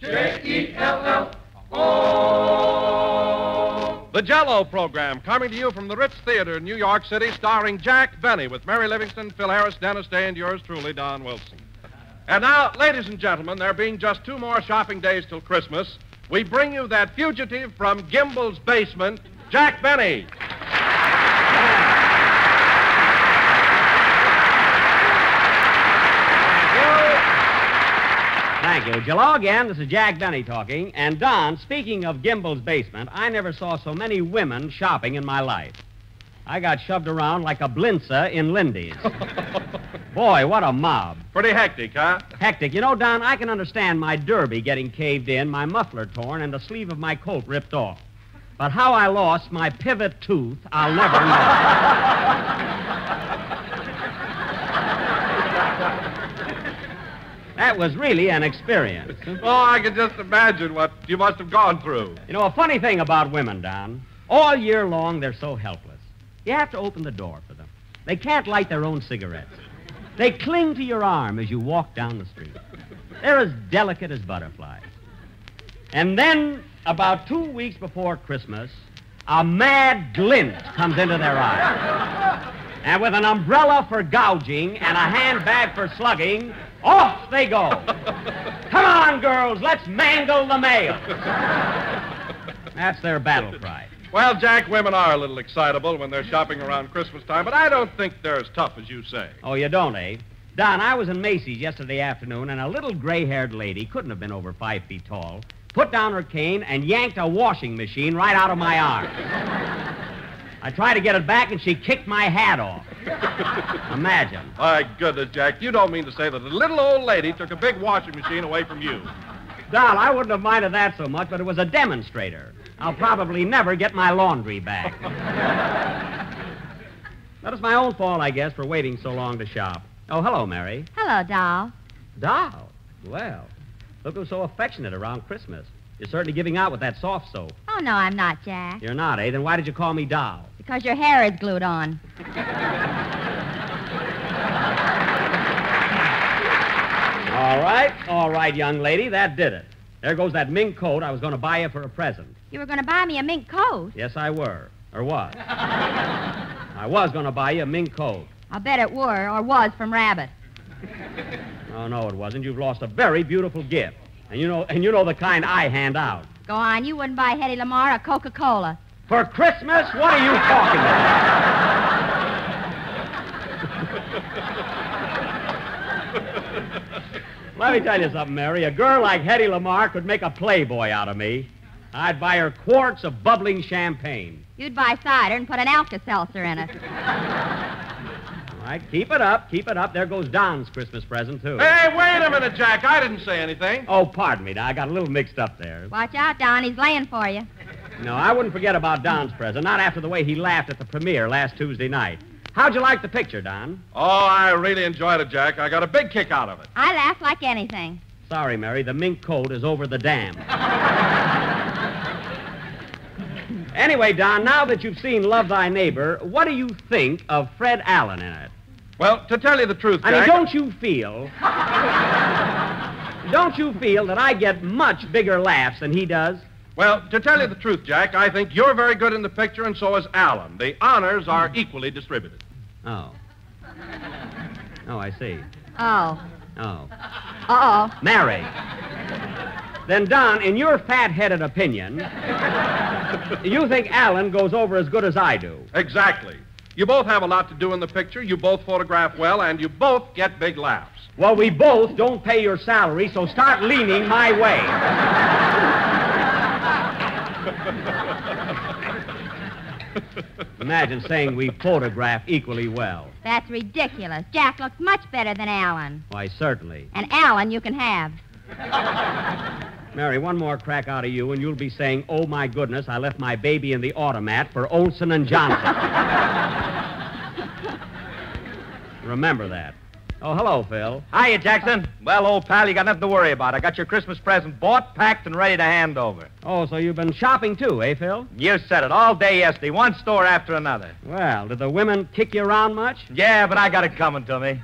J-E-L-L-O. The Jello program coming to you from the Ritz Theater in New York City, starring Jack Benny with Mary Livingstone, Phil Harris, Dennis Day, and yours truly, Don Wilson. And now, ladies and gentlemen, there being just two more shopping days till Christmas, we bring you that fugitive from Gimbel's basement, Jack Benny. Thank you. Again. This is Jack Benny talking. And Don, speaking of Gimbel's basement, I never saw so many women shopping in my life. I got shoved around like a blinza in Lindy's. Boy, what a mob. Pretty hectic, huh? Hectic. You know, Don, I can understand my derby getting caved in, my muffler torn, and the sleeve of my coat ripped off. But how I lost my pivot tooth, I'll never know. That was really an experience. Oh, I can just imagine what you must have gone through. You know, a funny thing about women, Don, all year long they're so helpless. You have to open the door for them. They can't light their own cigarettes. They cling to your arm as you walk down the street. They're as delicate as butterflies. And then, about two weeks before Christmas, a mad glint comes into their eyes. And with an umbrella for gouging and a handbag for slugging, off they go. Come on, girls, let's mangle the mail. That's their battle cry. Well, Jack, women are a little excitable when they're shopping around Christmas time, but I don't think they're as tough as you say. Oh, you don't, eh? Don, I was in Macy's yesterday afternoon, and a little gray haired lady, couldn't have been over five feet tall, put down her cane and yanked a washing machine right out of my arm. I tried to get it back, and she kicked my hat off. Imagine. My goodness, Jack, you don't mean to say that a little old lady took a big washing machine away from you. Don, I wouldn't have minded that so much, but it was a demonstrator. I'll probably never get my laundry back. that is my own fault, I guess, for waiting so long to shop. Oh, hello, Mary. Hello, doll. Doll? Well, look who's so affectionate around Christmas. You're certainly giving out with that soft soap. Oh, no, I'm not, Jack. You're not, eh? Then why did you call me doll? Because your hair is glued on. All right, all right, young lady, that did it. There goes that mink coat I was going to buy you for a present. You were going to buy me a mink coat. Yes, I were. Or was. I was going to buy you a mink coat. I'll bet it were or was from Rabbit. Oh, no, it wasn't. You've lost a very beautiful gift. And you know, and you know the kind I hand out. Go on, you wouldn't buy Hedy Lamarr a Coca-Cola. For Christmas? What are you talking about? Let me tell you something, Mary. A girl like Hedy Lamarr could make a playboy out of me. I'd buy her quarts of bubbling champagne. You'd buy cider and put an Alka-Seltzer in it. All right, keep it up, keep it up. There goes Don's Christmas present, too. Hey, wait a minute, Jack. I didn't say anything. Oh, pardon me. I got a little mixed up there. Watch out, Don. He's laying for you. No, I wouldn't forget about Don's present, not after the way he laughed at the premiere last Tuesday night. How'd you like the picture, Don? Oh, I really enjoyed it, Jack. I got a big kick out of it. I laugh like anything. Sorry, Mary, the mink coat is over the dam. anyway, Don, now that you've seen Love Thy Neighbor, what do you think of Fred Allen in it? Well, to tell you the truth, I mean, don't you feel. don't you feel that I get much bigger laughs than he does? Well, to tell you the truth, Jack, I think you're very good in the picture, and so is Allen. The honors are hmm. equally distributed. Oh. Oh, I see. Oh. Oh. Uh-oh. Mary. Then, Don, in your fat headed opinion, you think Allen goes over as good as I do. Exactly. You both have a lot to do in the picture, you both photograph well, and you both get big laughs. Well, we both don't pay your salary, so start leaning my way. Imagine saying we photograph equally well. That's ridiculous. Jack looks much better than Allen. Why, certainly. And Allen you can have. Mary, one more crack out of you, and you'll be saying, oh, my goodness, I left my baby in the automat for Olsen and Johnson. Remember that. Oh, hello, Phil. Hiya, Jackson. Well, old pal, you got nothing to worry about. I got your Christmas present bought, packed, and ready to hand over. Oh, so you've been shopping too, eh, Phil? You said it all day yesterday, one store after another. Well, did the women kick you around much? Yeah, but I got it coming to me.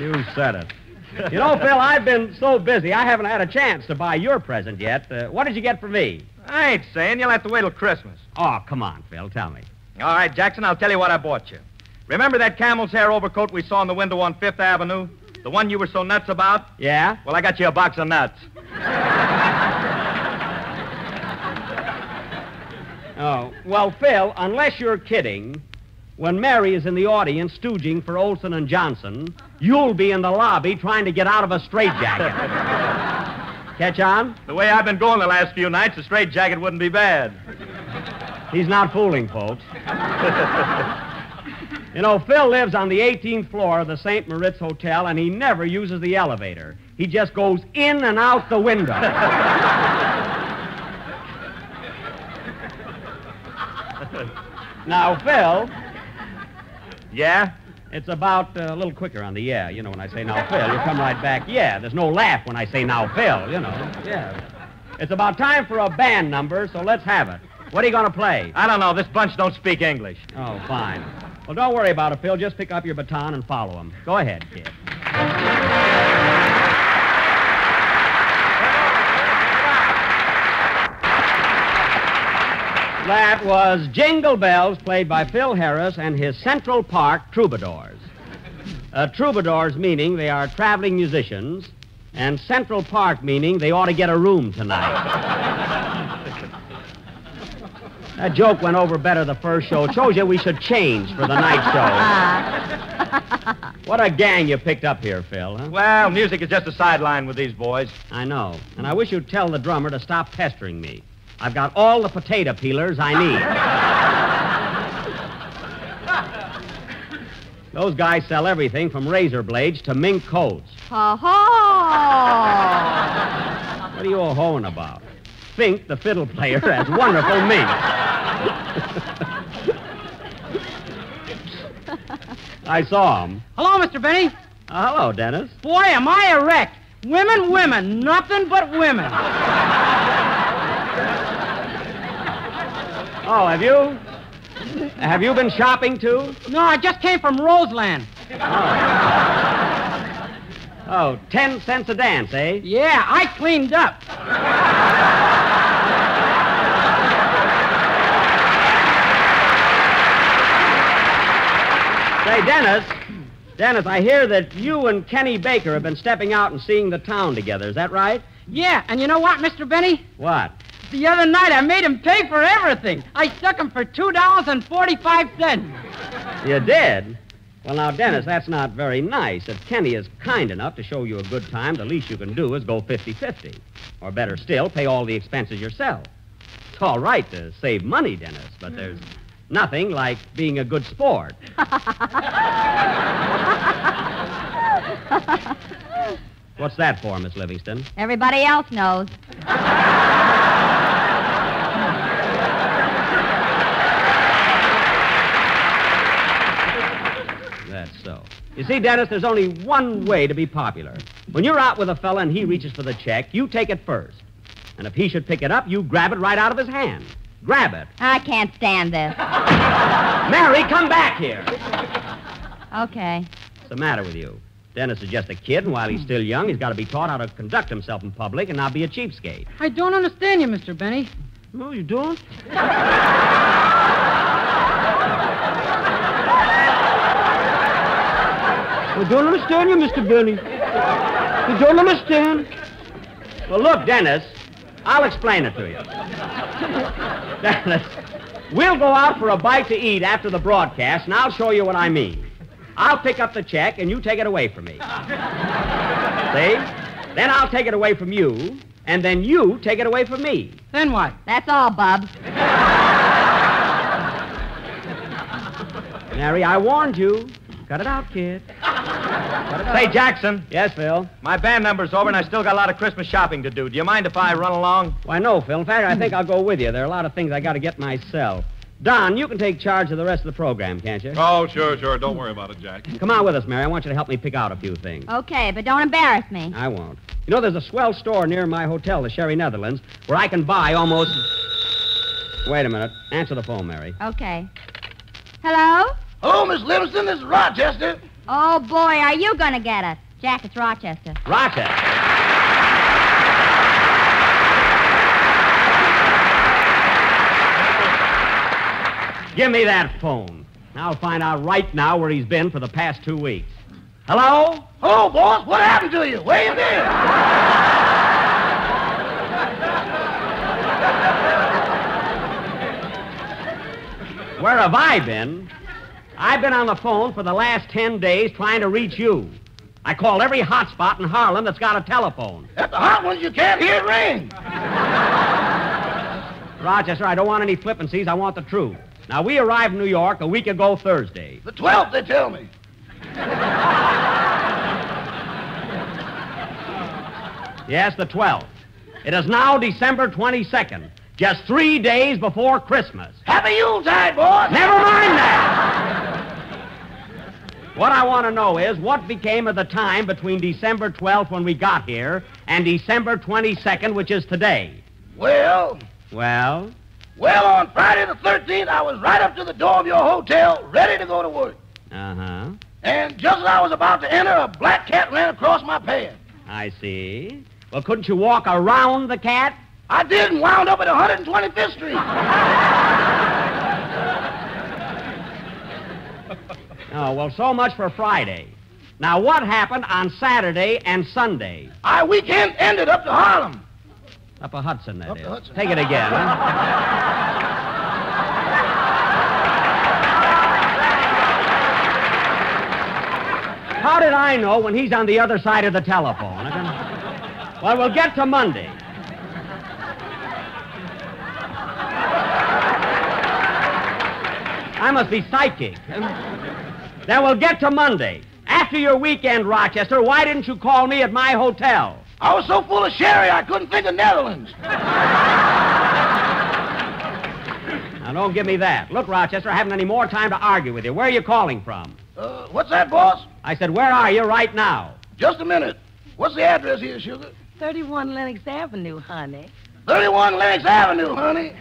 you said it. You know, Phil, I've been so busy, I haven't had a chance to buy your present yet. Uh, what did you get for me? I ain't saying. You'll have to wait till Christmas. Oh, come on, Phil, tell me. All right, Jackson, I'll tell you what I bought you. Remember that camel's hair overcoat we saw in the window on Fifth Avenue? The one you were so nuts about? Yeah? Well, I got you a box of nuts. Oh, well, Phil, unless you're kidding, when Mary is in the audience stooging for Olsen and Johnson, you'll be in the lobby trying to get out of a straitjacket. Catch on? The way I've been going the last few nights, a straight jacket wouldn't be bad. He's not fooling folks. you know, Phil lives on the 18th floor of the St. Moritz Hotel, and he never uses the elevator. He just goes in and out the window. now, Phil, Yeah? It's about uh, a little quicker on the yeah. You know, when I say now, Phil, you come right back. Yeah, there's no laugh when I say now, Phil, you know. Yeah. It's about time for a band number, so let's have it. What are you going to play? I don't know. This bunch don't speak English. Oh, fine. Well, don't worry about it, Phil. Just pick up your baton and follow him. Go ahead, kid. That was Jingle Bells, played by Phil Harris and his Central Park Troubadours. Uh, troubadours meaning they are traveling musicians, and Central Park meaning they ought to get a room tonight. That joke went over better the first show. It shows you we should change for the night show. what a gang you picked up here, Phil. Huh? Well, music is just a sideline with these boys. I know. And I wish you'd tell the drummer to stop pestering me. I've got all the potato peelers I need. Those guys sell everything from razor blades to mink coats. Ho ho! What are you all hoeing about? Fink, the fiddle player, has wonderful mink. I saw him. Hello, Mr. Benny. Uh, hello, Dennis. Boy, am I a wreck. Women, women, nothing but women. Oh, have you? Have you been shopping too? No, I just came from Roseland. Oh, ten cents a dance, eh? Yeah, I cleaned up. Say, Dennis. Dennis, I hear that you and Kenny Baker have been stepping out and seeing the town together. Is that right? Yeah, and you know what, Mr. Benny? What? The other night I made him pay for everything. I stuck him for $2.45. You did? Well, now, Dennis, that's not very nice. If Kenny is kind enough to show you a good time, the least you can do is go 50 50. Or better still, pay all the expenses yourself. It's all right to save money, Dennis, but there's nothing like being a good sport. What's that for, Miss Livingstone? Everybody else knows. That's so. You see, Dennis, there's only one way to be popular. When you're out with a fella and he reaches for the check, you take it first. And if he should pick it up, you grab it right out of his hand. Grab it. I can't stand this. Mary, come back here. Okay. What's the matter with you? Dennis is just a kid, and while he's still young, he's got to be taught how to conduct himself in public and not be a cheapskate. I don't understand you, Mr. Benny. No, you don't? I don't understand you, Mr. Benny. You don't understand. Well, look, Dennis, I'll explain it to you. Dennis, we'll go out for a bite to eat after the broadcast, and I'll show you what I mean. I'll pick up the check, and you take it away from me. See? Then I'll take it away from you, and then you take it away from me. Then what? That's all, Bubs. Mary, I warned you. Cut it out, kid. Cut it out. Say, Jackson, Yes, Phil. my band number's over and I still got a lot of Christmas shopping to do. Do you mind if I run along? Why, no, Phil. In fact, I think I'll go with you. There are a lot of things I got to get myself. Don, you can take charge of the rest of the program, can't you? Oh, sure, sure. Don't worry about it, Jack. Come on with us, Mary. I want you to help me pick out a few things. Okay, but don't embarrass me. I won't. You know, there's a swell store near my hotel, the Sherry Netherlands, where I can buy almost. Wait a minute. Answer the phone, Mary. Okay. Hello? Hello, Miss Livingstone. This is Rochester. Oh, boy, are you going to get it? Jack, it's Rochester. Rochester. Give me that phone. I'll find out right now where he's been for the past two weeks. Hello? Hello, boss. What happened to you? Where you been? Where have I been? I've been on the phone for the last ten days trying to reach you. I called every hotspot in Harlem that's got a telephone. At the hot ones, you can't hear it ring. Rochester, I don't want any flippancies. I want the truth. Now, we arrived in New York a week ago Thursday. The 12th, they tell me. Yes, the 12th. It is now December 22nd, just three days before Christmas. Happy Yuletide, boys! Never mind that. What I want to know is what became of the time between December 12th when we got here and December 22nd, which is today. Well, Well, well, on Friday the 13th, I was right up to the door of your hotel, ready to go to work. uh huh. And just as I was about to enter, a black cat ran across my path. I see. Well, couldn't you walk around the cat? I did and wound up at 125th Street. Oh, well, so much for Friday. Now, what happened on Saturday and Sunday? I weekend ended up to Harlem. Up a Hudson, that is. Hudson. Take it again. huh? How did I know when he's on the other side of the telephone? Well, we'll get to Monday. I must be psychic. Then we'll get to Monday. After your weekend, Rochester, why didn't you call me at my hotel? I was so full of sherry, I couldn't think of Netherlands. Now, don't give me that. Look, Rochester, I haven't any more time to argue with you. Where are you calling from? Uh, what's that, boss? I said, where are you right now? Just a minute. What's the address here, Sugar? 31 Lenox Avenue, honey. 31 Lenox Avenue, honey.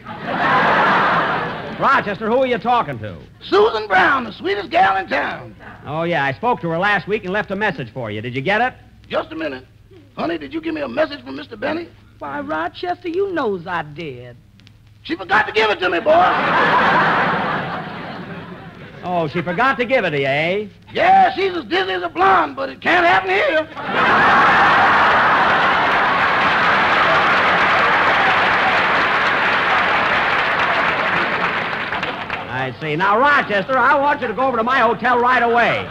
Rochester, who are you talking to? Susan Brown, the sweetest gal in town. Oh, yeah, I spoke to her last week and left a message for you. Did you get it? Just a minute. Honey, did you give me a message from Mr. Benny? Why, Rochester, you knows I did. She forgot to give it to me, boy. Oh, she forgot to give it to you, eh? Yeah, she's as dizzy as a blonde, but it can't happen here. I see. Now, Rochester, I want you to go over to my hotel right away.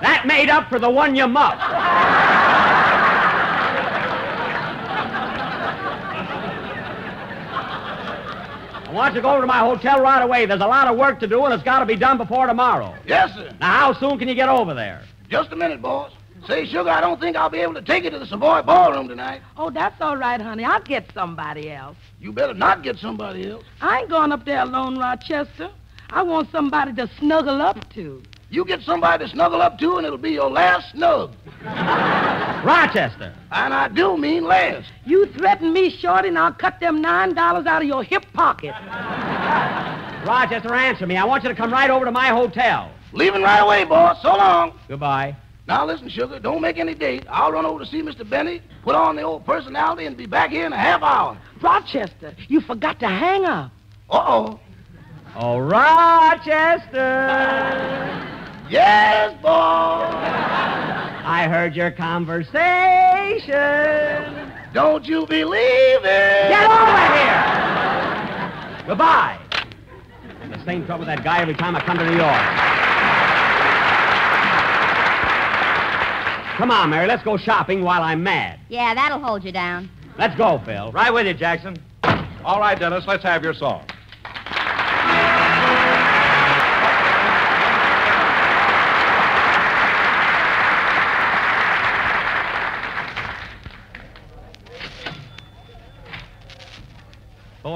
That made up for the one you muffed. I want you to go over to my hotel right away. There's a lot of work to do, and it's got to be done before tomorrow. Yes, sir. Now, how soon can you get over there? Just a minute, boss. Say, Sugar, I don't think I'll be able to take you to the Savoy Ballroom tonight. Oh, that's all right, honey. I'll get somebody else. You better not get somebody else. I ain't going up there alone, Rochester. I want somebody to snuggle up to. You get somebody to snuggle up to, and it'll be your last snug. Rochester. And I do mean last. You threaten me, Shorty, and I'll cut them $9 out of your hip pocket. Rochester, answer me. I want you to come right over to my hotel. Leaving right away, boss. So long. Goodbye. Now listen, Sugar, don't make any date. I'll run over to see Mr. Benny, put on the old personality, and be back here in a half hour. Rochester, you forgot to hang up. Uh-oh. Oh, Rochester. Yes, boy. I heard your conversation. Don't you believe it? Get over here. Goodbye. The same trouble with that guy every time I come to New York. Come on, Mary, let's go shopping while I'm mad. Yeah, that'll hold you down. Let's go, Phil. Right with you, Jackson. All right, Dennis, let's have your song.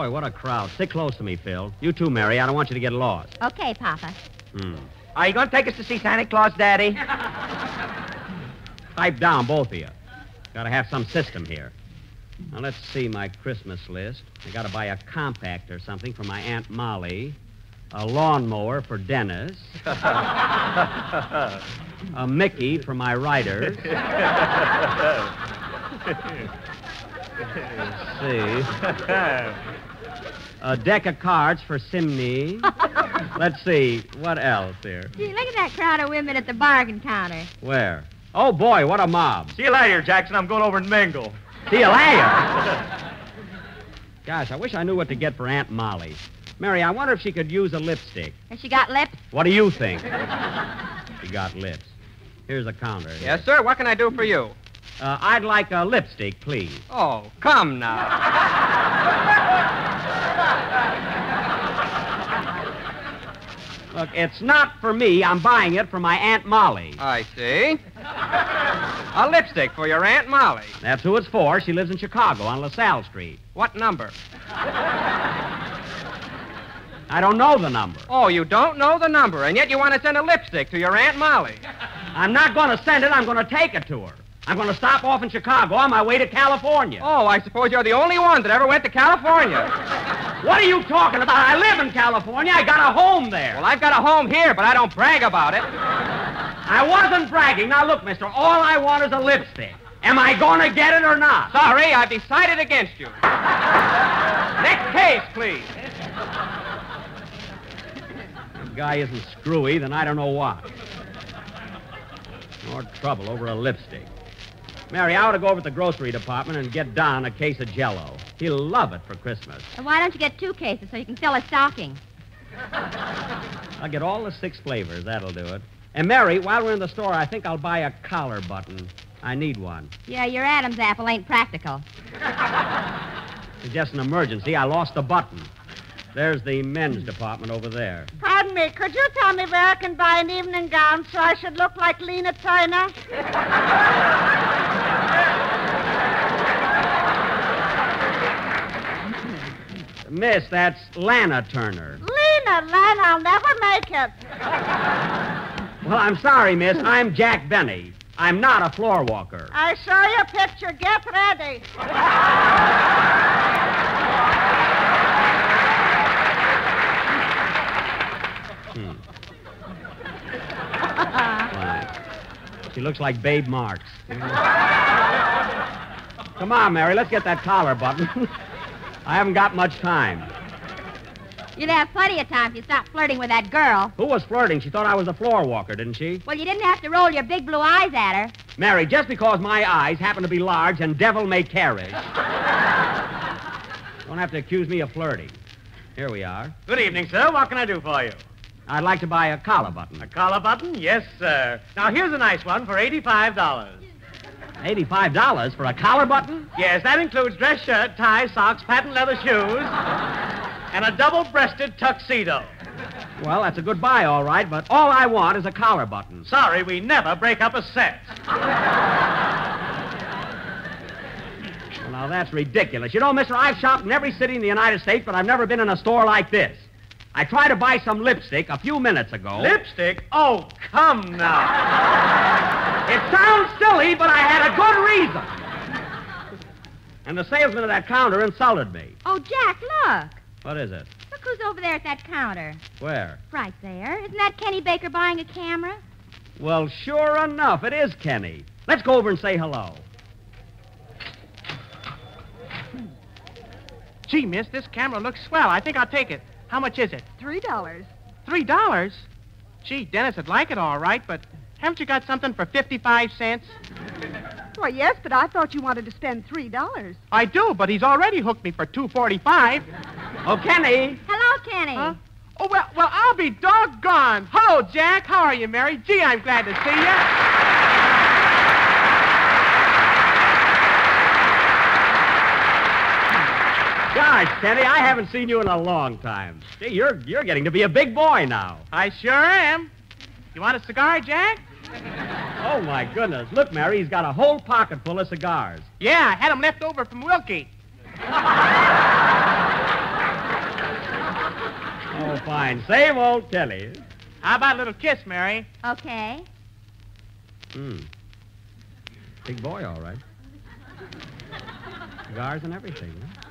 Boy, what a crowd. Stick close to me, Phil. You too, Mary. I don't want you to get lost. Okay, Papa. Hmm. Are you going to take us to see Santa Claus, Daddy? Pipe down, both of you. Gotta have some system here. Now, let's see my Christmas list. I gotta buy a compact or something for my Aunt Molly. a lawnmower for Dennis, a Mickey for my riders. Let's see. A deck of cards for Simney. Let's see. What else here? Gee, look at that crowd of women at the bargain counter. Where? Oh, boy, what a mob. See you later, Jackson. I'm going over and mingle. See you later. Gosh, I wish I knew what to get for Aunt Molly. Mary, I wonder if she could use a lipstick. Has she got lips? What do you think? she got lips. Here's a counter. Yes, sir. What can I do for you? Uh, I'd like a lipstick, please. Oh, come now. Look, it's not for me. I'm buying it for my Aunt Molly. I see. A lipstick for your Aunt Molly. That's who it's for. She lives in Chicago on LaSalle Street. What number? I don't know the number. Oh, you don't know the number, and yet you want to send a lipstick to your Aunt Molly. I'm not going to send it. I'm going to take it to her. I'm going to stop off in Chicago on my way to California. Oh, I suppose you're the only one that ever went to California. What are you talking about? I live in California. I got a home there. Well, I've got a home here, but I don't brag about it. I wasn't bragging. Now, look, mister, all I want is a lipstick. Am I going to get it or not? Sorry, I've decided against you. Next case, please. If the guy isn't screwy, then I don't know what. More trouble over a lipstick. Mary, I ought to go over to the grocery department and get Don a case of Jello. He'll love it for Christmas. And why don't you get two cases so you can fill a stocking? I'll get all the six flavors. That'll do it. And Mary, while we're in the store, I think I'll buy a collar button. I need one. Yeah, your Adam's apple ain't practical. It's just an emergency. I lost a button. There's the men's department over there. Pardon me, could you tell me where I can buy an evening gown so I should look like Lena Turner? Miss, that's Lana Turner. Lena, Lena, I'll never make it. Well, I'm sorry, miss. I'm Jack Benny. I'm not a floor walker. I saw you a picture. Get ready. Fine. She looks like Babe Marks. Come on, Mary, let's get that collar button. I haven't got much time. You'll have plenty of time if you stop flirting with that girl. Who was flirting? She thought I was a floor walker, didn't she? Well, you didn't have to roll your big blue eyes at her. Mary, just because my eyes happen to be large and devil may carry. Don't have to accuse me of flirting. Here we are. Good evening, sir. What can I do for you? I'd like to buy a collar button. A collar button? Yes, sir. Now, here's a nice one for $85. $85 for a collar button? Yes, that includes dress shirt, tie, socks, patent leather shoes, and a double-breasted tuxedo. Well, that's a good buy, all right, but all I want is a collar button. Sorry, we never break up a set. Well, now, that's ridiculous. You know, mister, I've shopped in every city in the United States, but I've never been in a store like this. I tried to buy some lipstick a few minutes ago. Lipstick? Oh, come now. It sounds silly, but I had a good reason. And the salesman at that counter insulted me. Oh, Jack, look. What is it? Look who's over there at that counter. Where? Right there. Isn't that Kenny Baker buying a camera? Well, sure enough, it is Kenny. Let's go over and say hello. Gee, miss, this camera looks swell. I think I'll take it. How much is it? Three dollars. Three dollars? Gee, Dennis would like it all right, but haven't you got something for 55 cents? Well, yes, but I thought you wanted to spend three dollars. I do, but he's already hooked me for 245. Oh, Kenny. Hello, Kenny. Huh? Oh, well, well, I'll be doggone. Hello, Jack. How are you, Mary? Gee, I'm glad to see you. Gosh, Teddy, I haven't seen you in a long time. Gee, you're, you're getting to be a big boy now. I sure am. You want a cigar, Jack? Oh, my goodness. Look, Mary, he's got a whole pocket full of cigars. Yeah, I had them left over from Willkie. Oh, fine. Same old Kelly. How about a little kiss, Mary? Okay. Hmm. Big boy, all right. Cigars and everything, huh?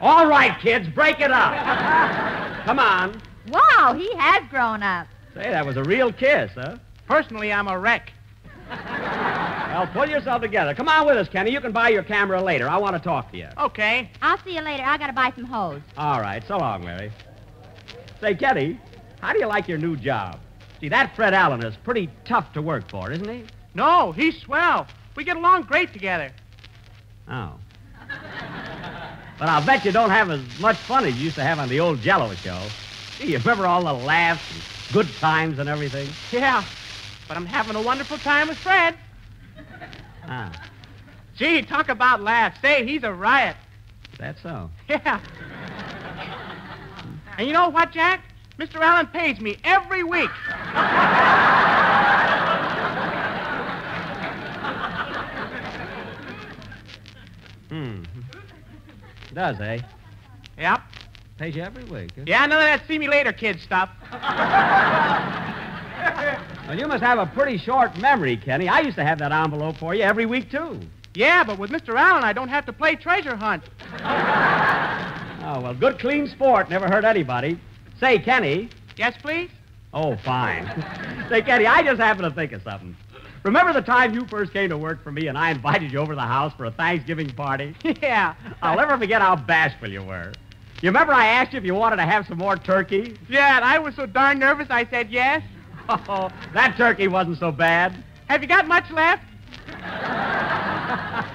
All right, kids, break it up. Come on. Wow, he has grown up. Say, that was a real kiss, huh? Personally, I'm a wreck. Well, pull yourself together. Come on with us, Kenny. You can buy your camera later. I want to talk to you. Okay. I'll see you later. I gotta buy some hose. All right. So long, Mary. Say, Kenny, how do you like your new job? See, that Fred Allen is pretty tough to work for, isn't he? No, he's swell. We get along great together. Oh. But I'll bet you don't have as much fun as you used to have on the old Jello show. Gee, you remember all the laughs and good times and everything? Yeah, but I'm having a wonderful time with Fred. Ah, Gee, talk about laughs. Say, he's a riot. that's so. Yeah. And you know what, Jack? Mr. Allen pays me every week. Hmm. Does, eh? Yep. Pays you every week. huh? Yeah, none of that see me later kid stuff. Well, you must have a pretty short memory, Kenny. I used to have that envelope for you every week, too. Yeah, but with Mr. Allen, I don't have to play treasure hunt. Oh, well, good, clean sport. Never hurt anybody. Say, Kenny. Yes, please? Oh, fine. Say, Kenny, I just happened to think of something. Remember the time you first came to work for me and I invited you over to the house for a Thanksgiving party? Yeah. I'll never forget how bashful you were. You remember I asked you if you wanted to have some more turkey? Yeah, and I was so darn nervous I said yes. Oh, that turkey wasn't so bad. Have you got much left?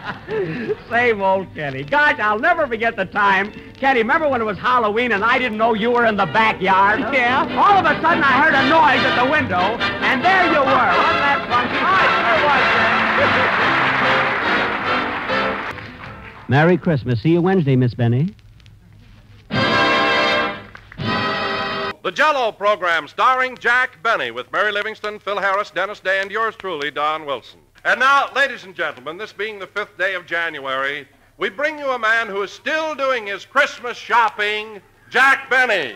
Same old Kenny. Gosh, I'll never forget the time. Kenny, remember when it was Halloween and I didn't know you were in the backyard? Yeah. All of a sudden I heard a noise at the window, and there you were. Wasn't that funky? I sure was, Jack. Merry Christmas. See you Wednesday, Miss Benny. The Jello program starring Jack Benny with Mary Livingstone, Phil Harris, Dennis Day, and yours truly, Don Wilson. And now, ladies and gentlemen, this being the fifth day of January, we bring you a man who is still doing his Christmas shopping, Jack Benny.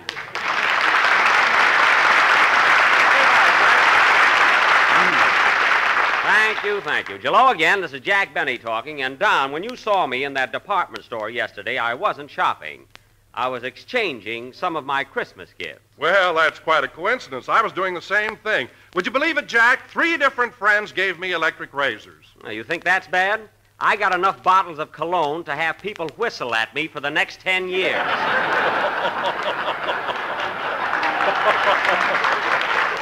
Thank you, thank you. Jello again, this is Jack Benny talking. And Don, when you saw me in that department store yesterday, I wasn't shopping. I was exchanging some of my Christmas gifts. Well, that's quite a coincidence. I was doing the same thing. Would you believe it, Jack? Three different friends gave me electric razors. Now, you think that's bad? I got enough bottles of cologne to have people whistle at me for the next ten years.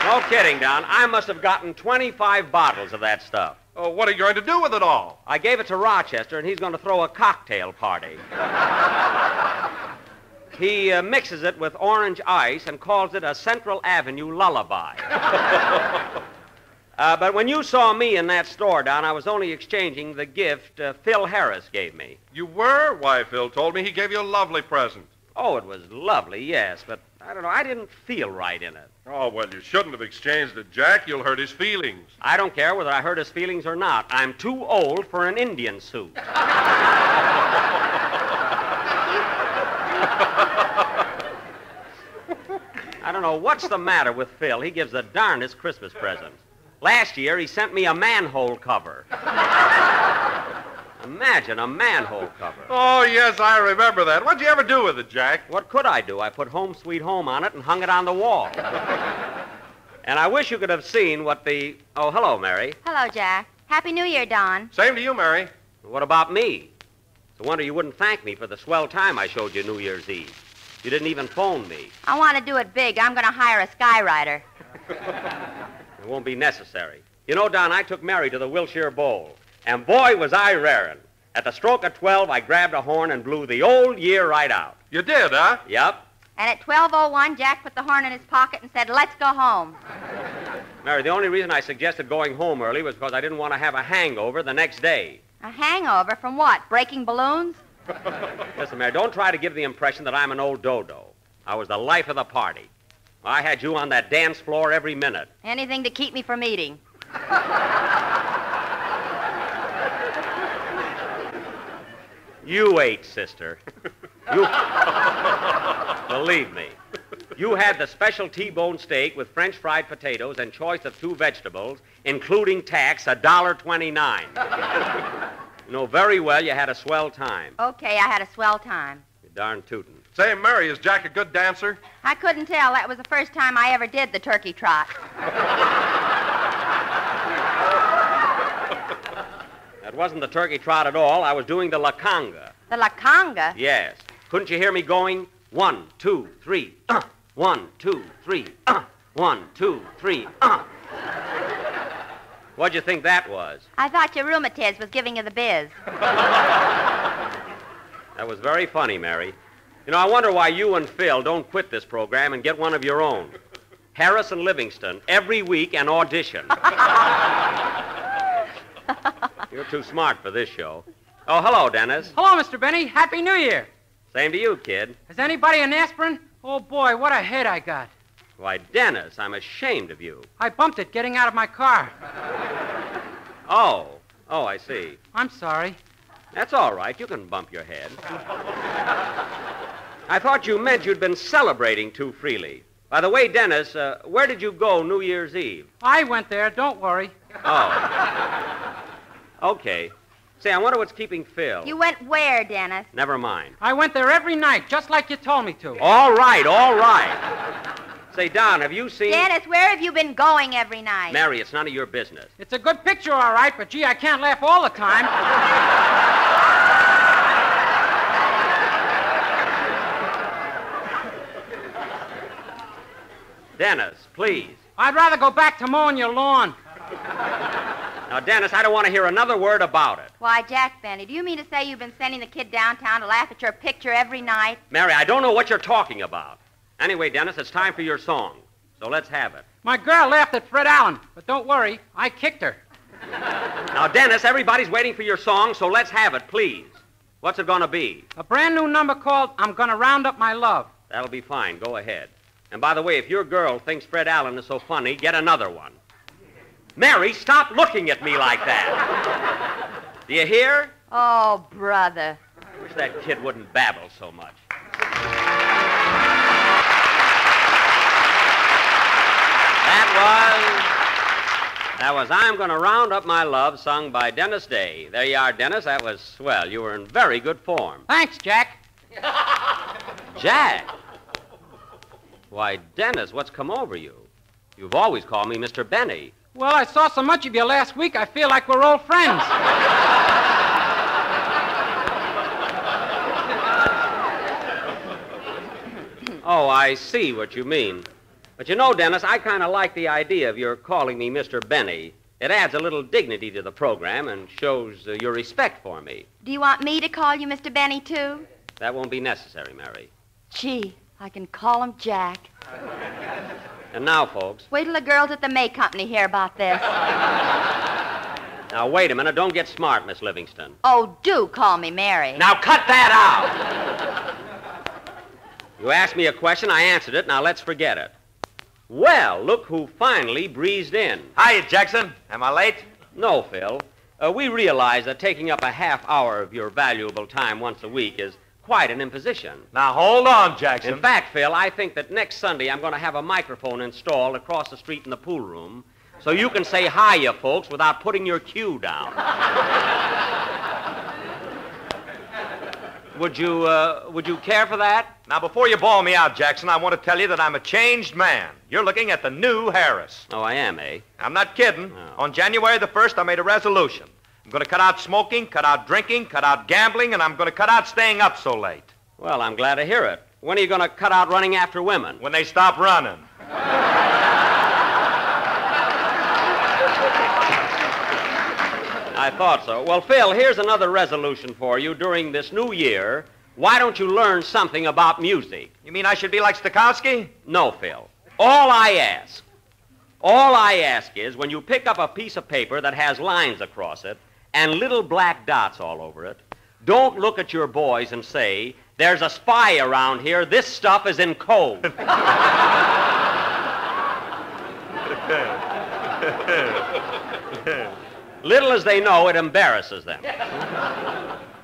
no kidding, Don. I must have gotten 25 bottles of that stuff. Oh, what are you going to do with it all? I gave it to Rochester, and he's going to throw a cocktail party. he uh, mixes it with orange ice and calls it a Central Avenue lullaby. uh, but when you saw me in that store, Don, I was only exchanging the gift uh, Phil Harris gave me. You were? Why, Phil told me he gave you a lovely present. Oh, it was lovely, yes, but I don't know. I didn't feel right in it. Oh, well, you shouldn't have exchanged it, Jack. You'll hurt his feelings. I don't care whether I hurt his feelings or not. I'm too old for an Indian suit. I don't know what's the matter with Phil. He gives the darndest Christmas presents. Last year, he sent me a manhole cover. Imagine a manhole cover. Oh, yes, I remember that. What'd you ever do with it, Jack? What could I do? I put Home Sweet Home on it and hung it on the wall. and I wish you could have seen what the. Oh, hello, Mary. Hello, Jack. Happy New Year, Don. Same to you, Mary. What about me? It's a wonder you wouldn't thank me for the swell time I showed you New Year's Eve. You didn't even phone me. I want to do it big. I'm going to hire a skywriter. It won't be necessary. You know, Don, I took Mary to the Wilshire Bowl, and boy, was I raring. At the stroke of 12, I grabbed a horn and blew the old year right out. You did, huh? Yep. And at 12.01, Jack put the horn in his pocket and said, Let's go home. Mary, the only reason I suggested going home early was because I didn't want to have a hangover the next day. A hangover from what? Breaking balloons? Listen, Mary, don't try to give the impression that I'm an old dodo. I was the life of the party. I had you on that dance floor every minute. Anything to keep me from eating. You ate, sister. You. Believe me. You had the special T-bone steak with French fried potatoes and choice of two vegetables, including tax, a dollar twenty-nine. You know very well you had a swell time. Okay, I had a swell time. You Darn tootin'. Say, Mary, is Jack a good dancer? I couldn't tell. That was the first time I ever did the turkey trot. That wasn't the turkey trot at all. I was doing the La Conga. The La Conga? Yes. Couldn't you hear me going? One, two, three, uh. One, two, three, uh. One, two, three, uh. What'd you think that was? I thought your rheumatiz was giving you the biz. That was very funny, Mary. You know, I wonder why you and Phil don't quit this program and get one of your own. Harris and Livingstone, every week an audition. You're too smart for this show. Oh, hello, Dennis. Hello, Mr. Benny. Happy New Year. Same to you, kid. Has anybody an aspirin? Oh, boy, what a head I got. Why, Dennis, I'm ashamed of you. I bumped it getting out of my car. Oh, oh, I see. I'm sorry. That's all right. You can bump your head. I thought you meant you'd been celebrating too freely. By the way, Dennis, uh, where did you go New Year's Eve? I went there. Don't worry. Oh. Okay. Say, I wonder what's keeping Phil. You went where, Dennis? Never mind. I went there every night, just like you told me to. All right, all right. Say, Don, have you seen. Dennis, where have you been going every night? Mary, it's none of your business. It's a good picture, all right, but gee, I can't laugh all the time. Dennis, please. I'd rather go back to mowing your lawn. Now, Dennis, I don't want to hear another word about it. Why, Jack Benny, do you mean to say you've been sending the kid downtown to laugh at your picture every night? Mary, I don't know what you're talking about. Anyway, Dennis, it's time for your song. So let's have it. My girl laughed at Fred Allen, but don't worry, I kicked her. Now, Dennis, everybody's waiting for your song, so let's have it, please. What's it going to be? A brand new number called I'm Gonna Round Up My Love. That'll be fine. Go ahead. And by the way, if your girl thinks Fred Allen is so funny, get another one. Mary, stop looking at me like that. Do you hear? Oh, brother. I wish that kid wouldn't babble so much. Was. That was I'm Gonna Round Up My Love, sung by Dennis Day. There you are, Dennis. That was swell. You were in very good form. Thanks, Jack. Jack. Why, Dennis, what's come over you? You've always called me Mr. Benny. Well, I saw so much of you last week, I feel like we're old friends. Oh, I see what you mean. But you know, Dennis, I kind of like the idea of your calling me Mr. Benny. It adds a little dignity to the program and shows uh, your respect for me. Do you want me to call you Mr. Benny, too? That won't be necessary, Mary. Gee, I can call him Jack. And now, folks, Wait till the girls at the May Company hear about this. now wait a minute. Don't get smart, Miss Livingstone. Oh, do call me Mary. Now cut that out! you asked me a question, I answered it. Now let's forget it. Well, look who finally breezed in. Hiya, Jackson. Am I late? No, Phil. Uh, we realize that taking up a half hour of your valuable time once a week is quite an imposition. Now, hold on, Jackson. In fact, Phil, I think that next Sunday I'm going to have a microphone installed across the street in the pool room so you can say hi, hiya, folks, without putting your cue down. would you, uh, would you care for that? Now, before you bawl me out, Jackson, I want to tell you that I'm a changed man. You're looking at the new Harris. Oh, I am, eh? I'm not kidding. Oh. On January the 1st, I made a resolution. I'm going to cut out smoking, cut out drinking, cut out gambling, and I'm going to cut out staying up so late. Well, I'm glad to hear it. When are you going to cut out running after women? When they stop running. I thought so. Well, Phil, here's another resolution for you during this new year. Why don't you learn something about music? You mean I should be like Stokowski? No, Phil. All I ask, all I ask is when you pick up a piece of paper that has lines across it and little black dots all over it, don't look at your boys and say, there's a spy around here. This stuff is in code. Little as they know, it embarrasses them.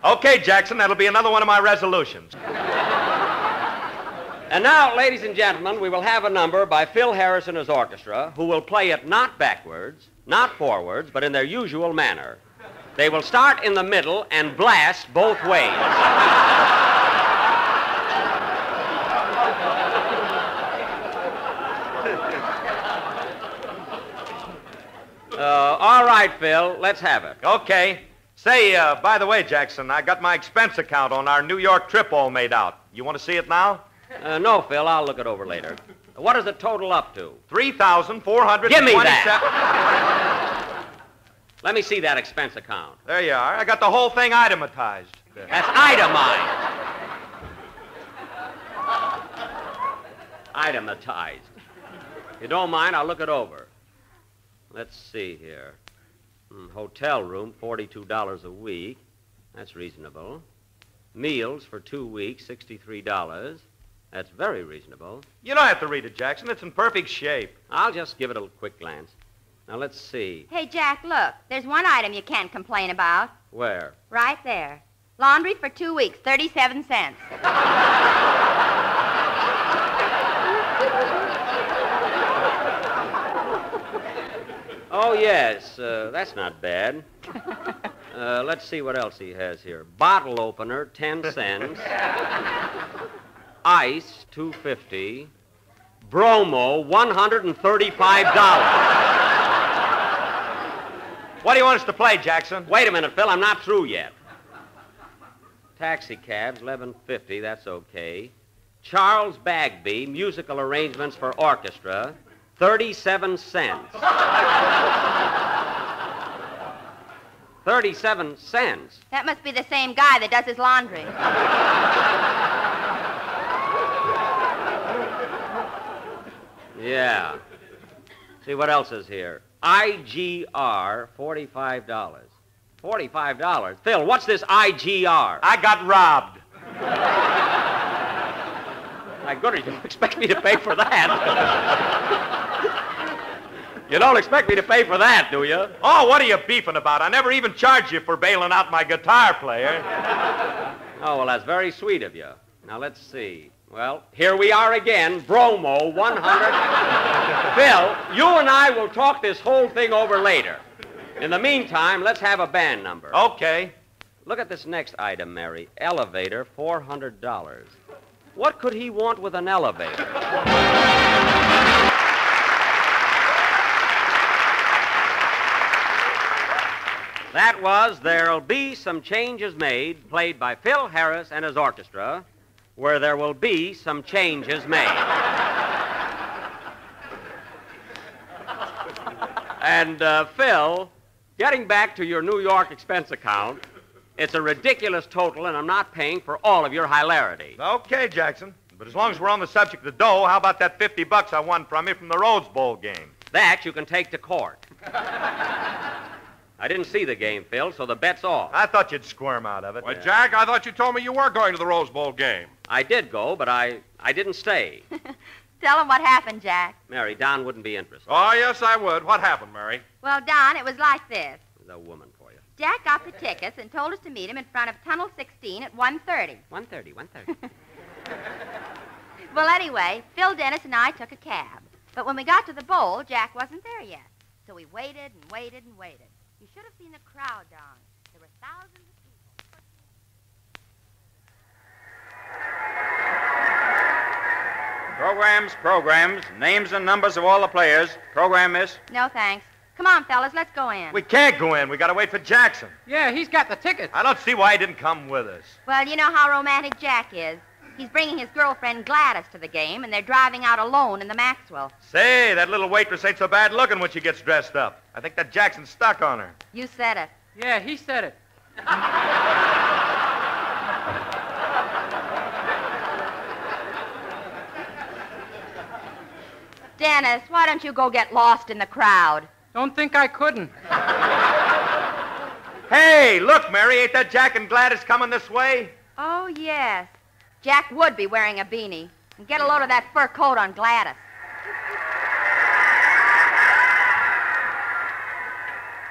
Okay, Jackson, that'll be another one of my resolutions. And now, ladies and gentlemen, we will have a number by Phil Harris and his orchestra, who will play it not backwards, not forwards, but in their usual manner. They will start in the middle and blast both ways. Uh, all right, Phil, let's have it. Okay. Say, uh, by the way, Jackson, I got my expense account on our New York trip all made out. You want to see it now? Uh, no, Phil, I'll look it over later. What does it total up to? Three thousand four hundred. Give me that. Let me see that expense account. There you are. I got the whole thing itematized. That's itemized. Itematized. If you don't mind, I'll look it over. Let's see here. Hmm, hotel room, $42 a week. That's reasonable. Meals for two weeks, $63. That's very reasonable. You don't have to read it, Jackson. It's in perfect shape. I'll just give it a quick glance. Now, let's see. Hey, Jack, look. There's one item you can't complain about. Where? Right there. Laundry for two weeks, 37 cents. Oh, yes. Uh, that's not bad. Uh, let's see what else he has here. Bottle opener, 10 cents. Ice, 250. Bromo, $135. What do you want us to play, Jackson? Wait a minute, Phil. I'm not through yet. Taxi cabs, 1150. That's okay. Charles Bagby, musical arrangements for orchestra, 37 cents. 37 cents. That must be the same guy that does his laundry. Yeah. See what else is here. IGR, $45. $45? Phil, what's this IGR? I got robbed. My goodness, you don't expect me to pay for that. You don't expect me to pay for that, do you? Oh, what are you beefing about? I never even charged you for bailing out my guitar player. Oh, well, that's very sweet of you. Now, let's see. Well, here we are again, Bromo 100. Phil, you and I will talk this whole thing over later. In the meantime, let's have a band number. Okay. Look at this next item, Mary. Elevator, $400. What could he want with an elevator? That was There'll Be Some Changes Made, played by Phil Harris and his orchestra, where there will be some changes made. and, uh, Phil, getting back to your New York expense account, it's a ridiculous total, and I'm not paying for all of your hilarity. Okay, Jackson. But as long as we're on the subject of the dough, how about that 50 bucks I won from you from the Rose Bowl game? That you can take to court. I didn't see the game, Phil, so the bet's off. I thought you'd squirm out of it. Why, Jack, I thought you told me you were going to the Rose Bowl game. I did go, but I, I didn't stay. Tell him what happened, Jack. Mary, Don wouldn't be interested. Oh, yes, I would. What happened, Mary? Well, Don, it was like this. There's a woman for you. Jack got the tickets and told us to meet him in front of Tunnel 16 at 1.30. 1.30, 1.30. Well, anyway, Phil Dennis and I took a cab. But when we got to the bowl, Jack wasn't there yet. So we waited and waited and waited. You should have seen the crowd, Don. There were thousands of people. Programs, programs, names and numbers of all the players. Program, miss? No, thanks. Come on, fellas, let's go in. We can't go in. We gotta wait for Jackson. Yeah, he's got the tickets. I don't see why he didn't come with us. Well, you know how romantic Jack is. He's bringing his girlfriend Gladys to the game, and they're driving out alone in the Maxwell. Say, that little waitress ain't so bad looking when she gets dressed up. I think that Jackson's stuck on her. You said it. Yeah, he said it. Dennis, why don't you go get lost in the crowd? Don't think I couldn't. Hey, look, Mary, ain't that Jack and Gladys coming this way? Oh, yes. Jack would be wearing a beanie. And get a load of that fur coat on Gladys.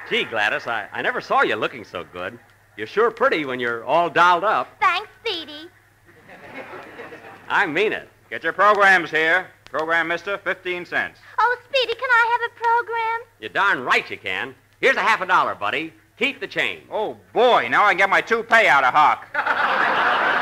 Gee, Gladys, I, I never saw you looking so good. You're sure pretty when you're all dolled up. Thanks, Speedy. I mean it. Get your programs here. Program, mister, 15 cents. Oh, Speedy, can I have a program? You're darn right you can. Here's a half a dollar, buddy. Keep the change. Oh, boy, now I get my two pay out of Hawk.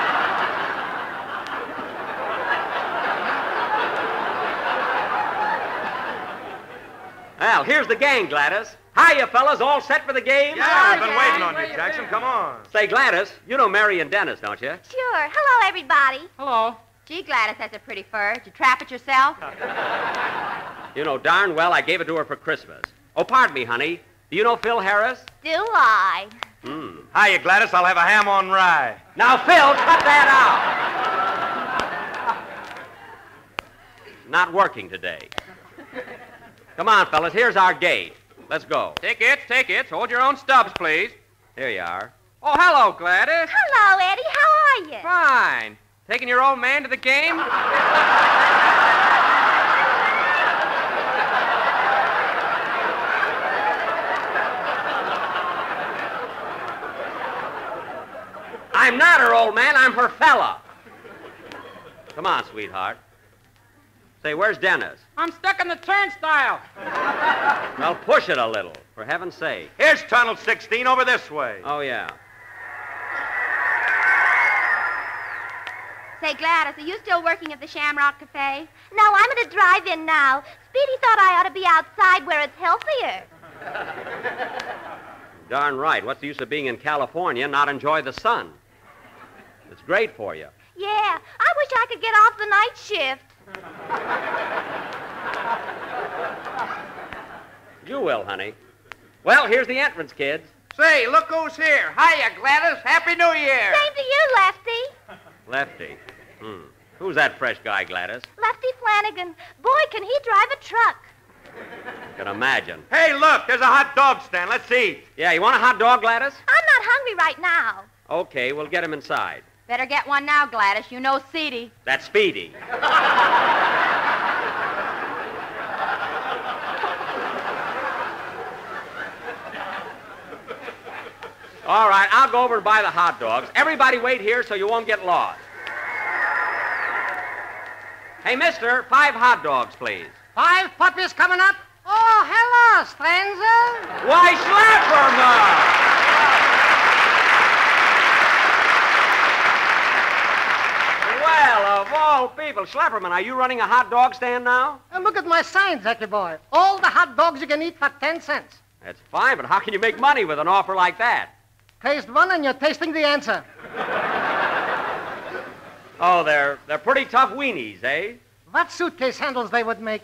Well, here's the gang, Gladys. Hiya, fellas. All set for the game? Yeah, we've been waiting on you, Jackson. Come on. Say, Gladys, you know Mary and Dennis, don't you? Sure. Hello, everybody. Hello. Gee, Gladys that's a pretty fur. Did you trap it yourself? You know darn well I gave it to her for Christmas. Oh, pardon me, honey. Do you know Phil Harris? Do I? Hmm. Hiya, Gladys. I'll have a ham on rye. Now, Phil, cut that out. Not working today. Come on, fellas. Here's our gate. Let's go. Tickets, tickets. Hold your own stubs, please. Here you are. Oh, hello, Gladys. Hello, Eddie. How are you? Fine. Taking your old man to the game? I'm not her old man. I'm her fella. Come on, sweetheart. Say, where's Dennis? I'm stuck in the turnstile. Well, push it a little, for heaven's sake. Here's Tunnel 16 over this way. Oh, yeah. Say, Gladys, are you still working at the Shamrock Cafe? No, I'm at a drive-in now. Speedy thought I ought to be outside where it's healthier. Darn right. What's the use of being in California and not enjoy the sun? It's great for you. Yeah, I wish I could get off the night shift. You will, honey. Well, here's the entrance, kids. Say, look who's here. Hiya, Gladys. Happy New Year. Same to you, Lefty. Lefty. Hmm. Who's that fresh guy, Gladys? Lefty Flanagan. Boy, can he drive a truck. Can imagine. Hey, look, there's a hot dog stand. Let's eat. Yeah, you want a hot dog, Gladys? I'm not hungry right now. Okay, we'll get him inside. Better get one now, Gladys. You know Seedy. That's Speedy. All right, I'll go over and buy the hot dogs. Everybody wait here so you won't get lost. Hey, mister, five hot dogs, please. Five puppies coming up? Oh, hello, stranger. Why, Schlepperman! Well, of all people, Schlepperman, are you running a hot dog stand now? And look at my sign, Jackie boy. All the hot dogs you can eat for ten cents. That's fine, but how can you make money with an offer like that? Taste one and you're tasting the answer. Oh, they're they're pretty tough weenies, eh? What suitcase handles they would make?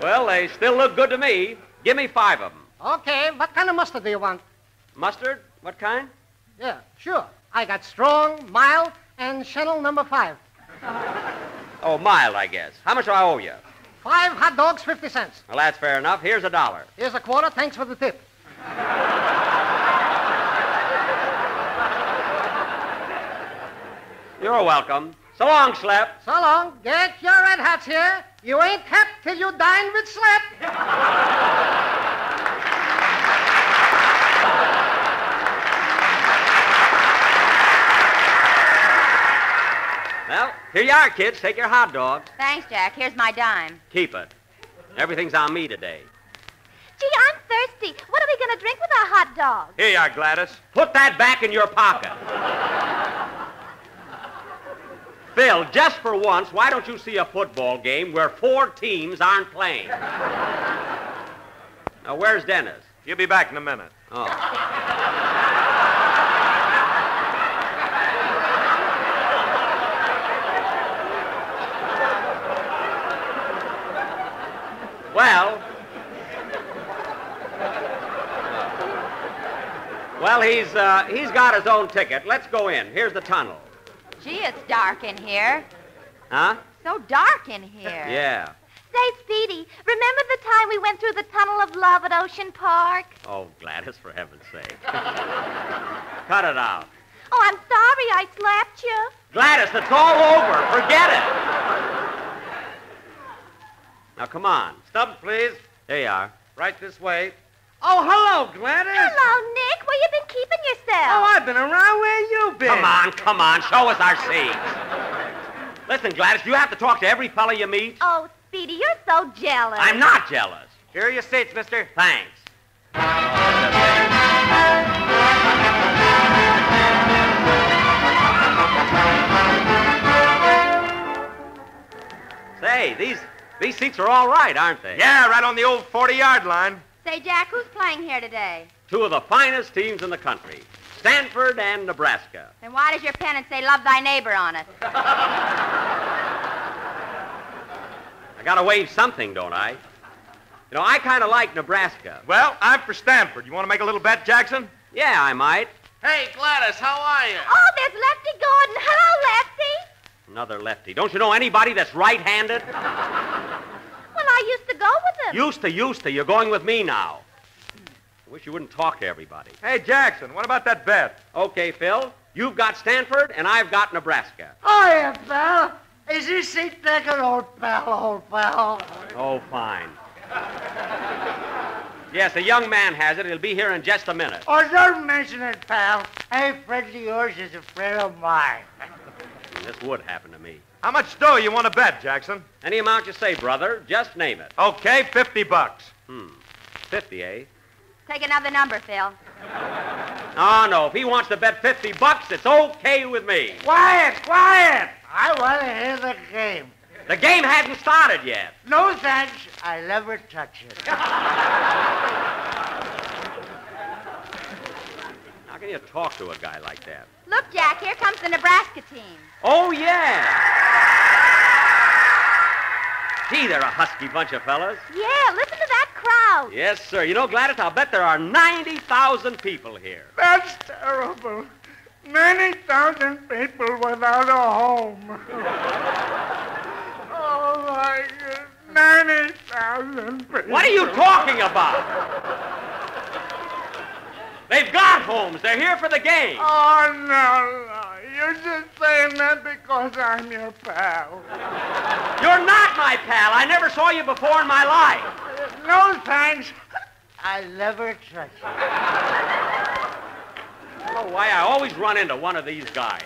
Well, they still look good to me. Give me five of them. Okay, what kind of mustard do you want? Mustard? What kind? Yeah, sure. I got strong, mild, and Chanel number five. Oh, mild, I guess. How much do I owe you? Five hot dogs, 50 cents. Well, that's fair enough. Here's a dollar. Here's a quarter. Thanks for the tip. You're welcome. So long, Schlep. So long. Get your red hats here. You ain't hep till you dine with Schlep. Well, here you are, kids. Take your hot dog. Thanks, Jack. Here's my dime. Keep it. Everything's on me today. Gee, I'm thirsty. What are we going to drink with our hot dog? Here you are, Gladys. Put that back in your pocket. Phil, just for once, why don't you see a football game where four teams aren't playing? Now, where's Dennis? He'll be back in a minute. Oh. Well. Well, he's uh, he's got his own ticket. Let's go in. Here's the tunnel. Gee, it's dark in here. Huh? So dark in here. Yeah. Say, Speedy, remember the time we went through the tunnel of love at Ocean Park? Oh, Gladys, for heaven's sake. Cut it out. Oh, I'm sorry I slapped you. Gladys, it's all over. Forget it. Now, come on. Stubbs, please. There you are. Right this way. Oh, hello, Gladys. Hello, Nick. Where you been keeping yourself? Oh, I've been around where you been. Come on, come on. Show us our seats. Listen, Gladys, you have to talk to every fella you meet? Oh, Speedy, you're so jealous. I'm not jealous. Here are your seats, mister. Thanks. Say, these these seats are all right, aren't they? Yeah, right on the old 40 yard line. Say, Jack, who's playing here today? Two of the finest teams in the country Stanford and Nebraska. Then why does your pennant say love thy neighbor on it? I gotta wave something, don't I? You know, I kind of like Nebraska. Well, I'm for Stanford. You want to make a little bet, Jackson? Yeah, I might. Hey, Gladys, how are you? Oh, there's Lefty Gordon. Hello, Lefty. Another lefty. Don't you know anybody that's right handed? Well, I used to go with him. Used to, used to. You're going with me now. I wish you wouldn't talk to everybody. Hey, Jackson, what about that bet? Okay, Phil. You've got Stanford, and I've got Nebraska. Oh, Hiya, pal. Is this seat taken, old pal, old pal? Oh, fine. Yes, a young man has it. He'll be here in just a minute. Oh, don't mention it, pal. Any friend of yours is a friend of mine. This would happen to me. How much dough you want to bet, Jackson? Any amount you say, brother. Just name it. Okay, 50 bucks. Hmm. 50, eh? Take another number, Phil. Oh, no. If he wants to bet 50 bucks, it's okay with me. Quiet, quiet. I want to hear the game. The game hasn't started yet. No thanks. I never touch it. How can you talk to a guy like that? Look, Jack, here comes the Nebraska team. Oh, yeah. Gee, they're a husky bunch of fellas. Yeah, listen to that crowd. Yes, sir. You know, Gladys, I'll bet there are 90,000 people here. That's terrible. 90,000 people without a home. oh, my God. 90,000 people. What are you talking about? They've got homes. They're here for the game. Oh, no, no. You're just saying that because I'm your pal. You're not my pal. I never saw you before in my life. No thanks. I never trust you. I don't know why I always run into one of these guys.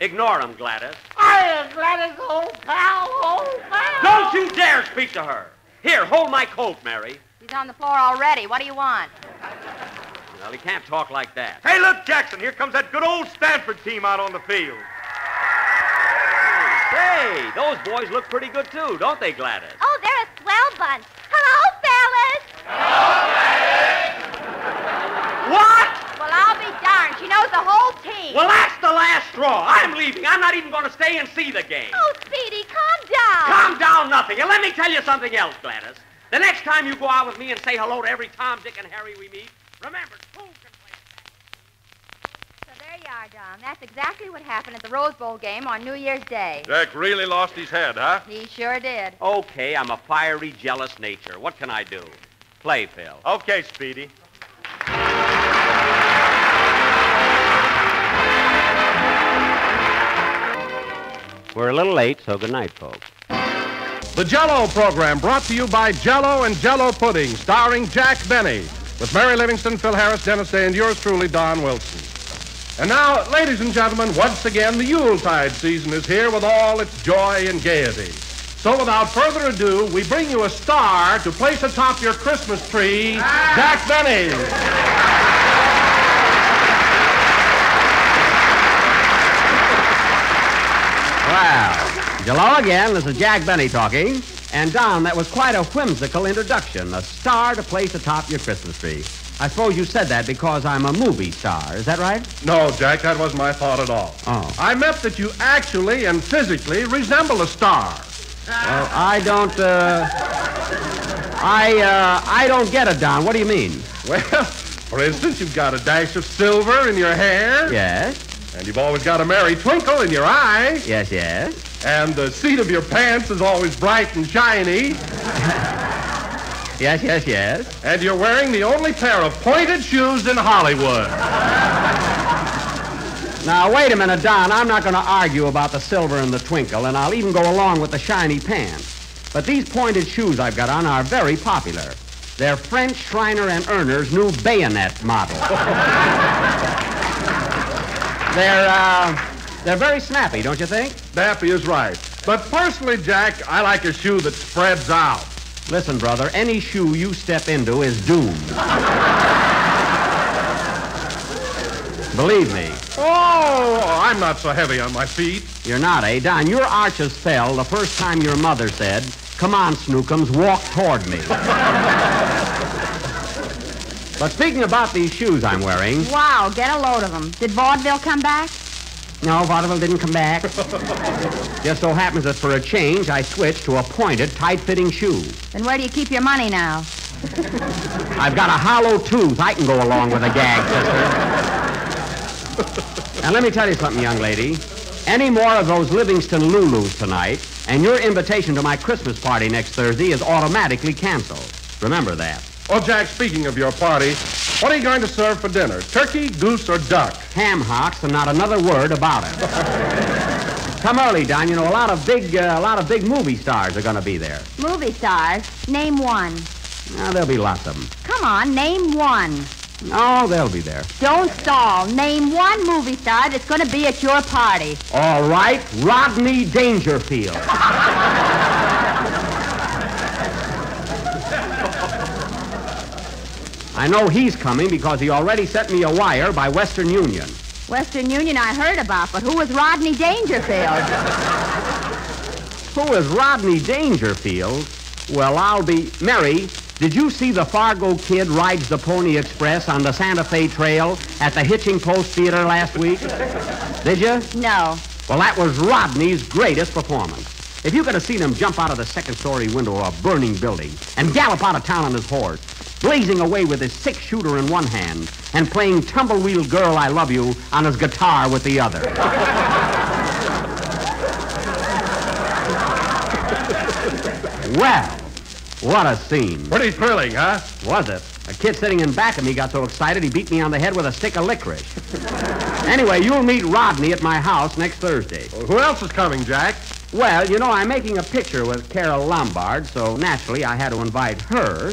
Ignore him, Gladys. I am Gladys, old pal, old pal. Don't you dare speak to her. Here, hold my coat, Mary. He's on the floor already. What do you want? Well, he can't talk like that. Hey, look, Jackson, here comes that good old Stanford team out on the field. Hey, those boys look pretty good, too, don't they, Gladys? Oh, they're a swell bunch. Hello, fellas. What? Well, I'll be darned. She knows the whole team. Well, that's the last straw. I'm leaving. I'm not even going to stay and see the game. Oh, Speedy, calm down. Calm down, nothing. And let me tell you something else, Gladys. The next time you go out with me and say hello to every Tom, Dick, and Harry we meet, remember, two can play. So there you are, Don. That's exactly what happened at the Rose Bowl game on New Year's Day. Jack really lost his head, huh? He sure did. Okay, I'm a fiery, jealous nature. What can I do? Play, Phil. Okay, Speedy. We're a little late, so good night, folks. The Jello program brought to you by Jello and Jello Pudding, starring Jack Benny, with Mary Livingstone, Phil Harris, Dennis Day, and yours truly, Don Wilson. And now, ladies and gentlemen, once again, the Yuletide season is here with all its joy and gaiety. So without further ado, we bring you a star to place atop your Christmas tree, Jack Benny. Well, hello again. This is Jack Benny talking. And Don, that was quite a whimsical introduction. A star to place atop your Christmas tree. I suppose you said that because I'm a movie star. Is that right? No, Jack, that wasn't my thought at all. Oh. I meant that you actually and physically resemble a star. Well, I don't. Uh, I uh, I don't get it, Don. What do you mean? Well, for instance, you've got a dash of silver in your hair. Yes. And you've always got a merry twinkle in your eye. Yes. Yes. And the seat of your pants is always bright and shiny. Yes. Yes. Yes. And you're wearing the only pair of pointed shoes in Hollywood. Now wait a minute, Don. I'm not going to argue about the silver and the twinkle, and I'll even go along with the shiny pants. But these pointed shoes I've got on are very popular. They're French Shriner and Urner's new bayonet model. they're uh, they're very snappy, don't you think? Daffy is right. But personally, Jack, I like a shoe that spreads out. Listen, brother, any shoe you step into is doomed. Believe me, Oh, I'm not so heavy on my feet. You're not, eh? Don, your arches fell the first time your mother said, Come on, Snookums, walk toward me. but speaking about these shoes I'm wearing, Wow, get a load of them. Did vaudeville come back? No, vaudeville didn't come back. Just so happens that for a change, I switched to a pointed, tight-fitting shoe. Then where do you keep your money now? I've got a hollow tooth. I can go along with a gag, sister. now, let me tell you something, young lady. Any more of those Livingstone Lulus tonight, and your invitation to my Christmas party next Thursday is automatically canceled. Remember that. Oh, Jack, speaking of your party, what are you going to serve for dinner? Turkey, goose, or duck? Ham hocks, and not another word about it. Come early, Don. You know a lot of big, uh, a lot of big movie stars are going to be there. Movie stars. Name one. Now there'll be lots of them. Come on, name one. Oh, they'll be there. Don't stall. Name one movie star that's going to be at your party. All right, Rodney Dangerfield. I know he's coming because he already sent me a wire by Western Union. Western Union I heard about, but who was Rodney Dangerfield? Who is Rodney Dangerfield? Well, I'll be. Mary, did you see the Fargo kid rides the Pony Express on the Santa Fe Trail at the Hitching Post Theater last week? Did you? No. Well, that was Rodney's greatest performance. If you could have seen him jump out of the second story window of a burning building and gallop out of town on his horse, blazing away with his six shooter in one hand and playing Tumblewheel Girl I Love You on his guitar with the other. well, what a scene. Pretty thrilling, huh? Was it? A kid sitting in back of me got so excited he beat me on the head with a stick of licorice. anyway, you'll meet Rodney at my house next Thursday. Well, who else is coming, Jack? Well, you know, I'm making a picture with Carole Lombard, so naturally I had to invite her.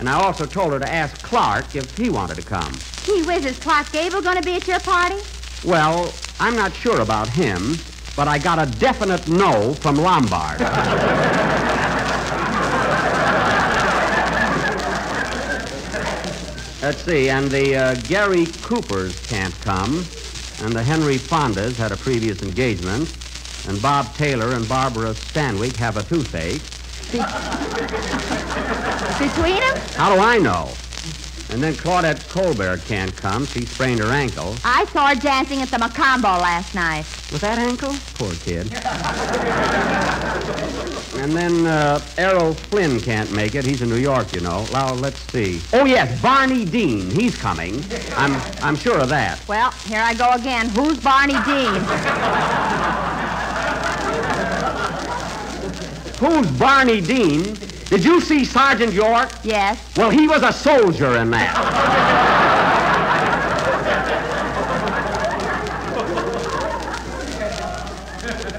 And I also told her to ask Clark if he wanted to come. Gee whiz, is Clark Gable going to be at your party? Well, I'm not sure about him, but I got a definite no from Lombard. Let's see, and the uh, Gary Coopers can't come, and the Henry Fondas had a previous engagement, and Bob Taylor and Barbara Stanwyck have a toothache. Between them? How do I know? And then Claudette Colbert can't come. She sprained her ankle. I saw her dancing at the Mocambo last night. With that ankle? Poor kid. and then uh, Errol Flynn can't make it. He's in New York, you know. Now, let's see. Oh, yes, Barney Dean. He's coming. I'm, I'm sure of that. Well, here I go again. Who's Barney Dean? Who's Barney Dean? Did you see Sergeant York? Yes. Well, he was a soldier in that.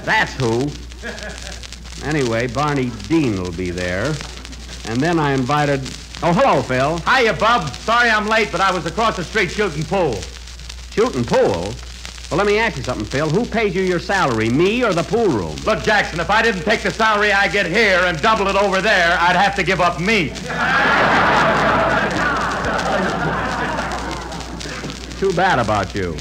That's who. Anyway, Barney Dean will be there. And then I invited. Oh, hello, Phil. Hiya, Bub. Sorry I'm late, but I was across the street shooting pool. Shooting pool? Well, let me ask you something, Phil. Who pays you your salary, me or the pool room? Look, Jackson, if I didn't take the salary I get here and double it over there, I'd have to give up me. Too bad about you.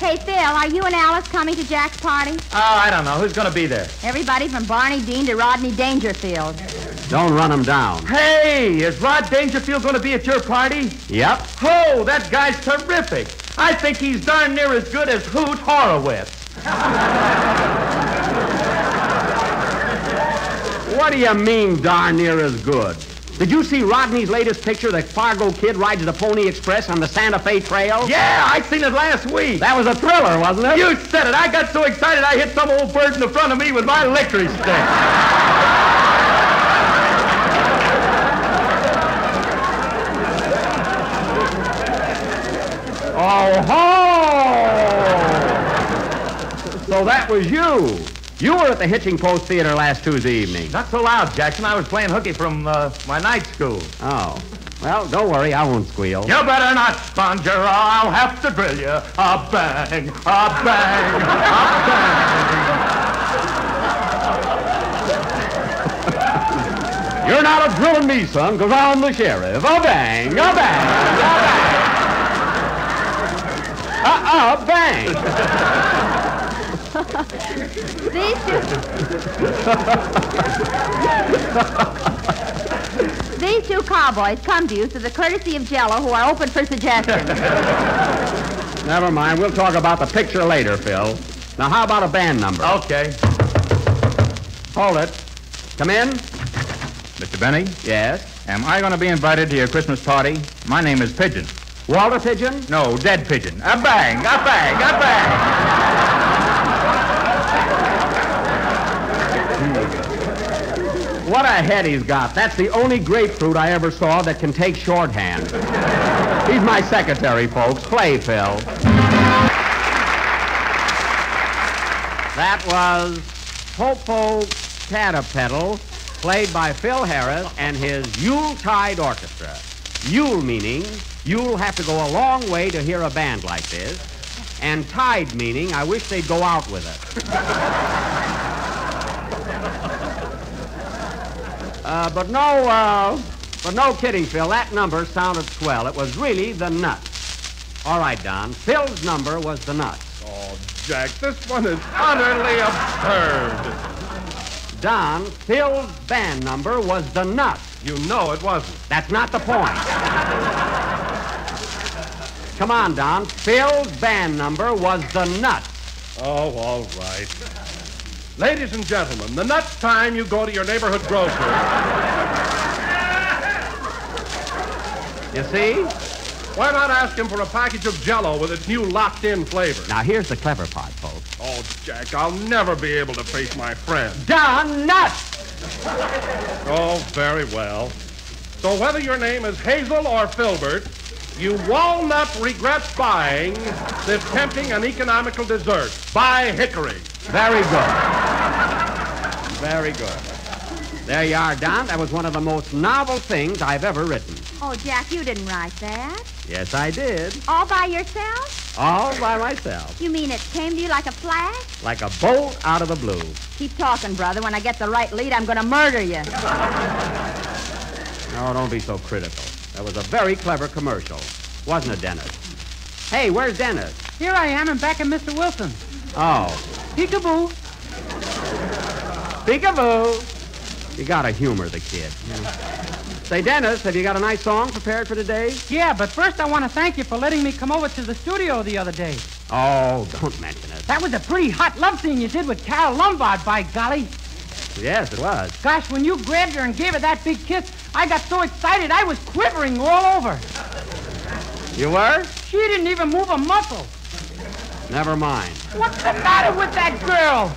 Hey, Phil, are you and Alice coming to Jack's party? Oh, I don't know. Who's going to be there? Everybody from Barney Dean to Rodney Dangerfield. Don't run him down. Hey, is Rod Dangerfield going to be at your party? Yep. Oh, that guy's terrific. I think he's darn near as good as Hoot Horowitz. What do you mean, darn near as good? Did you see Rodney's latest picture, the Fargo kid rides the Pony Express on the Santa Fe Trail? Yeah, I seen it last week. That was a thriller, wasn't it? You said it. I got so excited I hit some old bird in the front of me with my licorice stick. Oh, ho! So that was you. You were at the Hitching Post Theater last Tuesday evening. Not so loud, Jackson. I was playing hooky from uh, my night school. Oh. Well, don't worry. I won't squeal. You better not, Sponger, or I'll have to drill you. A bang, a bang, a bang. You're not a drilling me, son, because I'm the sheriff. A bang, a bang, a bang. Uh-oh! a bang. These two. These two cowboys come to you through the courtesy of Jello, who are open for suggestions. Never mind. We'll talk about the picture later, Phil. Now, how about a band number? Okay. Hold it. Come in. Mr. Benny, Yes. am I going to be invited to your Christmas party? My name is Pigeon. Walter Pidgeon? No, Dead Pigeon. A bang, a bang, a bang. What a head he's got. That's the only grapefruit I ever saw that can take shorthand. He's my secretary, folks. Play, Phil. That was Popo Catapedal, played by Phil Harris and his Yuletide Orchestra. Yule meaning you'll have to go a long way to hear a band like this, and tide meaning I wish they'd go out with us. Uh, but no, uh, but no kidding, Phil. That number sounded swell. It was really the nuts. All right, Don. Phil's number was the nuts. Oh, Jack, this one is utterly absurd. Don, Phil's band number was the nuts. You know it wasn't. That's not the point. Come on, Don. Phil's band number was the nuts. Oh, all right. Ladies and gentlemen, the next time you go to your neighborhood grocer, You see? why not ask him for a package of Jello with its new locked-in flavor? Now, here's the clever part, folks. Oh, Jack, I'll never be able to face my friend. Don Nuts! Oh, very well. So whether your name is Hazel or Filbert, you will not regret buying this tempting and economical dessert. Buy Hickory. Very good. Very good. There you are, Don. That was one of the most novel things I've ever written. Oh, Jack, you didn't write that. Yes, I did. All by yourself? All by myself. You mean it came to you like a flash? Like a bolt out of the blue. Keep talking, brother. When I get the right lead, I'm going to murder you. Oh, don't be so critical. That was a very clever commercial. Wasn't it, Dennis? Hey, where's Dennis? Here I am, and back at Mr. Wilson. Oh, Peekaboo. peekaboo. You gotta humor the kid. you know. Say, Dennis, have you got a nice song prepared for today? Yeah, but first I want to thank you for letting me come over to the studio the other day. Oh, don't mention it. That was a pretty hot love scene you did with Carole Lombard, by golly. Yes, it was. Gosh, when you grabbed her and gave her that big kiss, I got so excited I was quivering all over. You were? She didn't even move a muscle. Never mind. What's the matter with that girl?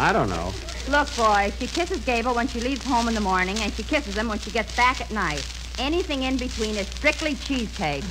I don't know. Look, boy, she kisses Gable when she leaves home in the morning, and she kisses him when she gets back at night. Anything in between is strictly cheesecake.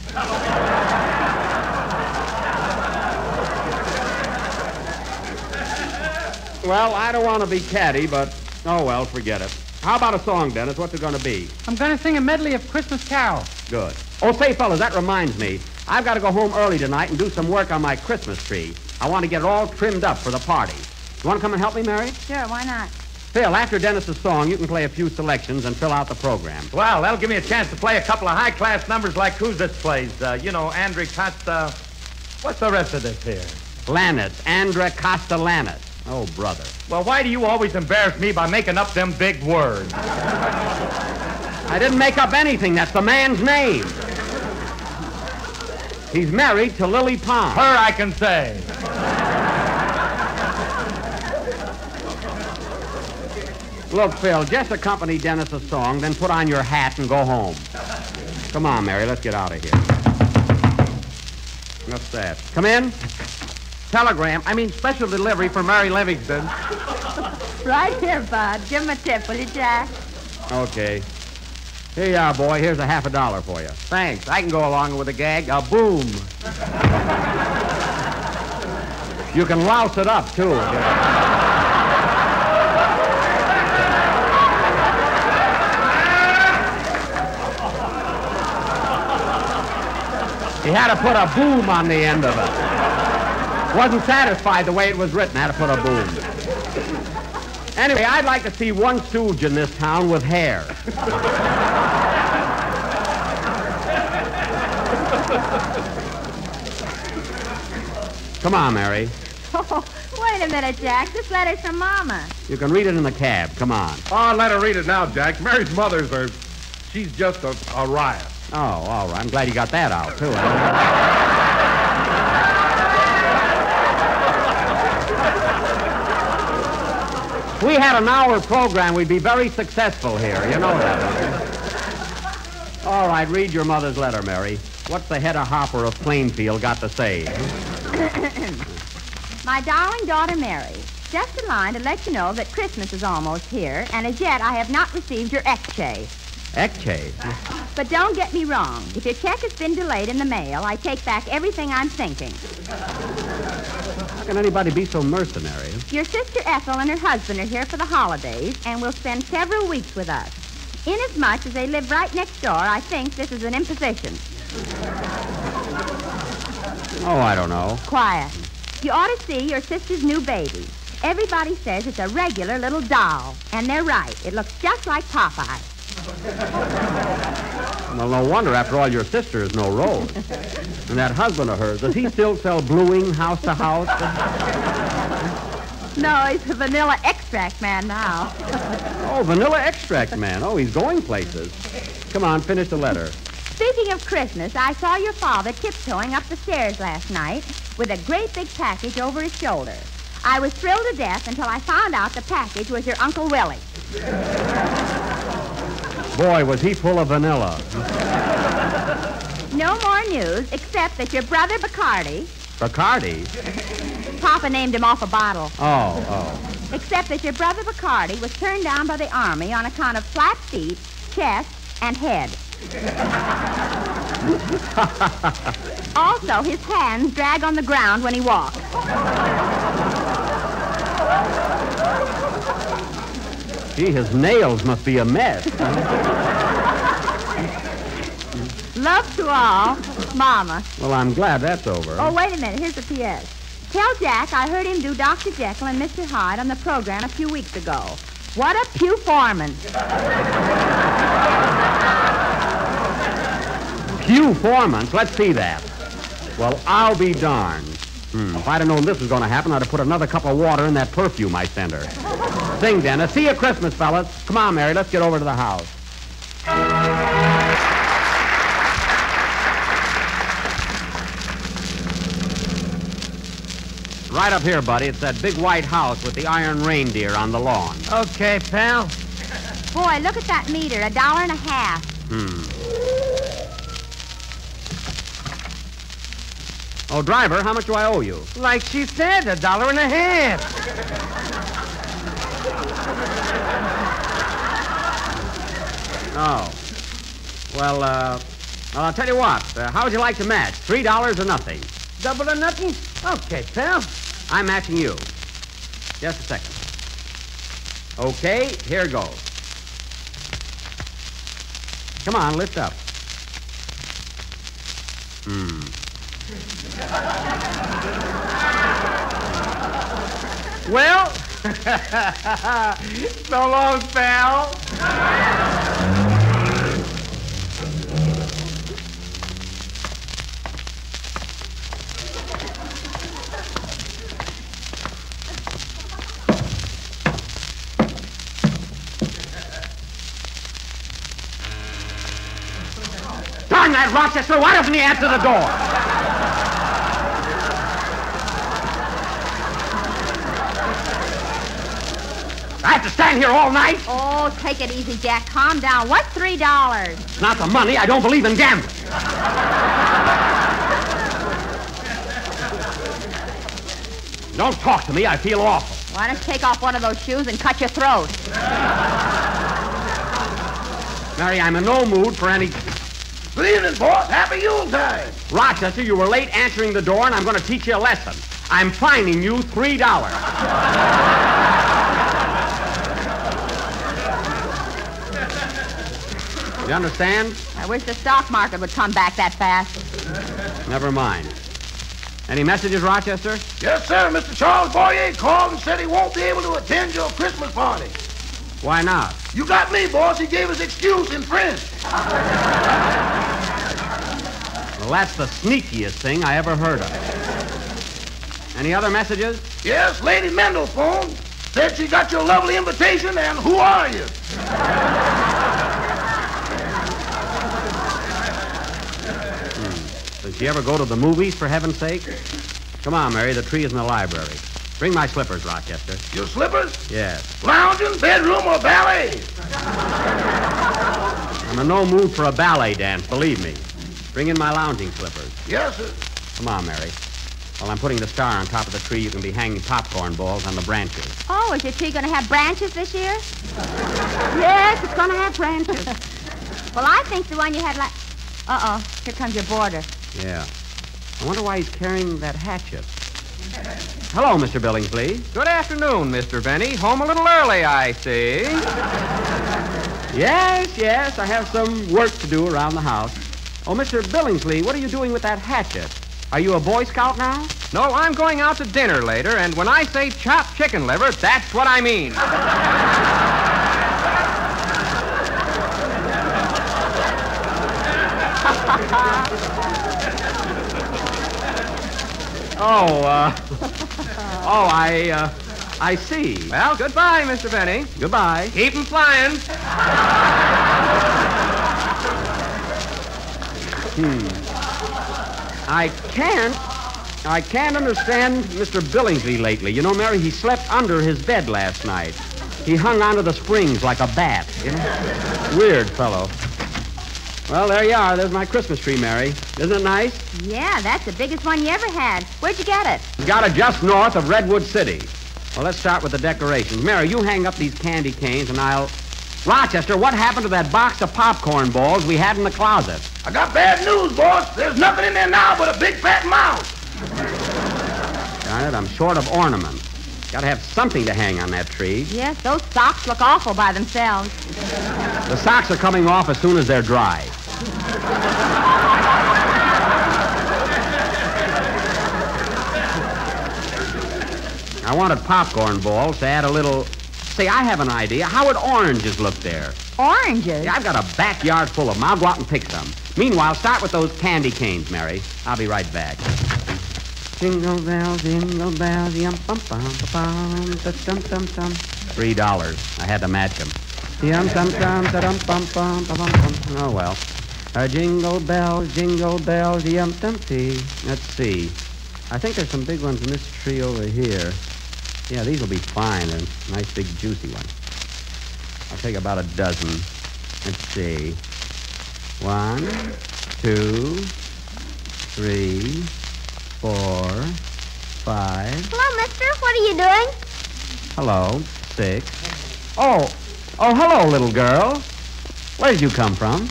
Well, I don't want to be catty, but oh well, forget it. How about a song, Dennis? What's it going to be? I'm going to sing a medley of Christmas carols. Good. Oh, say, fellas, that reminds me. I've got to go home early tonight and do some work on my Christmas tree. I want to get it all trimmed up for the party. You want to come and help me, Mary? Sure, why not? Phil, after Dennis's song, you can play a few selections and fill out the program. Well, that'll give me a chance to play a couple of high-class numbers like who's this plays. Uh, you know, Andre Costa. What's the rest of this here? Lannis, Andre Costa Costalannis. Oh, brother. Well, why do you always embarrass me by making up them big words? I didn't make up anything. That's the man's name. He's married to Lily Pons. Her I can say. Look, Phil, just accompany Dennis's song, then put on your hat and go home. Come on, Mary, let's get out of here. What's that? Come in. Telegram. I mean, special delivery for Mary Livingstone. Right here, Bud. Give him a tip, will you, Jack? Okay. Here you are, boy. Here's a half a dollar for you. Thanks. I can go along with a gag. A boom. You can louse it up, too. He had to put a boom on the end of it. Wasn't satisfied the way it was written. Had to put a boom. Anyway, I'd like to see one stooge in this town with hair. Come on, Mary. Oh, wait a minute, Jack. This letter's from Mama. You can read it in the cab. Come on. Oh, let her read it now, Jack. Mary's mother's a. She's just a, a riot. Oh, all right. I'm glad you got that out, too. If we had an hour program, we'd be very successful here. You know that. All right, read your mother's letter, Mary. What's the Hedda Hopper of Plainfield got to say? My darling daughter Mary, just a line to let you know that Christmas is almost here, and as yet I have not received your Ekche. Ekche. But don't get me wrong. If your check has been delayed in the mail, I take back everything I'm thinking. How can anybody be so mercenary? Your sister Ethel and her husband are here for the holidays and will spend several weeks with us. Inasmuch as they live right next door, I think this is an imposition. Oh, I don't know. Quiet. You ought to see your sister's new baby. Everybody says it's a regular little doll, and they're right. It looks just like Popeye. Well, no wonder, after all, your sister is no rose. and that husband of hers, does he still sell bluing house to house? No, he's a vanilla extract man now. oh, vanilla extract man. Oh, he's going places. Come on, finish the letter. Speaking of Christmas, I saw your father tiptoeing up the stairs last night with a great big package over his shoulder. I was thrilled to death until I found out the package was your Uncle Willie. Boy, was he full of vanilla. No more news, except that your brother Bacardi, Bacardi? Papa named him off a bottle, Oh, oh. except that your brother Bacardi was turned down by the Army on account of flat feet, chest, and head. also, his hands drag on the ground when he walks. Gee, his nails must be a mess. Love to all, Mama. well, I'm glad that's over. Oh, wait a minute. Here's the P.S. Tell Jack I heard him do Dr. Jekyll and Mr. Hyde on the program a few weeks ago. What a pew foreman. Pew foreman? Let's see that. Well, I'll be darned. Hmm, if I'd have known this was going to happen, I'd have put another cup of water in that perfume I sent her. Sing, Dennis. See you Christmas, fellas. Come on, Mary. Let's get over to the house. Right up here, buddy. It's that big white house with the iron reindeer on the lawn. Okay, pal. Boy, look at that meter. A dollar and a half. Hmm. Oh, driver, how much do I owe you? Like she said, a dollar and a half. Oh. Well, uh, well, I'll tell you what. Uh, how would you like to match? Three dollars or nothing? Double or nothing? Okay, pal. I'm matching you. Just a second. Okay, here goes. Come on, lift up. Hmm. Well, so long, pal. Darn that Rochester! Why doesn't he answer the door? I have to stand here all night? Oh, take it easy, Jack. Calm down. What's three dollars? It's not the money. I don't believe in gambling. don't talk to me. I feel awful. Why don't you take off one of those shoes and cut your throat? Mary, I'm in no mood for any. Good evening, boss. Happy Yuletide. Rochester, you were late answering the door, and I'm going to teach you a lesson. I'm fining you $3. You understand? I wish the stock market would come back that fast. Never mind. Any messages, Rochester? Yes, sir. Mr. Charles Boyer called and said he won't be able to attend your Christmas party. Why not? You got me, boss. He gave his excuse in French. Well, Well, that's the sneakiest thing I ever heard of. Any other messages? Yes, Lady Mendl phoned. Said she got your lovely invitation, and who are you? Does she ever go to the movies, for heaven's sake? Come on, Mary. The tree is in the library. Bring my slippers, Rochester. Your slippers? Yes. Lounging, bedroom, or ballet? I'm in no mood for a ballet dance, believe me. Bring in my lounging slippers. Yes, sir. Come on, Mary. While I'm putting the star on top of the tree, you can be hanging popcorn balls on the branches. Oh, is your tree going to have branches this year? Yes, it's going to have branches. Well, I think the one you had like. Uh oh, here comes your boarder. Yeah. I wonder why he's carrying that hatchet. Hello, Mr. Billingsley. Good afternoon, Mr. Benny. Home a little early, I see. Yes, yes, I have some work to do around the house. Oh, Mr. Billingsley, what are you doing with that hatchet? Are you a Boy Scout now? No, I'm going out to dinner later, and when I say chopped chicken liver, that's what I mean. Oh, uh. oh, I, uh. I see. Well, goodbye, Mr. Benny. Goodbye. Keep 'em flying. Hmm. I can't. I can't understand Mr. Billingsley lately. You know, Mary, he slept under his bed last night. He hung onto the springs like a bat, you know? Weird fellow. Well, there you are. There's my Christmas tree, Mary. Isn't it nice? Yeah, that's the biggest one you ever had. Where'd you get it? Got it just north of Redwood City. Well, let's start with the decorations. Mary, you hang up these candy canes, and I'll. Rochester, what happened to that box of popcorn balls we had in the closet? I got bad news, boss. There's nothing in there now but a big fat mouse. Darn it, I'm short of ornaments. Gotta have something to hang on that tree. Yes, those socks look awful by themselves. The socks are coming off as soon as they're dry. I wanted popcorn balls to add a little. Say, I have an idea. How would oranges look there? Oranges? Yeah, I've got a backyard full of them. I'll go out and pick some. Meanwhile, start with those candy canes, Mary. I'll be right back. Jingle bells, jingle bells, yum bum bum bum bum, dum dum dum. Three dollars. I had to match them. Yum dum dum dum bum bum bum bum bum. Oh well. Uh, jingle bells, jingle bells, yum dum tee. Let's see. I think there's some big ones in this tree over here. Yeah, these will be fine. They're nice big juicy ones. I'll take about a dozen. Let's see. One, two, three, four, five. Hello, mister. What are you doing? Hello, six. Oh, oh, hello, little girl. Where did you come from?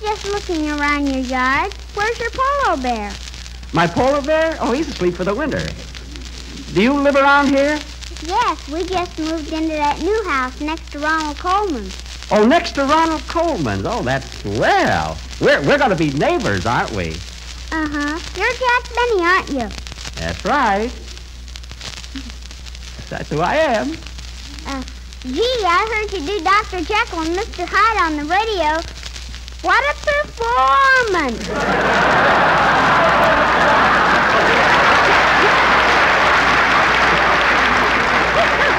Just looking around your yard. Where's your polo bear? My polar bear? Oh, he's asleep for the winter. Do you live around here? Yes, we just moved into that new house next to Ronald Colman. Oh, next to Ronald Colman's. Oh, that's swell. We're, we're going to be neighbors, aren't we? Uh-huh. You're Jack Benny, aren't you? That's right. That's who I am. Uh, gee, I heard you do Dr. Jekyll and Mr. Hyde on the radio. What a performance!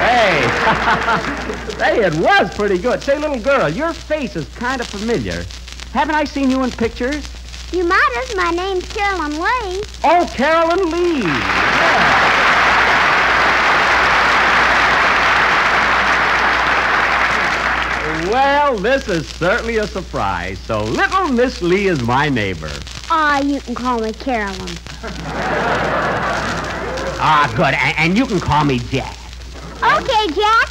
Hey. hey, it was pretty good. Say, little girl, your face is kind of familiar. Haven't I seen you in pictures? You might have. My name's Carolyn Lee. Oh, Carolyn Lee. Well, this is certainly a surprise. So, little Miss Lee is my neighbor. Ah, you can call me Carolyn. Ah, good. And, and you can call me Jack. Okay, Jack.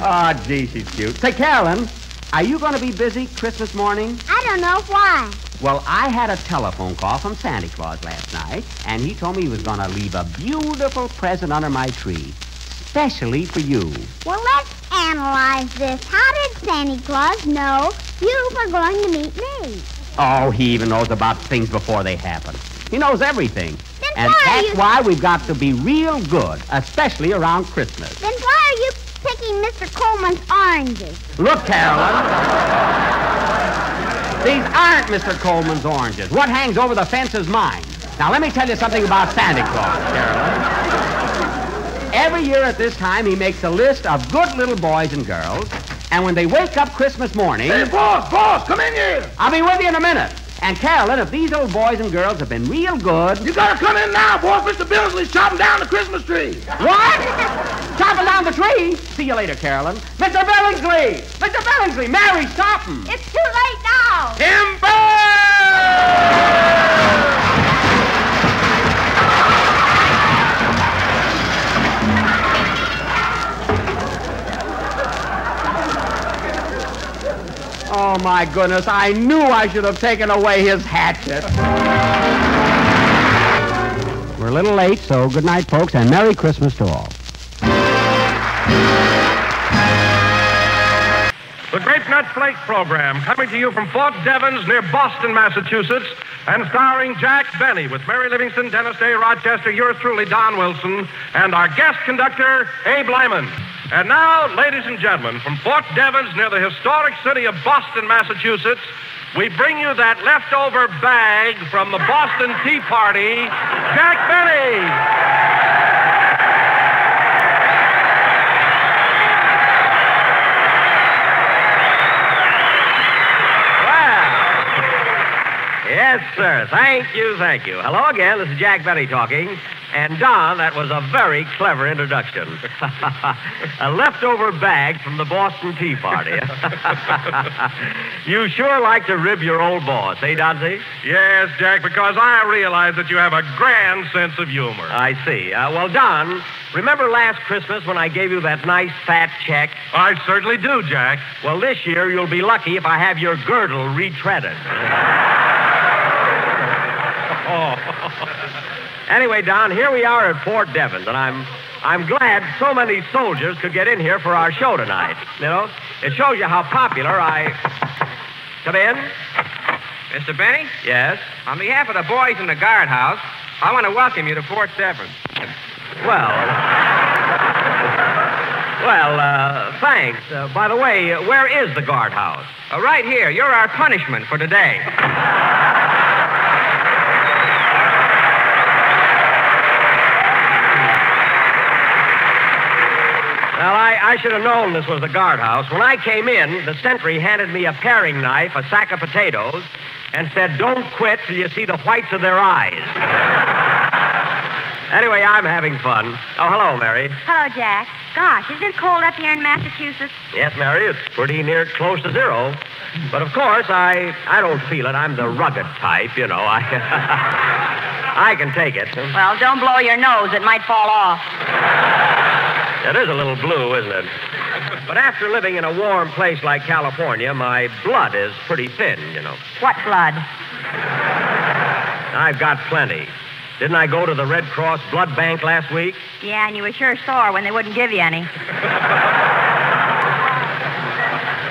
Oh, gee, she's cute. Say, Carolyn, are you going to be busy Christmas morning? I don't know why. Well, I had a telephone call from Santa Claus last night, and he told me he was going to leave a beautiful present under my tree, especially for you. Well, let's analyze this. How did Santa Claus know you were going to meet me? Oh, he even knows about things before they happen. He knows everything. Then And why are that's you... why we've got to be real good, especially around Christmas. Then why are you picking Mr. Colman's oranges? Look, Carolyn. These aren't Mr. Colman's oranges. What hangs over the fence is mine. Now, let me tell you something about Santa Claus, Carolyn. Every year at this time, he makes a list of good little boys and girls, and when they wake up Christmas morning. Hey, boss, boss, come in here. I'll be with you in a minute. And Carolyn, if these old boys and girls have been real good. You gotta come in now, boss. Mr. Billingsley's chopping down the Christmas tree. What? chopping down the tree? See you later, Carolyn. Mr. Billingsley! Mr. Billingsley, Mary, stop him! It's too late now. Oh, my goodness, I knew I should have taken away his hatchet. We're a little late, so good night, folks, and Merry Christmas to all. The Grape Nut Flake program coming to you from Fort Devens near Boston, Massachusetts, and starring Jack Benny with Mary Livingstone, Dennis Day, Rochester, yours truly, Don Wilson, and our guest conductor, Abe Lyman. And now, ladies and gentlemen, from Fort Devens near the historic city of Boston, Massachusetts, we bring you that leftover bag from the Boston Tea Party, Jack Benny. Yes, sir. Thank you, thank you. Hello again. This is Jack Benny talking. And Don, that was a very clever introduction. a leftover bag from the Boston Tea Party. you sure like to rib your old boss, eh, Donsey? Yes, Jack, because I realize that you have a grand sense of humor. I see. Uh, well, Don, remember last Christmas when I gave you that nice fat check? I certainly do, Jack. Well, this year you'll be lucky if I have your girdle retreaded. Anyway, Don, here we are at Fort Devens, and I'm I'm glad so many soldiers could get in here for our show tonight. You know, it shows you how popular I. Come in. Mr. Benny? Yes. On behalf of the boys in the guardhouse, I want to welcome you to Fort Devens. Well. Well, uh, thanks. Uh, by the way, uh, where is the guardhouse? Uh, right here. You're our punishment for today. Well, I, I should have known this was the guardhouse. When I came in, the sentry handed me a paring knife, a sack of potatoes, and said, Don't quit till you see the whites of their eyes. anyway, I'm having fun. Oh, hello, Mary. Hello, Jack. Gosh, isn't it cold up here in Massachusetts? Yes, Mary, it's pretty near close to zero. But of course, I I don't feel it. I'm the rugged type, you know. I I can take it. Well, don't blow your nose. It might fall off. It is a little blue, isn't it? But after living in a warm place like California, my blood is pretty thin, you know. What blood? I've got plenty. Didn't I go to the Red Cross blood bank last week? Yeah, and you were sure sore when they wouldn't give you any.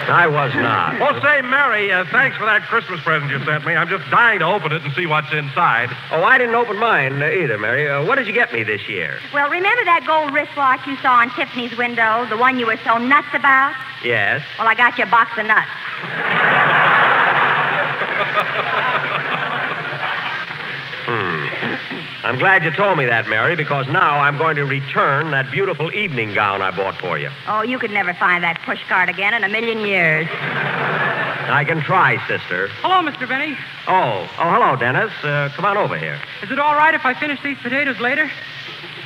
I was not. Well, say, Mary, uh, thanks for that Christmas present you sent me. I'm just dying to open it and see what's inside. Oh, I didn't open mine uh, either, Mary. Uh, what did you get me this year? Well, remember that gold wristwatch you saw on Tiffany's window? The one you were so nuts about? Yes. Well, I got you a box of nuts. Hmm. I'm glad you told me that, Mary, because now I'm going to return that beautiful evening gown I bought for you. Oh, you could never find that pushcart again in a million years. I can try, sister. Hello, Mr. Benny. Oh, oh, hello, Dennis. Uh, come on over here. Is it all right if I finish these potatoes later?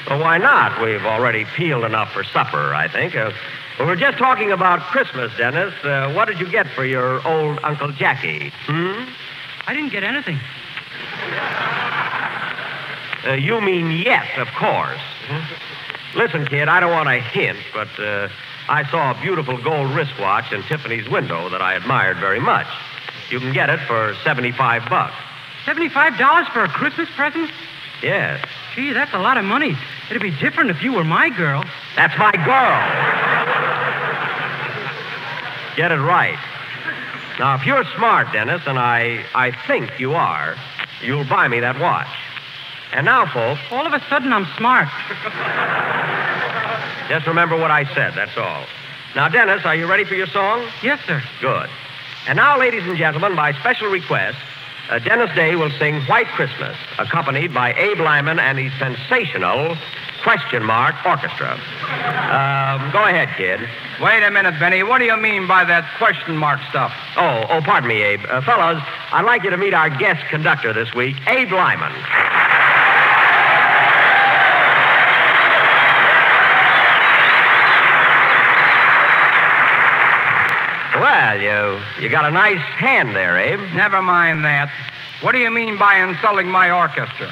Well, why not? We've already peeled enough for supper, I think. Uh, we're just talking about Christmas, Dennis. Uh, what did you get for your old Uncle Jackie? Hmm? I didn't get anything. Uh, you mean yes, of course. Listen, kid, I don't want to hint, but uh, I saw a beautiful gold wristwatch in Tiffany's window that I admired very much. You can get it for 75 bucks. $75 for a Christmas present? Yes. Gee, that's a lot of money. It'd be different if you were my girl. That's my girl. Get it right. Now, if you're smart, Dennis, and I, I think you are, you'll buy me that watch. And now, folks, All of a sudden, I'm smart. just remember what I said, that's all. Now, Dennis, are you ready for your song? Yes, sir. Good. And now, ladies and gentlemen, by special request, uh, Dennis Day will sing White Christmas, accompanied by Abe Lyman and his sensational question mark orchestra. Um, go ahead, kid. Wait a minute, Benny. What do you mean by that question mark stuff? Oh, oh, pardon me, Abe. Uh, fellows, I'd like you to meet our guest conductor this week, Abe Lyman. Well, you you got a nice hand there, Abe. Never mind that. What do you mean by insulting my orchestra?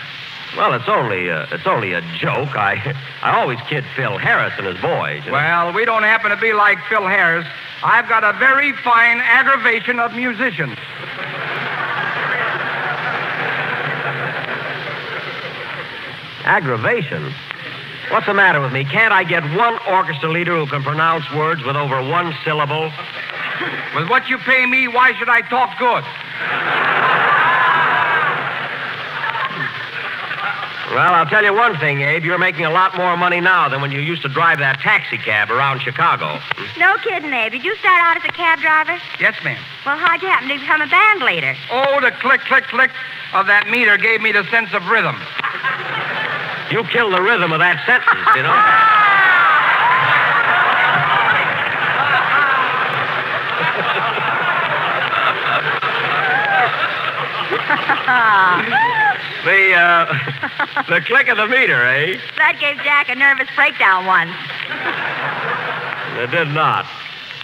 Well, it's only a, it's only a joke. I I always kid Phil Harris and his boys. you know. Well, we don't happen to be like Phil Harris. I've got a very fine aggravation of musicians. Aggravation. What's the matter with me? Can't I get one orchestra leader who can pronounce words with over one syllable? With what you pay me, why should I talk good? Well, I'll tell you one thing, Abe. You're making a lot more money now than when you used to drive that taxi cab around Chicago. No kidding, Abe. Did you start out as a cab driver? Yes, ma'am. Well, how'd you happen to become a band leader? Oh, the click, click, click of that meter gave me the sense of rhythm. You killed the rhythm of that sentence, you know. the uh, the click of the meter, eh? That gave Jack a nervous breakdown once. It did not.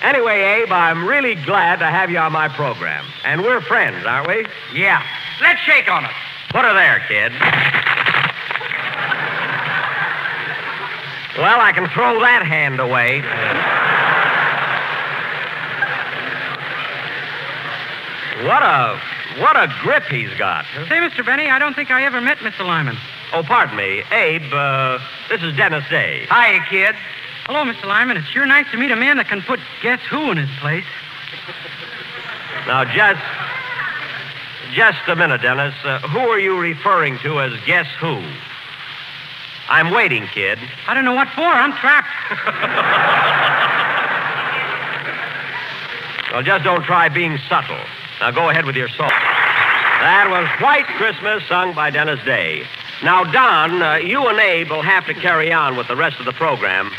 Anyway, Abe, I'm really glad to have you on my program. And we're friends, aren't we? Yeah. Let's shake on it. Put her there, kid. Well, I can throw that hand away. What a what a grip he's got. Say, Mr. Benny, I don't think I ever met Mr. Lyman. Oh, pardon me, Abe. Uh, this is Dennis Day. Hiya, kid. Hello, Mr. Lyman. It's sure nice to meet a man that can put guess who in his place. Now, just just a minute, Dennis. Uh, who are you referring to as guess who? I'm waiting, kid. I don't know what for. I'm trapped. Well, just don't try being subtle. Now go ahead with your song. That was White Christmas, sung by Dennis Day. Now, Don, uh, you and Abe will have to carry on with the rest of the program.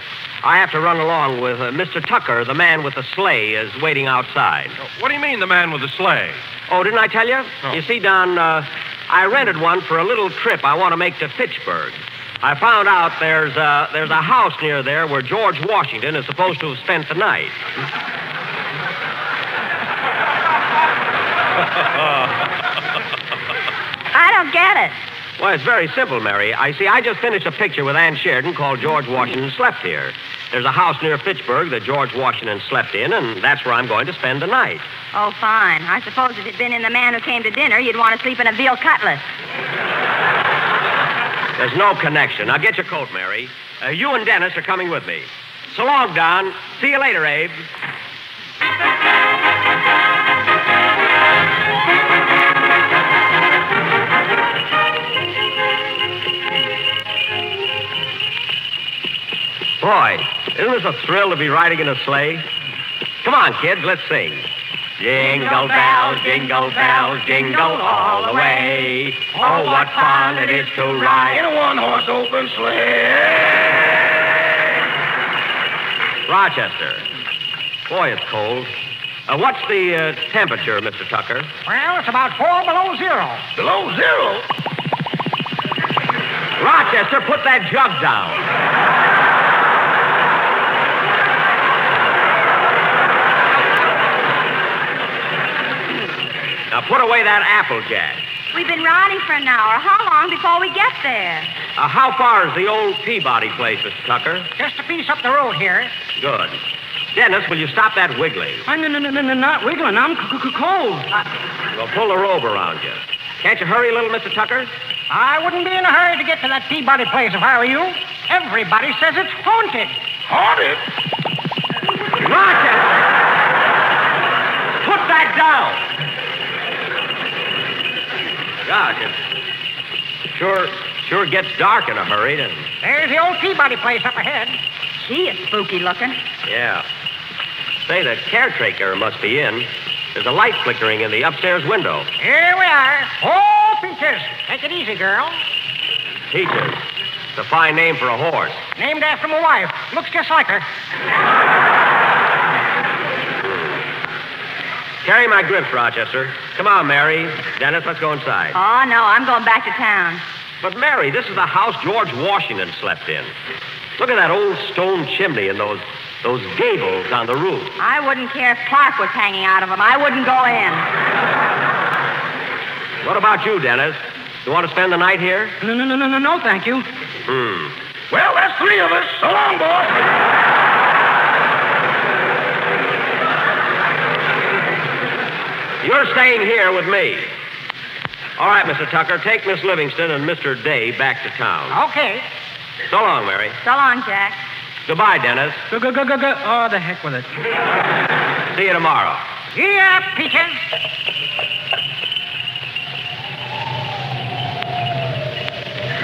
I have to run along with uh, Mr. Tucker, the man with the sleigh, is waiting outside. What do you mean, the man with the sleigh? Oh, didn't I tell you? No. You see, Don, uh, I rented one for a little trip I want to make to Fitchburg. I found out there's a, there's a house near there where George Washington is supposed to have spent the night. I don't get it. Well, it's very simple, Mary. I see, I just finished a picture with Ann Sheridan called George Washington Slept Here. There's a house near Fitchburg that George Washington slept in, and that's where I'm going to spend the night. Oh, fine. I suppose if it'd been in the man who came to dinner, you'd want to sleep in a veal cutlet. There's no connection. Now get your coat, Mary. Uh, you and Dennis are coming with me. So long, Don. See you later, Abe. Boy, isn't this a thrill to be riding in a sleigh? Come on, kids, let's sing. Jingle bells, jingle bells, jingle all the way. Oh, what fun it is to ride In a one-horse open sleigh. Rochester. Boy, it's cold. Uh, what's the uh, temperature, Mr. Tucker? Well, it's about four below zero. Below zero? Rochester, put that jug down. Now put away that Applejack. We've been riding for an hour. How long before we get there? Uh, how far is the old Peabody place, Mr. Tucker? Just a piece up the road here. Good. Dennis, will you stop that wiggling? I'm n- n- n- not wiggling. I'm c- c- cold. Well, pull the robe around you. Can't you hurry a little, Mr. Tucker? I wouldn't be in a hurry to get to that Peabody place if I were you. Everybody says it's haunted. Haunted? Rochester! Put that down! Gosh, it sure, sure gets dark in a hurry, doesn't it? There's the old Peabody place up ahead. Gee, it's spooky looking. Yeah. Say, the caretaker must be in. There's a light flickering in the upstairs window. Here we are. Oh, Peaches. Take it easy, girl. Peaches. It's a fine name for a horse. Named after my wife. Looks just like her. Carry my grips, Rochester. Come on, Mary. Dennis, let's go inside. Oh, no, I'm going back to town. But, Mary, this is the house George Washington slept in. Look at that old stone chimney and those those gables on the roof. I wouldn't care if Clark was hanging out of them. I wouldn't go in. What about you, Dennis? You want to spend the night here? No, no, no, no, no, no, thank you. Hmm. Well, that's three of us. So long, boys. You're staying here with me. All right, Mr. Tucker, take Miss Livingstone and Mr. Day back to town. Okay. So long, Mary. So long, Jack. Goodbye, Dennis. Go, go, go, go, go. Oh, the heck with it. See you tomorrow. Yeah, Peaches.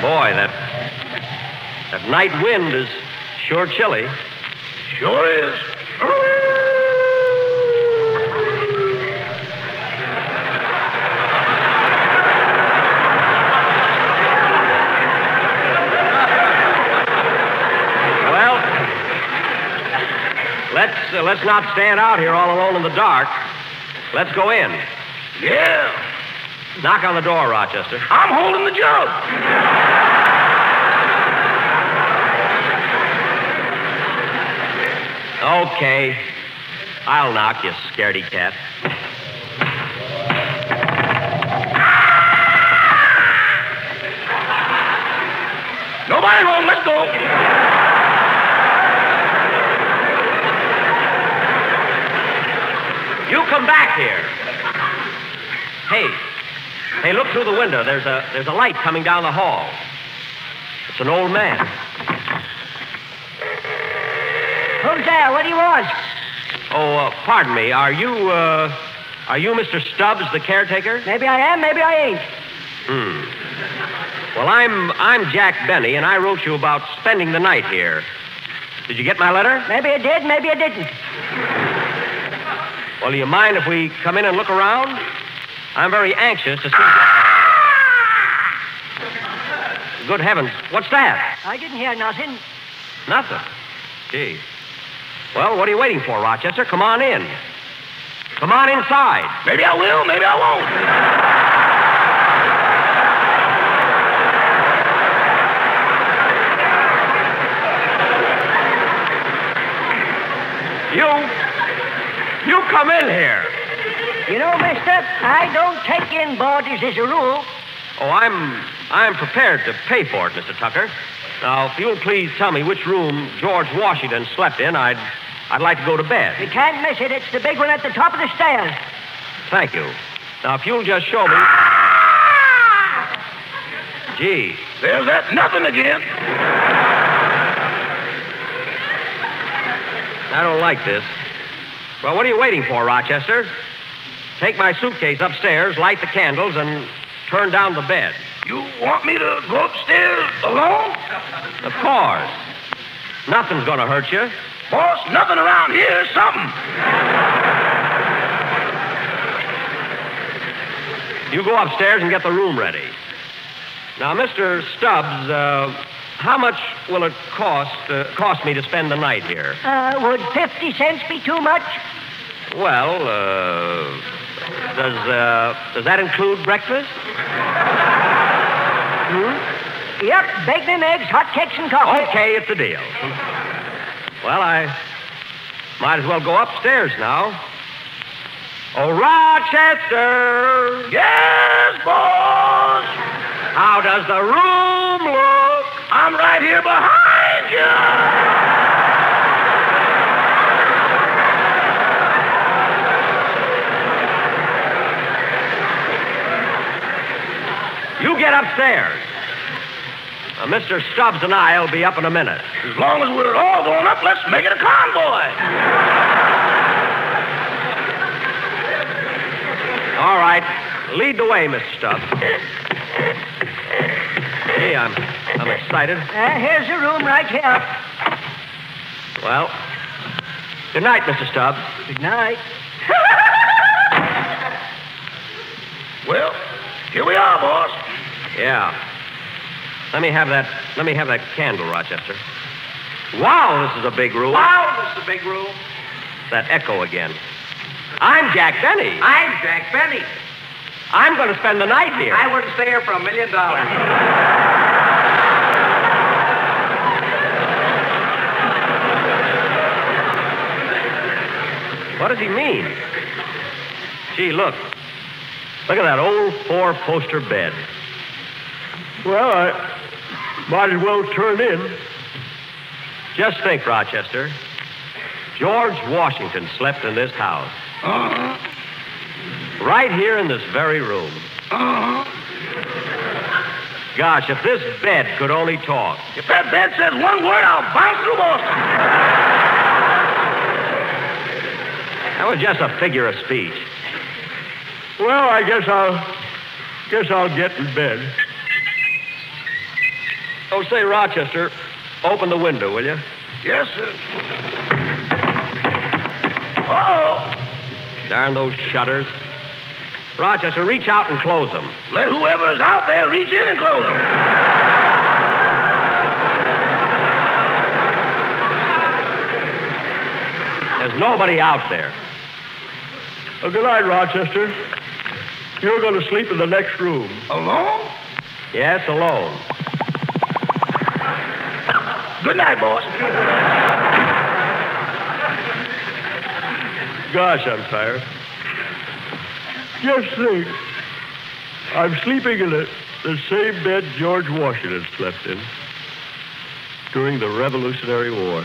Boy, that that night wind is sure chilly. Sure is. Well, let's uh, let's not stand out here all alone in the dark. Let's go in. Yeah. Knock on the door, Rochester. I'm holding the jug. Okay. I'll knock, you scaredy cat. Nobody home. Let's go. You come back here. Hey. Hey, look through the window. There's a there's a light coming down the hall. It's an old man. Who's there? What do you want? Oh, uh, pardon me. Are you uh are you Mr. Stubbs, the caretaker? Maybe I am, maybe I ain't. Hmm. Well, I'm I'm Jack Benny, and I wrote you about spending the night here. Did you get my letter? Maybe I did, maybe I didn't. Well, do you mind if we come in and look around? I'm very anxious to see. Good heavens, what's that? I didn't hear nothing. Nothing. Gee. Well, what are you waiting for, Rochester? Come on in. Come on inside. Maybe I will, maybe I won't. You. You come in here. You know, mister, I don't take in boarders as a rule. Oh, I'm I'm prepared to pay for it, Mr. Tucker. Now, if you'll please tell me which room George Washington slept in, I'd I'd like to go to bed. You can't miss it. It's the big one at the top of the stairs. Thank you. Now, if you'll just show me. Gee, There's that nothing again. I don't like this. Well, what are you waiting for, Rochester? Take my suitcase upstairs, light the candles, and turn down the bed. You want me to go upstairs alone? Of course. Nothing's going to hurt you. Boss, nothing around here is something. You go upstairs and get the room ready. Now, Mr. Stubbs, uh, how much will it cost uh, cost me to spend the night here? Uh, would 50 cents be too much? Well, uh, does uh, does that include breakfast? Hmm? Yep, bacon and eggs, hot cakes and coffee. Okay, it's a deal. Well, I might as well go upstairs now. Oh, Rochester! Yes, boss. How does the room look? I'm right here behind you. You get upstairs. Now, Mr. Stubbs and I'll be up in a minute. As long as we're all going up, let's make it a convoy. All right. Lead the way, Mr. Stubbs. Gee, I'm, I'm excited. Uh, here's your room right here. Well, good night, Mr. Stubbs. Good night. Well, here we are, boss. Yeah. Let me have that. Let me have that candle, Rochester. Wow, this is a big room. Wow, this is a big room. That echo again. I'm Jack Benny. I'm Jack Benny. I'm going to spend the night here. I wouldn't stay here for a million dollars. What does he mean? Gee, look. Look at that old four poster bed. Well, I might as well turn in. Just think, Rochester. George Washington slept in this house. Uh-huh. Right here in this very room. Uh-huh. Gosh, if this bed could only talk. If that bed says one word, I'll bounce through Boston. That was just a figure of speech. Well, I guess I'll guess I'll get in bed. Oh, say, Rochester, open the window, will you? Yes, sir. Oh, Darn those shutters. Rochester, reach out and close them. let whoever's out there reach in and close them. There's nobody out there. Oh, good night, Rochester. You're going to sleep in the next room. Alone? Yes, alone. Good night, boss. Gosh, I'm tired. Just think. I'm sleeping in the, the same bed George Washington slept in during the Revolutionary War.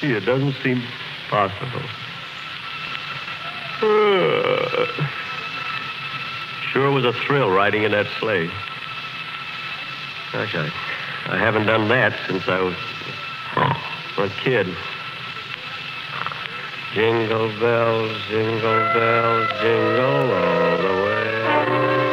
Gee, it doesn't seem possible. Uh, Sure was a thrill riding in that sleigh. Gosh, I, I haven't done that since I was a kid. Jingle bells, jingle bells, jingle all the way.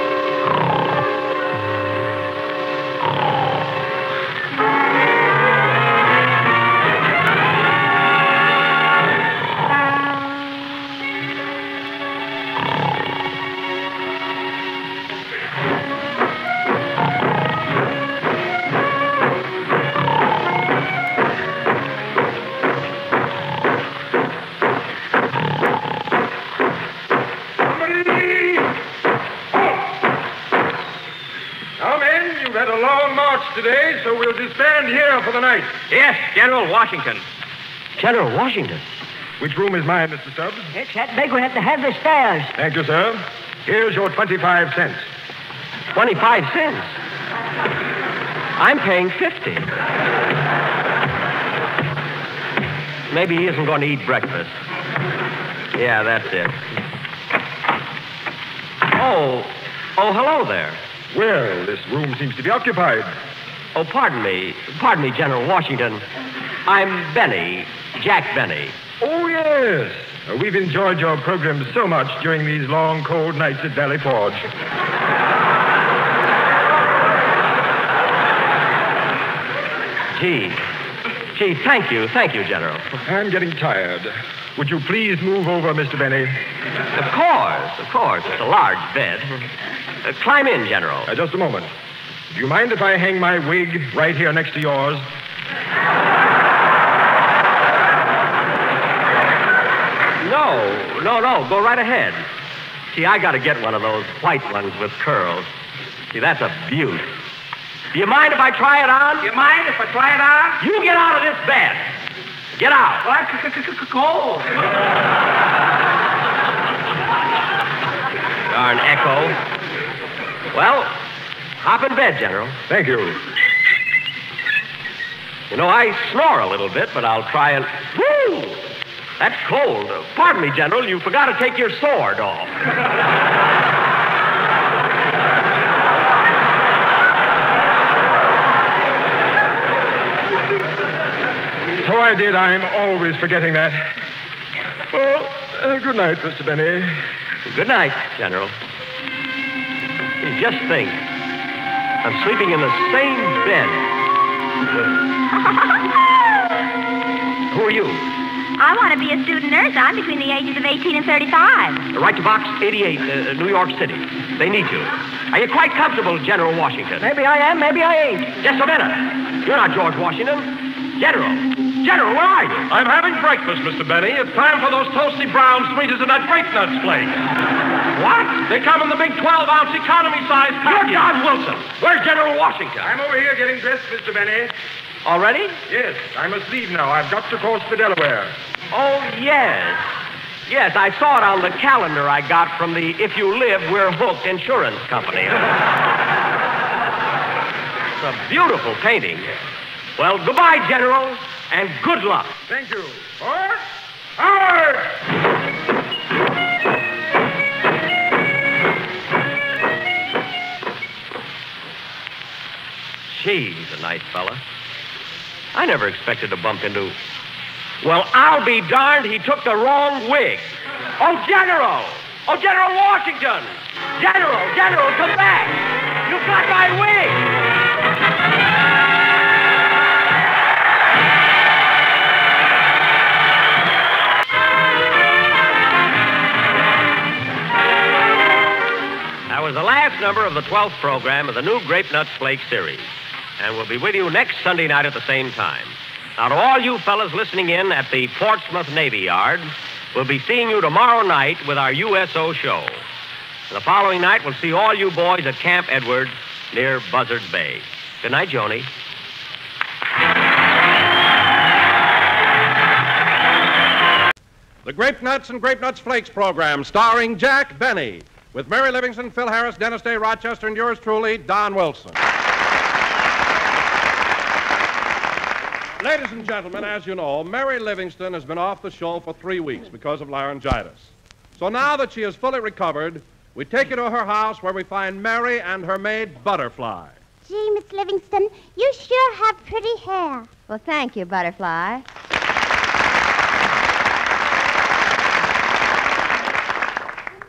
For the night. Yes, General Washington. General Washington. Which room is mine, Mr. Stubbs? It's that big one at the head of the stairs. Thank you, sir. Here's your 25 cents. 25 cents. I'm paying 50. Maybe he isn't going to eat breakfast. Yeah, that's it. Oh, oh, hello there. Well, this room seems to be occupied. Oh, pardon me. Pardon me, General Washington. I'm Benny, Jack Benny. Oh, yes. Uh, we've enjoyed your program so much during these long, cold nights at Valley Forge. Gee. Gee, thank you. Thank you, General. I'm getting tired. Would you please move over, Mr. Benny? Of course, of course. It's a large bed. Uh, climb in, General. Uh, just a moment. Do you mind if I hang my wig right here next to yours? No, no, no. Go right ahead. See, I got to get one of those white ones with curls. See, that's a beaut. Do you mind if I try it on? Do you mind if I try it on? You get out of this bed. Get out. Well, I c- c- c- cold. Oh. Darn echo. Well, hop in bed, General. Thank you. You know, I snore a little bit, but I'll try and. Woo! That's cold. Uh, pardon me, General. You forgot to take your sword off. So I did. I'm always forgetting that. Well, uh, good night, Mr. Benny. Good night, General. Just think. I'm sleeping in the same bed. Who are you? I want to be a student nurse. I'm between the ages of 18 and 35. Right to Box 88, uh, New York City. They need you. Are you quite comfortable, General Washington? Maybe I am, maybe I ain't. Just a minute. You're not George Washington. General. General, where are you? I'm having breakfast, Mr. Benny. It's time for those toasty brown sweeties and that grape nuts flake. What? They come in the big 12-ounce economy size You're. Don Wilson. Where's General Washington? I'm over here getting dressed, Mr. Benny. Already? Yes, I must leave now. I've got to course for Delaware. Oh, yes. Yes, I saw it on the calendar I got from the If You Live, We're Hooked insurance company. it's a beautiful painting. Well, goodbye, General, and good luck. Thank you. Forward! Forward! Gee, he's a nice fella. I never expected to bump into. Well, I'll be darned, he took the wrong wig. Oh, General! Oh, General Washington! General, General, come back! You've got my wig! Was the last number of the 12th program of the new Grape Nuts Flake series. And we'll be with you next Sunday night at the same time. Now, to all you fellas listening in at the Portsmouth Navy Yard, we'll be seeing you tomorrow night with our USO show. And the following night, we'll see all you boys at Camp Edward near Buzzard Bay. Good night, Joni. The Grape Nuts and Grape Nuts Flakes program, starring Jack Benny, with Mary Livingstone, Phil Harris, Dennis Day, Rochester, and yours truly, Don Wilson. Ladies and gentlemen, as you know, Mary Livingstone has been off the show for three weeks because of laryngitis. So now that she is fully recovered, we take you to her house where we find Mary and her maid, Butterfly. Gee, Miss Livingstone, you sure have pretty hair. Well, thank you, Butterfly.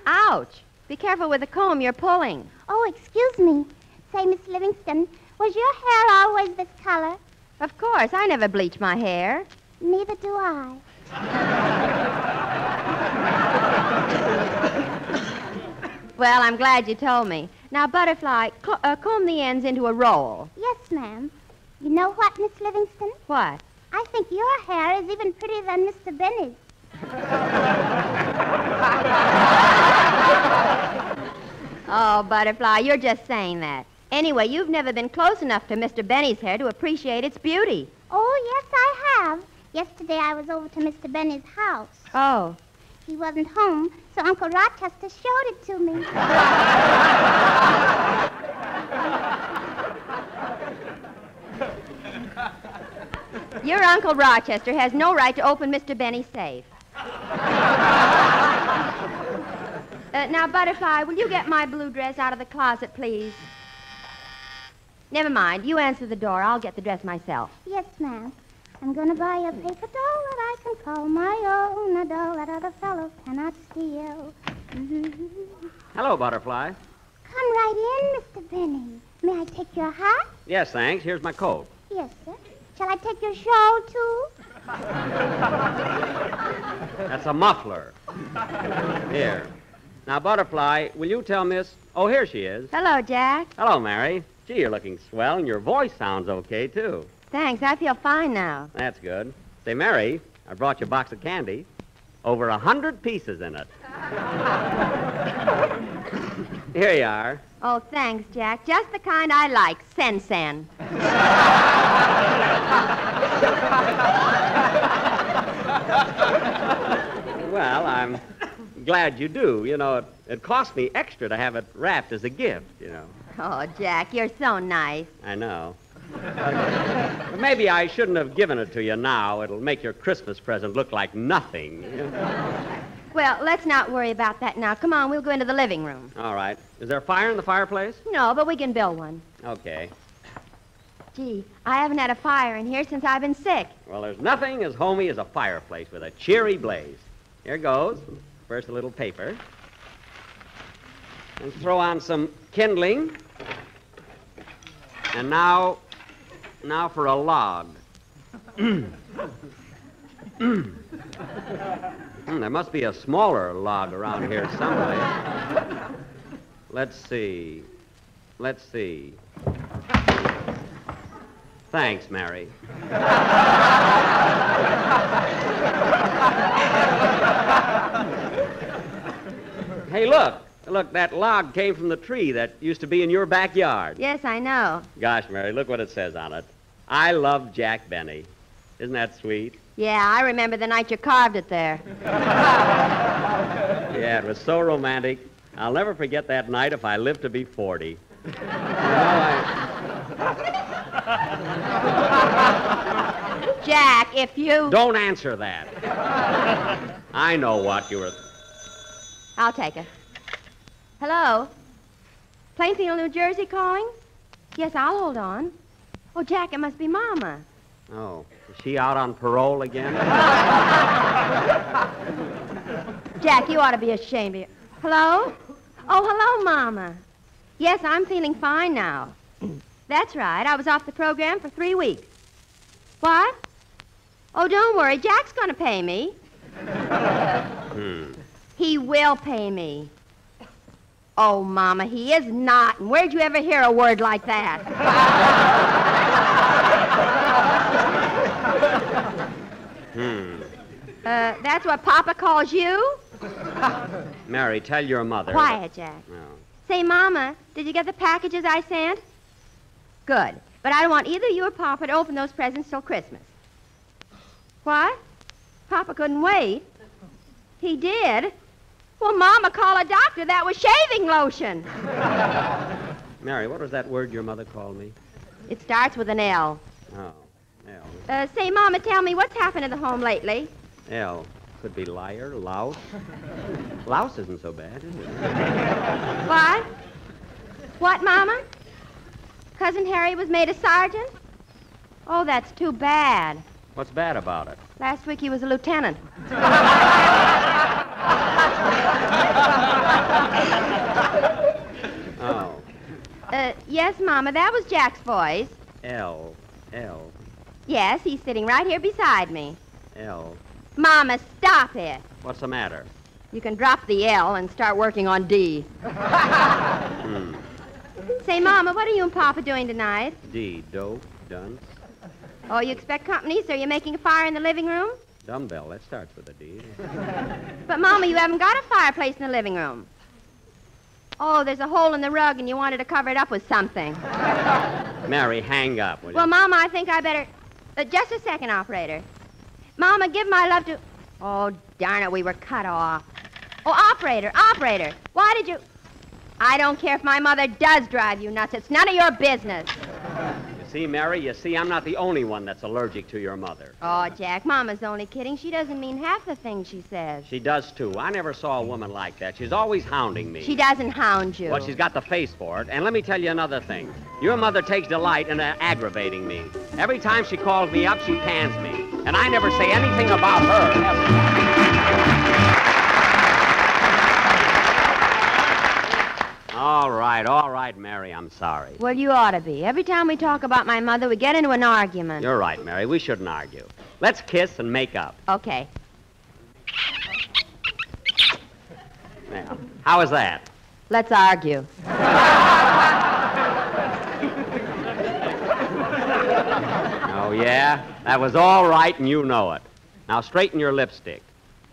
Ouch! Be careful with the comb you're pulling. Oh, excuse me. Say, Miss Livingstone, was your hair always this color? Of course, I never bleach my hair. Neither do I. Well, I'm glad you told me. Now, Butterfly, co- uh, comb the ends into a roll. Yes, ma'am. You know what, Miss Livingstone? What? I think your hair is even prettier than Mr. Benny's. Oh, Butterfly, you're just saying that. Anyway, you've never been close enough to Mr. Benny's hair to appreciate its beauty. Oh, yes, I have. Yesterday I was over to Mr. Benny's house. Oh. He wasn't home, so Uncle Rochester showed it to me. Your Uncle Rochester has no right to open Mr. Benny's safe. Uh, now, Butterfly, will you get my blue dress out of the closet, please? Never mind. You answer the door. I'll get the dress myself. yes, ma'am. I'm going to buy a paper doll that I can call my own, a doll that other fellows cannot steal. Hello, Butterfly. Come right in, Mr. Benny. May I take your hat? Yes, thanks. Here's my coat. Yes, sir. Shall I take your shawl, too? That's a muffler. Here. Now, Butterfly, will you tell Miss. Oh, here she is. Hello, Jack. Hello, Mary. Gee, you're looking swell, and your voice sounds okay, too. Thanks. I feel fine now. That's good. Say, Mary, I brought you a box of candy. Over a hundred pieces in it. Here you are. Oh, thanks, Jack. Just the kind I like. Sen Sen. Well, I'm glad you do. You know, it, it cost me extra to have it wrapped as a gift, you know. Oh, Jack, you're so nice. I know. But maybe I shouldn't have given it to you now. It'll make your Christmas present look like nothing. Well, let's not worry about that now. Come on, we'll go into the living room. All right. Is there a fire in the fireplace? No, but we can build one. Okay. Gee, I haven't had a fire in here since I've been sick. Well, there's nothing as homey as a fireplace with a cheery blaze. Here goes. First, a little paper. And throw on some kindling. And now, now for a log. Hmm, there must be a smaller log around here someplace. Let's see. Let's see. Thanks, Mary. hey, look. Look, that log came from the tree that used to be in your backyard. Yes, I know. Gosh, Mary, look what it says on it. I love Jack Benny. Isn't that sweet? Yeah, I remember the night you carved it there. Yeah, it was so romantic. I'll never forget that night if I live to be 40. You know, I... Jack, if you. Don't answer that. I know what you were. I'll take it. Hello? Plainfield, New Jersey calling? Yes, I'll hold on. Oh, Jack, it must be Mama. Oh, is she out on parole again? Jack, you ought to be ashamed of you. Hello? Oh, hello, Mama. Yes, I'm feeling fine now. That's right. I was off the program for three weeks. What? Oh, don't worry. Jack's going to pay me. Hmm. He will pay me. Oh, Mama, he is not. And where'd you ever hear a word like that? Hmm. Uh, that's what Papa calls you? Mary, tell your mother. Quiet, Jack. No. Say, Mama, did you get the packages I sent? Good. But I don't want either you or Papa to open those presents till Christmas. What? Papa couldn't wait. He did? Well, Mama, call a doctor. That was shaving lotion. Mary, what was that word your mother called me? It starts with an L. Oh, L. Uh, say, Mama, tell me what's happened to the home lately. L. Could be liar, louse. louse isn't so bad, is it? What? What, Mama? Cousin Harry was made a sergeant? Oh, that's too bad. What's bad about it? Last week he was a lieutenant. Oh, Uh, yes, Mama, that was Jack's voice. L. L. Yes, he's sitting right here beside me. L. Mama, stop it. What's the matter? You can drop the L and start working on D. Hmm. Say, Mama, what are you and Papa doing tonight? D. Dope. Dunce. Oh, you expect company, so you're making a fire in the living room? Dumbbell. That starts with a D. But, Mama, you haven't got a fireplace in the living room. Oh, there's a hole in the rug, and you wanted to cover it up with something. Mary, hang up, will you? Well, Mama, I think I better. Uh, just a second, operator. Mama, give my love to. Oh, darn it, we were cut off. Oh, operator, operator, why did you. I don't care if my mother does drive you nuts. It's none of your business. See, Mary, you see, I'm not the only one that's allergic to your mother. Oh, Jack, Mama's only kidding. She doesn't mean half the things she says. She does, too. I never saw a woman like that. She's always hounding me. She doesn't hound you. Well, she's got the face for it. And let me tell you another thing. Your mother takes delight in uh, aggravating me. Every time she calls me up, she pans me. And I never say anything about her. ever. All right, all right, Mary, I'm sorry. Well, you ought to be. Every time we talk about my mother, we get into an argument. You're right, Mary. We shouldn't argue. Let's kiss and make up. Okay. Now, how is that? Let's argue. Oh, yeah? That was all right, and you know it. Now, straighten your lipstick.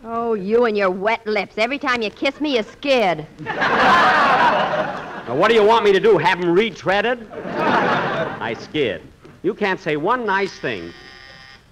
Oh, you and your wet lips. Every time you kiss me, you skid. Now, what do you want me to do? Have them retreaded? I skid. You can't say one nice thing.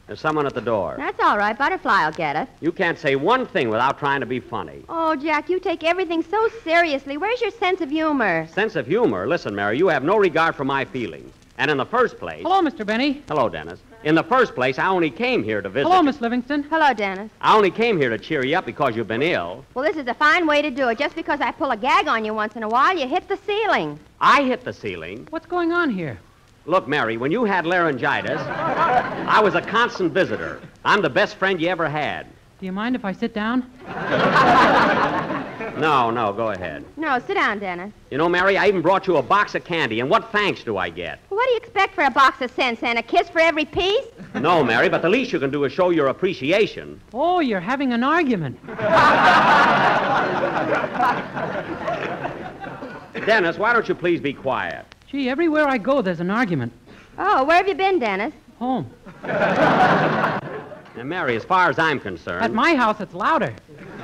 There's someone at the door. That's all right. Butterfly will get it. You can't say one thing without trying to be funny. Oh, Jack, you take everything so seriously. Where's your sense of humor? Sense of humor. Listen, Mary, you have no regard for my feelings. And in the first place. Hello, Mr. Benny. Hello, Dennis. In the first place, I only came here to visit. Hello, Miss Livingstone. Hello, Dennis. I only came here to cheer you up because you've been ill. Well, this is a fine way to do it. Just because I pull a gag on you once in a while, you hit the ceiling. I hit the ceiling. What's going on here? Look, Mary, when you had laryngitis, I was a constant visitor. I'm the best friend you ever had. Do you mind if I sit down? No, no, go ahead. No, sit down, Dennis. You know, Mary, I even brought you a box of candy, and what thanks do I get? What do you expect for a box of cents and a kiss for every piece? No, Mary, but the least you can do is show your appreciation. Oh, you're having an argument. Dennis, why don't you please be quiet? Gee, everywhere I go, there's an argument. Oh, where have you been, Dennis? Home. Now, Mary, as far as I'm concerned. At my house, it's louder.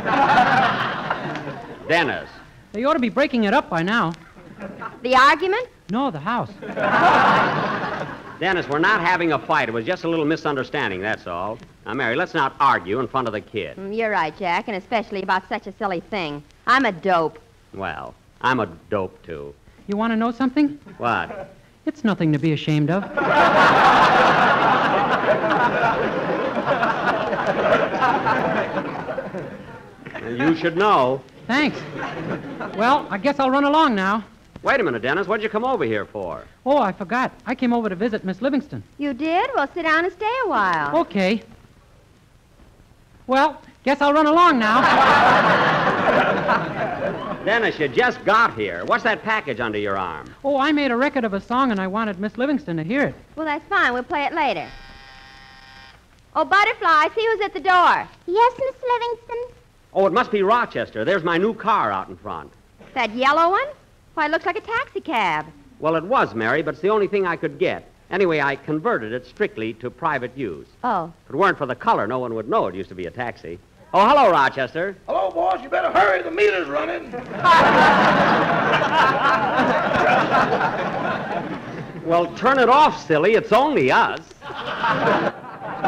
Dennis. They ought to be breaking it up by now. The argument? No, the house. Dennis, we're not having a fight. It was just a little misunderstanding, that's all. Now, Mary, let's not argue in front of the kid. Mm, You're right, Jack, and especially about such a silly thing. I'm a dope. Well, I'm a dope, too. You want to know something? What? It's nothing to be ashamed of. You should know. Thanks. Well, I guess I'll run along now. Wait a minute, Dennis. What'd you come over here for? Oh, I forgot. I came over to visit Miss Livingstone. You did? Well, sit down and stay a while. Okay. Well, guess I'll run along now. Dennis, you just got here. What's that package under your arm? Oh, I made a record of a song and I wanted Miss Livingstone to hear it. Well, that's fine. We'll play it later. Oh, Butterfly, see who's at the door. Yes, Miss Livingstone? Oh, it must be Rochester. There's my new car out in front. That yellow one? Why, it looks like a taxicab. Well, it was, Mary, but it's the only thing I could get. Anyway, I converted it strictly to private use. Oh. If it weren't for the color, no one would know it used to be a taxi. Oh, hello, Rochester. Hello, boss. You better hurry. The meter's running. Well, turn it off, silly. It's only us.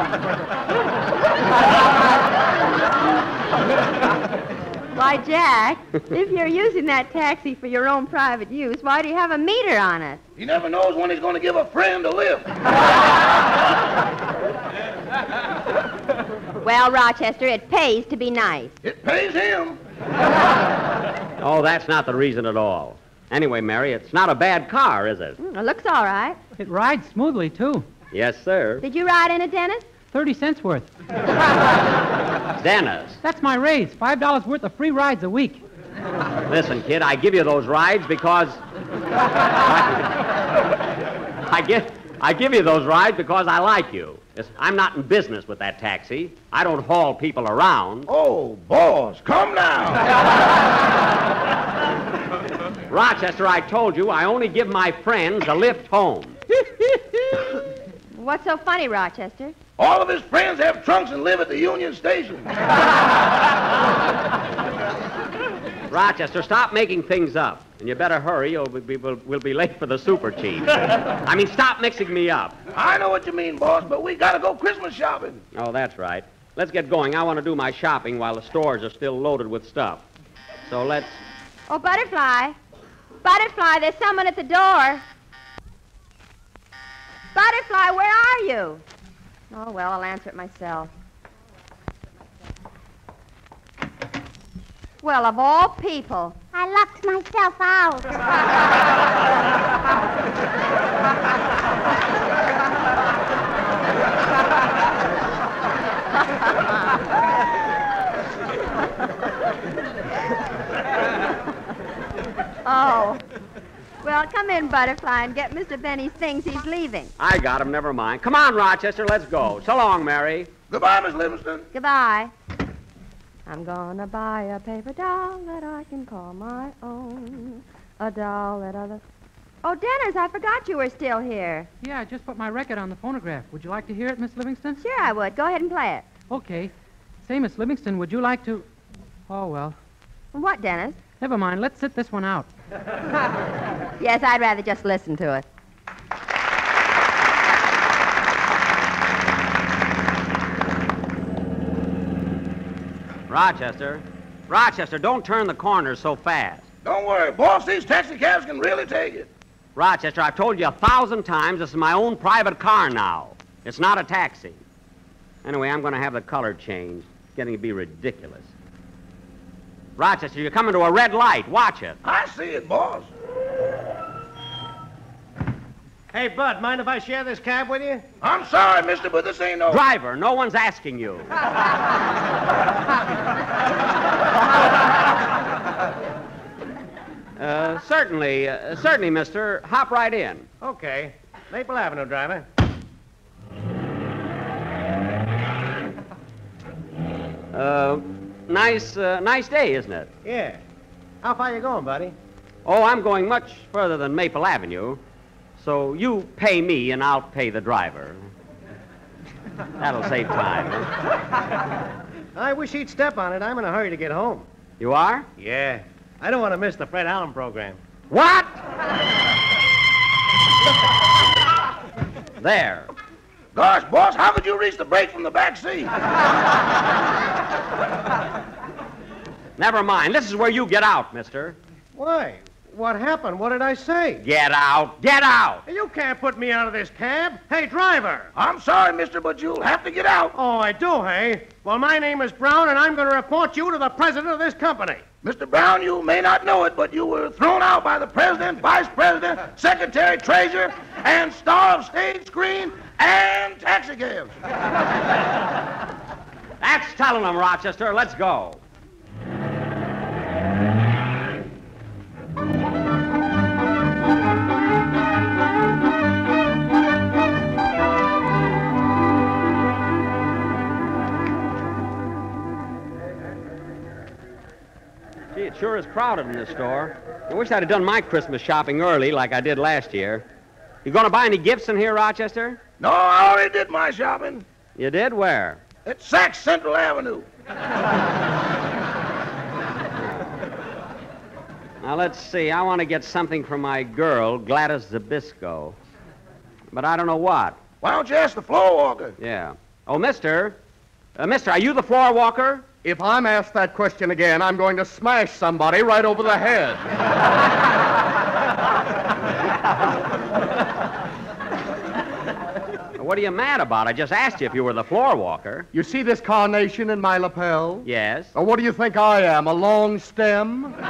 Why, Jack, if you're using that taxi for your own private use, why do you have a meter on it? He never knows when he's going to give a friend a lift. Well, Rochester, it pays to be nice. It pays him. Oh, that's not the reason at all. Anyway, Mary, it's not a bad car, is it? Mm, It looks all right. It rides smoothly, too. Yes, sir. Did you ride in it, Dennis? 30 cents worth. Dennis, That's my raise. $5 worth of free rides a week. listen, kid, I give you those rides because. I give, I give you those rides because I like you. I'm not in business with that taxi. I don't haul people around. Oh, boss, come now. Rochester, I told you I only give my friends a lift home. What's so funny, Rochester? All of his friends have trunks and live at the Union Station. Rochester, stop making things up. And you better hurry or we'll be, we'll, we'll be late for the super chief. I mean, stop mixing me up. I know what you mean, boss, but we got to go Christmas shopping. Oh, that's right. Let's get going. I want to do my shopping while the stores are still loaded with stuff. So let's. Oh, Butterfly. Butterfly, there's someone at the door. Butterfly, where are you? Oh, well, I'll answer it myself. Well, of all people. I locked myself out. Oh. Well, come in, Butterfly, and get Mr. Benny's things. He's leaving. I got him. Never mind. Come on, Rochester. Let's go. So long, Mary. Goodbye, Miss Livingstone. Goodbye. I'm gonna buy a paper doll that I can call my own. A doll that other. Oh, Dennis, I forgot you were still here. Yeah, I just put my record on the phonograph. Would you like to hear it, Miss Livingstone? Sure, I would. Go ahead and play it. Okay. Say, Miss Livingstone, would you like to. Oh, well. What, Dennis? Never mind. Let's sit this one out. Yes, I'd rather just listen to it. Rochester. Rochester, don't turn the corners so fast. Don't worry, boss. These taxi cabs can really take it. Rochester, I've told you a thousand times this is my own private car now. It's not a taxi. Anyway, I'm going to have the color changed. It's getting to be ridiculous. Rochester, you're coming to a red light. Watch it. I see it, boss. Hey, Bud, mind if I share this cab with you? I'm sorry, mister, but this ain't no. Driver, no one's asking you. Uh, certainly, uh, certainly, mister. Hop right in. Okay. Maple Avenue, driver. Uh, nice, uh, nice day, isn't it? Yeah. How far you going, buddy? Oh, I'm going much further than Maple Avenue. So you pay me and I'll pay the driver. That'll save time. I wish he'd step on it. I'm in a hurry to get home. You are? Yeah. I don't want to miss the Fred Allen program. What? there. Gosh, boss, how could you reach the brake from the back seat? Never mind. This is where you get out, mister. Why? What happened? What did I say? Get out. Get out. You can't put me out of this cab. Hey, driver. I'm sorry, mister, but you'll have to get out. Oh, I do, hey? Well, my name is Brown, and I'm going to report you to the president of this company. Mr. Brown, you may not know it, but you were thrown out by the president, vice president, secretary, treasurer, and star of stage, screen, and taxicabs. That's telling them, Rochester. Let's go. Sure is crowded in this store. I wish I'd have done my Christmas shopping early like I did last year. You going to buy any gifts in here, Rochester? No, I already did my shopping. You did? Where? At Saks Central Avenue. Now, let's see. I want to get something for my girl, Gladys Zabisco. But I don't know what. Why don't you ask the floor walker? Yeah. Oh, mister. Uh, mister, are you the floor walker? If I'm asked that question again, I'm going to smash somebody right over the head. What are you mad about? I just asked you if you were the floor walker. You see this carnation in my lapel? Yes. Or what do you think I am, a long stem?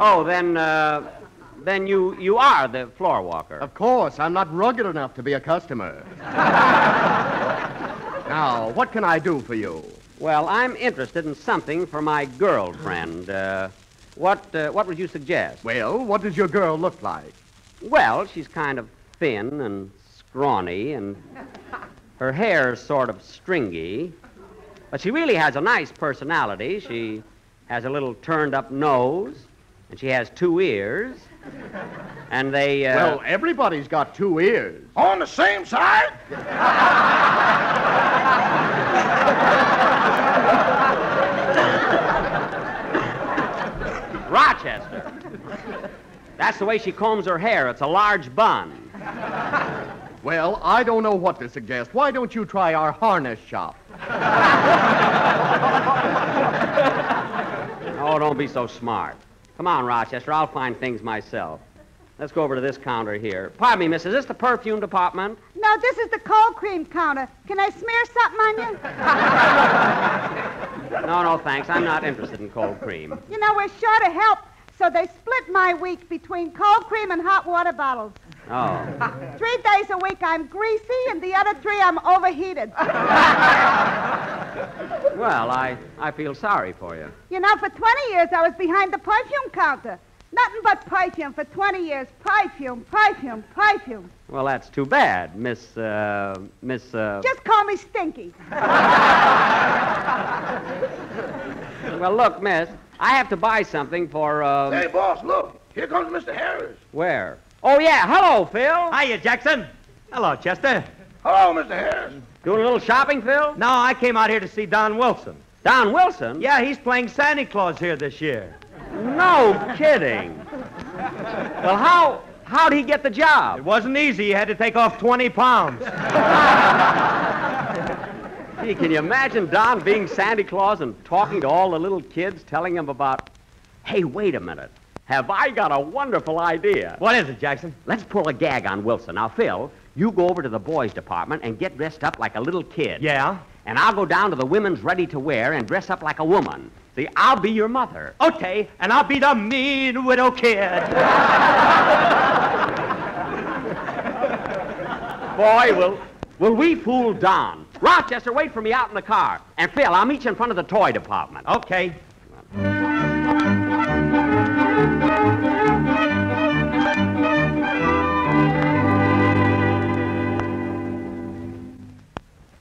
Oh, then, uh, then you you are the floor walker. Of course, I'm not rugged enough to be a customer. now, what can I do for you? Well, I'm interested in something for my girlfriend. Uh, what uh, what would you suggest? Well, what does your girl look like? Well, she's kind of thin and scrawny, and her hair's sort of stringy. But she really has a nice personality. She has a little turned up nose, and she has two ears. And they. Uh, Well, everybody's got two ears. On the same side? Rochester. That's the way she combs her hair. It's a large bun. Well, I don't know what to suggest. Why don't you try our harness shop? Oh, don't be so smart. Come on, Rochester. I'll find things myself. Let's go over to this counter here. Pardon me, miss. Is this the perfume department? No, this is the cold cream counter. Can I smear something on you? No, no, thanks. I'm not interested in cold cream. You know, we're short of help, so they split my week between cold cream and hot water bottles. Oh. Three days a week I'm greasy, and the other three I'm overheated. Well, I, I feel sorry for you. You know, for 20 years I was behind the perfume counter. Nothing but perfume for 20 years. Perfume, perfume, perfume. Well, that's too bad, Miss, uh, Miss, uh... Just call me Stinky. Well, look, miss, I have to buy something for, uh... Hey, boss, look. Here comes Mr. Harris. Where? Oh, yeah. Hello, Phil. Hiya, Jackson. Hello, Chester. Hello, Mr. Harris. Doing a little shopping, Phil? No, I came out here to see Don Wilson. Don Wilson? Yeah, he's playing Santa Claus here this year. No kidding. Well, how how'd he get the job? It wasn't easy. He had to take off 20 pounds. Gee, can you imagine Don being Santa Claus and talking to all the little kids, telling them about, hey, wait a minute. Have I got a wonderful idea? What is it, Jackson? Let's pull a gag on Wilson. Now, Phil, you go over to the boys' department and get dressed up like a little kid. Yeah? And I'll go down to the women's ready to wear and dress up like a woman. See, I'll be your mother. Okay, and I'll be the mean widow kid. Boy, will will we fool Don? Rochester, wait for me out in the car. And Phil, I'll meet you in front of the toy department. Okay.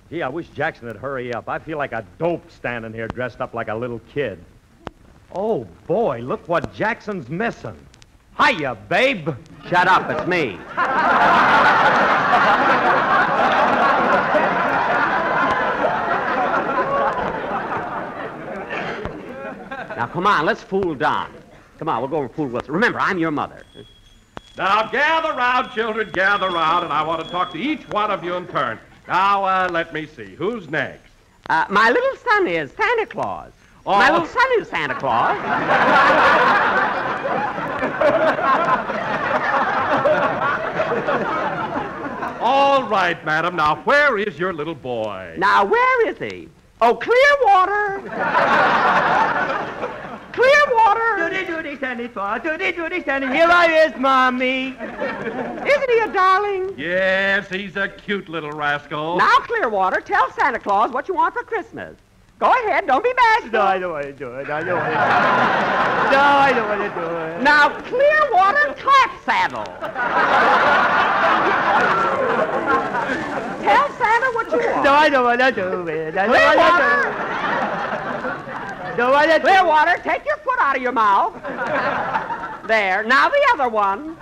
Gee, I wish Jackson would hurry up. I feel like a dope standing here dressed up like a little kid. Oh, boy, look what Jackson's missing. Hiya, babe. Shut up, it's me. now, come on, let's fool Don. Come on, we'll go and fool Wilson. Remember, I'm your mother. Now, gather round, children, gather round, and I want to talk to each one of you in turn. Now, uh, let me see. Who's next? Uh, my little son is Santa Claus. My Oh. little son is Santa Claus. All right, madam. Now, where is your little boy? now, where is he? Oh, Clearwater. Clearwater. Doody doody Santa Claus, doody doody Santa. Here I is, Mommy. Isn't he a darling? Yes, he's a cute little rascal. Now, Clearwater, tell Santa Claus what you want for Christmas. Go ahead, don't be bashful. No, I don't want to do it. I don't want to do it. No, I don't want to do it. Now, Clearwater clap saddle. Tell Santa what you want. No, I don't want to do it. I don't want Clearwater. to do it. No, I don't Clearwater, take your foot out of your mouth. There. Now the other one.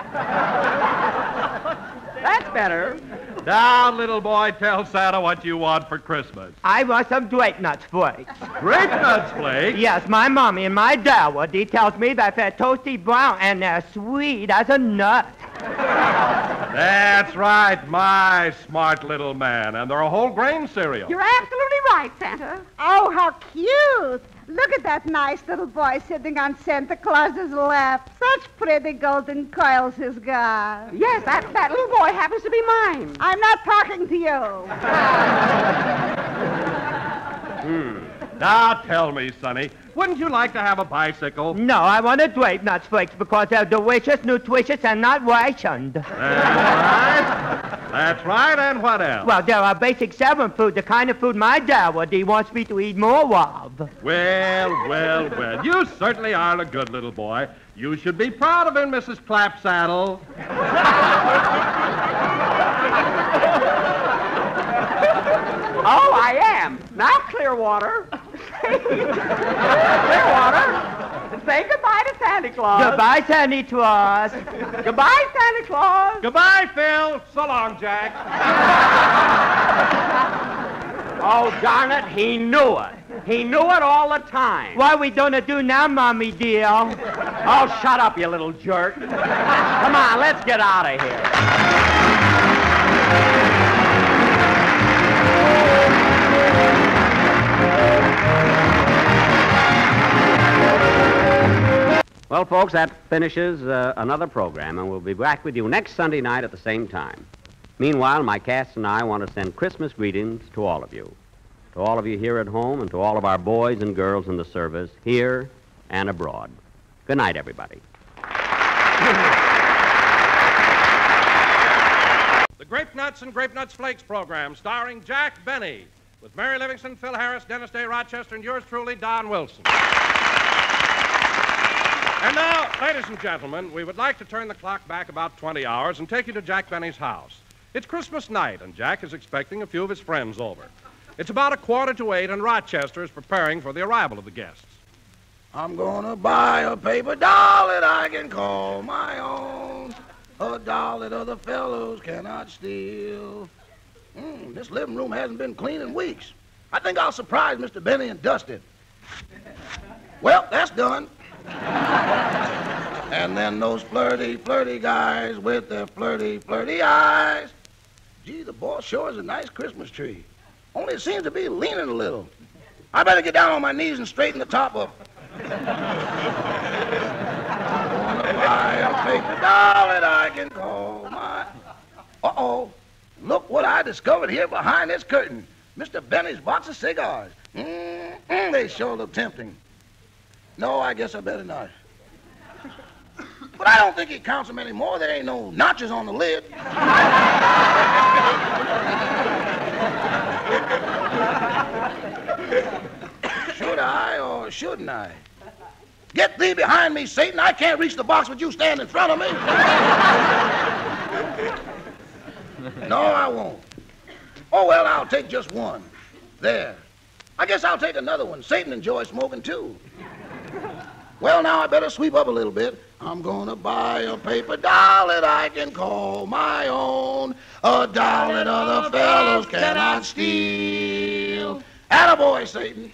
That's better. Now, little boy, tell Santa what you want for Christmas. I want some grape nuts flakes. Grape nuts flakes? Yes, my mommy and my dad, he tells me that they're toasty brown and they're sweet as a nut. That's right, my smart little man. And they're a whole grain cereal. You're absolutely right, Santa. Oh, how cute. Look at that nice little boy sitting on Santa Claus's lap. Such pretty golden coils he's got. Yes, that, that little boy happens to be mine. I'm not talking to you. Hmm. Now, tell me, Sonny, wouldn't you like to have a bicycle? No, I want a Grape Nuts Flakes because they're delicious, nutritious, and not rationed. That's right. That's right, and what else? Well, there are basic seven food, the kind of food my dad would. He wants me to eat more of. Well, well, well. You certainly are a good little boy. You should be proud of him, Mrs. Clapsaddle. Oh, I am. Now, Clearwater. Clearwater, say goodbye to Santa Claus. Goodbye, Santa Claus. Goodbye, Santa Claus. Goodbye, Phil. So long, Jack. Oh, darn it, he knew it. He knew it all the time. What are we gonna do now, Mommy dear? Oh, shut up, you little jerk. Come on, let's get out of here. Well, folks, that finishes uh, another program, and we'll be back with you next Sunday night at the same time. Meanwhile, my cast and I want to send Christmas greetings to all of you. To all of you here at home, and to all of our boys and girls in the service, here and abroad. Good night, everybody. The Grape Nuts and Grape Nuts Flakes program, starring Jack Benny, with Mary Livingstone, Phil Harris, Dennis Day Rochester, and yours truly, Don Wilson. And now, ladies and gentlemen, we would like to turn the clock back about 20 hours and take you to Jack Benny's house. It's Christmas night, and Jack is expecting a few of his friends over. It's about a quarter to eight, and Rochester is preparing for the arrival of the guests. I'm gonna buy a paper doll that I can call my own. A doll that other fellows cannot steal. Mm, this living room hasn't been clean in weeks. I think I'll surprise Mr. Benny and dust it. Well, that's done. And then those flirty, flirty guys with their flirty, flirty eyes. Gee, the boss sure is a nice Christmas tree. Only it seems to be leaning a little. I better get down on my knees and straighten the top up. buy a paper doll that I can call my. Uh-oh. Look what I discovered here behind this curtain. Mr. Benny's box of cigars. Mm-mm, they sure look tempting. No, I guess I better not. But I don't think he counts them anymore. There ain't no notches on the lid. Should I or shouldn't I? Get thee behind me, Satan. I can't reach the box with you stand in front of me. no, I won't. Oh, well, I'll take just one. There. I guess I'll take another one. Satan enjoys smoking, too. Well, now I better sweep up a little bit. I'm gonna buy a paper doll that I can call my own. A doll that other fellows cannot steal. Attaboy, Satan.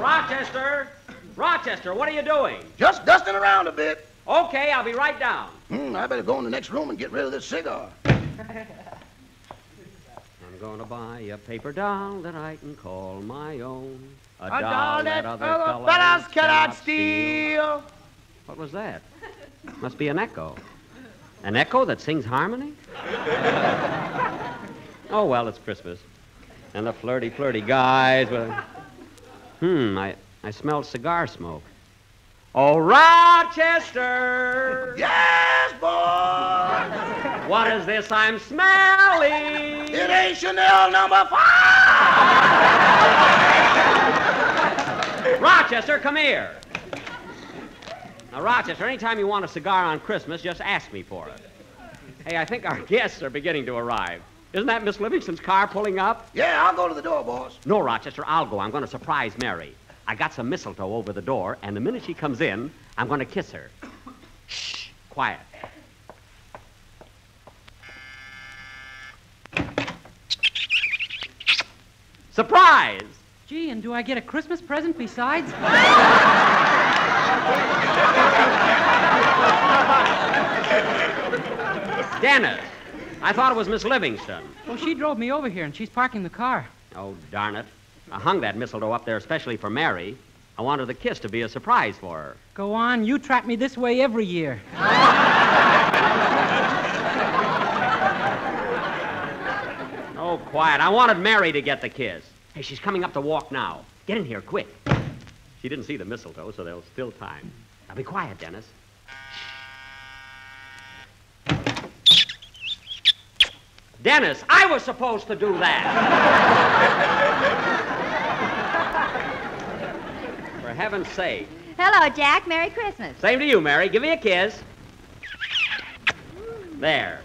Rochester! Rochester, what are you doing? Just dusting around a bit. Okay, I'll be right down. Hmm, I better go in the next room and get rid of this cigar. I'm gonna buy a paper doll that I can call my own. A, A doll that other other fellows fellows cannot steal. What was that? Must be an echo. An echo that sings harmony? oh, well, it's Christmas. And the flirty, flirty guys with. Hmm, I, I smell cigar smoke. Oh, Rochester! Yes, boy! What is this I'm smelling? It ain't Chanel number five! Rochester, come here. Now, Rochester, anytime you want a cigar on Christmas, just ask me for it. Hey, I think our guests are beginning to arrive. Isn't that Miss Livingstone's car pulling up? Yeah, I'll go to the door, boss. No, Rochester, I'll go. I'm going to surprise Mary. I got some mistletoe over the door, and the minute she comes in, I'm going to kiss her. Shh, quiet. Surprise! Gee, and do I get a Christmas present besides? Dennis, I thought it was Miss Livingstone. Well, she drove me over here, and she's parking the car. Oh, darn it. I hung that mistletoe up there especially for Mary. I wanted the kiss to be a surprise for her. Go on, you trap me this way every year. Oh, quiet. I wanted Mary to get the kiss. Hey, she's coming up to walk now. Get in here, quick. She didn't see the mistletoe, so there's still time. Now be quiet, Dennis. Dennis, I was supposed to do that. For heaven's sake. Hello, Jack. Merry Christmas. Same to you, Mary. Give me a kiss. There.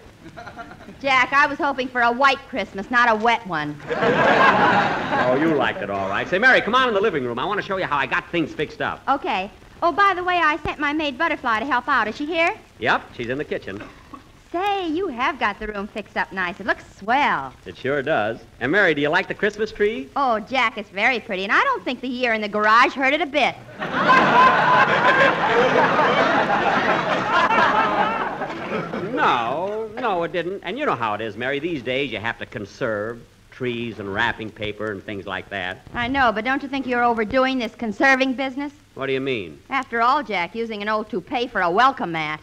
Jack, I was hoping for a white Christmas, not a wet one. Oh, you liked it all right. Say, Mary, come on in the living room. I want to show you how I got things fixed up. Okay. Oh, by the way, I sent my maid Butterfly to help out. Is she here? Yep, she's in the kitchen. Say, you have got the room fixed up nice. It looks swell. It sure does. And Mary, do you like the Christmas tree? Oh, Jack, it's very pretty, and I don't think the year in the garage hurt it a bit. No, no, it didn't. And you know how it is, Mary. These days you have to conserve trees and wrapping paper and things like that. I know, but don't you think you're overdoing this conserving business? What do you mean? After all, Jack, using an old toupee for a welcome mat.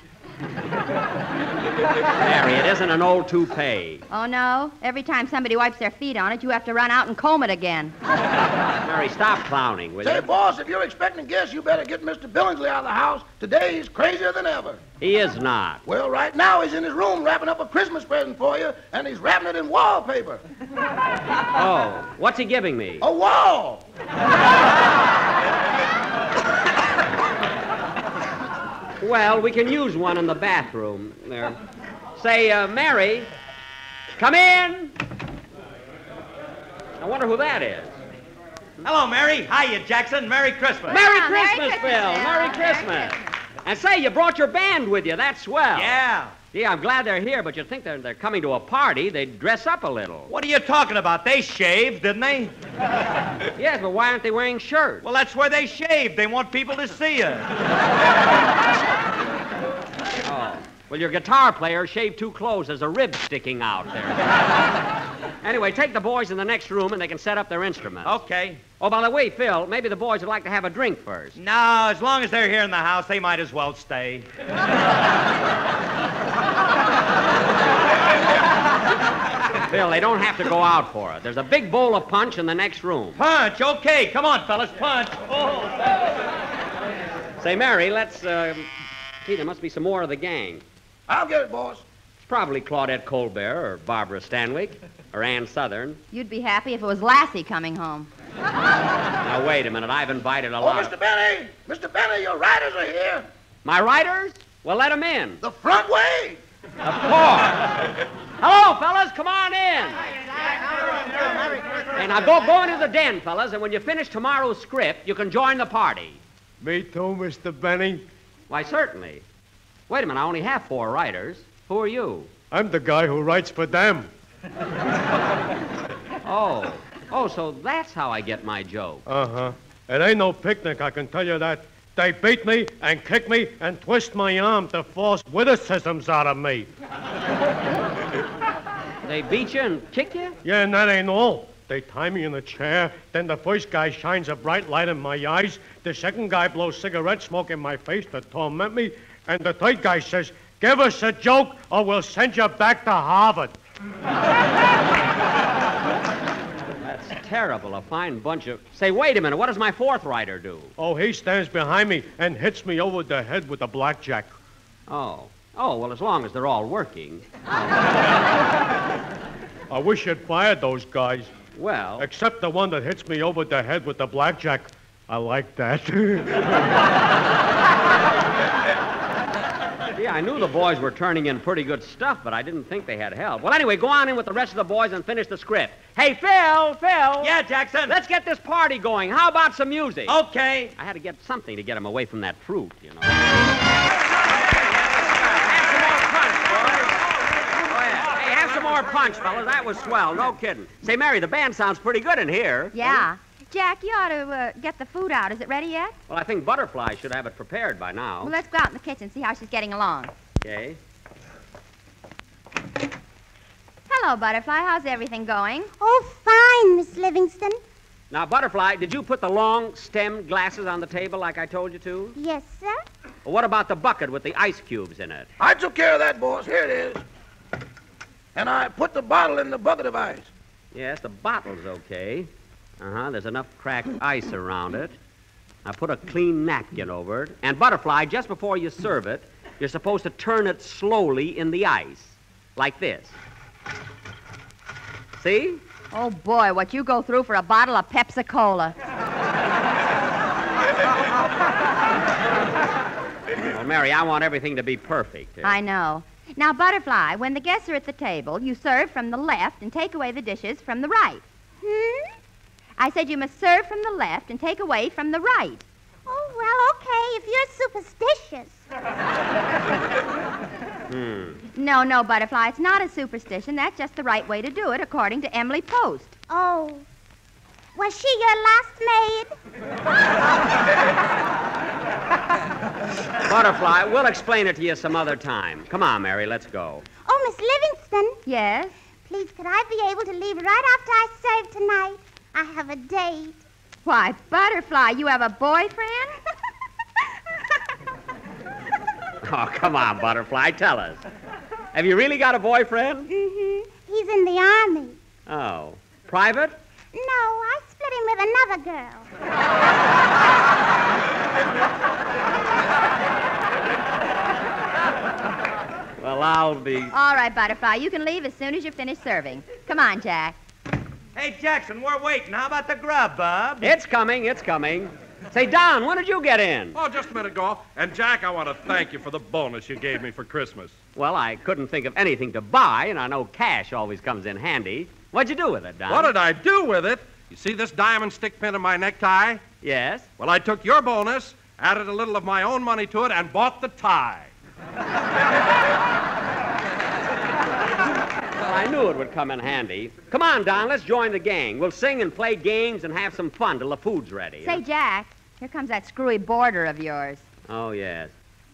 Mary, it isn't an old toupee. Oh, no? Every time somebody wipes their feet on it, you have to run out and comb it again. Mary, stop clowning, will Say, you? boss, if you're expecting guests, you better get Mr. Billingsley out of the house. Today he's crazier than ever. He is not. Well, right now he's in his room wrapping up a Christmas present for you, and he's wrapping it in wallpaper. Oh, what's he giving me? A wall! Well, we can use one in the bathroom. There. Say, uh, Mary, come in. I wonder who that is. Hello, Mary. Hiya, Jackson. Merry Christmas. Merry Yeah, Merry Christmas, Christmas, Bill. Bill. Merry Christmas. And say, you brought your band with you. That's swell. Yeah. Yeah, I'm glad they're here, but you'd think they're, they're coming to a party. They'd dress up a little. What are you talking about? They shaved, didn't they? Yes, but why aren't they wearing shirts? Well, that's where they shaved. They want people to see you. Oh. Well, your guitar player shaved two clothes. There's a rib sticking out there. anyway, take the boys in the next room and they can set up their instruments. Okay. Oh, by the way, Phil, maybe the boys would like to have a drink first. No, as long as they're here in the house, they might as well stay. Phil, they don't have to go out for it. There's a big bowl of punch in the next room. Punch. Okay. Come on, fellas. Punch. Oh. Say, Mary, let's, uh, gee, there must be some more of the gang. I'll get it, boss. It's probably Claudette Colbert or Barbara Stanwyck or Ann Sothern. You'd be happy if it was Lassie coming home. Now, wait a minute. I've invited a lot. Oh, lot. Mr. Benny! Mr. Benny, your writers are here. My writers? Well, let them in. The front way. Of course. Hello, fellas. Come on in. Hey, now go, go into the den, fellas, and when you finish tomorrow's script, you can join the party. Me too, Mr. Benny. Why, certainly. Wait a minute. I only have four writers. Who are you? I'm the guy who writes for them. Oh. Oh, so that's how I get my joke. Uh-huh. It ain't no picnic, I can tell you that. They beat me and kick me and twist my arm to force witticisms out of me. They beat you and kick you? Yeah, and that ain't all. They tie me in a chair, then the first guy shines a bright light in my eyes, the second guy blows cigarette smoke in my face to torment me, and the third guy says, Give us a joke or we'll send you back to Harvard. Terrible. A fine bunch of. Say, wait a minute. What does my fourth writer do? Oh, he stands behind me and hits me over the head with a blackjack. Oh. Oh, well, as long as they're all working. I wish you'd fired those guys. Well. Except the one that hits me over the head with the blackjack. I like that. Yeah, I knew the boys were turning in pretty good stuff, but I didn't think they had help. Well, anyway, go on in with the rest of the boys and finish the script. Hey, Phil, Phil. Yeah, Jackson. Let's get this party going. How about some music? Okay. I had to get something to get him away from that fruit, you know. Oh, hey, have some more punch, fellas. That was swell. No kidding. Say, Mary, the band sounds pretty good in here. Yeah. Jack, you ought to uh, get the food out. Is it ready yet? Well, I think Butterfly should have it prepared by now. Well, let's go out in the kitchen and see how she's getting along. Okay. Hello, Butterfly. How's everything going? Oh, fine, Miss Livingstone. Now, Butterfly, did you put the long stemmed glasses on the table like I told you to? Yes, sir. Well, what about the bucket with the ice cubes in it? I took care of that, boss. Here it is. And I put the bottle in the bucket of ice. Yes, the bottle's okay. Uh huh. There's enough cracked ice around it. Now put a clean napkin over it. And butterfly, just before you serve it, you're supposed to turn it slowly in the ice, like this. See? Oh, boy, what you go through for a bottle of Pepsi Cola. Well, Mary, I want everything to be perfect. I know. Now, Butterfly, when the guests are at the table, you serve from the left and take away the dishes from the right. Hmm? I said you must serve from the left and take away from the right. Oh, well, okay, if you're superstitious. Hmm. No, no, Butterfly, it's not a superstition. That's just the right way to do it, according to Emily Post. Oh. Was she your last maid? Butterfly, we'll explain it to you some other time. Come on, Mary, let's go. Oh, Miss Livingstone. Yes? Please, could I be able to leave right after I serve tonight? I have a date. Why, Butterfly, you have a boyfriend? Oh, come on, Butterfly, tell us. Have you really got a boyfriend? Mm-hmm. He's in the army. Oh. Private? No, I split him with another girl. Well, I'll be. All right, Butterfly, you can leave as soon as you finish serving. Come on, Jack. Hey, Jackson, we're waiting. How about the grub, Bob? It's coming, it's coming. Say, Don, when did you get in? Oh, just a minute ago. And, Jack, I want to thank you for the bonus you gave me for Christmas. Well, I couldn't think of anything to buy, and I know cash always comes in handy. What'd you do with it, Don? What did I do with it? You see this diamond stick pin in my necktie? Yes? Well, I took your bonus, added a little of my own money to it, and bought the tie. Well, I knew it would come in handy. Come on, Don, let's join the gang. We'll sing and play games and have some fun till the food's ready. Say, Jack, here comes that screwy boarder of yours. Oh, yes.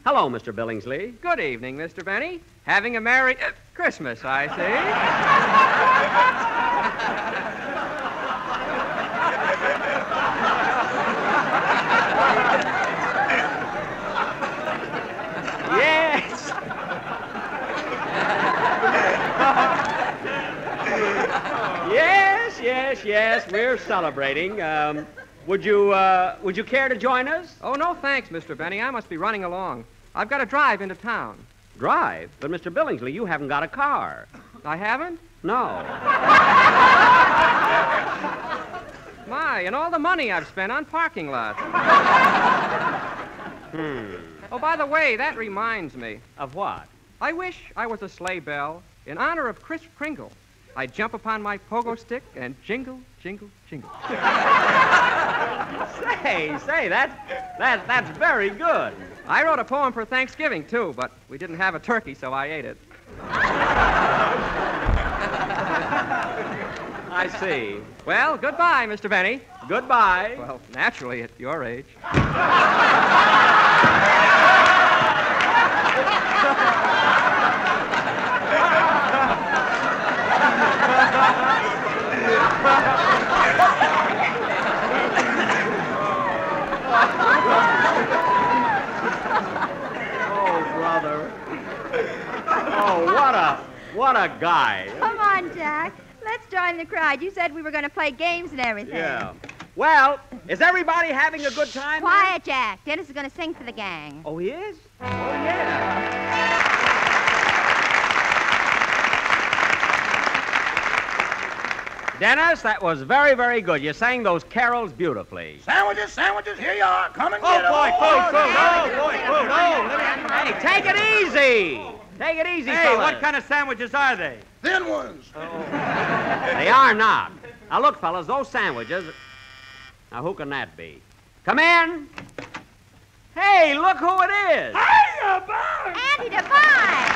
Hello, Mr. Billingsley. Good evening, Mr. Benny. Having a merry uh, Christmas, I Yes. yes, yes. We're celebrating. Um, would you uh, would you care to join us? Oh, no thanks, Mr. Benny. I must be running along. I've got to drive into town. Drive? But, Mr. Billingsley, you haven't got a car. I haven't? No. My, and all the money I've spent on parking lots. Hmm. Oh, by the way, that reminds me. Of what? I wish I was a sleigh bell in honor of Kris Kringle. I'd jump upon my pogo stick and jingle, jingle, jingle. Say, say, that's, that, that's very good. I wrote a poem for Thanksgiving, too, but we didn't have a turkey, so I ate it. I see. Well, goodbye, Mr. Benny. Goodbye. Well, naturally, at your age. Oh, brother. Oh, what a what a guy. Come on, Jack. Let's join the crowd. You said we were going to play games and everything. Yeah. Well, is everybody having a good time? Quiet, Jack. Dennis is going to sing for the gang. Oh, he is? Oh, yeah. Dennis, that was very, very good. You sang those carols beautifully. Sandwiches, sandwiches, here you are. Come and Oh, get 'em. boy, food, food. Oh, Oh, boy, food. Oh, Hey, take it easy. Take it easy, Hey, fellas. what kind of sandwiches are they? Thin ones. They are not. Now, look, fellas, those sandwiches. Now, who can that be? Come in. Hey, look who it is. Andy Devine!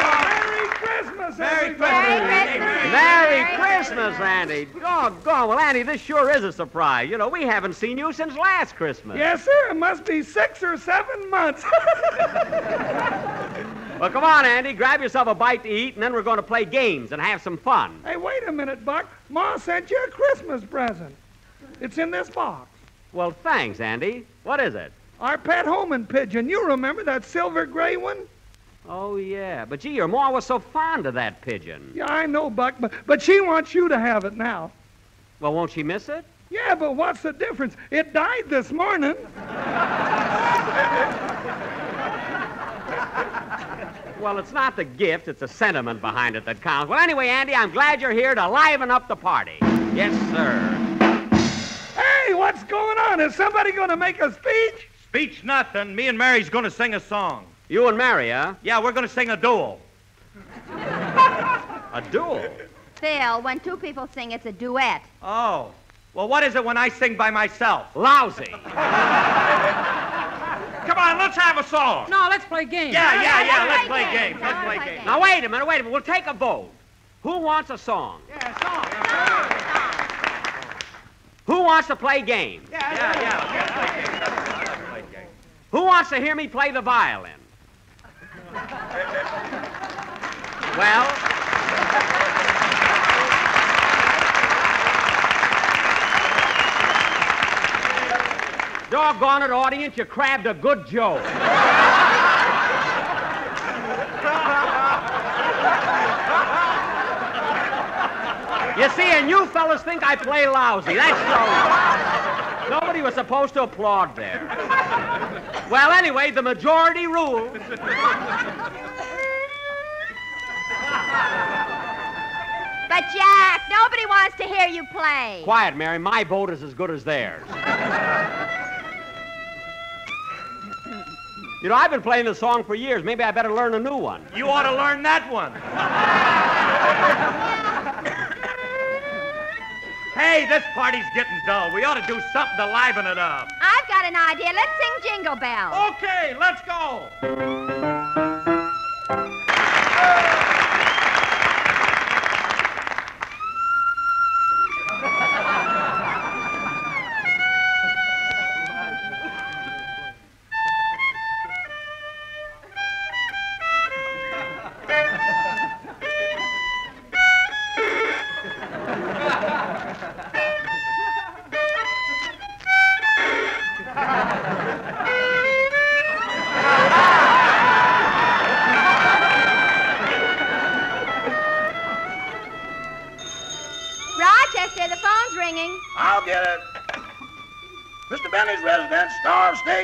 Merry Christmas, Merry everybody. Merry Christmas, Andy. Doggone. Well, Andy, this sure is a surprise. You know, we haven't seen you since last Christmas. Yes, sir. It must be six or seven months. Well, come on, Andy. Grab yourself a bite to eat, and then we're going to play games and have some fun. hey, wait a minute, Buck. Ma sent you a Christmas present. It's in this box. Well, thanks, Andy. What is it? Our pet homing pigeon. You remember that silver gray one? Oh, yeah. But, gee, your ma was so fond of that pigeon. Yeah, I know, Buck, but, but she wants you to have it now. Well, won't she miss it? Yeah, but what's the difference? It died this morning. Well, it's not the gift, it's the sentiment behind it that counts. Well, anyway, Andy, I'm glad you're here to liven up the party. Yes, sir. Hey, what's going on? Is somebody going to make a speech? Speech nothing. Me and Mary's going to sing a song. You and Mary, huh? Yeah, we're going to sing a duel. A duel? Phil, when two people sing, it's a duet. Oh. Well, what is it when I sing by myself? Lousy. Come on, let's have a song. No, let's play games. Yeah, yeah, yeah. Let's play games. Let's play games. Now, wait a minute, wait a minute. We'll take a vote. Who wants a song? Yeah, song. Who wants to play games? Yeah, yeah. Let's play games. Let's play games. Who wants to hear me play the violin? Well, doggone it, audience, you crabbed a good joke. You see, and you fellas think I play lousy. That's so. Nobody was supposed to applaud there. Well, anyway, the majority rules. But, Jack, nobody wants to hear you play. Quiet, Mary. My vote is as good as theirs. You know, I've been playing this song for years. Maybe I better learn a new one. You ought to learn that one. Hey, this party's getting dull. We ought to do something to liven it up. I've got an idea. Let's sing Jingle Bells. Okay, let's go.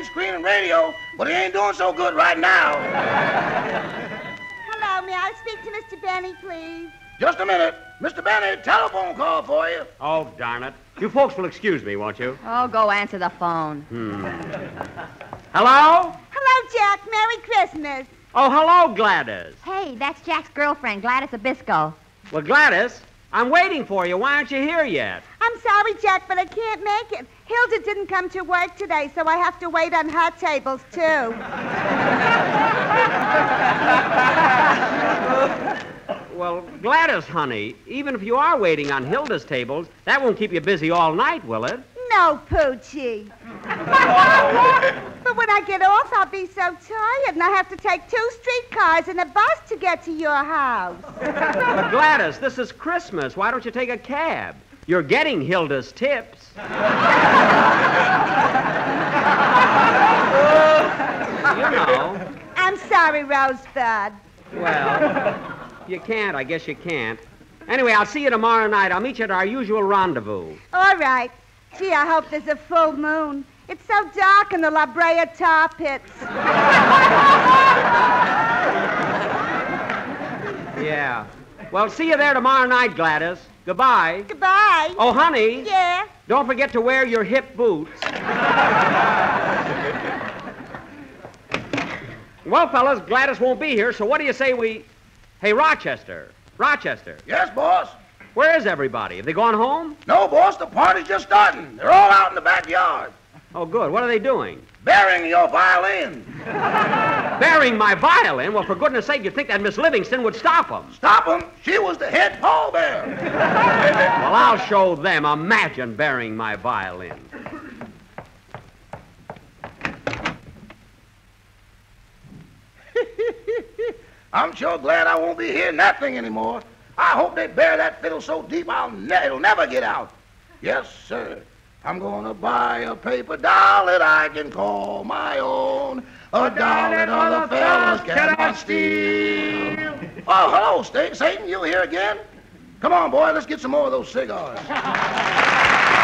Star screen, and radio, but he ain't doing so good right now. Hello, may I speak to Mr. Benny, please? Just a minute. Mr. Benny, telephone call for you. Oh, darn it. You folks will excuse me, won't you? Oh, go answer the phone. Hmm. Hello? Hello, Jack. Merry Christmas. Oh, hello, Gladys. Hey, that's Jack's girlfriend, Gladys Zybisco. Well, Gladys, I'm waiting for you. Why aren't you here yet? I'm sorry, Jack, but I can't make it. Hilda didn't come to work today, so I have to wait on her tables, too. Well, Gladys, honey, even if you are waiting on Hilda's tables, that won't keep you busy all night, will it? No, Poochie. but when I get off, I'll be so tired, and I have to take two streetcars and a bus to get to your house. But Gladys, this is Christmas. Why don't you take a cab? You're getting Hilda's tips. you know. I'm sorry, Rosebud. Well, you can't. I guess you can't. Anyway, I'll see you tomorrow night. I'll meet you at our usual rendezvous. All right. Gee, I hope there's a full moon. It's so dark in the La Brea tar pits. Yeah. Well, see you there tomorrow night, Gladys. Goodbye. Goodbye. Oh, honey. Yeah. Don't forget to wear your hip boots. well, fellas, Gladys won't be here, so what do you say we. Hey, Rochester. Rochester. Yes, boss. Where is everybody? Have they gone home? No, boss, the party's just starting. They're all out in the backyard. Oh, good. What are they doing? Burying your violin. Burying my violin? Well, for goodness sake, you'd think that Miss Livingstone would stop them. Stop them? She was the head pallbearer. well, I'll show them. Imagine burying my violin. I'm sure glad I won't be hearing that thing anymore. I hope they bury that fiddle so deep I'll ne- it'll never get out. Yes, sir. I'm going to buy a paper doll that I can call my own. A doll that other fellas cannot steal. Oh, hello, Sta- Satan. You here again? Come on, boy. Let's get some more of those cigars.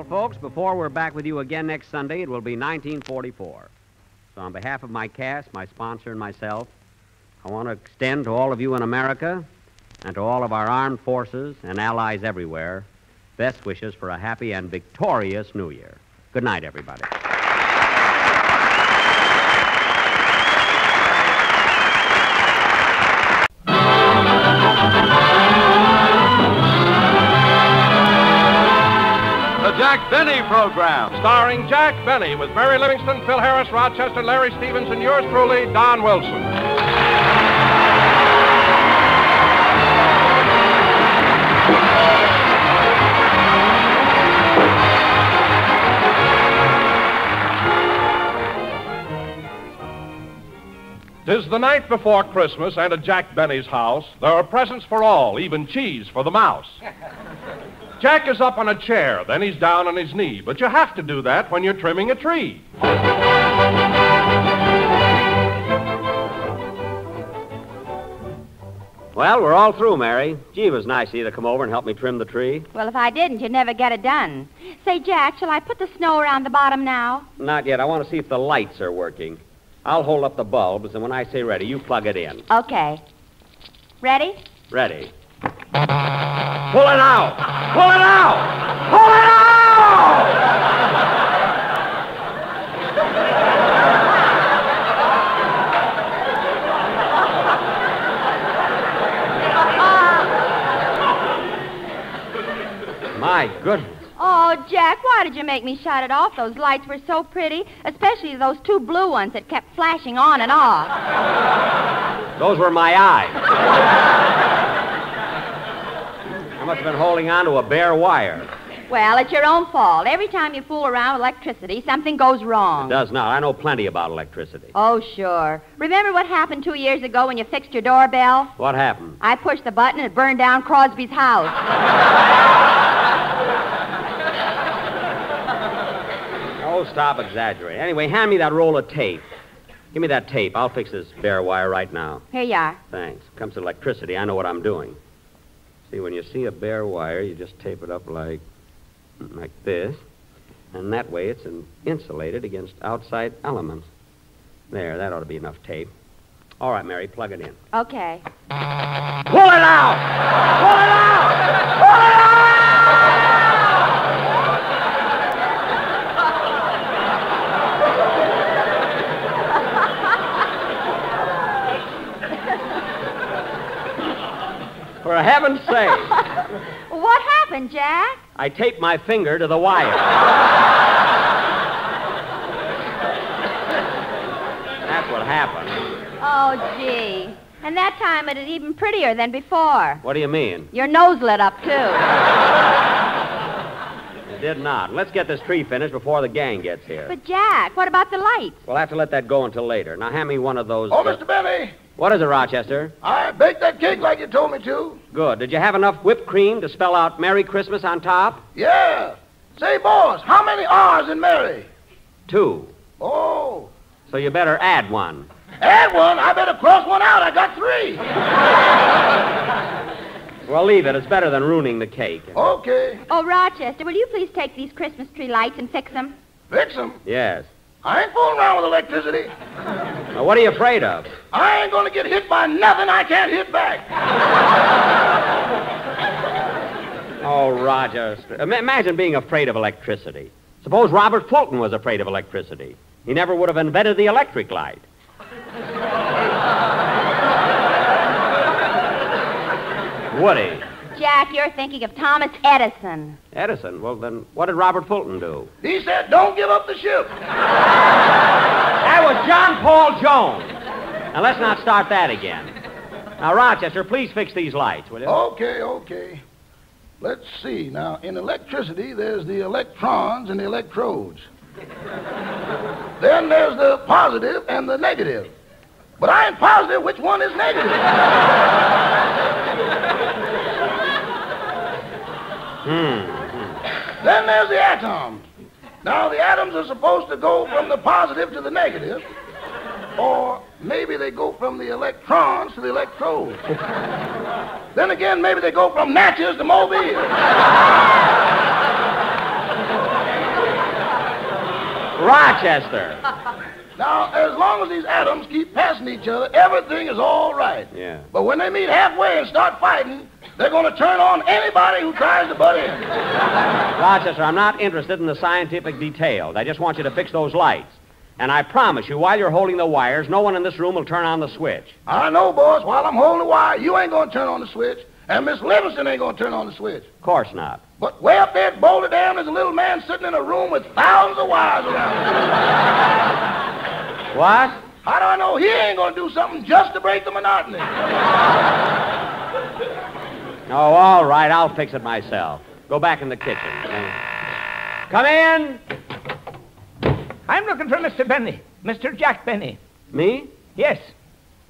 Well, folks, before we're back with you again next Sunday, it will be 1944. So, on behalf of my cast, my sponsor, and myself, I want to extend to all of you in America and to all of our armed forces and allies everywhere best wishes for a happy and victorious New Year. Good night, everybody. Program, starring Jack Benny with Mary Livingstone, Phil Harris, Rochester, Larry Stevens, and yours truly, Don Wilson. Tis the night before Christmas, and at Jack Benny's house, there are presents for all, even cheese for the mouse. Jack is up on a chair, then he's down on his knee, but you have to do that when you're trimming a tree. Well, we're all through, Mary. Gee, it was nice of you to come over and help me trim the tree. Well, if I didn't, you'd never get it done. Say, Jack, shall I put the snow around the bottom now? Not yet. I want to see if the lights are working. I'll hold up the bulbs, and when I say ready, you plug it in. Okay. Ready? Ready. Pull it out! Pull it out! Pull it out! My goodness. Oh, Jack, why did you make me shut it off? Those lights were so pretty, especially those two blue ones that kept flashing on and off. Those were my eyes. I must have been holding on to a bare wire. Well, it's your own fault. Every time you fool around with electricity, something goes wrong. It does not. I know plenty about electricity. Oh, sure. Remember what happened two years ago when you fixed your doorbell? What happened? I pushed the button and it burned down Crosby's house. Oh, stop stop exaggerating. Anyway, hand me that roll of tape. Give me that tape. I'll fix this bare wire right now. Here you are. Thanks. Comes to electricity, I know what I'm doing. See, when you see a bare wire, you just tape it up like like this. And that way it's in- insulated against outside elements. There, that ought to be enough tape. All right, Mary, plug it in. Okay. Pull it out! Pull it out! Pull it For heaven's sake, What happened, Jack? I taped my finger to the wire. That's what happened. Oh, gee. And that time it is even prettier than before. What do you mean? Your nose lit up, too. It did not. Let's get this tree finished before the gang gets here. But, Jack, what about the lights? We'll have to let that go until later. Now, hand me one of those. Oh, uh, Mr. Benny, What is it, Rochester? I baked that cake like you told me to. Good. Did you have enough whipped cream to spell out Merry Christmas on top? Yeah. Say, boss, how many R's in Mary? Two. Oh. So you better add one. Add one. I better cross one out. I got three. Well, leave it. It's better than ruining the cake. Okay. Oh, Rochester, will you please take these Christmas tree lights and fix them? Fix them? Yes. I ain't fooling around with electricity. Now, what are you afraid of? I ain't gonna get hit by nothing I can't hit back. Oh. Ima- Imagine being afraid of electricity. Suppose Robert Fulton was afraid of electricity. He never would have invented the electric light. Would he? Jack, you're thinking of Thomas Edison. Edison. Well, then, what did Robert Fulton do? He said, don't give up the ship. That was John Paul Jones. Now, let's not start that again. Now, Rochester, please fix these lights, will you? Okay, okay. Let's see. Now, in electricity, there's the electrons and the electrodes. then there's the positive and the negative. But I ain't positive which one is negative. Hmm. then there's the atoms. Now, the atoms are supposed to go from the positive to the negative, or maybe they go from the electrons to the electrodes. then again, maybe they go from Natchez to Mobile. Rochester. Now, as long as these atoms keep passing each other, everything is all right. Yeah. But when they meet halfway and start fighting, they're going to turn on anybody who tries to butt in. Rochester, I'm not interested in the scientific details. I just want you to fix those lights. And I promise you, while you're holding the wires, no one in this room will turn on the switch. I know, boss. While I'm holding the wire, you ain't going to turn on the switch, and Miss Livingstone ain't going to turn on the switch. Of course not. But way up there at Boulder Dam, there's a little man sitting in a room with thousands of wires around him. What? How do I know he ain't going to do something just to break the monotony? Oh, all right. I'll fix it myself. Go back in the kitchen. Come in. I'm looking for Mr. Benny, Mr. Jack Benny. Me? Yes.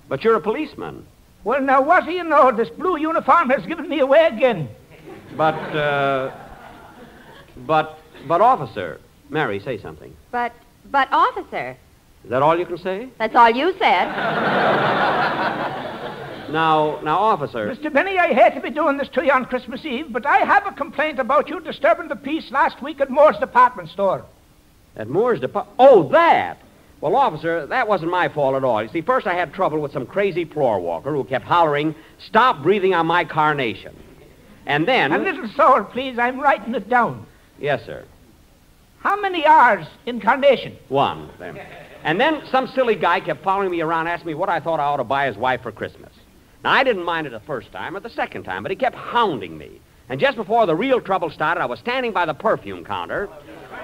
But you're a policeman. Well, now, what do you know? This blue uniform has given me away again. But, uh. But, but, officer. Mary, say something. But, but, officer, Is that all you can say? that's all you said. Now, now, officer. Mr. Benny, I hate to be doing this to you on Christmas Eve, but I have a complaint about you disturbing the peace last week at Moore's department store. At Moore's department. Oh, that! Well, officer, that wasn't my fault at all. You see, first I had trouble with some crazy floor walker who kept hollering, Stop breathing on my carnation. And then. A little slower, please. I'm writing it down. Yes, sir. How many R's in carnation? One. And then some silly guy kept following me around, asking me what I thought I ought to buy his wife for Christmas. Now, I didn't mind it the first time or the second time, but he kept hounding me. And just before the real trouble started, I was standing by the perfume counter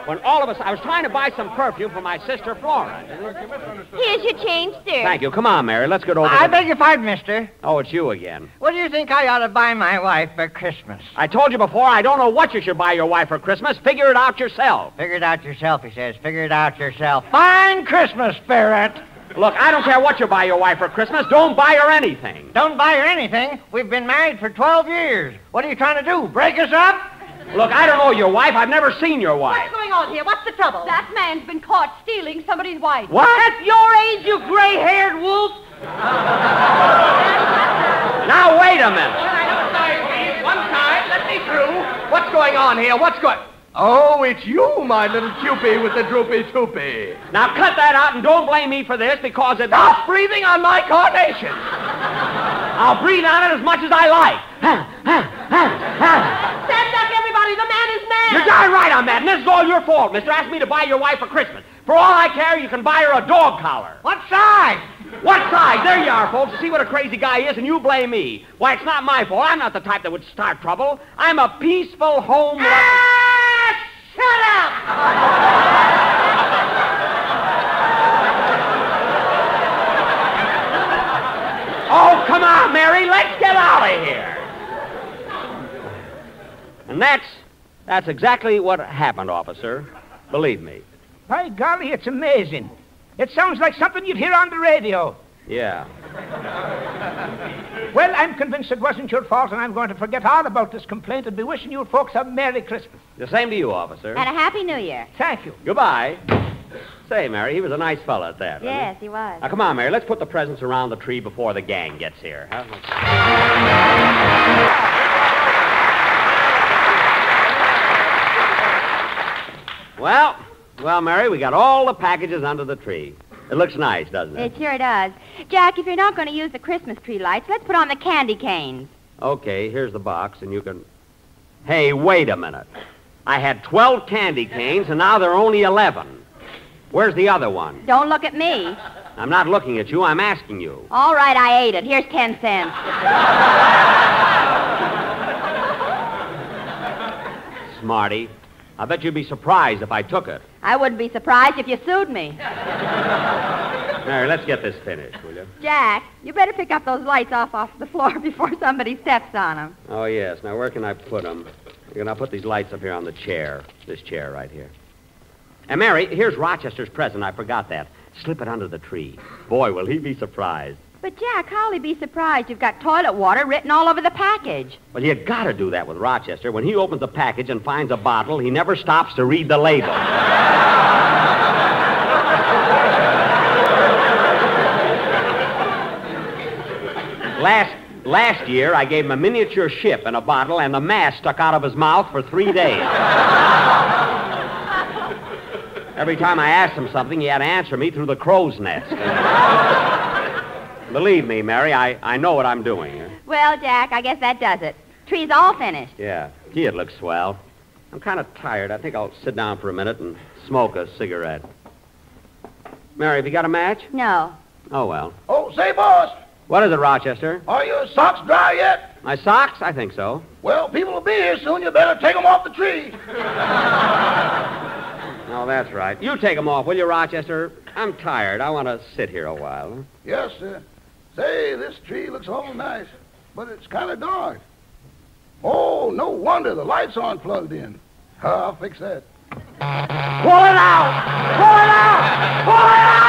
when all of us, I was trying to buy some perfume for my sister Flora. Here's your change, sir. Thank you. Come on, Mary. Let's get over I the- beg your pardon, mister. Oh, it's you again. What do you think I ought to buy my wife for Christmas? I told you before, I don't know what you should buy your wife for Christmas. Figure it out yourself. Figure it out yourself, he says. Figure it out yourself. Fine Christmas spirit. Look, I don't care what you buy your wife for Christmas. Don't buy her anything. Don't buy her anything. We've been married for 12 years. What are you trying to do? Break us up? Look, I don't know your wife. I've never seen your wife. What's going on here? What's the trouble? That man's been caught stealing somebody's wife. What? At your age, you gray-haired wolf. Now, wait a minute. One time, let me through. What's going on here? What's going... Oh, it's you, my little Cupid with the droopy toopy. Now, cut that out and don't blame me for this because it... Stop breathing on my carnation. I'll breathe on it as much as I like. Stand back, everybody. The man is mad. You're darn right I'm mad, and this is all your fault, mister. Asked me to buy your wife for Christmas. For all I care, you can buy her a dog collar. What size? What size? There you are, folks. See what a crazy guy is, and you blame me. Why, it's not my fault. I'm not the type that would start trouble. I'm a peaceful home. Ah! Shut Oh, come on, Mary. Let's get out of here. And that's that's exactly what happened, officer. Believe me. By golly, it's amazing. It sounds like something you'd hear on the radio. Yeah. Well, I'm convinced it wasn't your fault, and I'm going to forget all about this complaint and be wishing you folks a Merry Christmas. The same to you, officer. And a Happy New Year. Thank you. Goodbye. Say, Mary, he was a nice fella at that. wasn't he? Yes, he was. Now, come on, Mary. Let's put the presents around the tree before the gang gets here. Huh? Well, well, Mary, we got all the packages under the tree. It looks nice, doesn't it? It sure does. Jack, if you're not going to use the Christmas tree lights, let's put on the candy canes. Okay, here's the box, and you can. Hey, wait a minute. I had 12 candy canes, and now there are only 11. Where's the other one? Don't look at me. I'm not looking at you, I'm asking you. All right, I ate it. Here's ten cents. Smarty. I bet you'd be surprised if I took it. I wouldn't be surprised if you sued me. Mary, let's get this finished, will you? Jack, you better pick up those lights off off the floor before somebody steps on them. Oh, yes. Now, where can I put them? Going to put these lights up here on the chair. This chair right here. And, Mary, here's Rochester's present. I forgot that. Slip it under the tree. Boy, will he be surprised. But, Jack, how'll he be surprised you've got toilet water written all over the package? Well, you got to do that with Rochester. When he opens the package and finds a bottle, he never stops to read the label. last last year, I gave him a miniature ship and a bottle, and the mast stuck out of his mouth for three days. Every time I asked him something, he had to answer me through the crow's nest. Believe me, Mary, I, I know what I'm doing. Well, Jack, I guess that does it. Tree's all finished. Yeah. Gee, it looks swell. I'm kind of tired. I think I'll sit down for a minute and smoke a cigarette. Mary, have you got a match? No. Oh, well. Oh, say, boss, What is it, Rochester? are your socks dry yet? My socks? I think so. Well, people will be here soon. You better take 'em off the tree. No, that's right. You take 'em off, will you, Rochester? I'm tired. I want to sit here a while. Yes, sir. Say, this tree looks all nice, but it's kind of dark. Oh, no wonder the lights aren't plugged in. I'll fix that. Pull it out! Pull it out! Pull it out!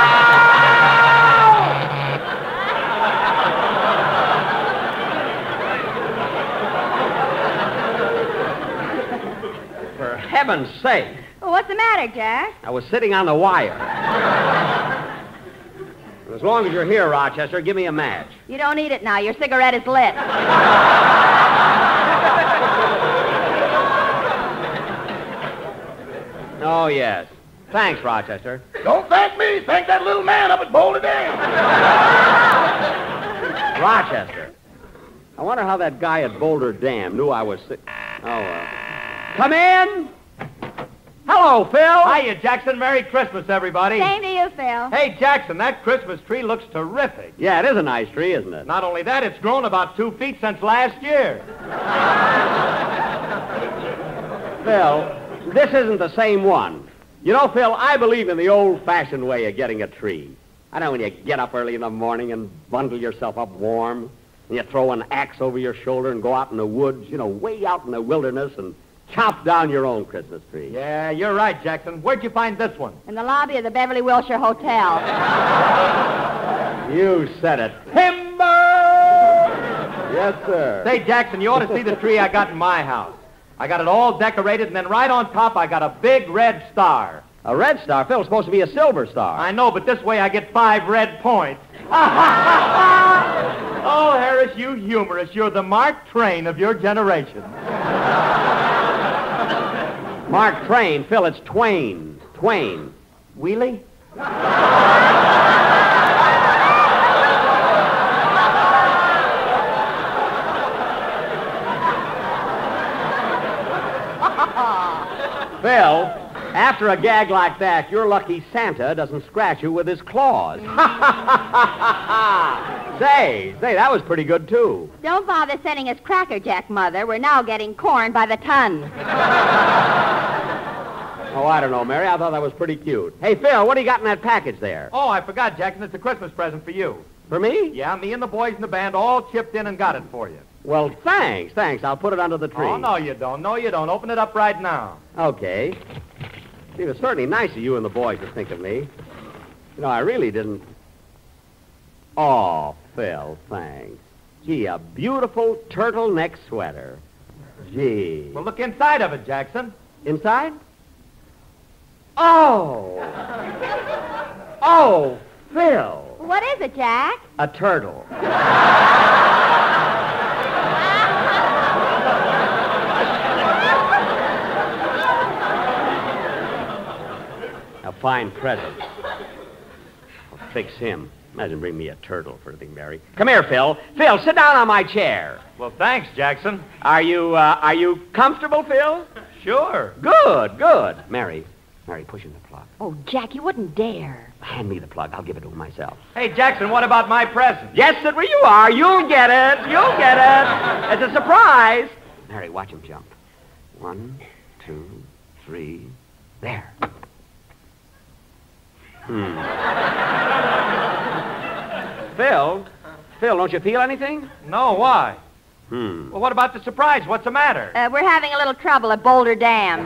For heaven's sake. Well, what's the matter, Jack? I was sitting on the wire. As long as you're here, Rochester, give me a match. You don't need it now. Your cigarette is lit. Oh, yes. Thanks, Rochester. Don't thank me. Thank that little man up at Boulder Dam. Rochester. I wonder how that guy at Boulder Dam knew I was sick. Oh, well. Come in. Hello, Phil. Hiya, Jackson. Merry Christmas, everybody. Same to you, Phil. Hey, Jackson, that Christmas tree looks terrific. Yeah, it is a nice tree, isn't it? Not only that, it's grown about two feet since last year. Phil, this isn't the same one. You know, Phil, I believe in the old-fashioned way of getting a tree. I know when you get up early in the morning and bundle yourself up warm, and you throw an axe over your shoulder and go out in the woods, you know, way out in the wilderness and chop down your own Christmas tree. Yeah, you're right, Jackson. Where'd you find this one? In the lobby of the Beverly Wilshire Hotel. You said it. Timber! Yes, sir. Say, Jackson, you ought to see the tree I got in my house. I got it all decorated, and then right on top, I got a big red star. A red star? Phil's supposed to be a silver star. I know, but this way I get five red points. oh, Harris, you humorist. You're the Mark Twain of your generation. Mark Twain. Phil, it's Twain. Twain. Wheelie? Phil, after a gag like that, you're lucky Santa doesn't scratch you with his claws. say, say, that was pretty good, too. Don't bother sending us Cracker Jack, Mother. We're now getting corn by the ton. Oh, I don't know, Mary. I thought that was pretty cute. Hey, Phil, what do you got in that package there? Oh, I forgot, Jackson. It's a Christmas present for you. For me? Yeah, me and the boys in the band all chipped in and got it for you. Well, thanks, thanks. I'll put it under the tree. Oh, no, you don't. No, you don't. Open it up right now. Okay. It was certainly nice of you and the boys to think of me. You know, I really didn't. Oh, Phil, thanks. Gee, a beautiful turtleneck sweater. Gee. Well, look inside of it, Jackson. Inside? Oh. Oh, Phil. What is it, Jack? A turtle. fine present. I'll fix him. Imagine bring me a turtle for anything, Mary. Come here, Phil. Phil, sit down on my chair. Well, thanks, Jackson. Are you uh, are you comfortable, Phil? Sure. Good, good. Mary, Mary, push in the plug. Oh, Jack, you wouldn't dare. Hand me the plug. I'll give it to him myself. Hey, Jackson, what about my present? Yes, sit where you are. You'll get it. You'll get it. It's a surprise. Mary, watch him jump. One, two, three. There. Hmm. Phil, Phil, don't you feel anything? No, why? Hmm. Well, what about the surprise? What's the matter? Uh, we're having a little trouble at Boulder Dam.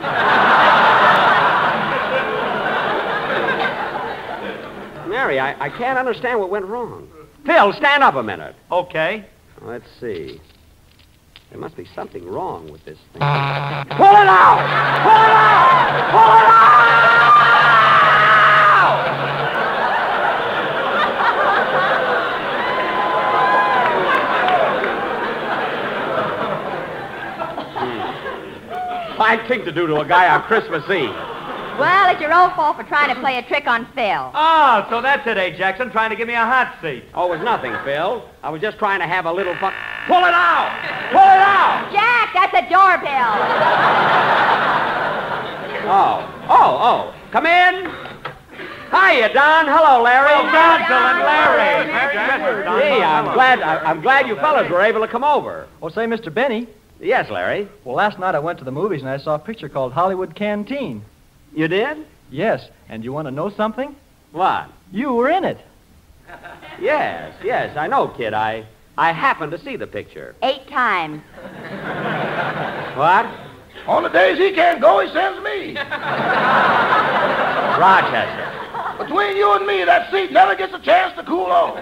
Mary, I, I can't understand what went wrong. Phil, stand up a minute. Okay. Let's see. There must be something wrong with this thing. Pull it out! Pull it out! Pull it out! Fine thing to do to a guy on Christmas Eve. well, it's your own fault for trying to play a trick on Phil. Oh, so that's it, eh, Jackson? Trying to give me a hot seat. Oh, it was nothing, Phil. I was just trying to have a little fun. Pull it out! Pull it out! Jack, that's a doorbell. Oh, oh, oh. Come in. Hiya, Don. Hello, Larry. Well, Donzel and Larry. Merry Christmas, Don. Gee, I'm glad. I, I'm glad you fellas were able to come over. Oh, say, Mr. Benny. Yes, Larry. Well, last night I went to the movies and I saw a picture called Hollywood Canteen. You did? Yes. And you want to know something? What? You were in it. Yes, yes, I know, kid. I I happened to see the picture. Eight times. What? On the days he can't go, he sends me. Rochester. Between you and me, that seat never gets a chance to cool off.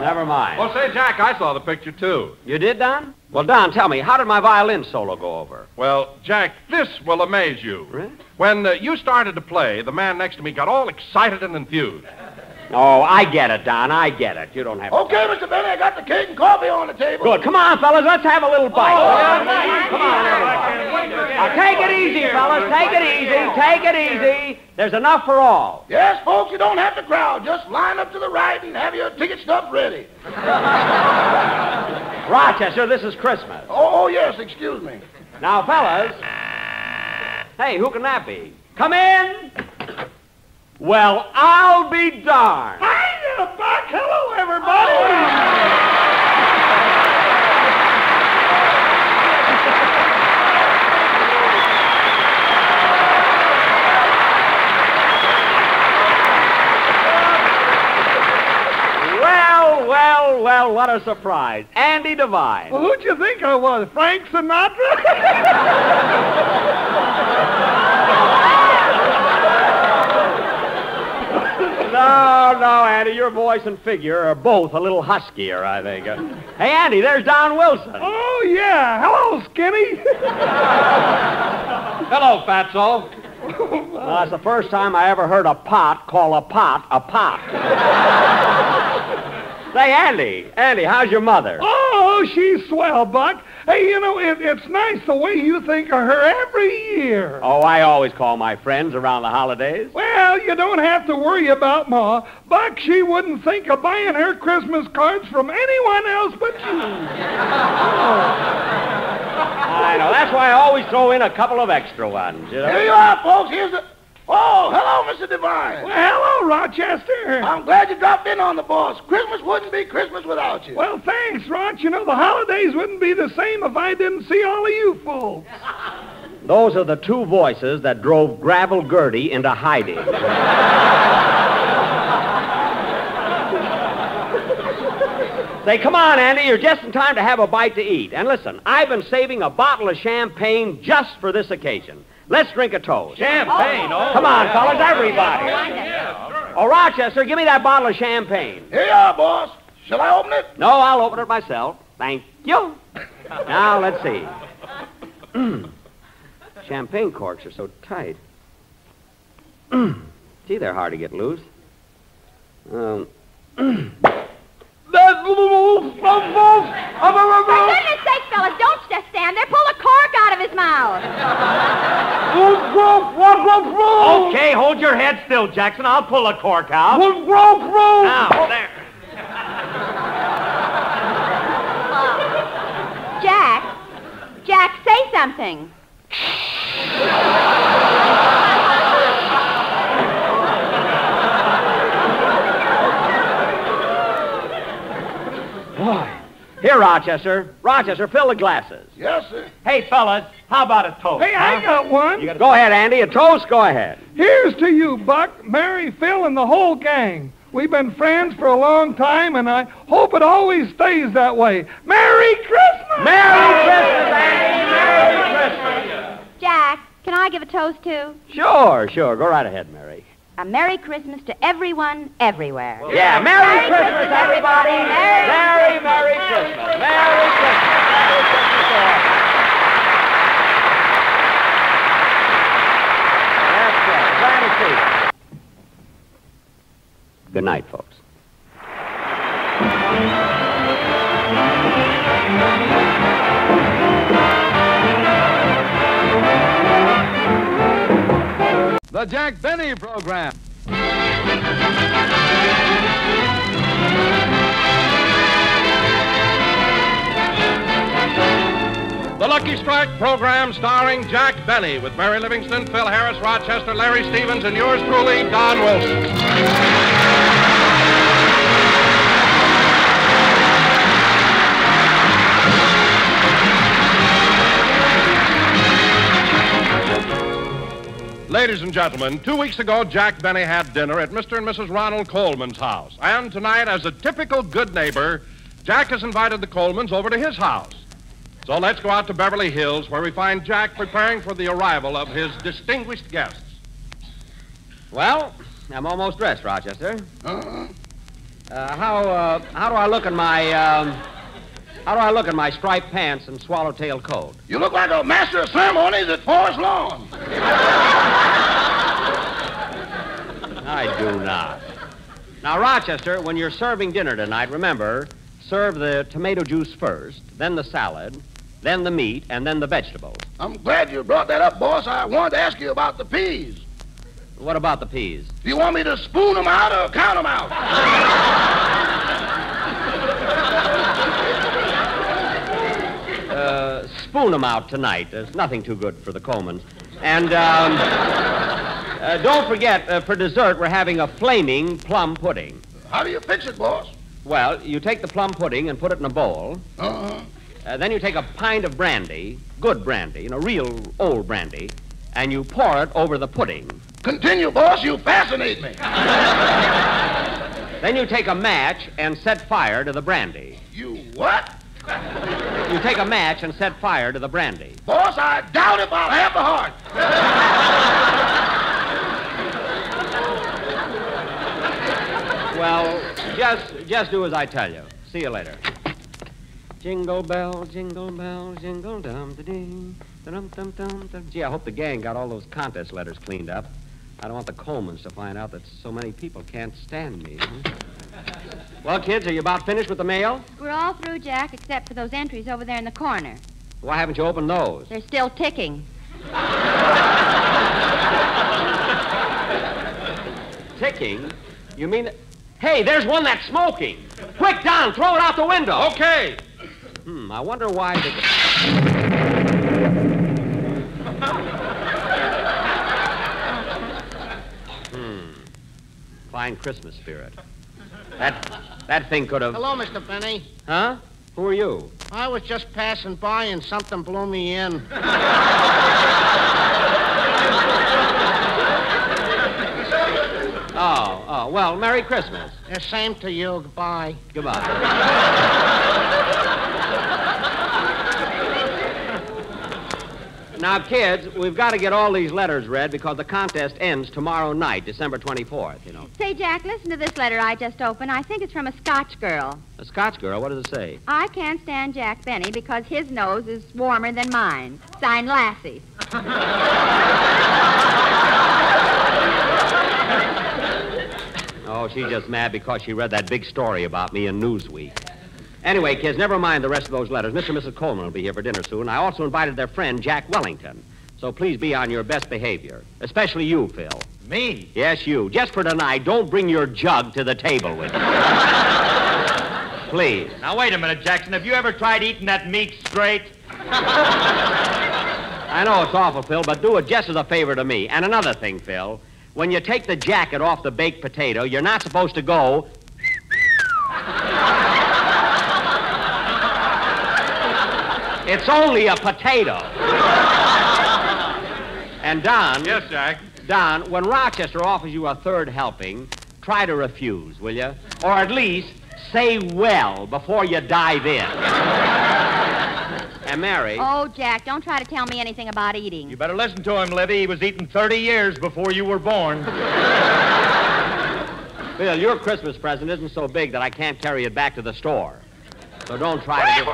Never mind. Well, say, Jack, I saw the picture, too. You did, Don? Well, Don, tell me, how did my violin solo go over? Well, Jack, this will amaze you. Really? When uh, you started to play, the man next to me got all excited and enthused. Oh, I get it, Don. I get it. You don't have to. Okay, Mr. Benny, I got the cake and coffee on the table. Good. Come on, fellas. Let's have a little bite. Oh, Come on, everybody. Now, take it easy, fellas. Take it easy. Take it easy. There's enough for all. Yes, folks, you don't have to crowd. Just line up to the right and have your ticket stubs ready. Rochester, this is Christmas. Oh, oh, yes, excuse me. Now, fellas. Hey, who can that be? Come in. Well, I'll be darned. Hiya, Buck. Hello, everybody. Well, well, well, what a surprise. Andy Devine. Well, who'd you think I was? Frank Sinatra? No, no, Andy, your voice and figure are both a little huskier, I think. Uh, hey, Andy, there's Don Wilson. Oh, yeah. Hello, Skinny. Hello, Fatso. Well, that's the first time I ever heard a pot call a pot a pot. Say, Andy, Andy, how's your mother? Oh, she's swell, Buck. Hey, you know, it, it's nice the way you think of her every year. Oh, I always call my friends around the holidays. Well, you don't have to worry about Ma. Buck, she wouldn't think of buying her Christmas cards from anyone else but you. I know. That's why I always throw in a couple of extra ones, you know? Here you are, folks. Here's the. Oh, hello, Mr. Devine. Well, hello, Rochester. I'm glad you dropped in on the boss. Christmas wouldn't be Christmas without you. Well, thanks, Roch. You know, the holidays wouldn't be the same if I didn't see all of you folks. Those are the two voices that drove Gravel Gertie into hiding. Say, come on, Andy. You're just in time to have a bite to eat. And listen, I've been saving a bottle of champagne just for this occasion. Let's drink a toast. Champagne, oh, Come on, yeah. fellas, everybody. Oh, Rochester, give me that bottle of champagne. Here you are, boss. Shall I open it? No, I'll open it myself. Thank you. Now, let's see. Mm. Champagne corks are so tight. Mm. Gee, they're hard to get loose. Um, mm. For goodness sake, fellas, don't just stand there. Pull the cork out of his mouth. Okay, hold your head still, Jackson. I'll pull a cork out. now, there. Uh, Jack, Jack, say something. Boy. Here, Rochester. Rochester, fill the glasses. Yes, sir. Hey, fellas, how about a toast? Hey, I got one. Got Go ahead, Andy. A toast? Go ahead. Here's to you, Buck, Mary, Phil, and the whole gang. We've been friends for a long time, and I hope it always stays that way. Merry Christmas! Merry Christmas, Andy! Merry Christmas! Jack, can I give a toast too? Sure, sure. Go right ahead, Mary. A Merry Christmas to everyone, everywhere. Yeah, Merry, Christmas, everybody! Merry, Merry Christmas! Merry Christmas! Merry Christmas to all. That's right. Glad to see you. Good night, folks. The Jack Benny Program. The Lucky Strike program starring Jack Benny with Mary Livingstone, Phil Harris, Rochester, Larry Stevens, and yours truly, Don Wilson. Ladies and gentlemen, two weeks ago, Jack Benny had dinner at Mr. and Mrs. Ronald Colman's house. And tonight, as a typical good neighbor, Jack has invited the Colmans over to his house. So let's go out to Beverly Hills, where we find Jack preparing for the arrival of his distinguished guests. Well, I'm almost dressed, Rochester. Uh-huh. Uh, how, uh, how do I look in my, um, how do I look in my striped pants and swallowtail coat? You look like a master of ceremonies at Forest Lawn. I do not. Now, Rochester, when you're serving dinner tonight, remember, serve the tomato juice first, then the salad, then the meat, and then the vegetables. I'm glad you brought that up, boss. I wanted to ask you about the peas. What about the peas? Do you want me to spoon them out or count them out? Uh, spoon them out tonight. There's nothing too good for the Colmans. And um, uh, don't forget, uh, for dessert, we're having a flaming plum pudding. How do you fix it, boss? Well, you take the plum pudding and put it in a bowl. Uh-huh. Uh, then you take a pint of brandy, good brandy, you know, real old brandy, and you pour it over the pudding. Continue, boss. You fascinate me. Then you take a match and set fire to the brandy. You what? You take a match and set fire to the brandy. Boss, I doubt if I'll have the heart. Well, just just do as I tell you. See you later. Jingle bell, jingle bell, jingle dum da ding, dum dum dum dum. Gee, I hope the gang got all those contest letters cleaned up. I don't want the Colmans to find out that so many people can't stand me. huh? Well, kids, are you about finished with the mail? We're all through, Jack, except for those entries over there in the corner. Why haven't you opened those? They're still ticking. Ticking? You mean? Hey, there's one that's smoking. Quick, Don, throw it out the window. Okay. Hmm, I wonder why they. hmm. Fine Christmas spirit. That that thing could have. Hello, Mr. Benny. Huh? Who are you? I was just passing by and something blew me in. Oh, oh. Well, Merry Christmas. The same to you. Goodbye. Goodbye. Now, kids, we've got to get all these letters read because the contest ends tomorrow night, December 24th, you know. Say, Jack, listen to this letter I just opened. I think it's from a Scotch girl. A Scotch girl, what does it say? I can't stand Jack Benny because his nose is warmer than mine. Signed Lassie. Oh, she's just mad because she read that big story about me in Newsweek. Anyway, kids, never mind the rest of those letters. Mr. and Mrs. Colman will be here for dinner soon. I also invited their friend, Jack Wellington. So please be on your best behavior, especially you, Phil. Me? Yes, you. Just for tonight, don't bring your jug to the table with you. please. Now, wait a minute, Jackson. Have you ever tried eating that meat straight? I know it's awful, Phil, but do it just as a favor to me. And another thing, Phil. When you take the jacket off the baked potato, you're not supposed to go. It's only a potato. And Don. Yes, Jack. Don, when Rochester offers you a third helping, try to refuse, will you? Or at least say well before you dive in. and Mary. Oh, Jack, don't try to tell me anything about eating. You better listen to him, Libby. He was eating 30 years before you were born. Bill, your Christmas present isn't so big that I can't carry it back to the store. So don't try to do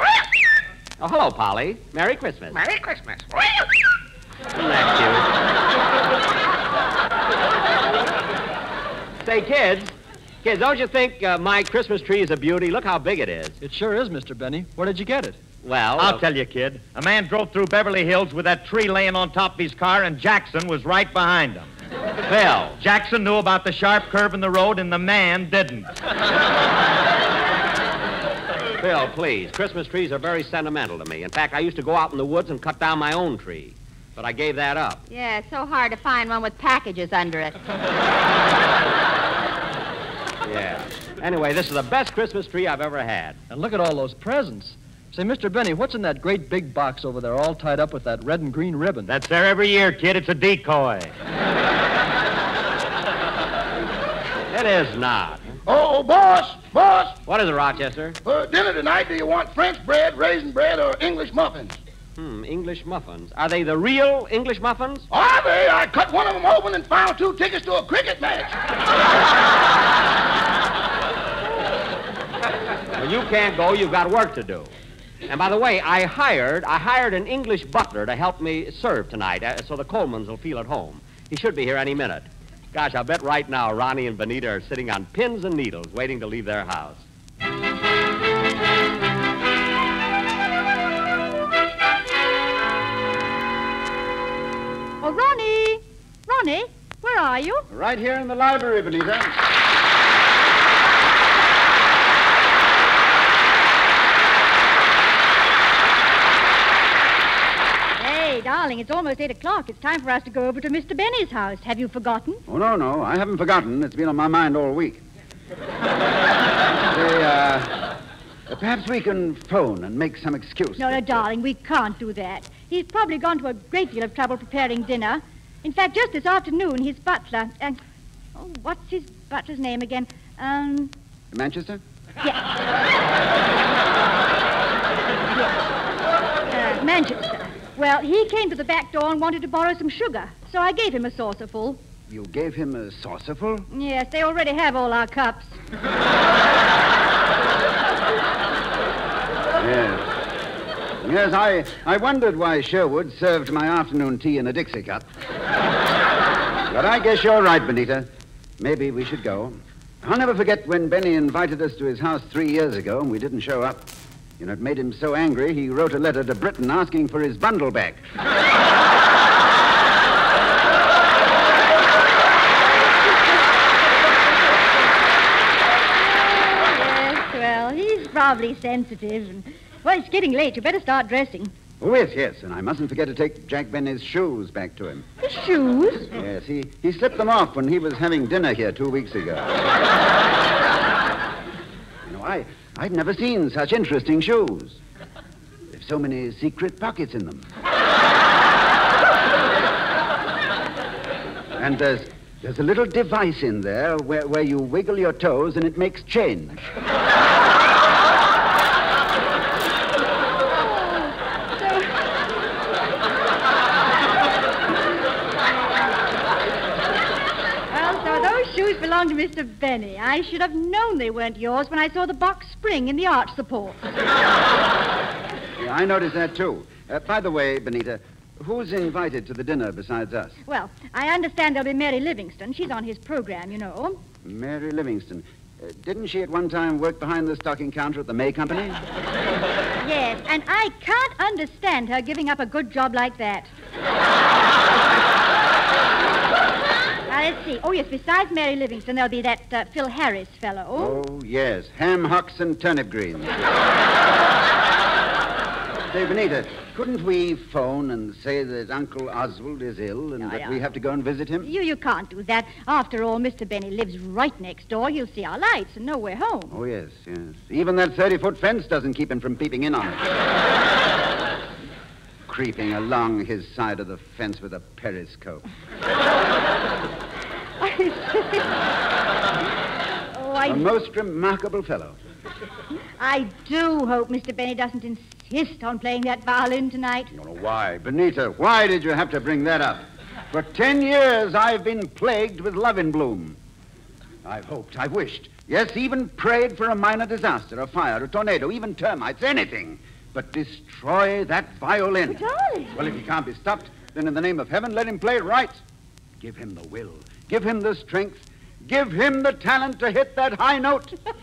Oh, hello, Polly. Merry Christmas. Merry Christmas. Isn't that cute? Say, kids, kids, don't you think uh, my Christmas tree is a beauty? Look how big it is. It sure is, Mr. Benny. Where did you get it? Well, I'll uh, tell you, kid. A man drove through Beverly Hills with that tree laying on top of his car, and Jackson was right behind him. Phil. Jackson knew about the sharp curve in the road, and the man didn't. Phil, please. Christmas trees are very sentimental to me. In fact, I used to go out in the woods and cut down my own tree. But I gave that up. Yeah, it's so hard to find one with packages under it. Yeah. Anyway, this is the best Christmas tree I've ever had. And look at all those presents. Say, Mr. Benny, what's in that great big box over there, all tied up with that red and green ribbon? That's there every year, kid. It's a decoy. It is not. Oh, boss, boss, What is it, Rochester? for dinner tonight, do you want French bread, raisin bread, or English muffins? Hmm, English muffins. Are they the real English muffins? Are they? I cut one of them open and found two tickets to a cricket match. Well, you can't go. You've got work to do. And by the way, I hired I hired an English butler to help me serve tonight, uh, so the Colmans will feel at home. He should be here any minute. Gosh, I bet right now Ronnie and Benita are sitting on pins and needles waiting to leave their house. Oh, Ronnie! Ronnie, where are you? Right here in the library, Benita. Hey, darling, it's almost 8 o'clock. It's time for us to go over to Mr. Benny's house. Have you forgotten? Oh, no, no. I haven't forgotten. It's been on my mind all week. Say, uh, uh, perhaps we can phone and make some excuse. No, no, darling, we can't do that. He's probably gone to a great deal of trouble preparing dinner. In fact, just this afternoon, his butler, uh, oh, what's his butler's name again? Um, Manchester? uh, Manchester. Well, he came to the back door and wanted to borrow some sugar, so I gave him a saucerful. You gave him a saucerful? Yes, they already have all our cups. Yes. Yes, I, I wondered why Sherwood served my afternoon tea in a Dixie cup. but I guess you're right, Benita. Maybe we should go. I'll never forget when Benny invited us to his house three years ago and we didn't show up. You know, it made him so angry he wrote a letter to Britain asking for his bundle back. Yes, well, he's probably sensitive. And, well, it's getting late. You better start dressing. Oh, yes, yes, and I mustn't forget to take Jack Benny's shoes back to him. His shoes? Yes, he, he slipped them off when he was having dinner here two weeks ago. you know, I, I'd never seen such interesting shoes. They've so many secret pockets in them. and there's, there's a little device in there where, where you wiggle your toes and it makes change. Well, so those belong to Mr. Benny. I should have known they weren't yours when I saw the box spring in the arch support. Yeah, I noticed that, too. Uh, by the way, Benita, who's invited to the dinner besides us? Well, I understand there'll be Mary Livingstone. She's on his program, you know. Mary Livingstone. Uh, didn't she at one time work behind the stocking counter at the May Company? Yes, and I can't understand her giving up a good job like that. now, let's see. Oh, yes, besides Mary Livingstone, there'll be that uh, Phil Harris fellow. Oh, yes. Ham hocks and turnip greens. Say, Benita, couldn't we phone and say that Uncle Oswald is ill and that we have to go and visit him? You, you can't do that. After all, Mr. Benny lives right next door. He'll see our lights and know we're home. Oh, yes, yes. Even that 30 foot fence doesn't keep him from peeping in on it. Creeping along his side of the fence with a periscope. Oh, I, A most remarkable fellow. I do hope Mr. Benny doesn't insist on playing that violin tonight. Why, Benita, why did you have to bring that up? For ten years, I've been plagued with love in bloom. I've hoped, I've wished, yes, even prayed for a minor disaster, a fire, a tornado, even termites, anything. But destroy that violin. Well, if he can't be stopped, then in the name of heaven, let him play right. Give him the will, give him the strength, give him the talent to hit that high note.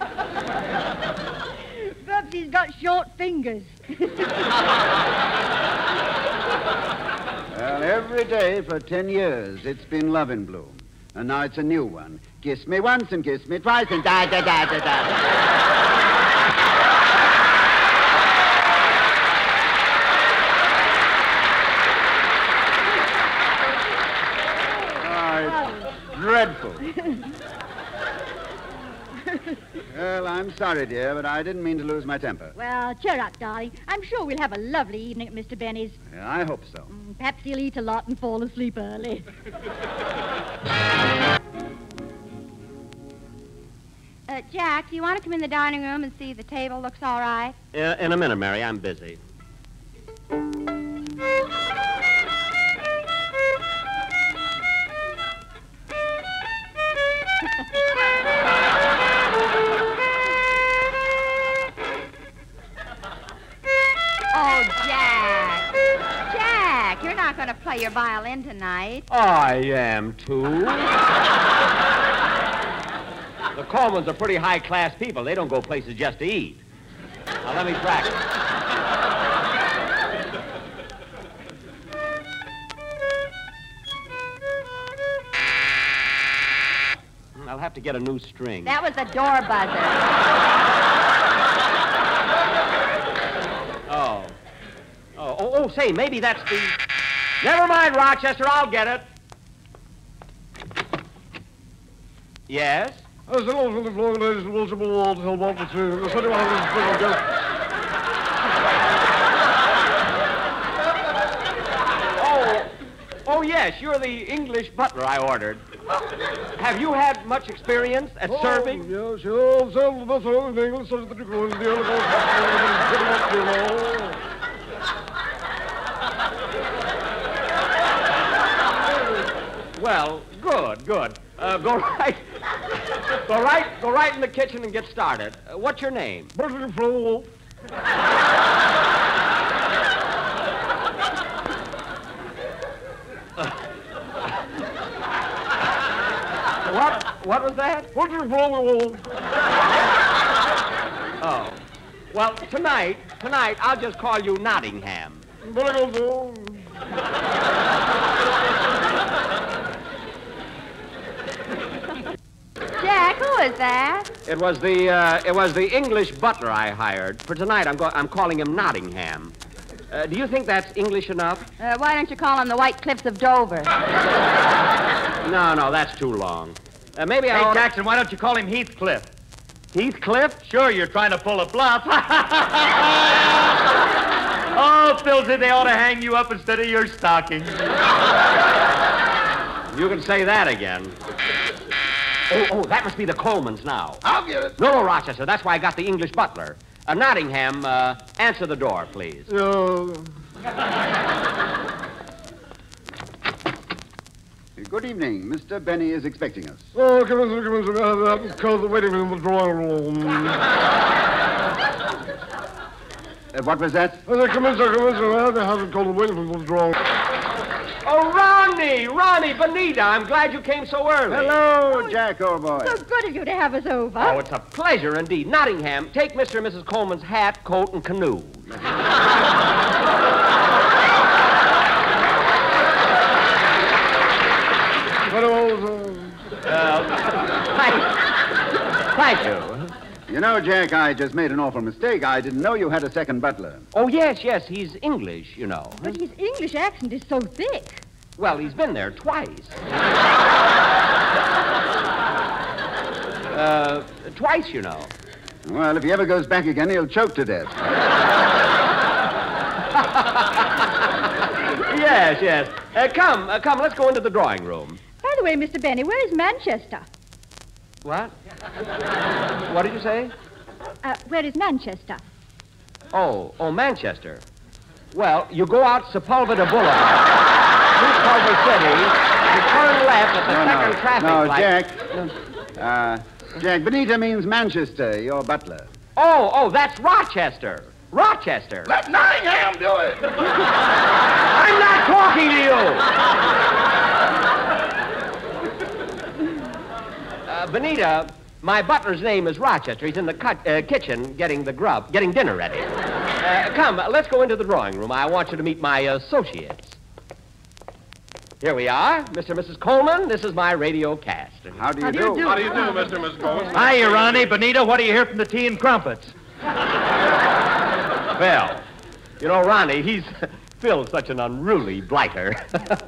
Perhaps he's got short fingers. Well, every day for ten years, it's been love in bloom. And now it's a new one. Kiss me once and kiss me twice and da da da da da. Oh, it's dreadful. Well, I'm sorry, dear, but I didn't mean to lose my temper. well, cheer up, darling. I'm sure we'll have a lovely evening at Mr. Benny's. Yeah, I hope so. Perhaps he'll eat a lot and fall asleep early. Uh, Jack, do you want to come in the dining room and see if the table looks all right? Uh, in a minute, Mary. I'm busy. Oh, Jack. Jack, you're not going to play your violin tonight. I am, too. the Colmans are pretty high class people. They don't go places just to eat. Now, let me practice. I'll have to get a new string. That was a door buzzer. Oh. Oh, oh, oh, say, maybe that's the. Never mind, Rochester, I'll get it. Yes? Oh, oh, yes, you're the English butler I ordered. Have you had much experience at serving? Yes, yes, the vessel in English, that you go in the other Well, good, good. Uh, go right, go right, go right in the kitchen and get started. Uh, what's your name? What? What was that? oh. Well, tonight, tonight, I'll just call you Nottingham. Jack, who is that? It was the uh, it was the English butler I hired for tonight. I'm go- I'm calling him Nottingham. Uh, do you think that's English enough? Uh, why don't you call him the White Cliffs of Dover? No, no, that's too long. Uh, maybe I Hey, ought Jackson, why don't you call him Heathcliff? Heathcliff? Sure, you're trying to pull a bluff. oh, Philsy, they ought to hang you up instead of your stocking. You can say that again. Oh, oh, that must be the Colmans now. I'll get it. No, no, Rochester. That's why I got the English butler. Uh, Nottingham, uh, answer the door, please. Good evening. Mr. Benny is expecting us. Oh, come in, come in, come in. Call the waiting room, the drawing room. Uh, what was that? I said, come in, sir, come in, sir. I haven't called the waiting room, the drawing Oh, Ronnie, Ronnie, Benita, I'm glad you came so early. Hello, Jack, old boy. So good of you to have us over. Oh, it's a pleasure indeed. Nottingham, take Mr. and Mrs. Colman's hat, coat, and canoe. Uh, Thank you. You know, Jack, I just made an awful mistake. I didn't know you had a second butler. Oh, yes, yes, he's English, you know. But his English accent is so thick. Well, he's been there twice. uh, twice, you know. Well, if he ever goes back again, he'll choke to death. yes, yes. Uh, come, uh, come, let's go into the drawing room. By the way, Mr. Benny, where is Manchester? What? What did you say? Uh, where is Manchester? Oh, oh, Manchester. Well, you go out Sepulveda Boulevard, through Culver City, you turn left at the no, second no. traffic no, light. Jack. Uh, Jack, Benita means Manchester, your butler. Oh, oh, that's Rochester. Rochester. Let Nottingham do it. I'm not talking to you. Uh, Benita, my butler's name is Rochester. He's in the cut, uh, kitchen getting the grub, getting dinner ready. Uh, come, let's go into the drawing room. I want you to meet my associates. Here we are, Mr. and Mrs. Colman. This is my radio cast. How do you How do you do? How do you do, Mr. and Mrs. Colman? Hiya, Ronnie. Benita, what do you hear from the tea and crumpets? Well, you know, Ronnie, he's Phil's such an unruly blighter.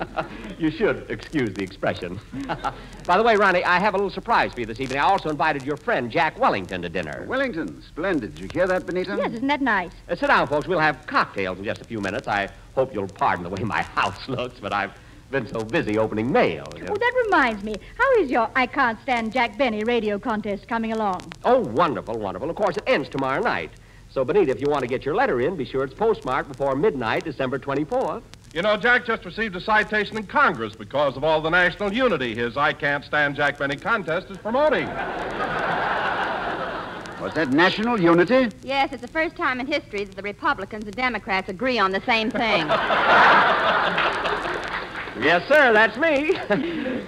you should excuse the expression. By the way, Ronnie, I have a little surprise for you this evening. I also invited your friend Jack Wellington to dinner. Wellington, splendid. Did you hear that, Benita? Yes, isn't that nice? Uh, sit down, folks. We'll have cocktails in just a few minutes. I hope you'll pardon the way my house looks, but I've been so busy opening mail. you know. Oh, that reminds me. How is your I Can't Stand Jack Benny radio contest coming along? Oh, wonderful, wonderful. Of course, it ends tomorrow night. So, Benita, if you want to get your letter in, be sure it's postmarked before midnight, December 24th. You know, Jack just received a citation in Congress because of all the national unity his I Can't Stand Jack Benny contest is promoting. Was that national unity? Yes, it's the first time in history that the Republicans and Democrats agree on the same thing. Yes, sir, that's me.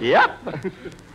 yep.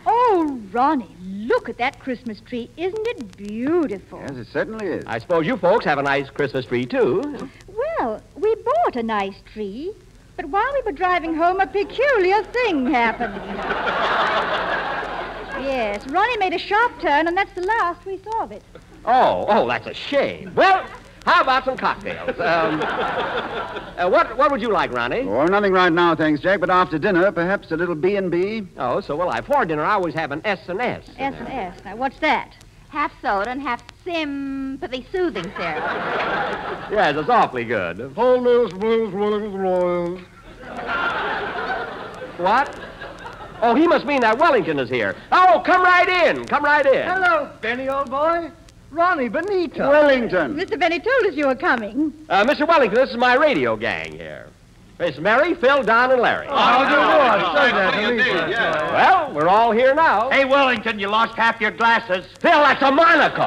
Oh, Ronnie, look at that Christmas tree. Isn't it beautiful? Yes, it certainly is. I suppose you folks have a nice Christmas tree, too. Well, we bought a nice tree, but while we were driving home, a peculiar thing happened. yes, Ronnie made a sharp turn, and that's the last we saw of it. Oh, oh, that's a shame. Well, how about some cocktails? Um, uh, what, what would you like, Ronnie? Oh, nothing right now, thanks, Jack. But after dinner, perhaps a little B and B. Oh, so will I. For dinner, I always have an S and S. S and S. Now, what's that? half soda and half sympathy soothing syrup. Yes, it's awfully good. Whole news, blues, williams, royals. What? Oh, he must mean that Wellington is here. Oh, come right in. Come right in. Hello, Benny, old boy. Ronnie Benita. Wellington. Mr. Benny told us you were coming. Uh, Mr. Wellington, this is my radio gang here. It's Mary, Phil, Don, and Larry. How do you do? I that. How do you do? Benita. We're all here now. Hey, Wellington, you lost half your glasses. Phil, that's a monocle.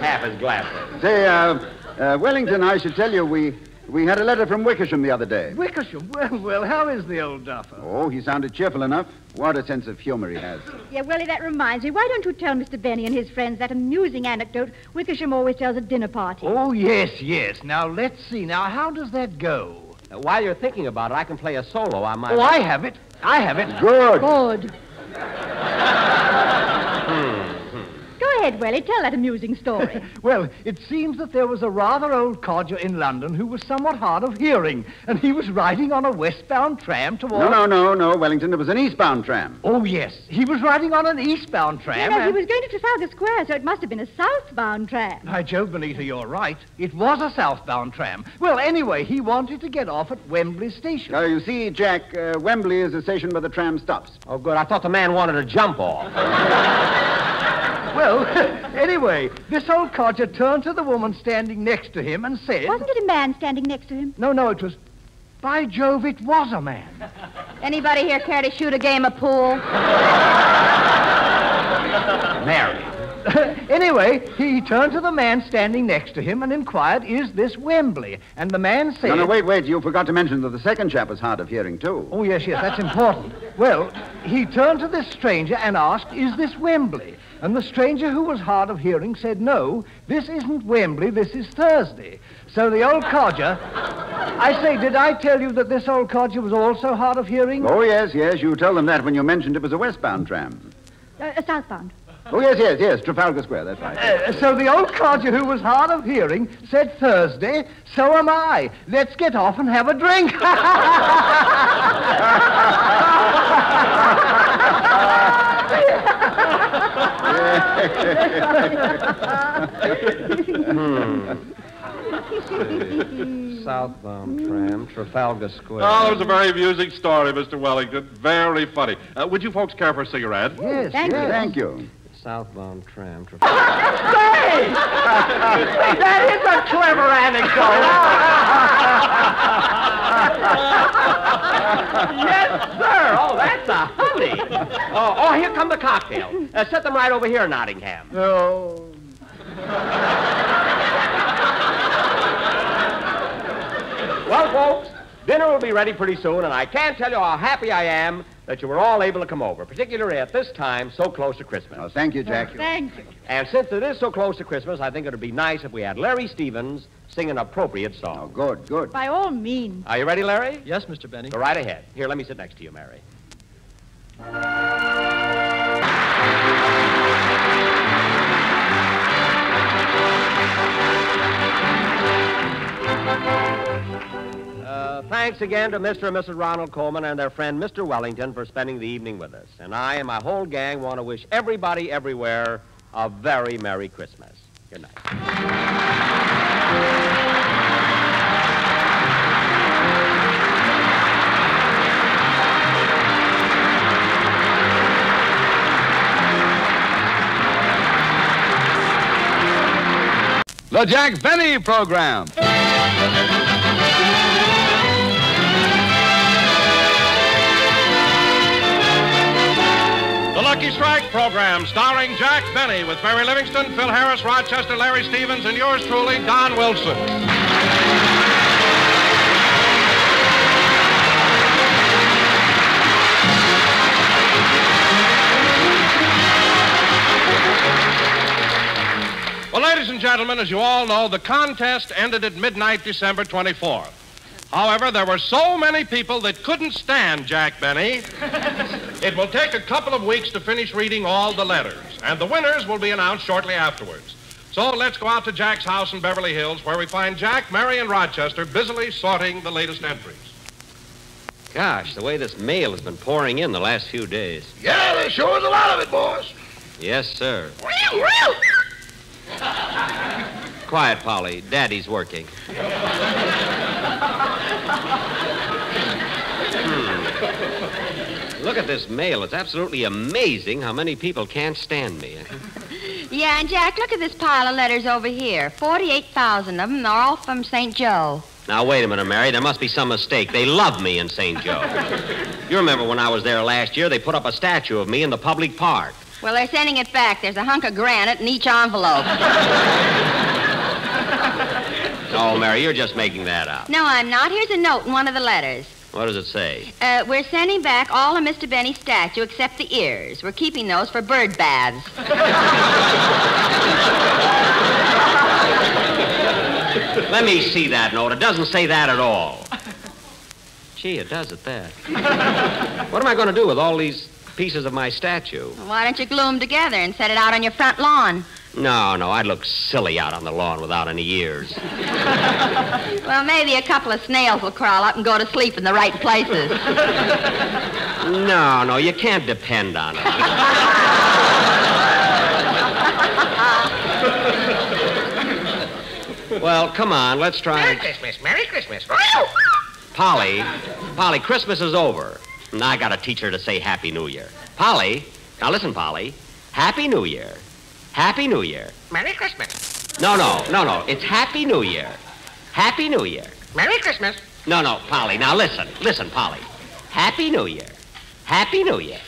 half his glasses. Say, uh, uh, Wellington, I should tell you, we, we had a letter from Wickersham the other day. Wickersham? Well, well, how is the old duffer? Oh, he sounded cheerful enough. What a sense of humor he has. Yeah, Willie, that reminds me. Why don't you tell Mr. Benny and his friends that amusing anecdote Wickersham always tells at dinner parties? Oh, yes, yes. Now, let's see. Now, how does that go? Uh, while you're thinking about it, I can play a solo on my. Oh, I have it. I have it. Good. Good. Hmm. Go ahead, Willie. Tell that amusing story. Well, it seems that there was a rather old codger in London who was somewhat hard of hearing, and he was riding on a westbound tram toward. No, no, no, no, Wellington. It was an eastbound tram. Oh, yes. He was riding on an eastbound tram. no, he and- was going to Trafalgar Square, so it must have been a southbound tram. By Jove, Benita, you're right. It was a southbound tram. Well, anyway, he wanted to get off at Wembley Station. Uh, you see, Jack, uh, Wembley is the station where the tram stops. Oh, good. I thought the man wanted to jump off. Well, anyway, this old codger turned to the woman standing next to him and said... Wasn't it a man standing next to him? No, no, it was... By Jove, it was a man. Anybody here care to shoot a game of pool? Mary. anyway, he turned to the man standing next to him and inquired, is this Wembley? And the man said... No, no, wait, wait. You forgot to mention that the second chap was hard of hearing, too. Oh, yes, yes, that's important. Well, he turned to this stranger and asked, Is this Wembley? And the stranger, who was hard of hearing, said, No, this isn't Wembley, this is Thursday. So the old codger. I say, did I tell you that this old codger was also hard of hearing? Oh, yes, yes. You told them that when you mentioned it was a westbound tram. Uh, a southbound. Oh, yes, yes, yes. Trafalgar Square, that's right. Uh, so the old codger who was hard of hearing said Thursday, so am I. Let's get off and have a drink. Southbound tram, Trafalgar Square. Oh, it was a very amusing story, Mr. Wellington. Very funny. Uh, would you folks care for a cigarette? Yes, Thank you. Thank you. Southbound tram, Trafalgar. Say! that is a clever anecdote. yes, sir. Oh, that's a honey. Oh, oh, here come the cocktails. Uh, set them right over here, Nottingham. oh. Well, folks, dinner will be ready pretty soon, and I can't tell you how happy I am that you were all able to come over, particularly at this time so close to Christmas. Oh, thank you, Jack. Oh, thank you. And since it is so close to Christmas, I think it would be nice if we had Larry Stevens sing an appropriate song. Oh, good, good. By all means. Are you ready, Larry? Yes, Mr. Benny. Go right ahead. Here, let me sit next to you, Mary. Thanks again to Mr. and Mrs. Ronald Colman and their friend Mr. Wellington for spending the evening with us. And I and my whole gang want to wish everybody everywhere a very Merry Christmas. Good night. The Jack Benny Program. Lucky Strike program, starring Jack Benny with Mary Livingstone, Phil Harris, Rochester, Larry Stevens, and yours truly, Don Wilson. Well, ladies and gentlemen, as you all know, the contest ended at midnight December 24th. However, there were so many people that couldn't stand Jack Benny. it will take a couple of weeks to finish reading all the letters, and the winners will be announced shortly afterwards. So let's go out to Jack's house in Beverly Hills, where we find Jack, Mary, and Rochester busily sorting the latest entries. Gosh, the way this mail has been pouring in the last few days. Yeah, there sure is a lot of it, boys. Yes, sir. Quiet, Polly. Daddy's working. Hmm. Look at this mail. It's absolutely amazing how many people can't stand me. Yeah, and Jack, look at this pile of letters over here. 48,000 of them are all from St. Joe. Now, wait a minute, Mary. There must be some mistake. They love me in St. Joe. you remember when I was there last year, they put up a statue of me in the public park. Well, they're sending it back. There's a hunk of granite in each envelope. Oh, Mary, you're just making that up. no, I'm not. Here's a note in one of the letters. What does it say? Uh, we're sending back all of Mr. Benny's statue except the ears. We're keeping those for bird baths. Let me see that note. It doesn't say that at all. Gee, it does at that. what am I going to do with all these pieces of my statue? Why don't you glue them together and set it out on your front lawn? No, no, I'd look silly out on the lawn without any ears. Well, maybe a couple of snails will crawl up and go to sleep in the right places. No, no, you can't depend on it. well, come on, let's try. Merry Christmas, Merry Christmas. Polly, Polly, Christmas is over. And I got to teach her to say Happy New Year. Polly, now listen, Polly. Happy New Year. Happy New Year. Merry Christmas. No, no, no, no. It's Happy New Year. Happy New Year. Merry Christmas. No, no, Polly. Now listen, listen, Polly. Happy New Year. Happy New Year.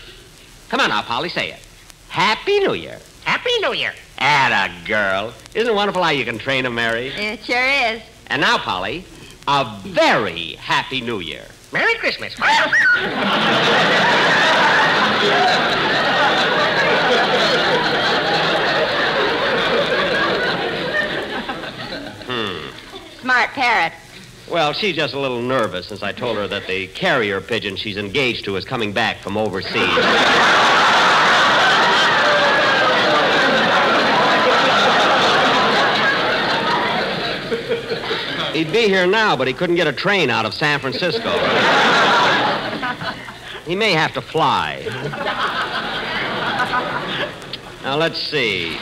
Come on now, Polly, say it. Happy New Year. Happy New Year. Atta girl. Isn't it wonderful how you can train a Mary? It sure is. And now, Polly, a very happy New Year. Merry Christmas. Smart parrot. Well, she's just a little nervous since I told her that the carrier pigeon she's engaged to is coming back from overseas. He'd be here now, but he couldn't get a train out of San Francisco. he may have to fly. Now, let's see.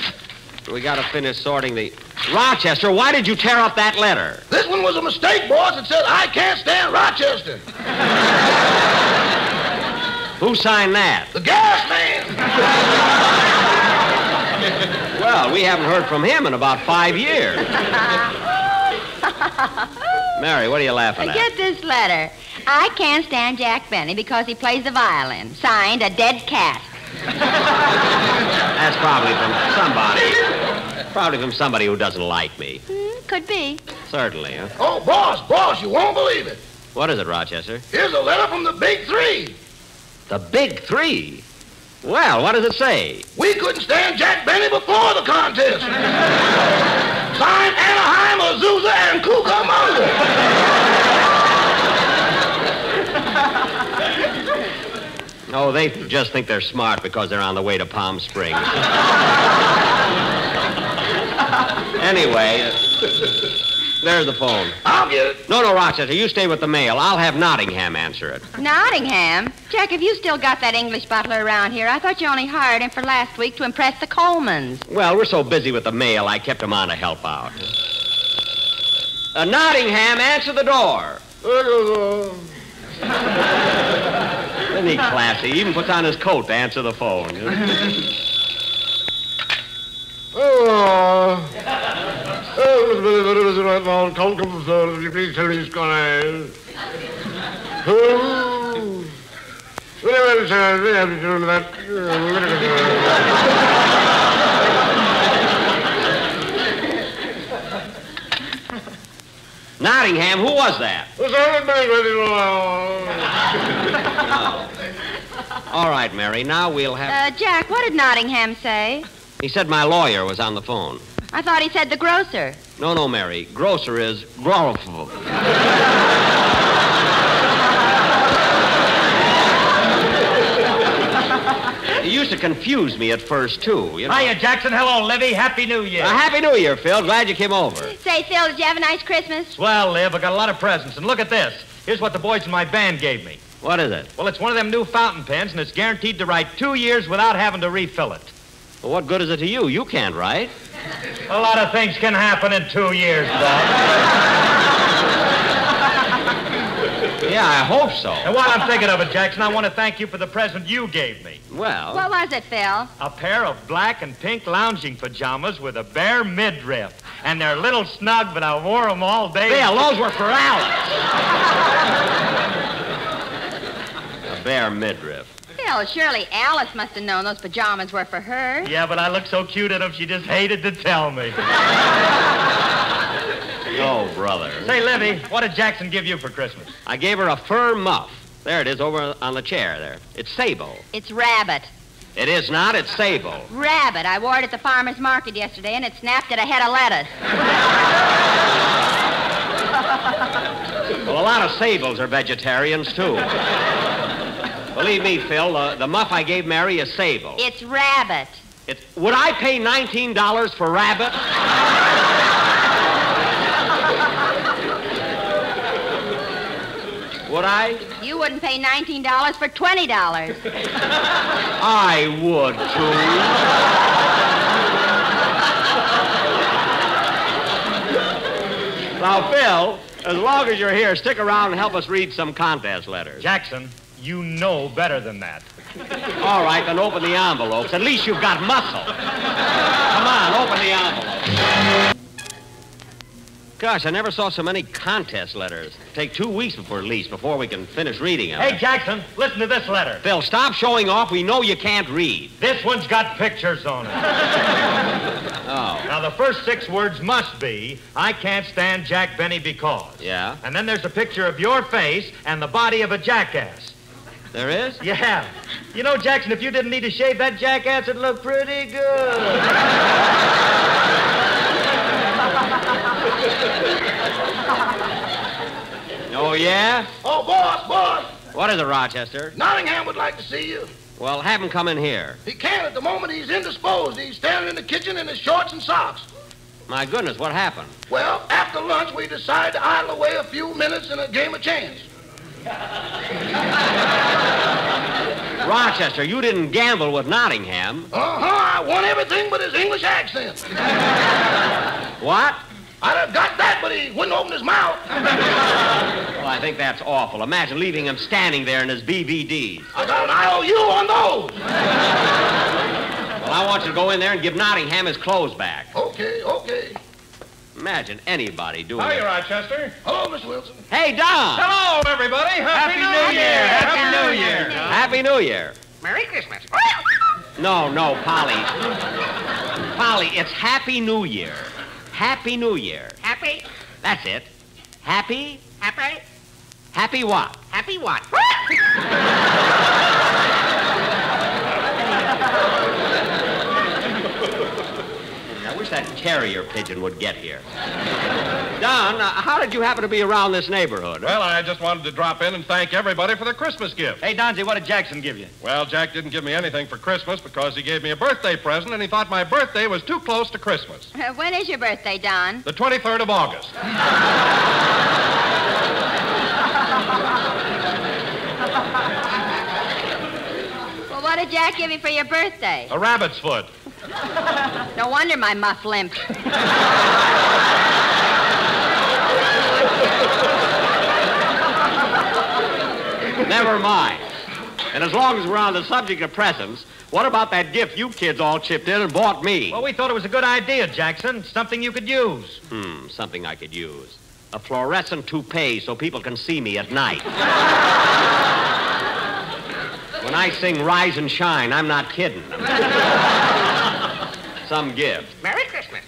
We got to finish sorting the. Rochester, why did you tear up that letter? This one was a mistake, boss. It said, I can't stand Rochester. Who signed that? The gas man. Well, we haven't heard from him in about five years. Mary, what are you laughing at? Get this letter. I can't stand Jack Benny because he plays the violin. Signed, a dead cat. That's probably from somebody. Probably from somebody who doesn't like me. Hmm, could be. Certainly, huh? Oh, boss, boss, you won't believe it. What is it, Rochester? Here's a letter from the Big Three. The Big Three? Well, what does it say? We couldn't stand Jack Benny before the contest. Signed Anaheim, Azusa, and Cucamonga. Oh, they just think they're smart because they're on the way to Palm Springs. anyway, there's the phone. I'll get it. No, no, Rochester, you stay with the mail. I'll have Nottingham answer it. Nottingham? Jack, have you still got that English butler around here? I thought you only hired him for last week to impress the Colmans. Well, we're so busy with the mail, I kept him on to help out. Uh, Nottingham, answer the door. Isn't he classy? He even puts on his coat to answer the phone. Oh, oh, Mr. Benny, phone. Come, come, sir. Will you please tell me what's going on? Oh. Well, well, sir, we have to do that. Nottingham, who was that? All right, Mary, now we'll have. Uh, Jack, what did Nottingham say? He said my lawyer was on the phone. I thought he said the grocer. No, no, Mary. Grocer is groff. He used to confuse me at first, too. You know? Hiya, Jackson. Hello, Livy. Happy New Year. Uh, Happy New Year, Phil. Glad you came over. Say, Phil, did you have a nice Christmas? Well, Liv, I got a lot of presents, and look at this. Here's what the boys in my band gave me. What is it? Well, it's one of them new fountain pens, and it's guaranteed to write two years without having to refill it. Well, what good is it to you? You can't write. A lot of things can happen in two years, Bob. Yeah, I hope so. And while I'm thinking of it, Jackson, I want to thank you for the present you gave me. Well, What was it, Phil? A pair of black and pink lounging pajamas with a bare midriff. And they're a little snug, but I wore them all day. Phil, those were for Alice. A bare midriff. Phil, surely Alice must have known those pajamas were for her. Yeah, but I looked so cute in them, she just hated to tell me. Oh, brother. Say, Livy, what did Jackson give you for Christmas? I gave her a fur muff. There it is over on the chair there. It's sable. It's rabbit. It is not, it's sable. Rabbit. I wore it at the farmer's market yesterday, and it snapped at a head of lettuce. Well, a lot of sables are vegetarians, too. Believe me, Phil, the, the muff I gave Mary is sable. It's rabbit. It's, would I pay $19 for rabbit? Would I? You wouldn't pay $19 for $20. I would, too. now, Phil, as long as you're here, stick around and help us read some contest letters. Jackson, you know better than that. All right, then open the envelopes. At least you've got muscle. Come on, open the envelopes. Gosh, I never saw so many contest letters. Take two weeks before at least before we can finish reading them. Hey, Jackson, listen to this letter. Phil, stop showing off. We know you can't read. This one's got pictures on it. Oh. Now, the first six words must be, I can't stand Jack Benny because. Yeah? And then there's a picture of your face and the body of a jackass. There is? Yeah. You know, Jackson, if you didn't need to shave that jackass, it'd look pretty good. Oh, yeah? Oh, boss, boss. What is it, Rochester? Nottingham would like to see you. Well, have him come in here. He can't at the moment. He's indisposed. He's standing in the kitchen in his shorts and socks. My goodness, what happened? Well, after lunch, we decided to idle away a few minutes in a game of chance. Rochester, you didn't gamble with Nottingham. Uh-huh. I won everything but his English accent. What? I'd have got that, but he wouldn't open his mouth. Well, I think that's awful. Imagine leaving him standing there in his BVDs. I got an IOU on those. Well, I want you to go in there and give Nottingham his clothes back. Okay, okay. Imagine anybody doing Hiya, it. Rochester. Hello, Miss Wilson. Hey, Don! Hello, everybody. Happy, New Year. Happy New Year! Happy New Year! Merry Christmas. No, no, Polly. Polly, it's Happy New Year. Happy New Year. Happy? That's it. Happy? Happy? Happy what? Happy what? I wish that carrier pigeon would get here. Don, uh, how did you happen to be around this neighborhood? Well, I just wanted to drop in and thank everybody for their Christmas gift. Hey, Donzie, what did Jackson give you? Well, Jack didn't give me anything for Christmas because he gave me a birthday present and he thought my birthday was too close to Christmas. when is your birthday, Don? The 23rd of August. Well, what did Jack give you for your birthday? A rabbit's foot. No wonder my muff limped. Never mind. And as long as we're on the subject of presents, what about that gift you kids all chipped in and bought me? Well, we thought it was a good idea, Jackson. Something you could use. Hmm, something I could use. A fluorescent toupee so people can see me at night. when I sing Rise and Shine, I'm not kidding. Some gift. Merry Christmas.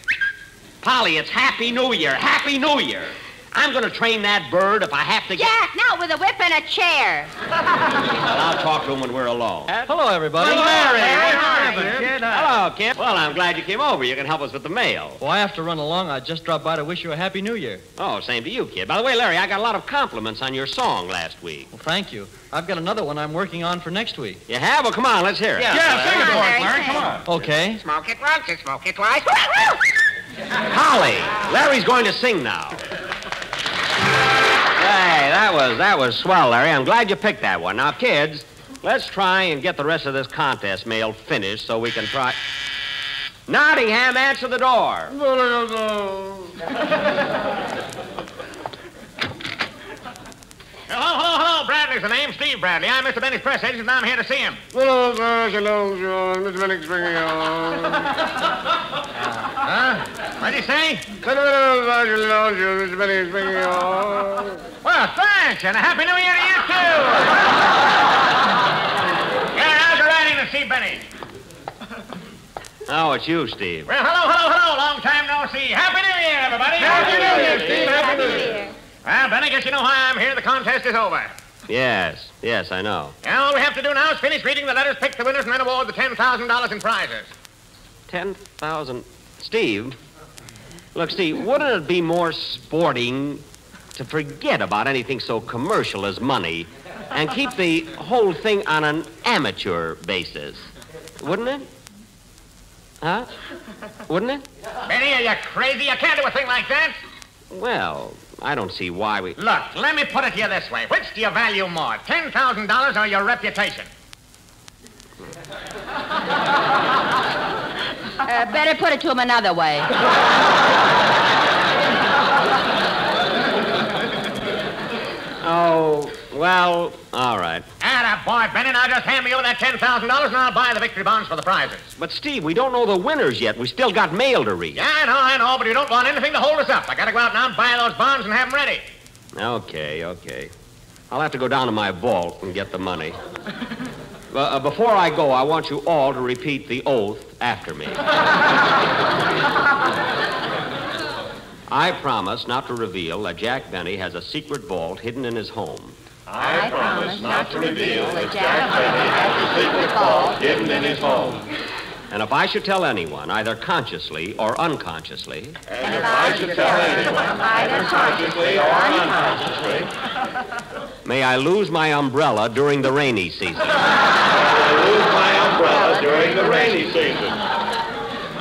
Polly, it's Happy New Year. Happy New Year. I'm going to train that bird if I have to get... Jack, now with a whip and a chair. Well, I'll talk to him when we're alone. Uh, hello, everybody. Hello, Larry. Hi, Hello, kid. Hello, kid. Well, I'm glad you came over. You can help us with the mail. Well, I have to run along. I just dropped by to wish you a happy new year. Oh, same to you, kid. By the way, Larry, I got a lot of compliments on your song last week. Well, thank you. I've got another one I'm working on for next week. You have? Well, come on, let's hear it. Yeah, sing it for us, Larry, Larry. Come on. Okay. Smoke it once and smoke it twice. Polly, Larry's going to sing now. Hey, that was that was swell, Larry. I'm glad you picked that one. Now, kids, let's try and get the rest of this contest mail finished so we can try. Nottingham, answer the door. Hello, hello, hello, Bradley's the name. Steve Bradley. I'm Mr. Benny's press agent, and I'm here to see him. Hello, sir. Hello, sir. Mr. Bennick speaking. Huh? What'd he say? Hello, sir. Hello, sir. Mr. Bennick speaking. Well, thanks, and a Happy New Year to you, too. yeah, how's your riding to see Benny? Oh, it's you, Steve. Well, hello, hello, hello. Long time no see. Happy New Year, everybody. Happy New Year, Steve. Happy New Year. Well, Benny, guess you know why I'm here. The contest is over. Yes, yes, I know. Now, all we have to do now is finish reading the letters, pick the winners, and then award the $10,000 in prizes. 10,000. Steve, look, Steve, wouldn't it be more sporting to forget about anything so commercial as money and keep the whole thing on an amateur basis? Wouldn't it? Huh? Wouldn't it? Benny, are you crazy? You can't do a thing like that. Well, I don't see why we. Look, let me put it to you this way. Which do you value more, $10,000 or your reputation? Uh, better put it to him another way. Oh, well, all right. Atta boy, Benny. Now just hand me over that $10,000 and I'll buy the victory bonds for the prizes. But, Steve, we don't know the winners yet. We still got mail to read. Yeah, I know, I know, but you don't want anything to hold us up. I gotta go out now and buy those bonds and have them ready. Okay, okay. I'll have to go down to my vault and get the money. Uh, uh, before I go, I want you all to repeat the oath after me. I promise not to reveal that Jack Benny has a secret vault hidden in his home. I promise not to reveal that Jack Benny has a secret vault hidden in his home. And if I should tell anyone, either consciously or unconsciously, And if I should tell anyone, either consciously or unconsciously, may I lose my umbrella during the rainy season. may I lose my umbrella during the rainy season.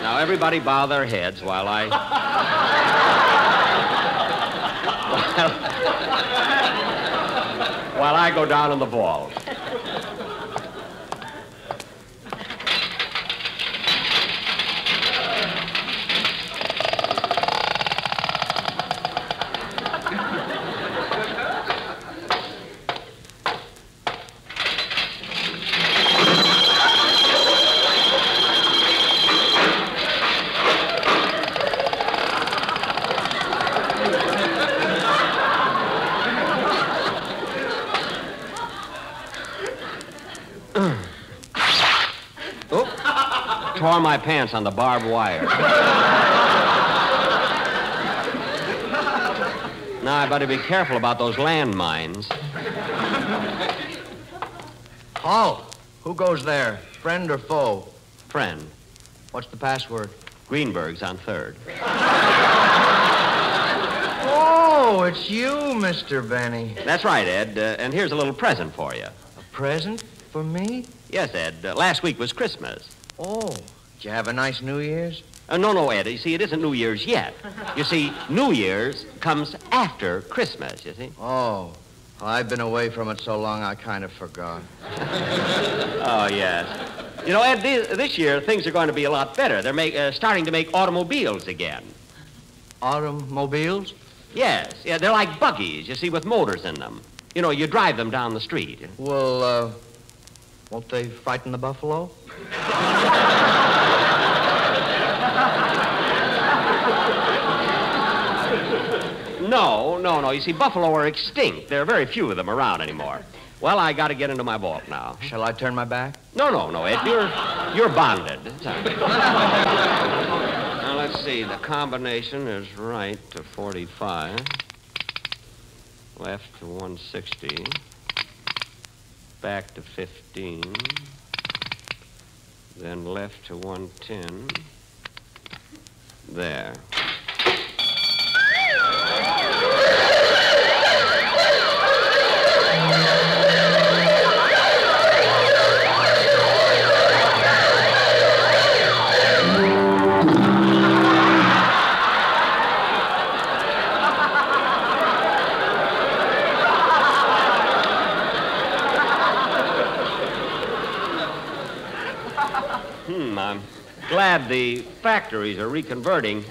Now, everybody bow their heads while I. while I go down in the vault. My pants on the barbed wire. now, I better be careful about those landmines. Halt! Who goes there? Friend or foe? Friend, What's the password? Greenberg's on third. Oh, it's you, Mr. Benny. That's right, Ed. Uh, and here's a little present for you. A present for me? Yes, Ed. Uh, last week was Christmas. Oh, did you have a nice New Year's? Uh, no, no, Ed. You see, it isn't New Year's yet. You see, New Year's comes after Christmas, you see? Oh, well, I've been away from it so long I kind of forgot. Oh, yes. You know, Ed, thi- this year things are going to be a lot better. They're make, uh, starting to make automobiles again. Automobiles? Yes, yeah, they're like buggies, you see, with motors in them. You know, you drive them down the street. Well, uh, won't they frighten the buffalo? No, no, no. You see, buffalo are extinct. There are very few of them around anymore. Well, I got to get into my vault now. Shall I turn my back? No, no, no, Ed. You're you're bonded. It's all right. now let's see. The combination is right to 45, left to 160, back to 15, then left to 110. There. Glad the factories are reconverting.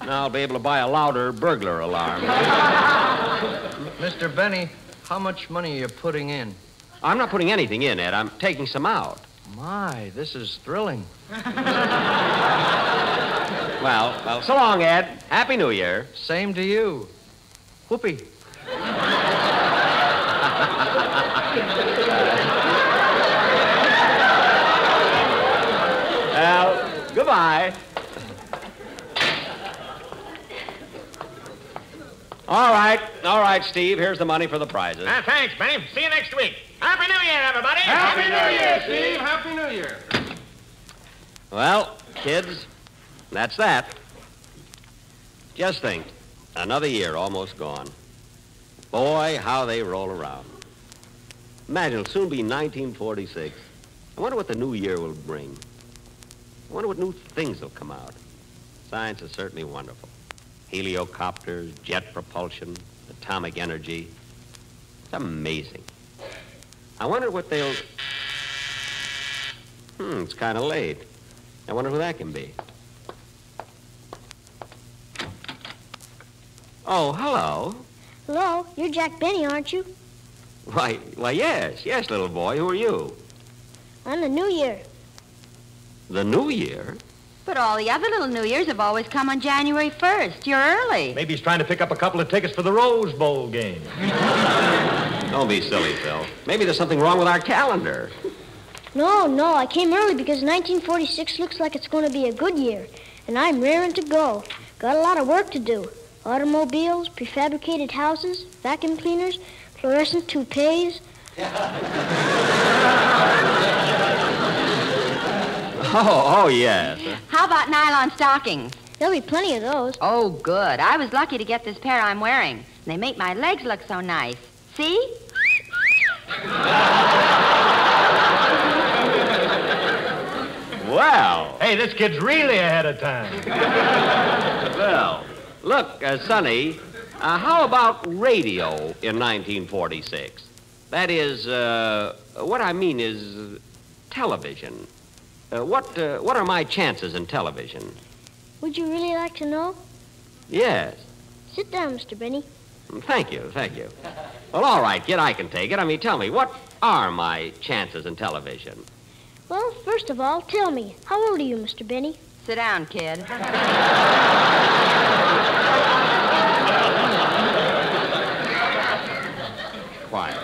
Now I'll be able to buy a louder burglar alarm. Mr. Benny, How much money are you putting in? I'm not putting anything in, Ed. I'm taking some out. My, this is thrilling. Well, well, so long, Ed. Happy New Year. Same to you. Whoopee. Well, goodbye. All right, all right, Steve. Here's the money for the prizes. Uh, thanks, Benny. See you next week. Happy New Year, everybody. Happy New Year, Steve. Happy New Year. Well, kids, that's that. Just think, another year almost gone. Boy, how they roll around. Imagine it'll soon be 1946. I wonder what the new year will bring. I wonder what new things will come out. Science is certainly wonderful. Heliocopters, jet propulsion, atomic energy. It's amazing. I wonder what they'll... Hmm, it's kind of late. I wonder who that can be. Oh, hello. Hello, you're Jack Benny, aren't you? Why, why, yes, yes, little boy. Who are you? I'm the New Year. The New Year? But all the other little New Years have always come on January 1st. You're early. Maybe he's trying to pick up a couple of tickets for the Rose Bowl game. Don't be silly, Phil. Maybe there's something wrong with our calendar. No, no, I came early because 1946 looks like it's going to be a good year, and I'm raring to go. Got a lot of work to do. Automobiles, prefabricated houses, vacuum cleaners, fluorescent toupees. Oh, oh, yes. How about nylon stockings? There'll be plenty of those. Oh, good. I was lucky to get this pair I'm wearing. They make my legs look so nice. See? Well. Hey, this kid's really ahead of time. Well, look, uh, Sonny, uh, how about radio in 1946? That is, uh, what I mean is television. Uh, what, uh, what are my chances in television? Would you really like to know? Yes. Sit down, Mr. Benny. Thank you, thank you. Well, all right, kid, I can take it. I mean, tell me, what are my chances in television? Well, first of all, tell me, how old are you, Mr. Benny? Sit down, kid. Quiet.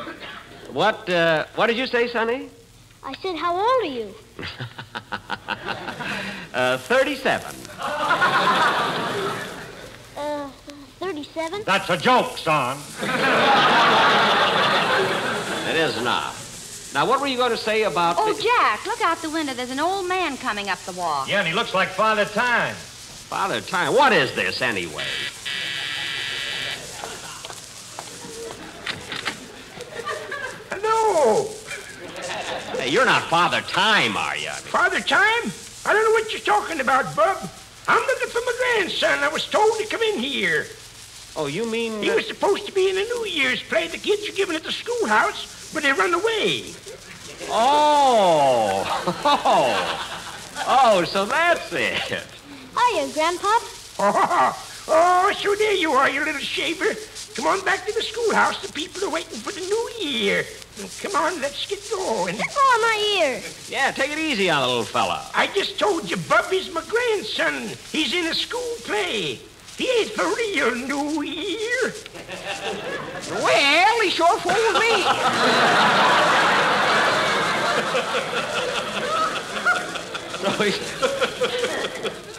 What, uh, what did you say, Sonny? I said, how old are you? Uh, 37. Uh, 37? That's a joke, son. It is not. Now, what were you going to say about Oh, the... Jack, look out the window. There's an old man coming up the walk. Yeah, and he looks like Father Time. Father Time. What is this, anyway? Hello. Hey, you're not Father Time, are you? Father Time? I don't know what you're talking about, Bub. I'm looking for my grandson. I was told to come in here. Oh, you mean... He was supposed to be in a New Year's play the kids are giving at the schoolhouse, but they run away. Oh. Oh. Oh, so that's it. Hiya, Grandpa. Oh, oh, so there you are, you little shaver. Come on back to the schoolhouse. The people are waiting for the New Year. Come on, let's get going. Let go of my ear. Yeah, take it easy on the little fella. I just told you, Bub is my grandson. He's in a school play. He ain't the real New Year. Well, he sure fooled me. So he's,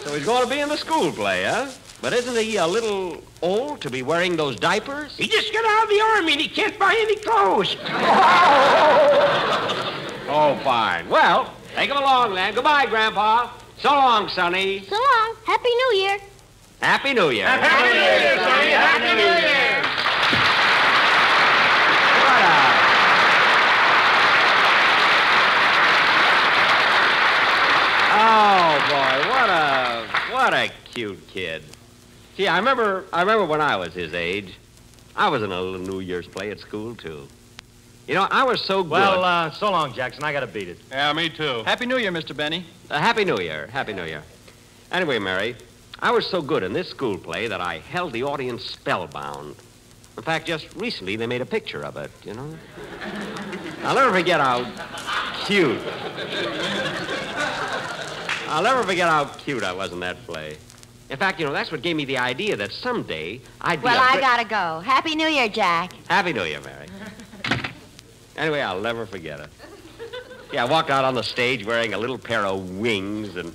so he's going to be in the school play, huh? But isn't he a little old to be wearing those diapers? He just got out of the army and he can't buy any clothes. Oh, fine. Well, take him along then. Goodbye, Grandpa. So long, Sonny. So long. Happy New Year. Happy New Year. Happy New Year, Sonny. Happy New Year. Oh boy, what a what a cute kid. Gee, I remember I remember when I was his age. I was in a little New Year's play at school too. You know, I was so good. Well, uh, so long, Jackson. I got to beat it. Yeah, me too. Happy New Year, Mr. Benny. Uh, Happy New Year. Happy New Year. Anyway, Mary, I was so good in this school play that I held the audience spellbound. In fact, just recently they made a picture of it, you know. I'll never forget how cute. I'll never forget how cute I was in that play. In fact, you know, that's what gave me the idea that someday I'd be Well, a I great- gotta go. Happy New Year, Jack. Happy New Year, Mary. Anyway, I'll never forget it. Yeah, I walked out on the stage wearing a little pair of wings, and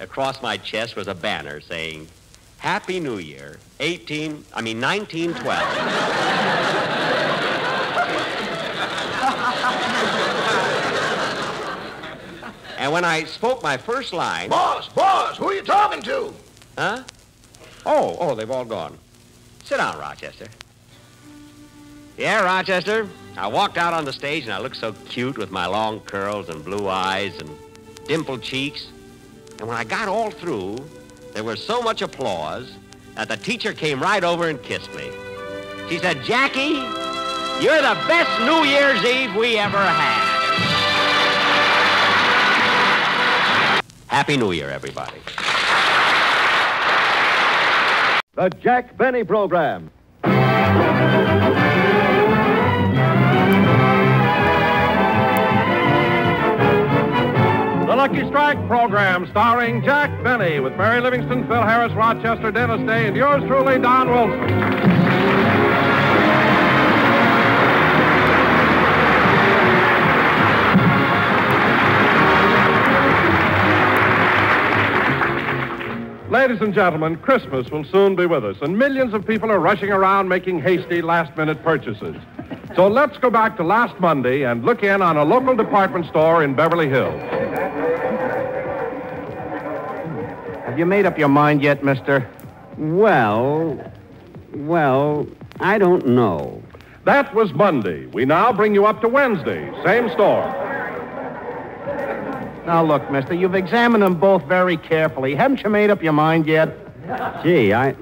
across my chest was a banner saying, Happy New Year, 18, I mean, 1912. and when I spoke my first line. Boss, boss, who are you talking to? Huh? Oh, oh, they've all gone. Sit down, Rochester. Yeah, Rochester. I walked out on the stage and I looked so cute with my long curls and blue eyes and dimpled cheeks. And when I got all through, there was so much applause that the teacher came right over and kissed me. She said, Jackie, you're the best New Year's Eve we ever had. Happy New Year, everybody. The Jack Benny Program. The Lucky Strike program starring Jack Benny with Mary Livingstone, Phil Harris, Rochester, Dennis Day, and yours truly, Don Wilson. Ladies and gentlemen, Christmas will soon be with us, and millions of people are rushing around making hasty last minute purchases. So let's go back to last Monday and look in on a local department store in Beverly Hills. Have you made up your mind yet, mister? Well, well, I don't know. That was Monday. We now bring you up to Wednesday. Same store. Now, look, mister, you've examined them both very carefully. Haven't you made up your mind yet? Gee, I,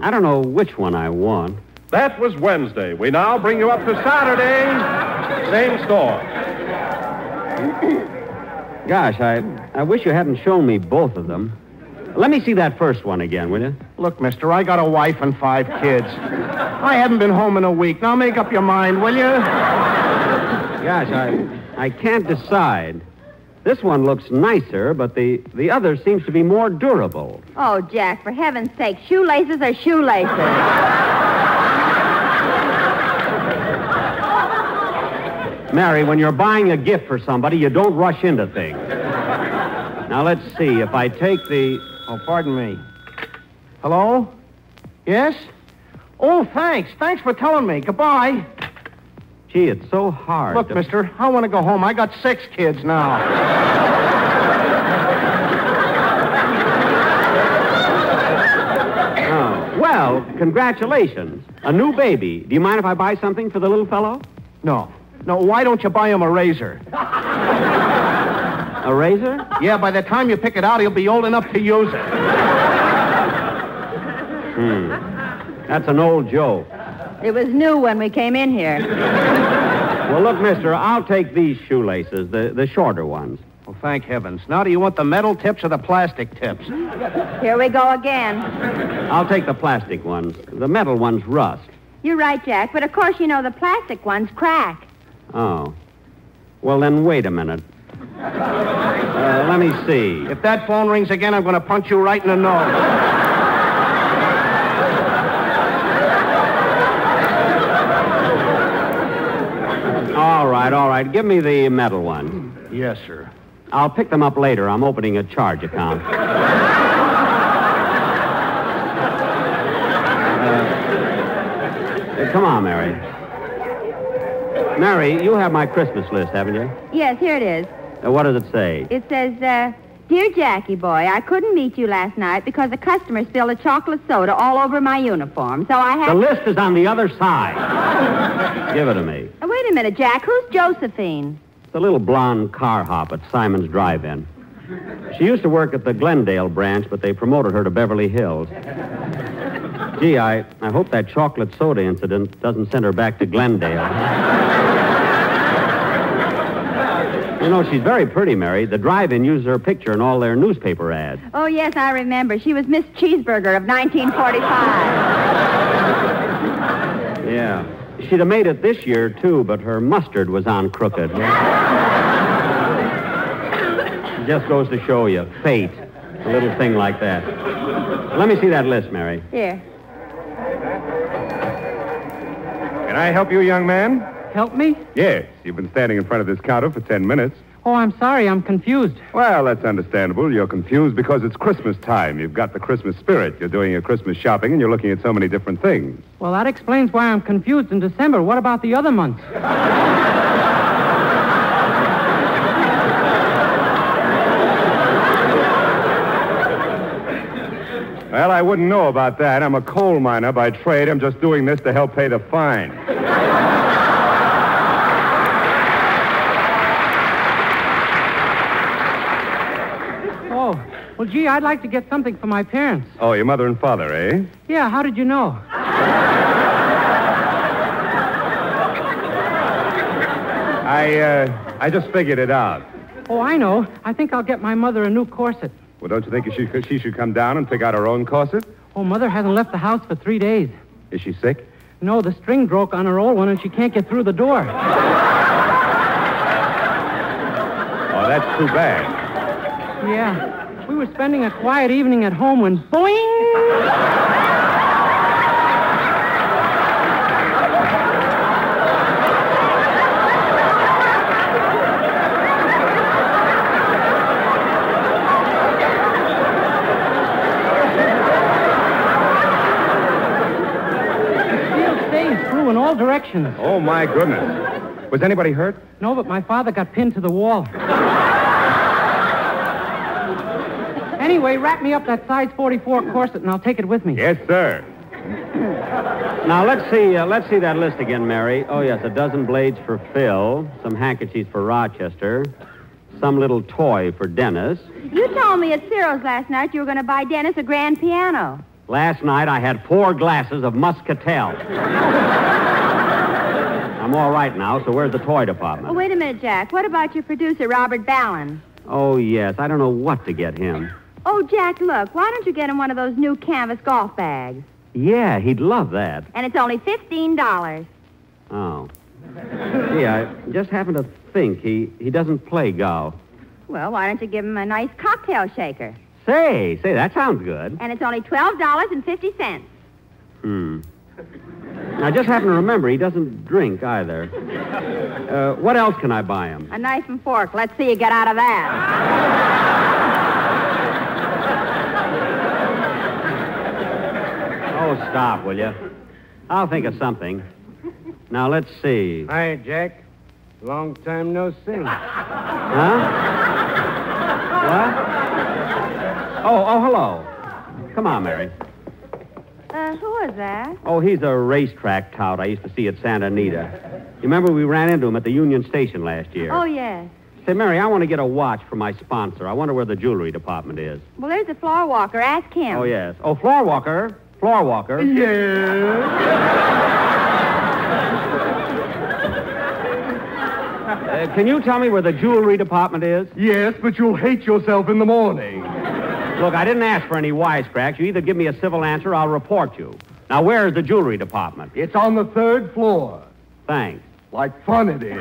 I don't know which one I want. That was Wednesday. We now bring you up to Saturday. Same store. Gosh, I, I wish you hadn't shown me both of them. Let me see that first one again, will you? Look, mister, I got a wife and five kids. I haven't been home in a week. Now make up your mind, will you? Gosh, I, I can't decide. This one looks nicer, but the, the other seems to be more durable. Oh, Jack, for heaven's sake, shoelaces are shoelaces. Mary, when you're buying a gift for somebody, you don't rush into things. Now, let's see. If I take the. Oh, pardon me. Hello? Yes? Oh, thanks. Thanks for telling me. Goodbye. Gee, it's so hard. Look, to- mister, I want to go home. I got six kids now. Oh, well, congratulations. A new baby. Do you mind if I buy something for the little fellow? No. No, why don't you buy him a razor? A razor? Yeah, by the time you pick it out, he'll be old enough to use it. Hmm. That's an old joke. It was new when we came in here. Well, look, mister, I'll take these shoelaces, the, the shorter ones. Well, thank heavens. Now, do you want the metal tips or the plastic tips? Here we go again. I'll take the plastic ones. The metal ones rust. You're right, Jack, but of course you know the plastic ones crack. Oh. Well, then wait a minute. Uh, let me see. If that phone rings again, I'm going to punch you right in the nose. All right, all right. Give me the metal one. Yes, sir. I'll pick them up later. I'm opening a charge account. Uh, come on, Mary. Mary, you have my Christmas list, haven't you? Yes, here it is. Uh, what does it say? It says, uh, Dear Jackie boy, I couldn't meet you last night because a customer spilled a chocolate soda all over my uniform, so I had The list is on the other side. Give it to me. Uh, wait a minute, Jack. Who's Josephine? The little blonde car hop at Simon's Drive-In. She used to work at the Glendale branch, but they promoted her to Beverly Hills. Gee, I, I hope that chocolate soda incident doesn't send her back to Glendale. You know, she's very pretty, Mary. The drive-in uses her picture in all their newspaper ads. Oh, yes, I remember. She was Miss Cheeseburger of 1945. Yeah. She'd have made it this year, too, but her mustard was on crooked. Just goes to show you, fate. A little thing like that. Let me see that list, Mary. Here. Can I help you, young man? Help me? Yes. You've been standing in front of this counter for ten minutes. Oh, I'm sorry. I'm confused. Well, that's understandable. You're confused because it's Christmas time. You've got the Christmas spirit. You're doing your Christmas shopping and you're looking at so many different things. Well, that explains why I'm confused in December. What about the other months? Well, I wouldn't know about that. I'm a coal miner by trade. I'm just doing this to help pay the fine. Oh, well, gee, I'd like to get something for my parents. Oh, your mother and father, eh? Yeah, how did you know? I, uh, I just figured it out. Oh, I know. I think I'll get my mother a new corset. Well, don't you think she, should- she should come down and pick out her own corset? Oh, mother hasn't left the house for three days. Is she sick? No, the string broke on her old one and she can't get through the door. Oh, that's too bad. Yeah. We were spending a quiet evening at home when boing! Steel stays flew in all directions. Oh, my goodness. Was anybody hurt? No, but my father got pinned to the wall. Anyway, wrap me up that size 44 corset and I'll take it with me. Yes, sir. Now let's see. Uh, let's see that list again, Mary. Oh yes, a dozen blades for Phil, some handkerchiefs for Rochester, some little toy for Dennis. You told me at Ciro's last night you were going to buy Dennis a grand piano. Last night I had four glasses of muscatel. I'm all right now. So where's the toy department? Oh, wait a minute, Jack. What about your producer, Robert Ballin? Oh yes, I don't know what to get him. Oh, Jack, look. Why don't you get him one of those new canvas golf bags? Yeah, he'd love that. And it's only $15. Oh. Gee, I just happened to think he he doesn't play golf. Well, why don't you give him a nice cocktail shaker? Say, say, that sounds good. And it's only $12.50. Hmm. I just happen to remember he doesn't drink either. Uh, what else can I buy him? A knife and fork. Let's see you get out of that. Oh, stop, will you? I'll think of something. Now, let's see. Hi, Jack. Long time no see. Huh? What? Oh, oh, hello. Come on, Mary. Uh, who is that? Oh, he's a racetrack tout I used to see at Santa Anita. You remember we ran into him at the Union Station last year? Oh, yes. Say, Mary, I want to get a watch for my sponsor. I wonder where the jewelry department is. Well, there's the floor walker. Ask him. Oh, yes. Oh, floor walker. Floor walker. Uh, can you tell me where the jewelry department is? Yes, but you'll hate yourself in the morning. Look, I didn't ask for any wisecracks. You either give me a civil answer or I'll report you. Now, where is the jewelry department? It's on the third floor. Thanks. Like fun it is.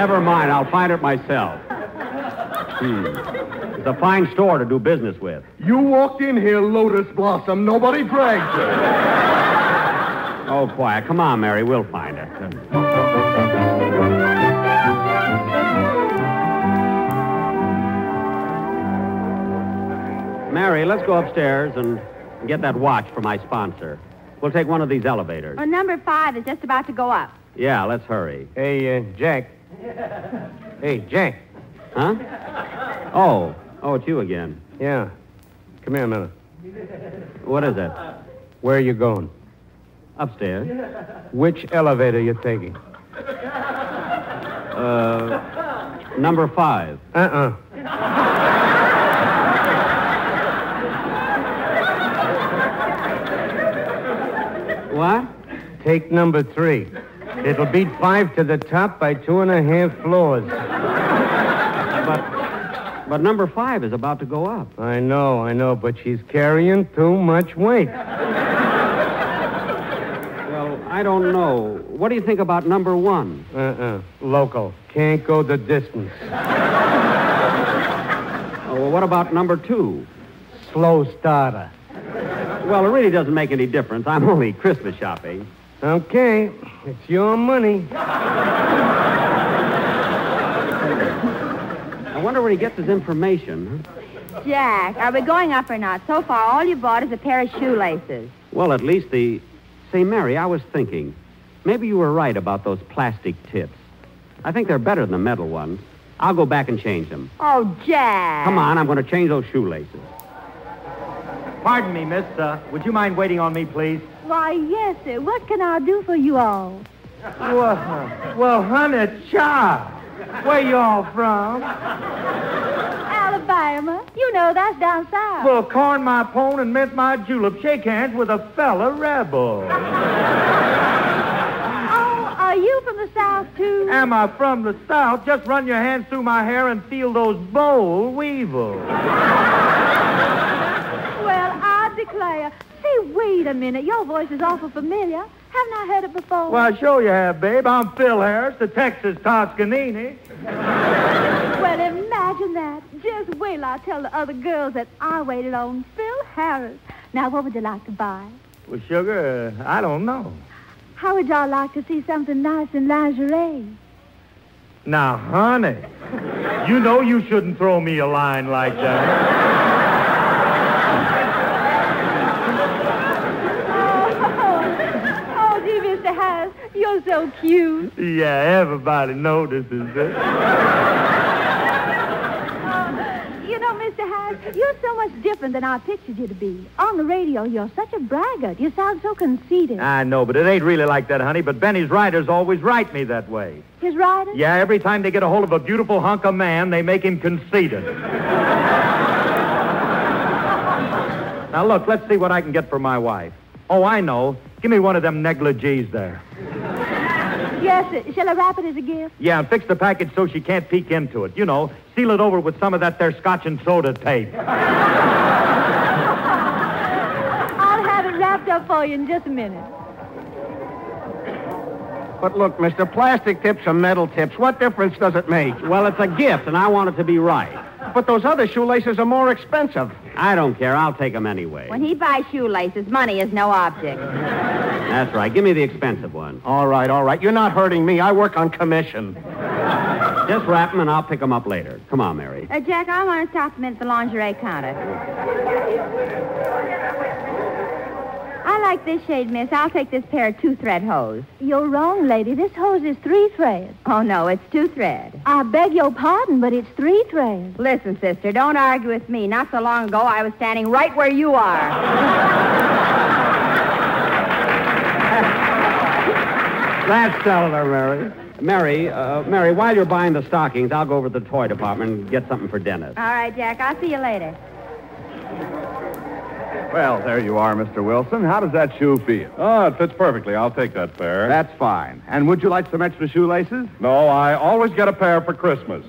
Never mind. I'll find it myself. Hmm. It's a fine store to do business with. You walked in here, Lotus Blossom. Nobody dragged you. Oh, quiet. Come on, Mary. We'll find it. Mary, let's go upstairs and get that watch for my sponsor. We'll take one of these elevators. Well, number five is just about to go up. Yeah, let's hurry. Hey, uh, Jack. Hey, Jack. Huh? Oh, oh, it's you again. Yeah. Come here a minute. What is that? Where are you going? Upstairs. Which elevator you taking? Uh, number five. Uh-uh. What? Take number three. It'll beat five to the top by two and a half floors. But, But number five is about to go up. I know, I know, but she's carrying too much weight. Well, I don't know. What do you think about number one? Uh-uh. Local. Can't go the distance. Oh, well, what about number two? Slow starter. Well, it really doesn't make any difference. I'm only Christmas shopping. Okay. It's your money. I wonder where he gets his information. huh? Jack, are we going up or not? So far, all you bought is a pair of shoelaces. Well, at least the. Say, Mary, I was thinking. Maybe you were right about those plastic tips. I think they're better than the metal ones. I'll go back and change them. Oh, Jack. Come on, I'm going to change those shoelaces. Pardon me, miss. Uh, would you mind waiting on me, please? Why, yes, sir. What can I do for you all? Well, well, honey, child. Where you all from? Alabama. You know that's down south. Well, corn my pone and mint my julep. Shake hands with a fella rebel. Oh, are you from the south, too? Am I from the South? Just run your hands through my hair and feel those boll weevils. Well, I declare. Say, wait a minute. Your voice is awful familiar. Haven't I heard it before? Well, sure you have, babe. I'm Phil Harris, the Texas Toscanini. Well, imagine that. Just wait till I tell the other girls that I waited on Phil Harris. Now, what would you like to buy? Well, sugar, uh, I don't know. How would y'all like to see something nice in lingerie? Now, honey, you know you shouldn't throw me a line like that. Oh, gee, You're so cute. Yeah, everybody notices it. Oh, you know, Mr. Harris, you're so much different than I pictured you to be. On the radio, you're such a braggart. You sound so conceited. I know, but it ain't really like that, honey. But Benny's writers always write me that way. His writers? Yeah, every time they get a hold of a beautiful hunk of man, they make him conceited. now, look, let's see what I can get for my wife. Oh, I know. Give me one of them negligees there. Yes. Shall I wrap it as a gift? Yeah, and fix the package so she can't peek into it. You know, seal it over with some of that there scotch and soda tape. I'll have it wrapped up for you in just a minute. But look, mister, plastic tips or metal tips, what difference does it make? Well, it's a gift, and I want it to be right. But those other shoelaces are more expensive. I don't care. I'll take them anyway. When he buys shoelaces, money is no object. That's right. Give me the expensive one. All right, all right. You're not hurting me. I work on commission. Just wrap them, and I'll pick them up later. Come on, Mary. Uh, Jack, I want to stop a minute at the lingerie counter. I like this shade, miss. I'll take this pair of two-thread hose. You're wrong, lady. This hose is three threads. Oh, no, it's two-thread. I beg your pardon, but it's three threads. Listen, sister, don't argue with me. Not so long ago, I was standing right where you are. That's telling her, Mary. Mary, uh, Mary, while you're buying the stockings, I'll go over to the toy department and get something for Dennis. All right, Jack, I'll see you later. Well, there you are, Mr. Wilson. How does that shoe feel? Oh, it fits perfectly. I'll take that pair. That's fine. And would you like some extra shoelaces? No, I always get a pair for Christmas.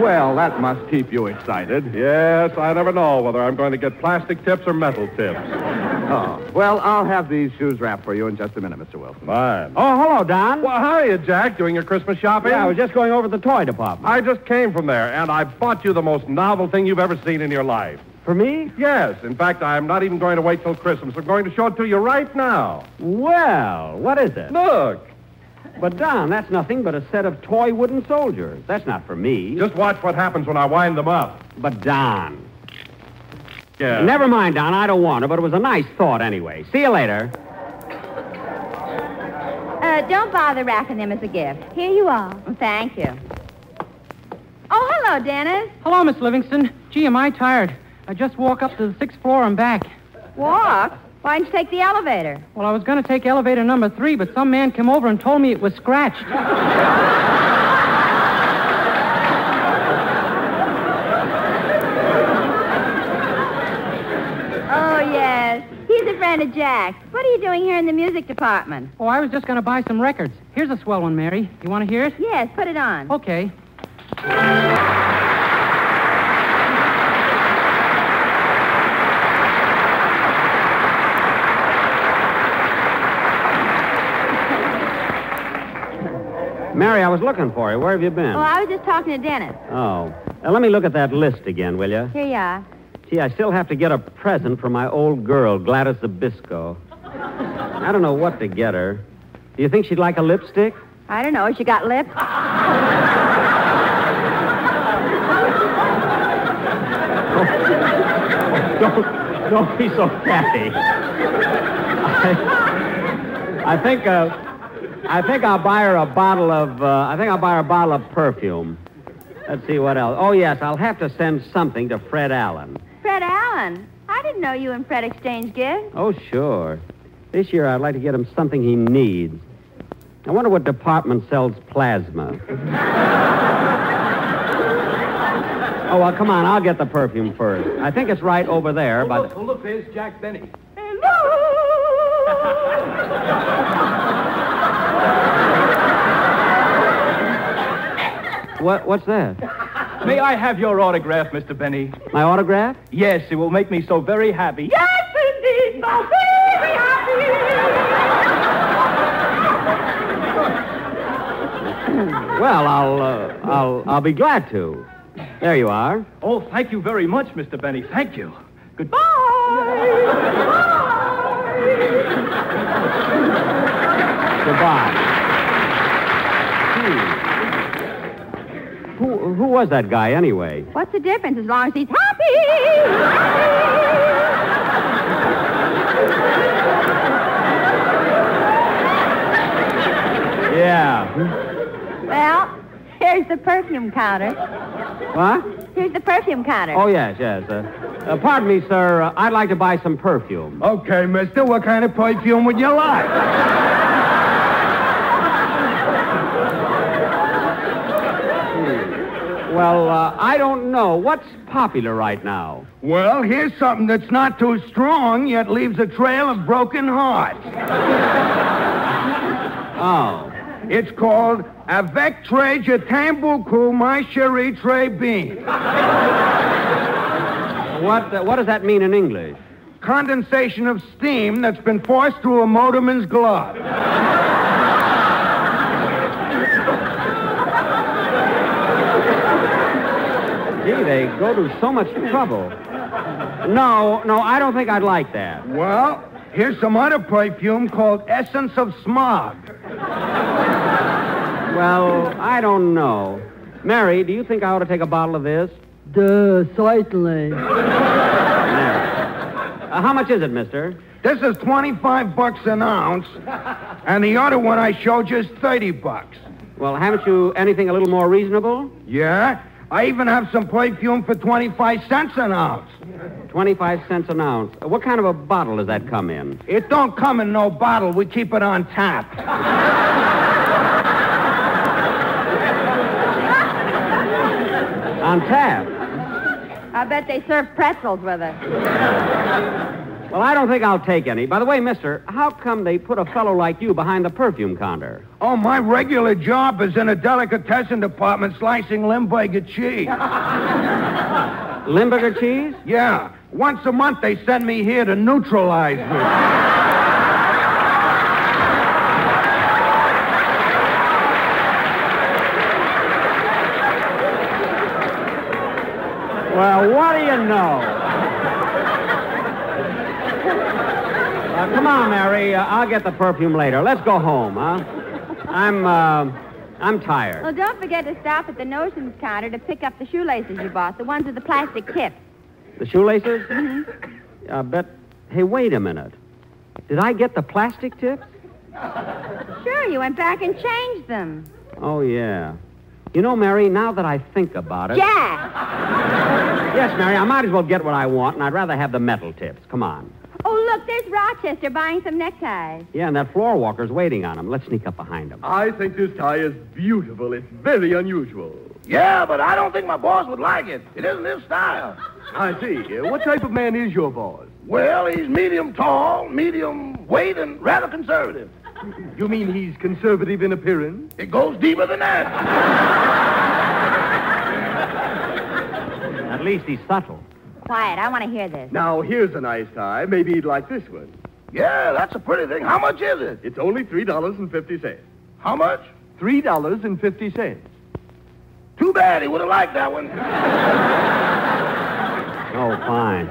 Well, that must keep you excited. Yes, I never know whether I'm going to get plastic tips or metal tips. Oh, well, I'll have these shoes wrapped for you in just a minute, Mr. Wilson. Fine. Oh, hello, Don. Well, how are you, Jack? Doing your Christmas shopping? Yeah, I was just going over to the toy department. I just came from there, and I bought you the most novel thing you've ever seen in your life. For me? Yes. In fact, I'm not even going to wait till Christmas. I'm going to show it to you right now. Well, what is it? Look. But, Don, that's nothing but a set of toy wooden soldiers. That's not for me. Just watch what happens when I wind them up. But, Don. Yeah. Never mind, Don. I don't want it, but it was a nice thought anyway. See you later. Uh, don't bother wrapping them as a gift. Here you are. Thank you. Oh, hello, Dennis. Hello, Miss Livingstone. Gee, am I tired. I just walk up to the sixth floor and back. Walk? Why didn't you take the elevator? Well, I was going to take elevator number three, but some man came over and told me it was scratched. Yes. He's a friend friend of Jack's. What are you doing here in the music department? Oh, I was just going to buy some records. Here's a swell one, Mary. You want to hear it? Yes, put it on. Okay. Mary, I was looking for you. Where have you been? Oh, I was just talking to Dennis. Oh. Now, let me look at that list again, will you? Here you are. Gee, I still have to get a present for my old girl, Gladys Zybisco. I don't know what to get her. Do you think she'd like a lipstick? I don't know. She got lips. don't, don't be so catty. I, I think, uh, I think I'll buy her a bottle of, uh, I think I'll buy her a bottle of perfume. Let's see what else. Oh, yes, I'll have to send something to Fred Allen. Fred Allen. I didn't know you and Fred exchanged gifts. Oh, sure. This year I'd like to get him something he needs. I wonder what department sells plasma. oh, well, come on. I'll get the perfume first. I think it's right over there. Oh, by look, oh, look, there's Jack Benny. Hello! what, what's that? May I have your autograph, Mr. Benny? My autograph? Yes, it will make me so very happy. Yes, indeed, so very happy. well, I'll, uh, I'll, I'll be glad to. There you are. Oh, thank you very much, Mr. Benny. Thank you. Goodbye. Goodbye. Hmm. Who, who was that guy, anyway? What's the difference as long as he's happy? Yeah. Well, here's the perfume counter. What? Here's the perfume counter. Oh, yes, yes. Uh, uh, pardon me, sir. Uh, I'd like to buy some perfume. Okay, mister. What kind of perfume would you like? Well, uh, I don't know. What's popular right now? Well, here's something that's not too strong, yet leaves a trail of broken hearts. Oh. It's called Avec Très Je my chérie très bien. What, uh, what does that mean in English? Condensation of steam that's been forced through a motorman's glove. Gee, they go to so much trouble. No, no, I don't think I'd like that. Well, here's some other perfume called Essence of Smog. Well, I don't know. Mary, do you think I ought to take a bottle of this? Duh, certainly. Uh, how much is it, mister? This is 25 bucks an ounce, and the other one I showed you is 30 bucks. Well, haven't you anything a little more reasonable? Yeah? I even have some perfume for 25 cents an ounce. 25 cents an ounce. Uh, What kind of a bottle does that come in? It don't come in no bottle. We keep it on tap. On tap. I bet they serve pretzels with it. Well, I don't think I'll take any. By the way, mister, how come they put a fellow like you behind the perfume counter? Oh, my regular job is in a delicatessen department slicing Limburger cheese. Limburger cheese? Yeah. Once a month they send me here to neutralize me. Well, what do you know? Uh, come on, Mary. Uh, I'll get the perfume later. Let's go home, huh? I'm, uh, I'm tired. Well, don't forget to stop at the notions counter to pick up the shoelaces you bought, the ones with the plastic tips. The shoelaces? Mm-hmm. I bet. Hey, wait a minute. Did I get the plastic tips? Sure, you went back and changed them. Oh, yeah. You know, Mary, now that I think about it. Jack! Yes, Mary, I might as well get what I want, and I'd rather have the metal tips. Come on. Oh, look, there's Rochester buying some neckties. Yeah, and that floor walker's waiting on him. Let's sneak up behind him. I think this tie is beautiful. It's very unusual. Yeah, but I don't think my boss would like it. It isn't his style. I see. What type of man is your boss? Well, he's medium tall, medium weight, and rather conservative. You mean he's conservative in appearance? It goes deeper than that. At least he's subtle. Quiet, I want to hear this. Now, here's a nice tie. Maybe he'd like this one. Yeah, that's a pretty thing. How much is it? It's only $3.50. How much? $3.50. Too bad. He would have liked that one. Oh, fine.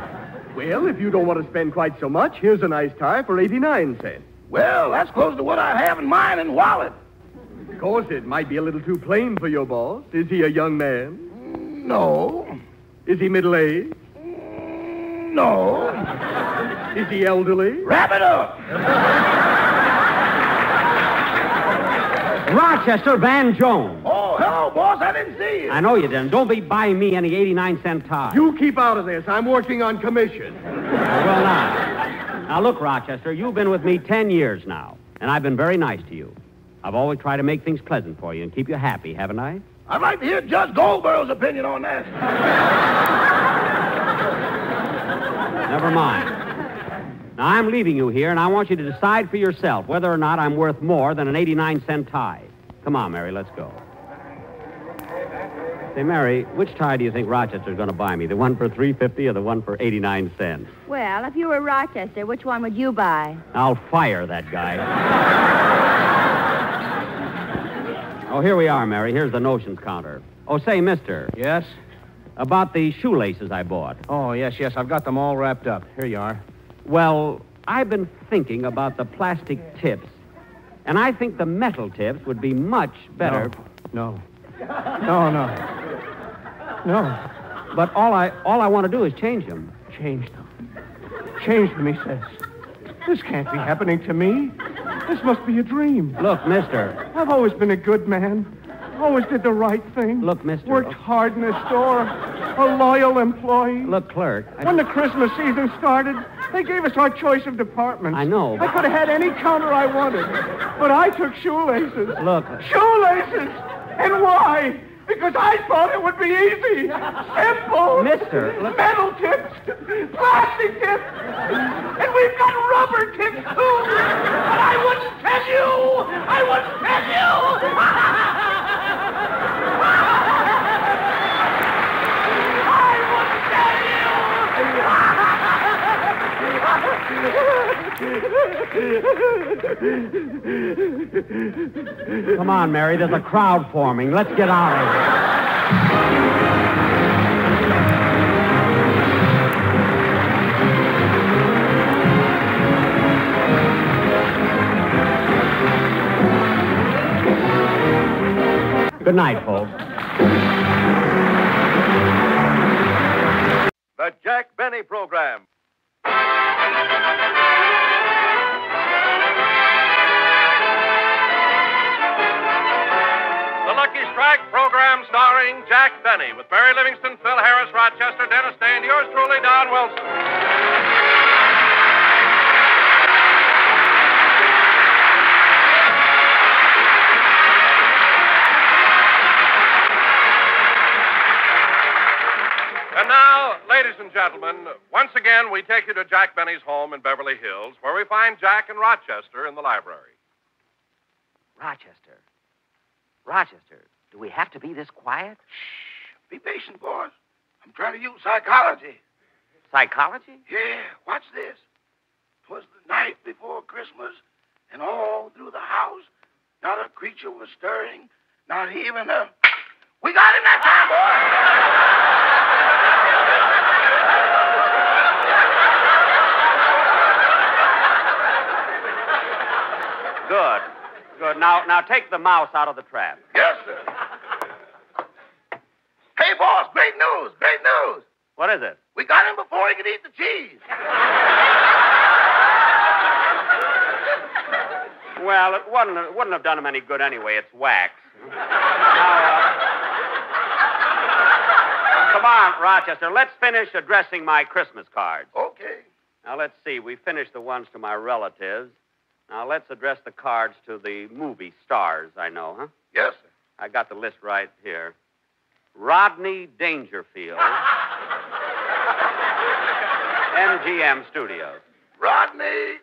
Well, if you don't want to spend quite so much, here's a nice tie for 89 cents. Well, that's close to what I have in mine and wallet. Of course, it might be a little too plain for your boss. Is he a young man? No. Is he middle-aged? No. Is he elderly? Wrap it up. Rochester Van Jones. Oh, hello, boss. I didn't see you. I know you didn't. Don't be buying me any 89 cent ties. You keep out of this. I'm working on commission. I will not. Now, look, Rochester, you've been with me 10 years now, and I've been very nice to you. I've always tried to make things pleasant for you and keep you happy, haven't I? I'd like to hear Judge Goldberg's opinion on that. Never mind. Now, I'm leaving you here, and I want you to decide for yourself whether or not I'm worth more than an 89 cent tie. Come on, Mary, let's go. Say, Mary, which tie do you think Rochester's going to buy me? The one for 350 or the one for 89 cents? Well, if you were Rochester, which one would you buy? I'll fire that guy. oh, here we are, Mary. Here's the notions counter. Oh, say, mister. Yes? About the shoelaces I bought. Oh, yes, yes. I've got them all wrapped up. Here you are. Well, I've been thinking about the plastic tips, and I think the metal tips would be much better. No. No, no. No. But all I all I want to do is change them. Change them. Change them, he says. This can't be happening to me. This must be a dream. Look, mister. I've always been a good man. Always did the right thing. Look, mister. Worked oh. hard in the store. A loyal employee. Look, clerk. I- When the Christmas season started, they gave us our choice of departments. I know. I could have had any counter I wanted. But I took shoelaces. Look. Shoelaces! And why? Because I thought it would be easy. Simple. Mister, Metal tips. Plastic tips. And we've got rubber tips, too. But I wouldn't tell you. I wouldn't tell you. I wouldn't tell you. Come on, Mary. There's a crowd forming. Let's get out of here. Good night, folks. The Jack Benny Program. Strike program starring Jack Benny with Mary Livingstone, Phil Harris, Rochester, Dennis Day, and yours truly, Don Wilson. And now, ladies and gentlemen, once again we take you to Jack Benny's home in Beverly Hills, where we find Jack and Rochester in the library. Rochester. Rochester, do we have to be this quiet? Shh. Be patient, boys. I'm trying to use psychology. Psychology? Yeah, watch this. 'Twas the night before Christmas, and all through the house, not a creature was stirring, not even a. We got him that time, boy! Good. Good. Now, now take the mouse out of the trap. Yes, sir. Hey, boss, great news, great news. What is it? We got him before he could eat the cheese. Well, it wouldn't, it wouldn't have done him any good anyway. It's wax. Now, uh, come on, Rochester. Let's finish addressing my Christmas cards. Okay. Now, let's see. We finished the ones to my relatives. Now, let's address the cards to the movie stars I know, huh? Yes, sir. I got the list right here. Rodney Dangerfield. MGM Studios. Rodney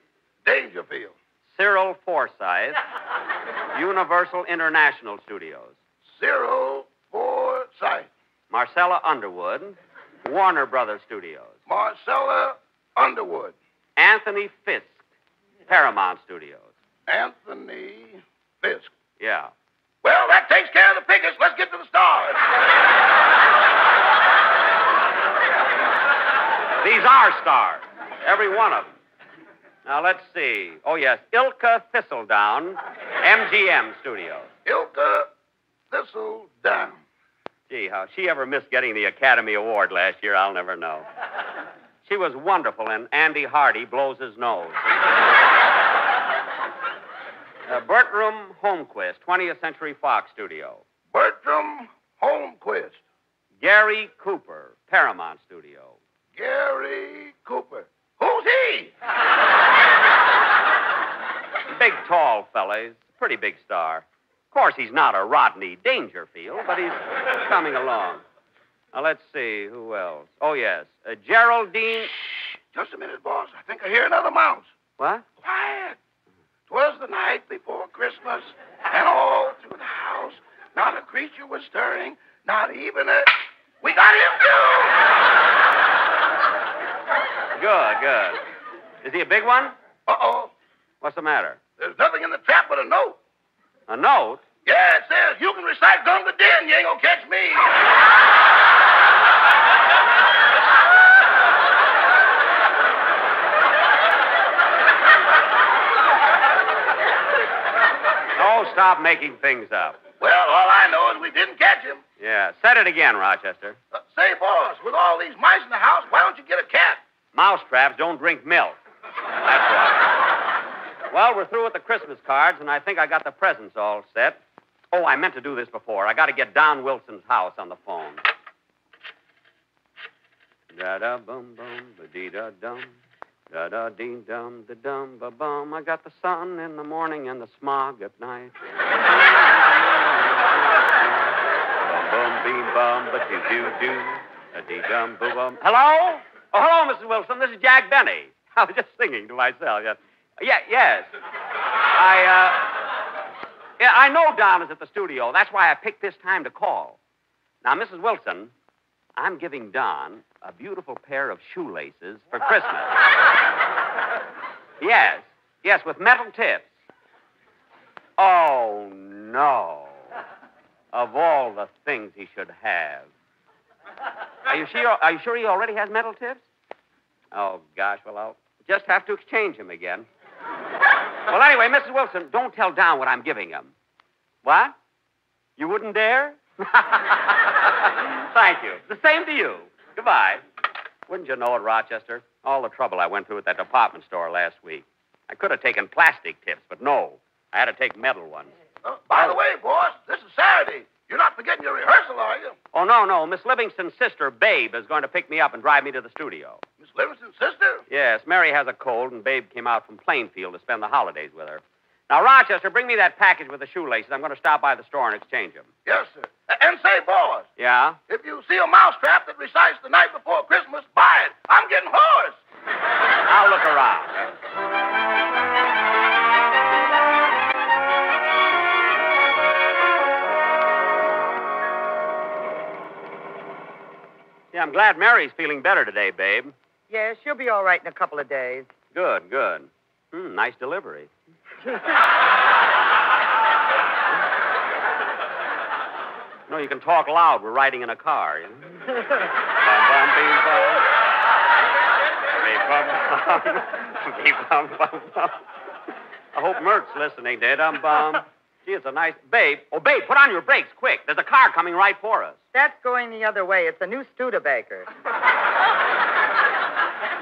Dangerfield. Cyril Forsyth, Universal International Studios. Cyril Forsyth. Marcella Underwood, Warner Brothers Studios. Marcella Underwood. Anthony Fisk, Paramount Studios. Anthony Fisk. Yeah. Well, that takes care of the pickers. Let's get to the stars. These are stars, every one of them. Now, let's see. Oh, yes, Ilka Thistledown, MGM Studios. Ilka Thistledown. Gee, how she ever missed getting the Academy Award last year, I'll never know. She was wonderful in Andy Hardy Blows His Nose. Uh, Bertram Holmquist, 20th Century Fox Studio. Bertram Holmquist. Gary Cooper, Paramount Studio. Gary Cooper. Who's he? Big, tall fella. He's a pretty big star. Of course, he's not a Rodney Dangerfield, but he's coming along. Now, let's see. Who else? Oh, yes. Uh, Geraldine. Just a minute, boss. I think I hear another mouse. What? Quiet. Twas the night before Christmas, and all through the house, not a creature was stirring, not even a. We got him, too! Good, good. Is he a big one? Uh oh. What's the matter? There's nothing in the trap but a note. A note? Yeah, it says, you can recite Gunga Din, you ain't gonna catch me. Oh, stop making things up. Well, all I know is we didn't catch him. Yeah, said it again, Rochester. Uh, say, boss, with all these mice in the house, why don't you get a cat? Mousetraps don't drink milk. That's why. Well, we're through with the Christmas cards, and I think I got the presents all set. Oh, I meant to do this before. I got to get Don Wilson's house on the phone. Da da bum bum ba dee da dum. Da da dee dum da dum ba bum. I got the sun in the morning and the smog at night. bum bum beam bum ba doo doo doo. Da dee dum boo bum. Hello? Oh, hello, Mrs. Wilson. This is Jack Benny. I was just singing to myself. Yeah, yeah yes. I, uh, yeah, I know Don is at the studio. That's why I picked this time to call. Now, Mrs. Wilson, I'm giving Don a beautiful pair of shoelaces for Christmas. yes, yes, with metal tips. Oh, no. Of all the things he should have. Are you sure, are you sure he already has metal tips? Oh, gosh, well, I'll just have to exchange him again. well, anyway, Mrs. Wilson, don't tell Don what I'm giving him. What? You wouldn't dare? Thank you. The same to you. Goodbye. Wouldn't you know it, Rochester? All the trouble I went through at that department store last week. I could have taken plastic tips, but no. I had to take metal ones. Uh, by the way, boss, this is Saturday. You're not forgetting your rehearsal, are you? Oh, no, no. Miss Livingstone's sister, Babe, is going to pick me up and drive me to the studio. Miss Livingstone's sister? Yes, Mary has a cold, and Babe came out from Plainfield to spend the holidays with her. Now, Rochester, bring me that package with the shoelaces. I'm going to stop by the store and exchange them. Yes, sir. And say, boss, Yeah? if you see a mousetrap that recites the night before Christmas, buy it. I'm getting hoarse. I'll look around. Yeah, I'm glad Mary's feeling better today, babe. Yeah, she'll be all right in a couple of days. Good, good. Hmm, nice delivery. No, you can talk loud. We're riding in a car. You know? bum, bum, bum. I hope Mert's listening, dear. Dum bum. Gee, it's a nice. Babe. Oh, babe, put on your brakes, quick. There's a car coming right for us. That's going the other way. It's a new Studebaker.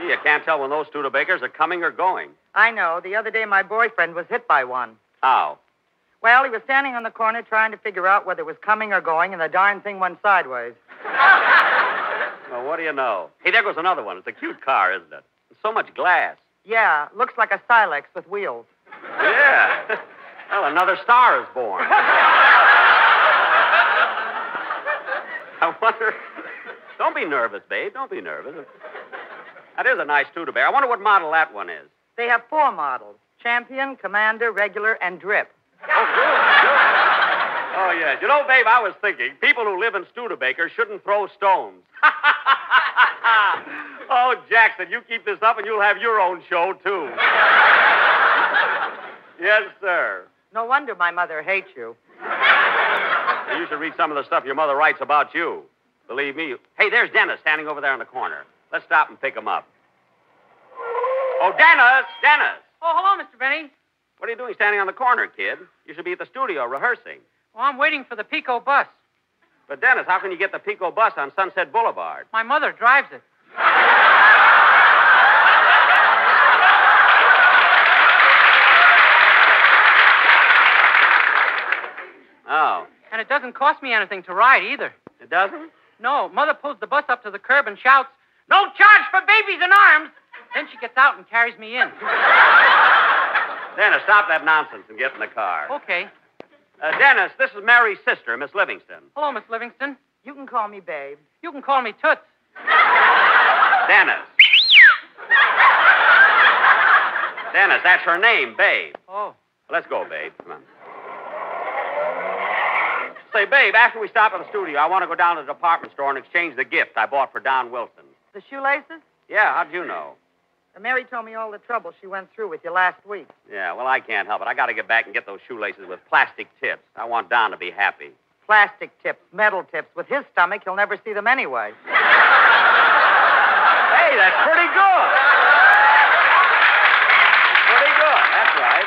Gee, you can't tell when those Studebakers are coming or going. I know. The other day, my boyfriend was hit by one. How? Well, he was standing on the corner trying to figure out whether it was coming or going, and the darn thing went sideways. Well, what do you know? Hey, there goes another one. It's a cute car, isn't it? So much glass. Yeah, looks like a Silex with wheels. Yeah. well, another star is born. I wonder. Don't be nervous, babe. Don't be nervous. That is a nice Studebaker. I wonder what model that one is. They have four models champion, commander, regular, and drip. Oh, good, good. Oh, yes. You know, babe, I was thinking people who live in Studebaker shouldn't throw stones. oh, Jackson, you keep this up and you'll have your own show, too. yes, sir. No wonder my mother hates you. You should read some of the stuff your mother writes about you. Believe me. You... Hey, there's Dennis standing over there in the corner. Let's stop and pick him up. Oh, Dennis! Dennis! Oh, hello, Mr. Benny. What are you doing standing on the corner, kid? You should be at the studio rehearsing. Well, I'm waiting for the Pico bus. But, Dennis, how can you get the Pico bus on Sunset Boulevard? My mother drives it. Oh, And it doesn't cost me anything to ride either. it doesn't? No, Mother pulls the bus up to the curb and shouts, No charge for babies in arms! Then she gets out and carries me in. Dennis, stop that nonsense and get in the car. Okay. Uh, Dennis, this is Mary's sister, Miss Livingstone. Hello, Miss Livingstone. You can call me babe. You can call me Toots. Dennis. Dennis, that's her name, Babe. Oh. Let's go, Babe. Come on. Say, Babe, after we stop at the studio, I want to go down to the department store and exchange the gift I bought for Don Wilson. The shoelaces? Yeah, how'd you know? Uh, Mary told me all the trouble she went through with you last week. Yeah, well, I can't help it. I got to get back and get those shoelaces with plastic tips. I want Don to be happy. Plastic tips, metal tips. With his stomach, he'll never see them anyway. Hey, that's pretty good. Pretty good. That's right.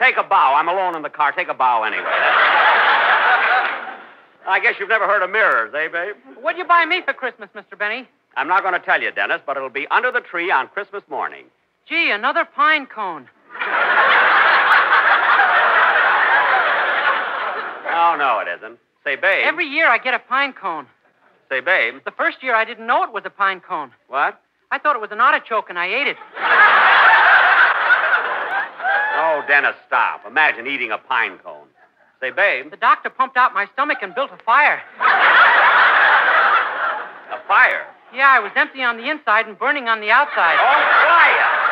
Take a bow. I'm alone in the car. Take a bow anyway. I guess you've never heard of mirrors, eh, babe? What'd you buy me for Christmas, Mr. Benny? I'm not going to tell you, Dennis, but it'll be under the tree on Christmas morning. Gee, another pine cone. Oh, no, it isn't. Say, babe. Every year I get a pine cone. Say, babe. The first year I didn't know it was a pine cone. What? I thought it was an artichoke and I ate it. Oh, Dennis, stop. Imagine eating a pine cone. Say, babe. The doctor pumped out my stomach and built a fire. A fire. Yeah, I was empty on the inside and burning on the outside. Oh, quiet.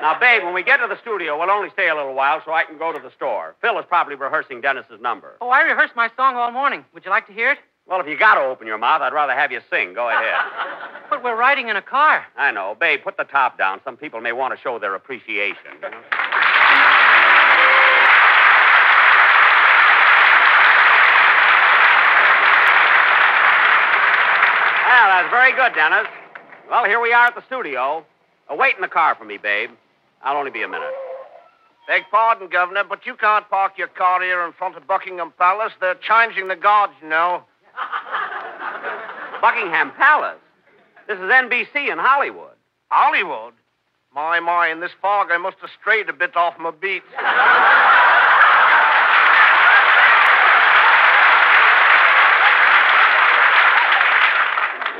Now, babe, when we get to the studio, we'll only stay a little while so I can go to the store. Phil is probably rehearsing Dennis's number. Oh, I rehearsed my song all morning. Would you like to hear it? Well, if you got to open your mouth, I'd rather have you sing. Go ahead. But we're riding in a car. I know. Babe, put the top down. Some people may want to show their appreciation. you know? Well, that's very good, Dennis. Well, here we are at the studio. Uh, wait in the car for me, babe. I'll only be a minute. Beg pardon, Governor, but you can't park your car here in front of Buckingham Palace. They're changing the guards, you know. Buckingham Palace. This is NBC in Hollywood. Hollywood? My, my, in this fog, I must have strayed a bit off my beat.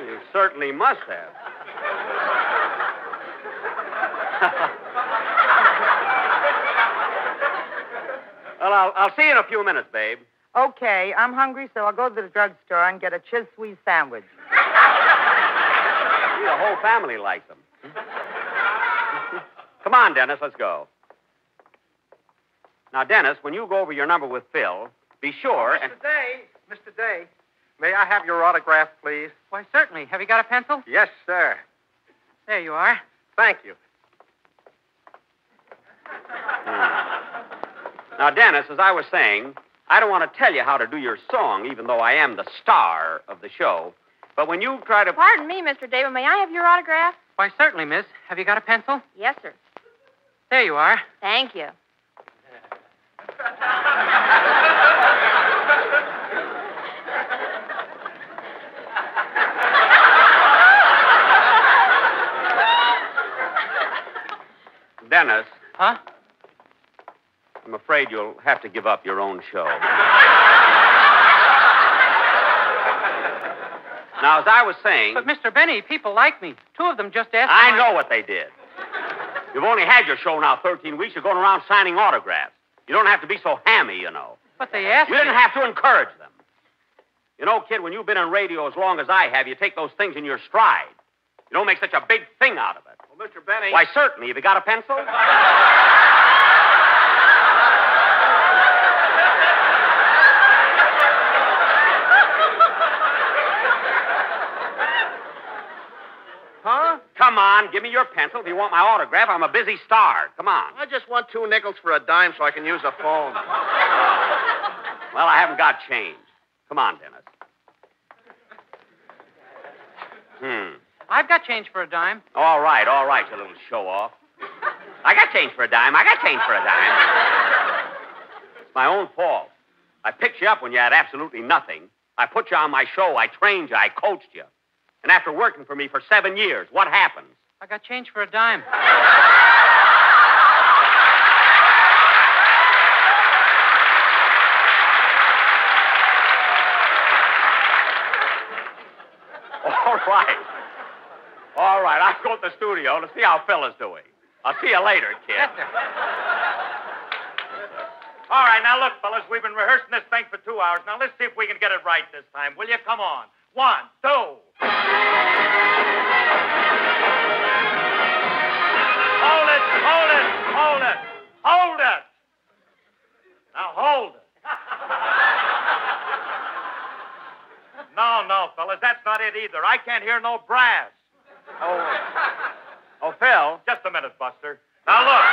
You certainly must have. well, I'll, I'll see you in a few minutes, babe. Okay, I'm hungry, so I'll go to the drugstore and get a Chiz Squeeze sandwich. See, the whole family likes them. Come on, Dennis, let's go. Now, Dennis, when you go over your number with Phil, be sure and. Mr. Day, Mr. Day. May I have your autograph, please? Why, certainly. Have you got a pencil? Yes, sir. There you are. Thank you. Hmm. Now, Dennis, as I was saying, I don't want to tell you how to do your song, even though I am the star of the show. But when you try to. Pardon me, Mr. David. May I have your autograph? Why, certainly, miss. Have you got a pencil? Yes, sir. There you are. Thank you. Huh? I'm afraid you'll have to give up your own show. now, as I was saying. But, Mr. Benny, people like me. Two of them just asked. I know what they did. You've only had your show now 13 weeks. You're going around signing autographs. You don't have to be so hammy, you know. But they asked You didn't me. have to encourage them. You know, kid, when you've been in radio as long as I have, you take those things in your stride. You don't make such a big thing out of it. Mr. Benny. Why, certainly. Have you got a pencil? Huh? Come on, give me your pencil if you want my autograph. I'm a busy star. Come on. I just want two nickels for a dime so I can use a phone. Well, I haven't got change. Come on, Dennis. Hmm. I've got change for a dime. All right, all right, you little show off. I got change for a dime. I got change for a dime. It's my own fault. I picked you up when you had absolutely nothing. I put you on my show. I trained you. I coached you. And after working for me for seven years, what happens? I got change for a dime. All right. I'll go to the studio to see how Phil is doing. I'll see you later, kid. All right, now look, fellas, we've been rehearsing this thing for two hours. Now let's see if we can get it right this time. Will you? Come on. One, two. Hold it, hold it, hold it, hold it. Now hold it. No, no, fellas, that's not it either. I can't hear no brass. Oh, oh, Phil. Just a minute, Buster. Now look.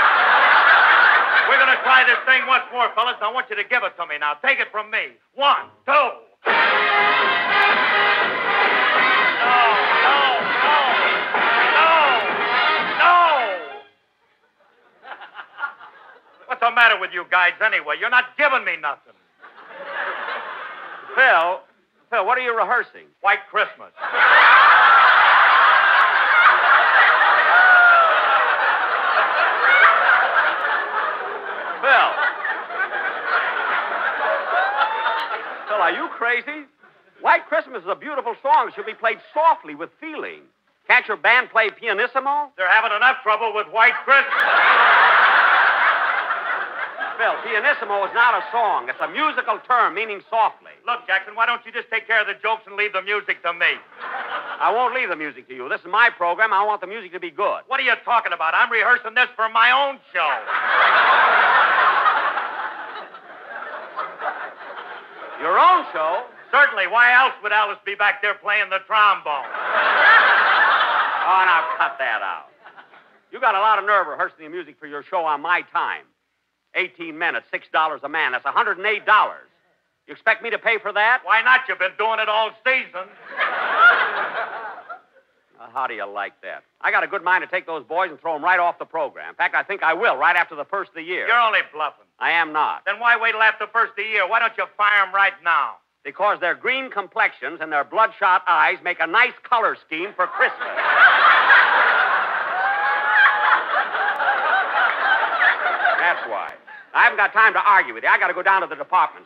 We're going to try this thing once more, fellas. I want you to give it to me now. Take it from me. One, two. No, no, no, no, no. What's the matter with you guys anyway? You're not giving me nothing. Phil, Phil, what are you rehearsing? White Christmas. Phil. Phil, are you crazy? White Christmas is a beautiful song. It should be played softly with feeling. Can't your band play pianissimo? They're having enough trouble with White Christmas. Phil, pianissimo is not a song. It's a musical term meaning softly. Look, Jackson, why don't you just take care of the jokes and leave the music to me? I won't leave the music to you. This is my program. I want the music to be good. What are you talking about? I'm rehearsing this for my own show. Your own show? Certainly. Why else would Alice be back there playing the trombone? Oh, now cut that out. You got a lot of nerve rehearsing the music for your show on my time. 18 men at $6 a man. That's $108. You expect me to pay for that? Why not? You've been doing it all season. How do you like that? I got a good mind to take those boys and throw them right off the program. In fact, I think I will right after the first of the year. You're only bluffing. I am not. Then why wait till after the first of the year? Why don't you fire 'em right now? Because their green complexions and their bloodshot eyes make a nice color scheme for Christmas. That's why. I haven't got time to argue with you. I got to go down to the department.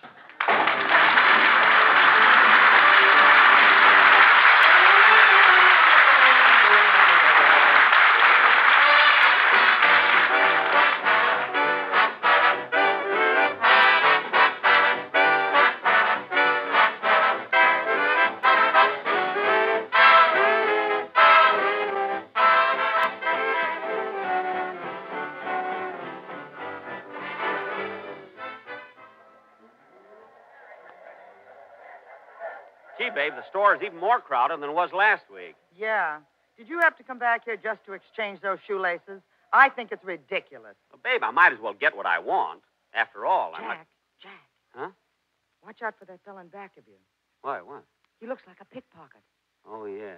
Babe, the store is even more crowded than it was last week. Yeah. Did you have to come back here just to exchange those shoelaces? I think it's ridiculous. Well, babe, I might as well get what I want. After all, I'm not. Jack, Jack, Huh? watch out for that fellow in back of you. Why, what? He looks like a pickpocket. Oh, yeah.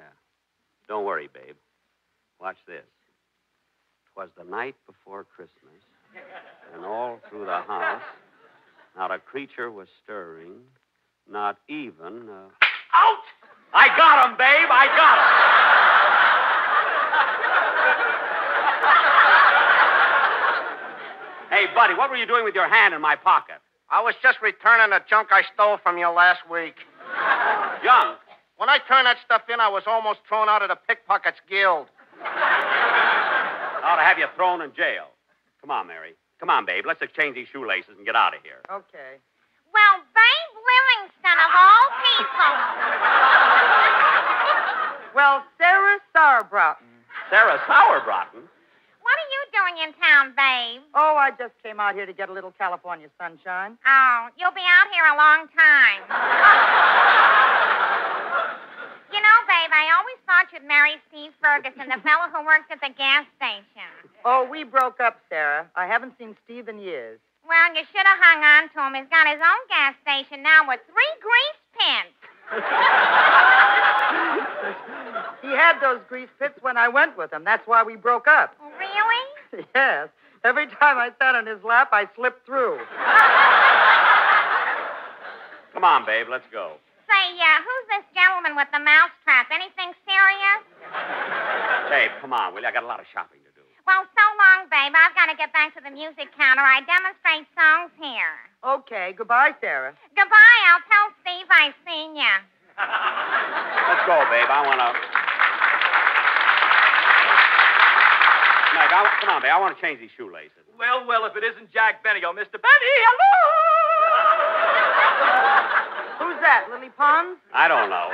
Don't worry, babe. Watch this. 'Twas the night before Christmas, and all through the house, not a creature was stirring, not even. Uh... Out! I got him, babe. I got him. hey, buddy, what were you doing with your hand in my pocket? I was just returning the junk I stole from you last week. Junk? When I turned that stuff in, I was almost thrown out of the Pickpockets Guild. I ought to have you thrown in jail. Come on, Mary. Come on, babe. Let's exchange these shoelaces and get out of here. Okay. Well, Babe Livingstone of all people. Well, Sarah Sauerbraten. Sarah Sauerbraten? What are you doing in town, babe? Oh, I just came out here to get a little California sunshine. Oh, you'll be out here a long time. you know, babe, I always thought you'd marry Steve Ferguson, the fellow who works at the gas station. Oh, we broke up, Sarah. I haven't seen Steve in years. Well, you should have hung on to him. He's got his own gas station now with three grease pins. He had those grease pits when I went with him. That's why we broke up. Really? Yes. Every time I sat on his lap, I slipped through. Come on, babe, let's go. Say, uh, who's this gentleman with the mousetrap? Anything serious? Babe, come on, will you? I got a lot of shopping to do. Well, so long, babe. I've got to get back to the music counter. I demonstrate songs here. Okay, goodbye, Sarah. Goodbye. I'll tell Steve I've seen you. Let's go, babe. I want to. Meg, I, come on, babe. I want to change these shoelaces. Well, well, if it isn't Jack Benny or Mr. Benny, hello! Who's that, Lily Pons? I don't know.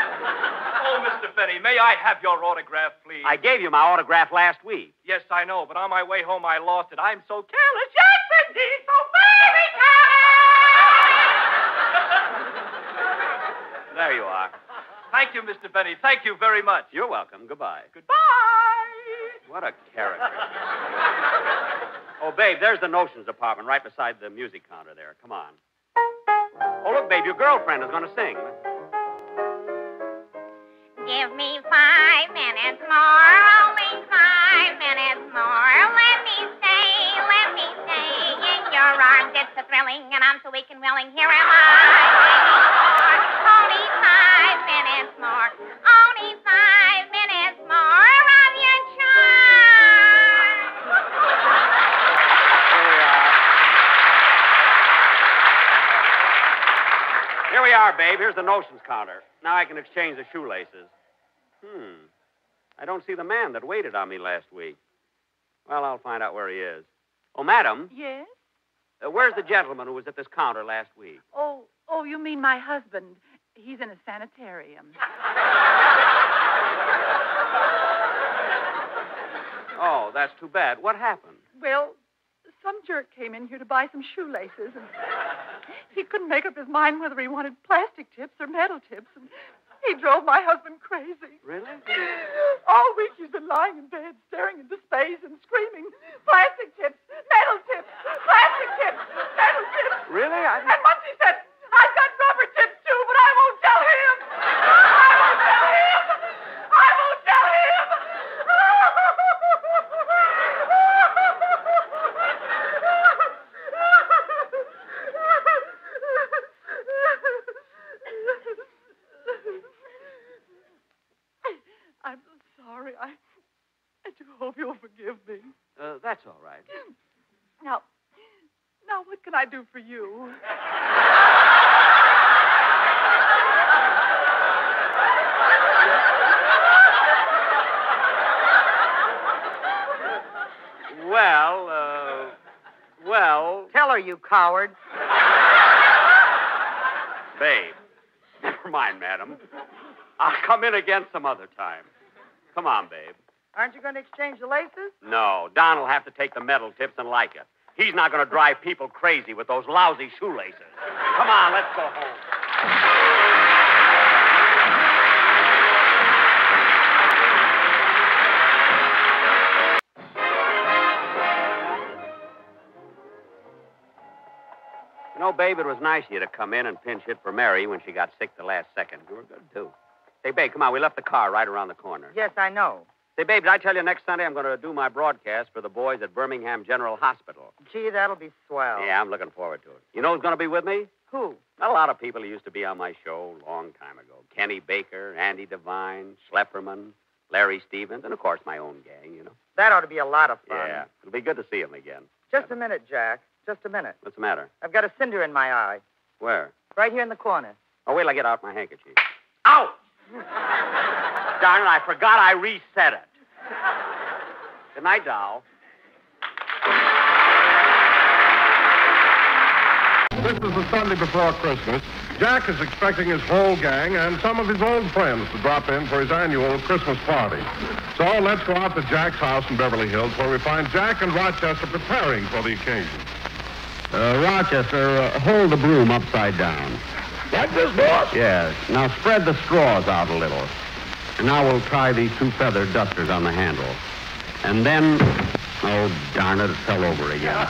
Oh, Mr. Benny, may I have your autograph, please? I gave you my autograph last week. Yes, I know, but on my way home I lost it. I'm so careless. Yes, indeed, so very careless! There you are. Thank you, Mr. Benny. Thank you very much. You're welcome. Goodbye. Goodbye. What a character. oh, babe, there's the notions department right beside the music counter there. Come on. Oh, look, babe, your girlfriend is going to sing. Give me five minutes more, only five minutes more. Let me stay, let me stay in your arms. It's a thrilling, and I'm so weak and willing. Here am I. Only five minutes more, only five minutes more of your Here we are, babe. Here's the notions counter. Now I can exchange the shoelaces. Hmm. I don't see the man that waited on me last week. Well, I'll find out where he is. Oh, madam, Yes? uh, where's the gentleman who was at this counter last week? Oh, oh, you mean my husband. He's in a sanitarium. Oh, that's too bad. What happened? Well, some jerk came in here to buy some shoelaces, and he couldn't make up his mind whether he wanted plastic tips or metal tips, and he drove my husband crazy. Really? All week he's been lying in bed, staring into space and screaming, plastic tips, metal tips, plastic tips, metal tips. Really? I And once he said, I've got rubber tips too, but I won't tell him. I won't tell him. I won't tell him. I'm so sorry. I, I do hope you'll forgive me. Uh, that's all right. Now, now, what can I do for you? Well, uh, well, Tell her, you coward. babe. Never mind, madam. I'll come in again some other time. Come on, babe. Aren't you going to exchange the laces? No, Don will have to take the metal tips and like it. He's not going to drive people crazy with those lousy shoelaces. Come on, let's go home. You know, babe, it was nice of you to come in and pinch hit for Mary when she got sick the last second. You were good, too. Say, babe, come on. We left the car right around the corner. Yes, I know. Say, babe, did I tell you next Sunday I'm going to do my broadcast for the boys at Birmingham General Hospital? Gee, that'll be swell. Yeah, I'm looking forward to it. You know who's going to be with me? Who? Not a lot of people who used to be on my show a long time ago. Kenny Baker, Andy Devine, Schlepperman, Larry Stevens, and of course my own gang, you know. That ought to be a lot of fun. Yeah, it'll be good to see him again. Just a minute, Jack. Just a minute. What's the matter? I've got a cinder in my eye. Where? Right here in the corner. Oh, wait till I get out my handkerchief. Ow! Darn it, I forgot I reset it. Good night, doll. This is the Sunday before Christmas. Jack is expecting his whole gang and some of his old friends to drop in for his annual Christmas party. So let's go out to Jack's house in Beverly Hills where we find Jack and Rochester preparing for the occasion. Uh, Rochester, uh, hold the broom upside down. Like this, boss? Yes. Now spread the straws out a little. And now we'll try these two feather dusters on the handle. And then. Oh, darn it, it fell over again.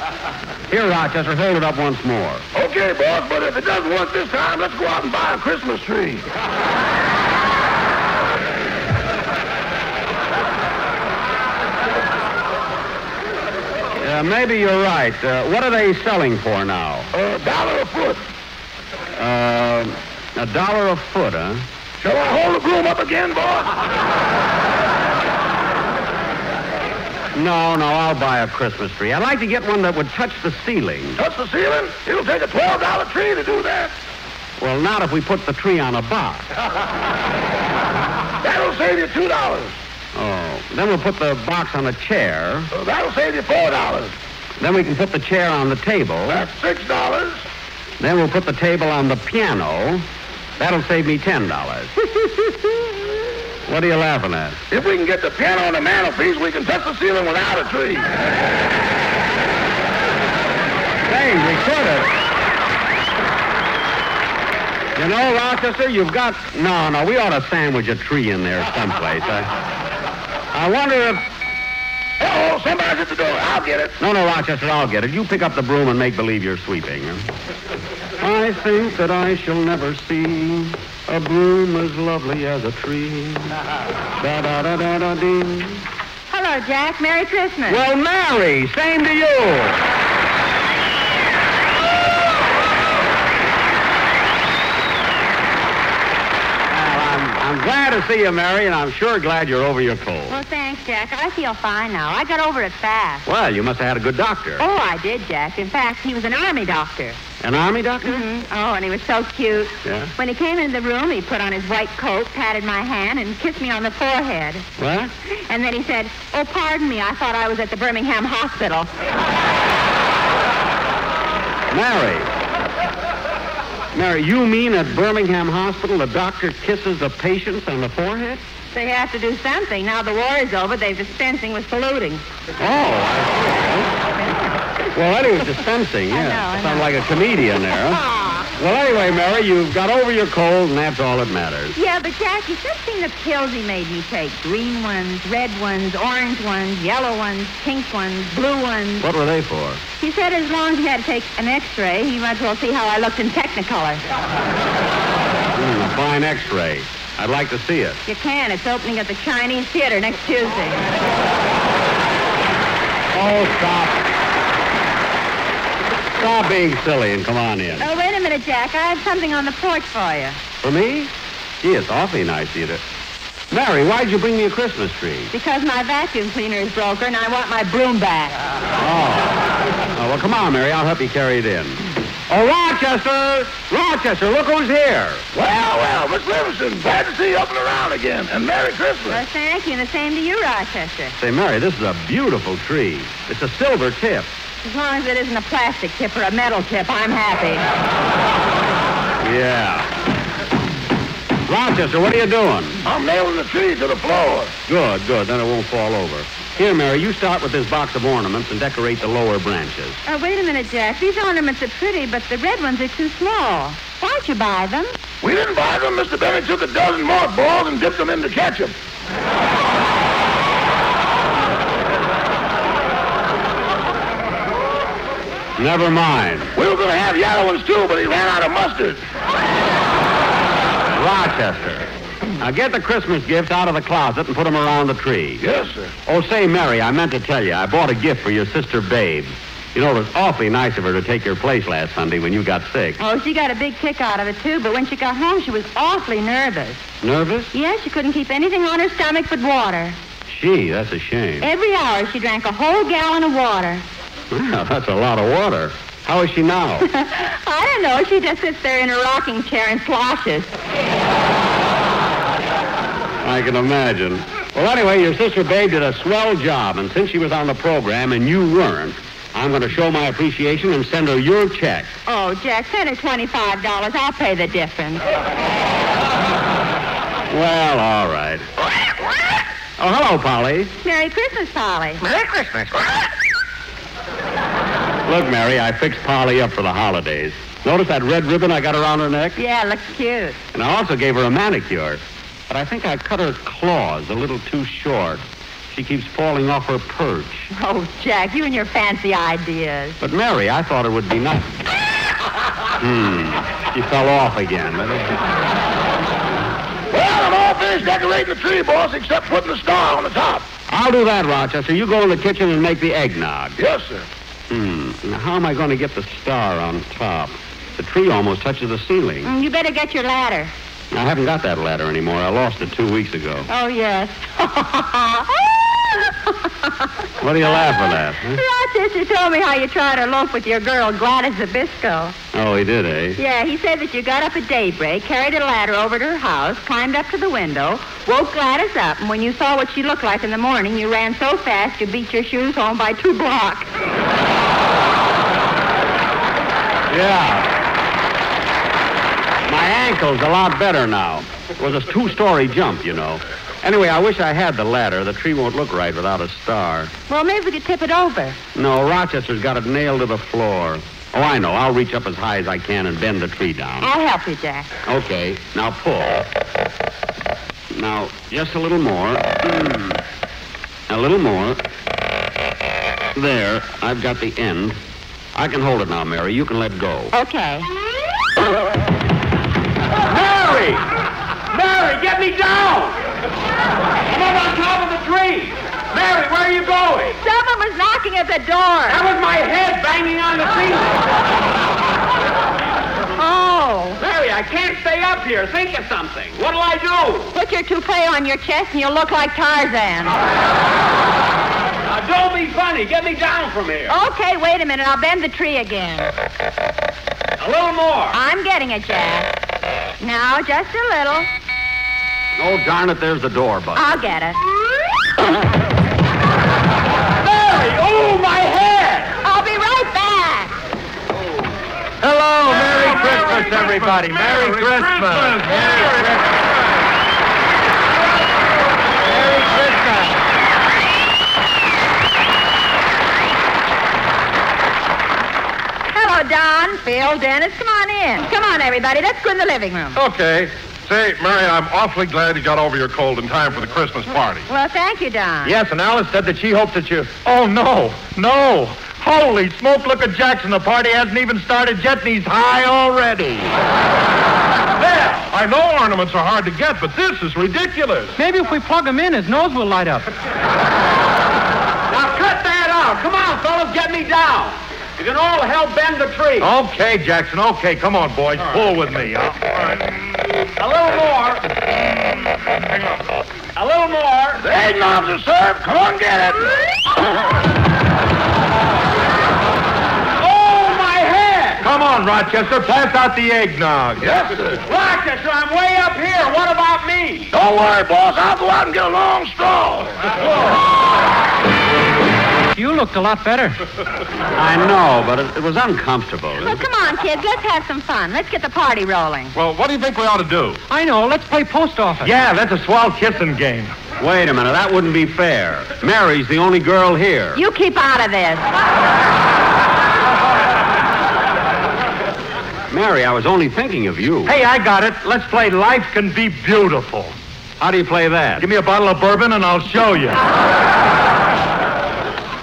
Here, Rochester, hold it up once more. Okay, boss, but if it doesn't work this time, let's go out and buy a Christmas tree. Uh, maybe you're right. Uh, what are they selling for now? A dollar a foot. Uh, a dollar a foot, huh? Shall I hold the broom up again, boss? No, no, I'll buy a Christmas tree. I'd like to get one that would touch the ceiling. Touch the ceiling? It'll take a $12 tree to do that. Well, not if we put the tree on a box. That'll save you $2. Oh, then we'll put the box on a chair. Uh, that'll save you $4. Then we can put the chair on the table. That's $6. Then we'll put the table on the piano. That'll save me $10. what are you laughing at? If we can get the piano on the mantelpiece, we can touch the ceiling without a tree. Say, we could have. You know, Rochester, you've got. No, no, we ought to sandwich a tree in there someplace. I, I wonder if. Oh, somebody's at the door. I'll get it. No, no, Rochester, I'll get it. You pick up the broom and make believe you're sweeping. I think that I shall never see a broom as lovely as a tree. Da da da da da dee. Hello, Jack. Merry Christmas. Well, Mary, same to you. I'm glad to see you, Mary, and I'm sure glad you're over your cold. Well, thanks, Jack. I feel fine now. I got over it fast. Well, you must have had a good doctor. Oh, I did, Jack. In fact, he was an army doctor. An army doctor? Mm-hmm. Oh, and he was so cute. Yeah. When he came into the room, he put on his white coat, patted my hand, and kissed me on the forehead. What? And then he said, Oh, pardon me. I thought I was at the Birmingham hospital. Mary. Mary, you mean at Birmingham Hospital the doctor kisses the patients on the forehead? They have to do something. Now the war is over, they're dispensing with polluting. Oh, I see. Well, Eddie was dispensing, yeah. know, I Sound like a comedian there, huh? Ah, Well, anyway, Mary, you've got over your cold, and that's all that matters. Yeah, but Jack, you should seen the pills he made me take. Green ones, red ones, orange ones, yellow ones, pink ones, blue ones. What were they for? He said as long as he had to take an x-ray, he might as well see how I looked in Technicolor. Hmm, a fine x-ray. I'd like to see it. You can. It's opening at the Chinese Theater next Tuesday. Oh, stop. Stop being silly and come on in. Oh, wait a minute, Jack. I have something on the porch for you. For me? Gee, it's awfully nice of you to... Mary, why'd you bring me a Christmas tree? Because my vacuum cleaner is broken and I want my broom back. Oh. Oh, well, come on, Mary. I'll help you carry it in. Oh, Rochester! Rochester, look who's here. Well, well, Miss Livingstone, glad to see you up and around again. And Merry Christmas. Well, thank you, and the same to you, Rochester. Say, Mary, this is a beautiful tree. It's a silver tip. As long as it isn't a plastic tip or a metal tip, I'm happy. Yeah. Rochester, what are you doing? I'm nailing the tree to the floor. Good, good. Then it won't fall over. Here, Mary, you start with this box of ornaments and decorate the lower branches. Oh, wait a minute, Jack. These ornaments are pretty, but the red ones are too small. Why'd you buy them? We didn't buy them. Mr. Benny took a dozen more balls and dipped them into ketchup. Never mind. We were going to have yellow ones, too, but he ran out of mustard. Rochester. Now get the Christmas gifts out of the closet and put them around the tree. Yes, sir. Oh, say, Mary, I meant to tell you, I bought a gift for your sister, Babe. You know, it was awfully nice of her to take your place last Sunday when you got sick. Oh, she got a big kick out of it, too, but when she got home, she was awfully nervous. Nervous? Yes, she couldn't keep anything on her stomach but water. Gee, that's a shame. Every hour, she drank a whole gallon of water. Well, that's a lot of water. How is she now? I don't know. She just sits there in a rocking chair and sloshes. I can imagine. Well, anyway, your sister Babe did a swell job, and since she was on the program and you weren't, I'm going to show my appreciation and send her your check. Oh, Jack, send her $25. I'll pay the difference. Well, all right. Oh, hello, Polly. Merry Christmas, Polly. Merry Christmas. Look, Mary, I fixed Polly up for the holidays. Notice that red ribbon I got around her neck? Yeah, looks cute. And I also gave her a manicure. But I think I cut her claws a little too short. She keeps falling off her perch. Oh, Jack, you and your fancy ideas. But, Mary, I thought it would be nice. hmm. She fell off again. Well, I'm all finished decorating the tree, boss, except putting the star on the top. I'll do that, Rochester. You go in the kitchen and make the eggnog. Yes, sir. Hmm. Now, how am I going to get the star on top? The tree almost touches the ceiling. Mm, You better get your ladder. I haven't got that ladder anymore. I lost it two weeks ago. Oh, yes. What do you laugh at? Huh? Rochester told me how you tried to elope with your girl, Gladys Zybisco. Oh, he did, eh? Yeah, he said that you got up at daybreak, carried a ladder over to her house, climbed up to the window, woke Gladys up, and when you saw what she looked like in the morning, you ran so fast you beat your shoes home by two blocks. Yeah. My ankle's a lot better now. It was a two-story jump, you know. Anyway, I wish I had the ladder. The tree won't look right without a star. Well, maybe we could tip it over. No, Rochester's got it nailed to the floor. Oh, I know. I'll reach up as high as I can and bend the tree down. I'll help you, Jack. Okay, now pull. Now, just a little more. Mm. A little more. There, I've got the end. I can hold it now, Mary. You can let go. Okay. Mary! Mary, get me down! I'm up on top of the tree! Mary, where are you going? Someone was knocking at the door. That was my head banging on the ceiling. Oh. Mary, I can't stay up here. Think of something. What'll I do? Put your toupee on your chest and you'll look like Tarzan. Now, don't be funny. Get me down from here. Okay, wait a minute. I'll bend the tree again. A little more. I'm getting it, Jack. Now, just a little. Oh, darn it, there's the door, bud. I'll get it. Mary! Oh, my head! I'll be right back. Hello, Merry Christmas, everybody. Merry Christmas. Merry Christmas. Merry Christmas. Hello, Don, Phil, Dennis. Come on in. Come on, everybody. Let's go in the living room. Okay. Say, Mary, I'm awfully glad you got over your cold in time for the Christmas party. Well, thank you, Don. Yes, and Alice said that she hopes that you. Oh, no, no. Holy smoke, look at Jackson. The party hasn't even started yet, and he's high already. There! I know ornaments are hard to get, but this is ridiculous. Maybe if we plug him in, his nose will light up. Now, cut that out. Come on, fellas, get me down. You can all help bend the tree. Okay, Jackson, okay. Come on, boys. Pull with me. huh? A little more. Hang on. A little more. The eggnogs are served. Come on, get it. Oh, my head! Come on, Rochester. Pass out the eggnog. Yes, sir. Rochester, I'm way up here. What about me? Don't worry, boss. I'll go out and get a long straw. You looked a lot better. I know, but it, it was uncomfortable. Well, come on, kids. Let's have some fun. Let's get the party rolling. Well, what do you think we ought to do? I know. Let's play post office. Yeah, that's a swell kissing game. Wait a minute, that wouldn't be fair. Mary's the only girl here. You keep out of this. Mary, I was only thinking of you. Hey, I got it. Let's play Life Can Be Beautiful. How do you play that? Give me a bottle of bourbon and I'll show you.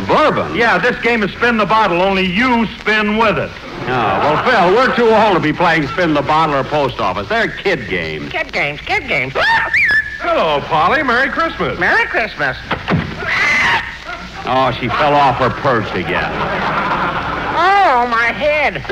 Bourbon? Yeah, this game is spin the bottle, only you spin with it. Oh, well, Phil, we're too old to be playing spin the bottle or post office. They're kid games. Kid games, kid games. Hello, Polly. Merry Christmas. Merry Christmas. Oh, she fell off her perch again. Oh, my head.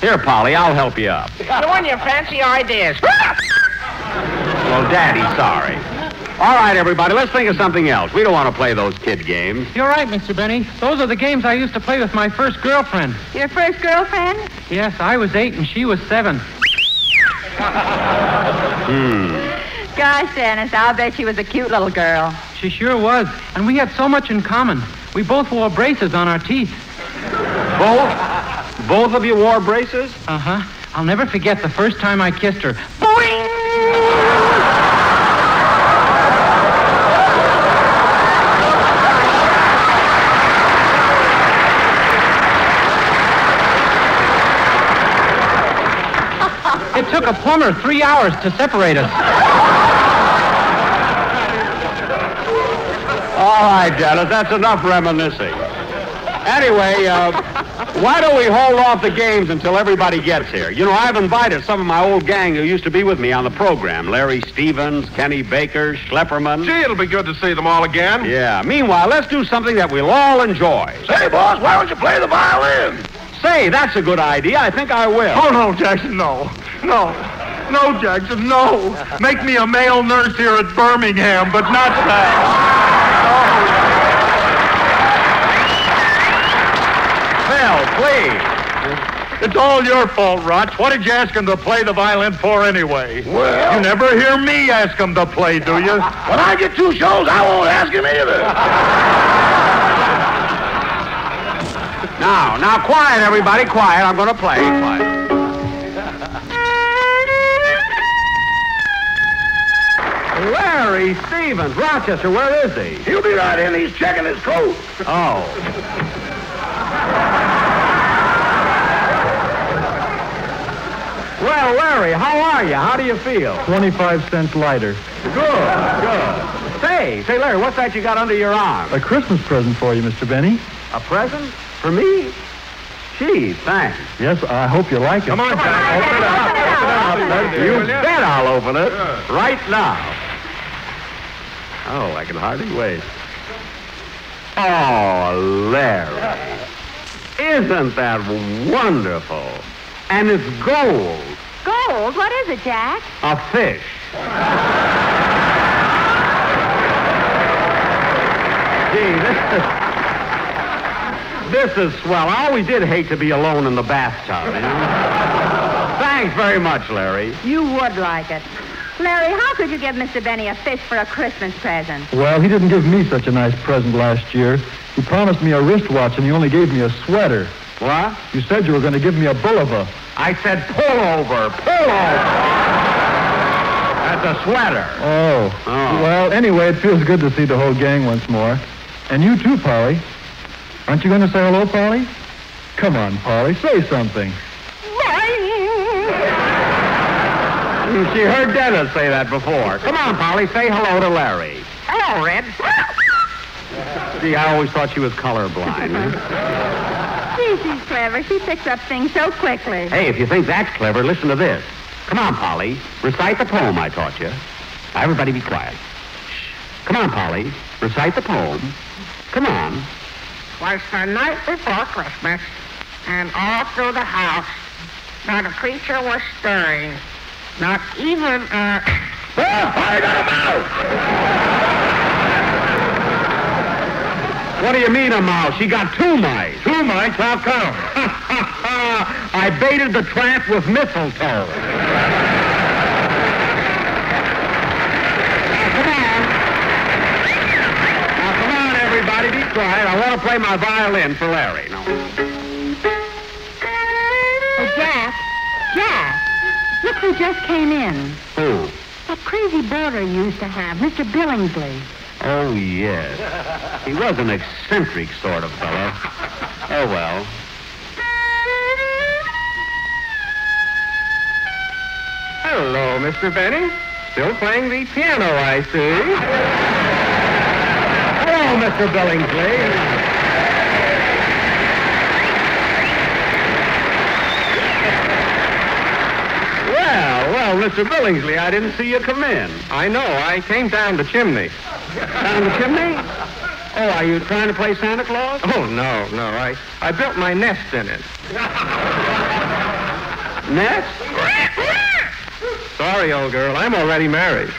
Here, Polly, I'll help you up. You and your fancy ideas. Well, Daddy, sorry. All right, everybody, let's think of something else. We don't want to play those kid games. You're right, Mr. Benny. Those are the games I used to play with my first girlfriend. Your first girlfriend? Yes, I was eight and she was seven. Hmm. Gosh, Dennis, I'll bet she was a cute little girl. She sure was. And we had so much in common. We both wore braces on our teeth. Both? Both of you wore braces? Uh huh. I'll never forget the first time I kissed her. A plumber three hours to separate us. All right, Dennis, that's enough reminiscing. Anyway, uh, why don't we hold off the games until everybody gets here? You know, I've invited some of my old gang who used to be with me on the program. Larry Stevens, Kenny Baker, Schlepperman. Gee, it'll be good to see them all again. Yeah. Meanwhile, let's do something that we'll all enjoy. Say, boss, why don't you play the violin? Say, that's a good idea. I think I will. Oh, no, Jackson, no. No. No, Jackson, no. Make me a male nurse here at Birmingham, but not that. Phil, please. It's all your fault, Roch. What did you ask him to play the violin for anyway? Well- You never hear me ask him to play, do you? When I get two shows, I won't ask him either. Now, now, quiet, everybody, quiet. I'm going to play. Quiet. Larry Stevens, Rochester, where is he? He'll be right in. He's checking his coat. Oh. Well, Larry, how are you? How do you feel? 25 cents lighter. Good, good. Say, say, Larry, what's that you got under your arm? A Christmas present for you, Mr. Benny. A present? For me? Gee, thanks. Yes, I hope you like it. Come on, Jack. Open it up. Open it up. You bet I'll open it. Right now. Oh, I can hardly wait. Oh, Larry. Isn't that wonderful? And it's gold. Gold? What is it, Jack? A fish. Gee, this is, this is swell. I always did hate to be alone in the bathtub, you know? Thanks very much, Larry. You would like it. Larry, how could you give Mr. Benny a fish for a Christmas present? Well, he didn't give me such a nice present last year. He promised me a wristwatch, and he only gave me a sweater. What? You said you were going to give me a Bulova. I said pull over, pull over. That's a sweater. Oh. Oh. Well, anyway, it feels good to see the whole gang once more. And you too, Polly. Aren't you going to say hello, Polly? Come on, Polly, say something. She heard Dennis say that before. Come on, Polly, say hello to Larry. Hello, Red. Gee, I always thought she was colorblind. Gee, she's clever. She picks up things so quickly. hey, if you think that's clever, listen to this. Come on, Polly. Recite the poem I taught you. Everybody be quiet. Shh. Come on, Polly. Recite the poem. Come on. was the night before Christmas, and all through the house, not a creature was stirring. Not even uh, a. I got him out! What do you mean a mouse? She got two mice. Two mice? How come? Ha ha ha. I baited the trap with mistletoe. Now, come on, everybody, be quiet. I want to play my violin for Larry. No. Oh, Jack. Jack. Look who just came in. Who? That crazy boarder you used to have, Mr. Billingsley. Oh, yes. He was an eccentric sort of fellow. Oh, well. Hello, Mr. Benny. Still playing the piano, I see. Hello, Mr. Billingsley. Oh, well, Mr. Billingsley, I didn't see you come in. I know. I came down the chimney. Down the chimney? Oh, are you trying to play Santa Claus? Oh, no, no. I, I built my nest in it. Nest? Sorry, old girl. I'm already married.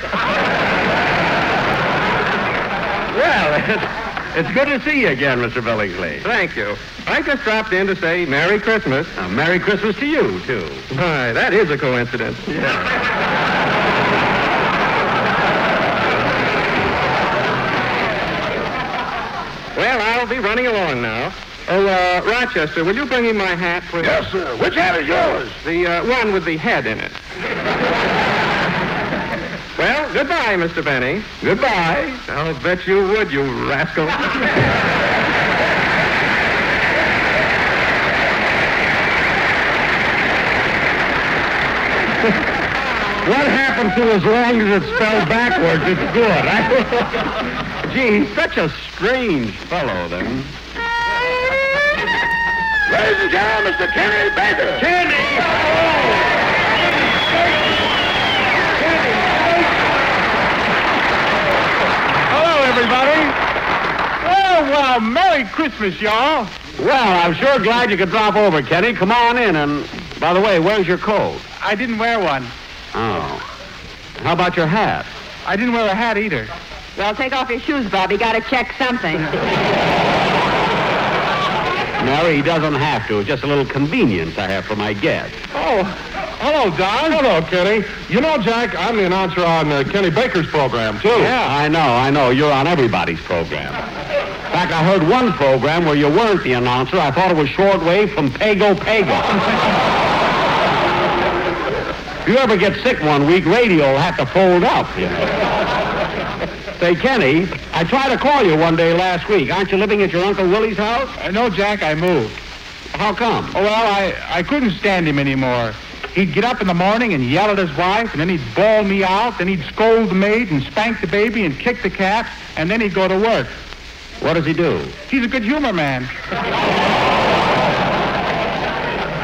Well, it's, it's good to see you again, Mr. Billingsley. Thank you. I just dropped in to say Merry Christmas. Uh, Merry Christmas to you, too. Why, that is a coincidence. Yeah. well, I'll be running along now. Oh, uh, Rochester, will you bring me my hat, please? Yes, sir. Which hat is yours? The uh, one with the head in it. well, goodbye, Mr. Benny. Goodbye. I'll bet you would, you rascal. What happened to as long as it's spelled backwards? It's good. Gee, he's such a strange fellow, then. Ladies and gentlemen, Mr. Kenny Baker. Kenny! Hello, everybody. Oh, well, Merry Christmas, y'all. Well, I'm sure glad you could drop over, Kenny. Come on in. And by the way, where's your coat? I didn't wear one. Oh. How about your hat? I didn't wear a hat either. Well, take off your shoes, Bob. You got to check something. Mary, he doesn't have to. It's just a little convenience I have for my guests. Oh, hello, Don. Hello, Kenny. You know, Jack, I'm the announcer on uh, Kenny Baker's program, too. Yeah, I know, I know. You're on everybody's program. In fact, I heard one program where you weren't the announcer. I thought it was shortwave from Pago Pago. if you ever get sick one week, radio will have to fold up, you know. Say, Kenny, I tried to call you one day last week. Aren't you living at your Uncle Willie's house? Uh, no, Jack, I moved. How come? Oh, well, I, I couldn't stand him anymore. He'd get up in the morning and yell at his wife, and then he'd bawl me out, then he'd scold the maid and spank the baby and kick the cat, and then he'd go to work. What does he do? He's a good humor man.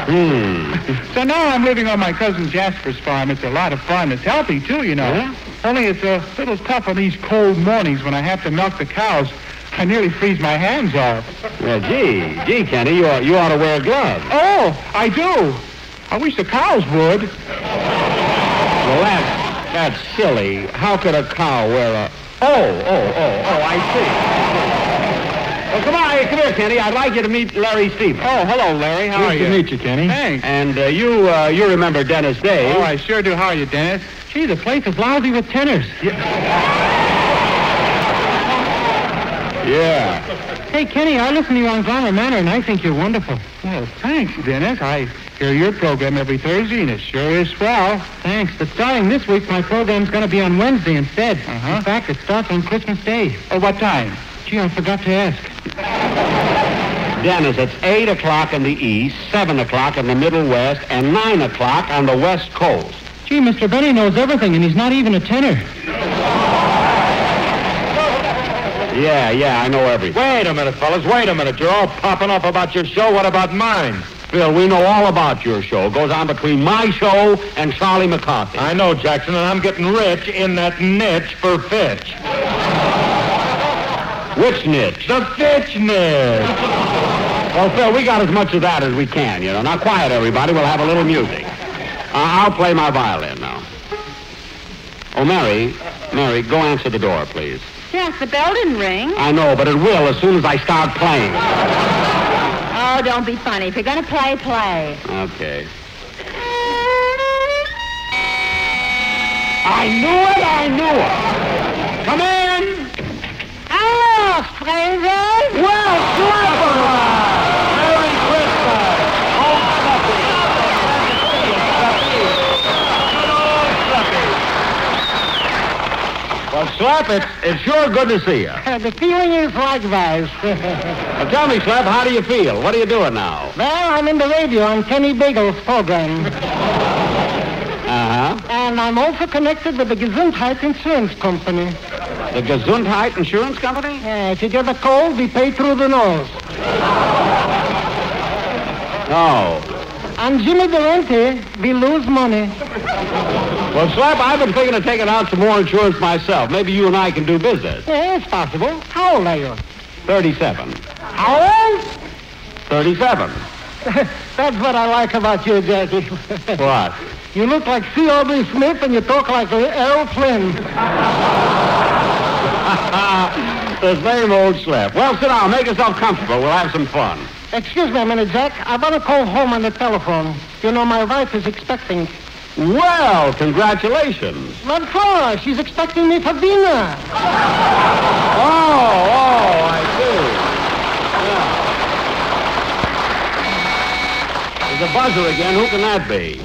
Hmm. So now I'm living on my cousin Jasper's farm. It's a lot of fun. It's healthy, too, you know. Yeah? Only it's a little tough on these cold mornings when I have to milk the cows. I nearly freeze my hands off. Well, gee, gee, Kenny, you ought, you ought to wear gloves. Oh, I do. I wish the cows would. Well, that, that's silly. How could a cow wear a... Oh, oh, oh, oh, I see. Well, come on, come here, Kenny. I'd like you to meet Larry Stevens. Oh, hello, Larry. How Nice are to you? meet you, Kenny. Thanks. And uh, you, uh, you remember Dennis Day? Oh, I sure do. How are you, Dennis? Gee, the place is lousy with tenors. Yeah. Hey, Kenny, I listen to you on Glamour Manor, and I think you're wonderful. Well, thanks, Dennis. I hear your program every Thursday, and it sure is swell. Thanks. But starting this week, my program's going to be on Wednesday instead. Uh-huh. In fact, it starts on Christmas Day. At what time? Gee, I forgot to ask. Dennis, it's 8 o'clock in the east, 7 o'clock in the Middle West, and 9 o'clock on the West Coast. Gee, Mr. Benny knows everything, and he's not even a tenor. Yeah, yeah, I know everything. Wait a minute, fellas. Wait a minute. You're all popping off about your show. What about mine? Phil, we know all about your show. It goes on between my show and Charlie McCarthy. I know, Jackson, and I'm getting rich in that niche for Fitch. Which niche? The Fitch niche. Well, Phil, we got as much of that as we can, you know. Now, quiet, everybody. We'll have a little music. Uh, I'll play my violin now. Oh, Mary, Mary, go answer the door, please. Yes, the bell didn't ring. I know, but it will as soon as I start playing. Oh, don't be funny. If you're going to play, play. Okay. I knew it, I knew it. Come in. Hello, strangers. Well, Slapper! Merry Christmas! Well, Schlep, it's, it's sure good to see you. the feeling is likewise. Well, tell me, Schlep, how do you feel? What are you doing now? well, I'm in the radio on Kenny Bagel's program. Uh-huh. And I'm also connected with the Gesundheit Insurance Company. The Gesundheit Insurance Company? Yeah, if you get a cold, we pay through the nose. Oh. On Jimmy Durante, we lose money. Well, Schlep, I've been thinking of taking out some more insurance myself. Maybe you and I can do business. Yeah, it's possible. How old are you? 37. How old? 37. That's what I like about you, Jackie. What? You look like C. Aubrey Smith and you talk like Errol Flynn. the same old Schlep. Well, sit down. Make yourself comfortable. We'll have some fun. Excuse me a minute, Jack. I want to call home on the telephone. You know, my wife is expecting. Well, congratulations. What for? She's expecting me for dinner. Oh, oh, I see. Yeah. There's a buzzer again. Who can that be?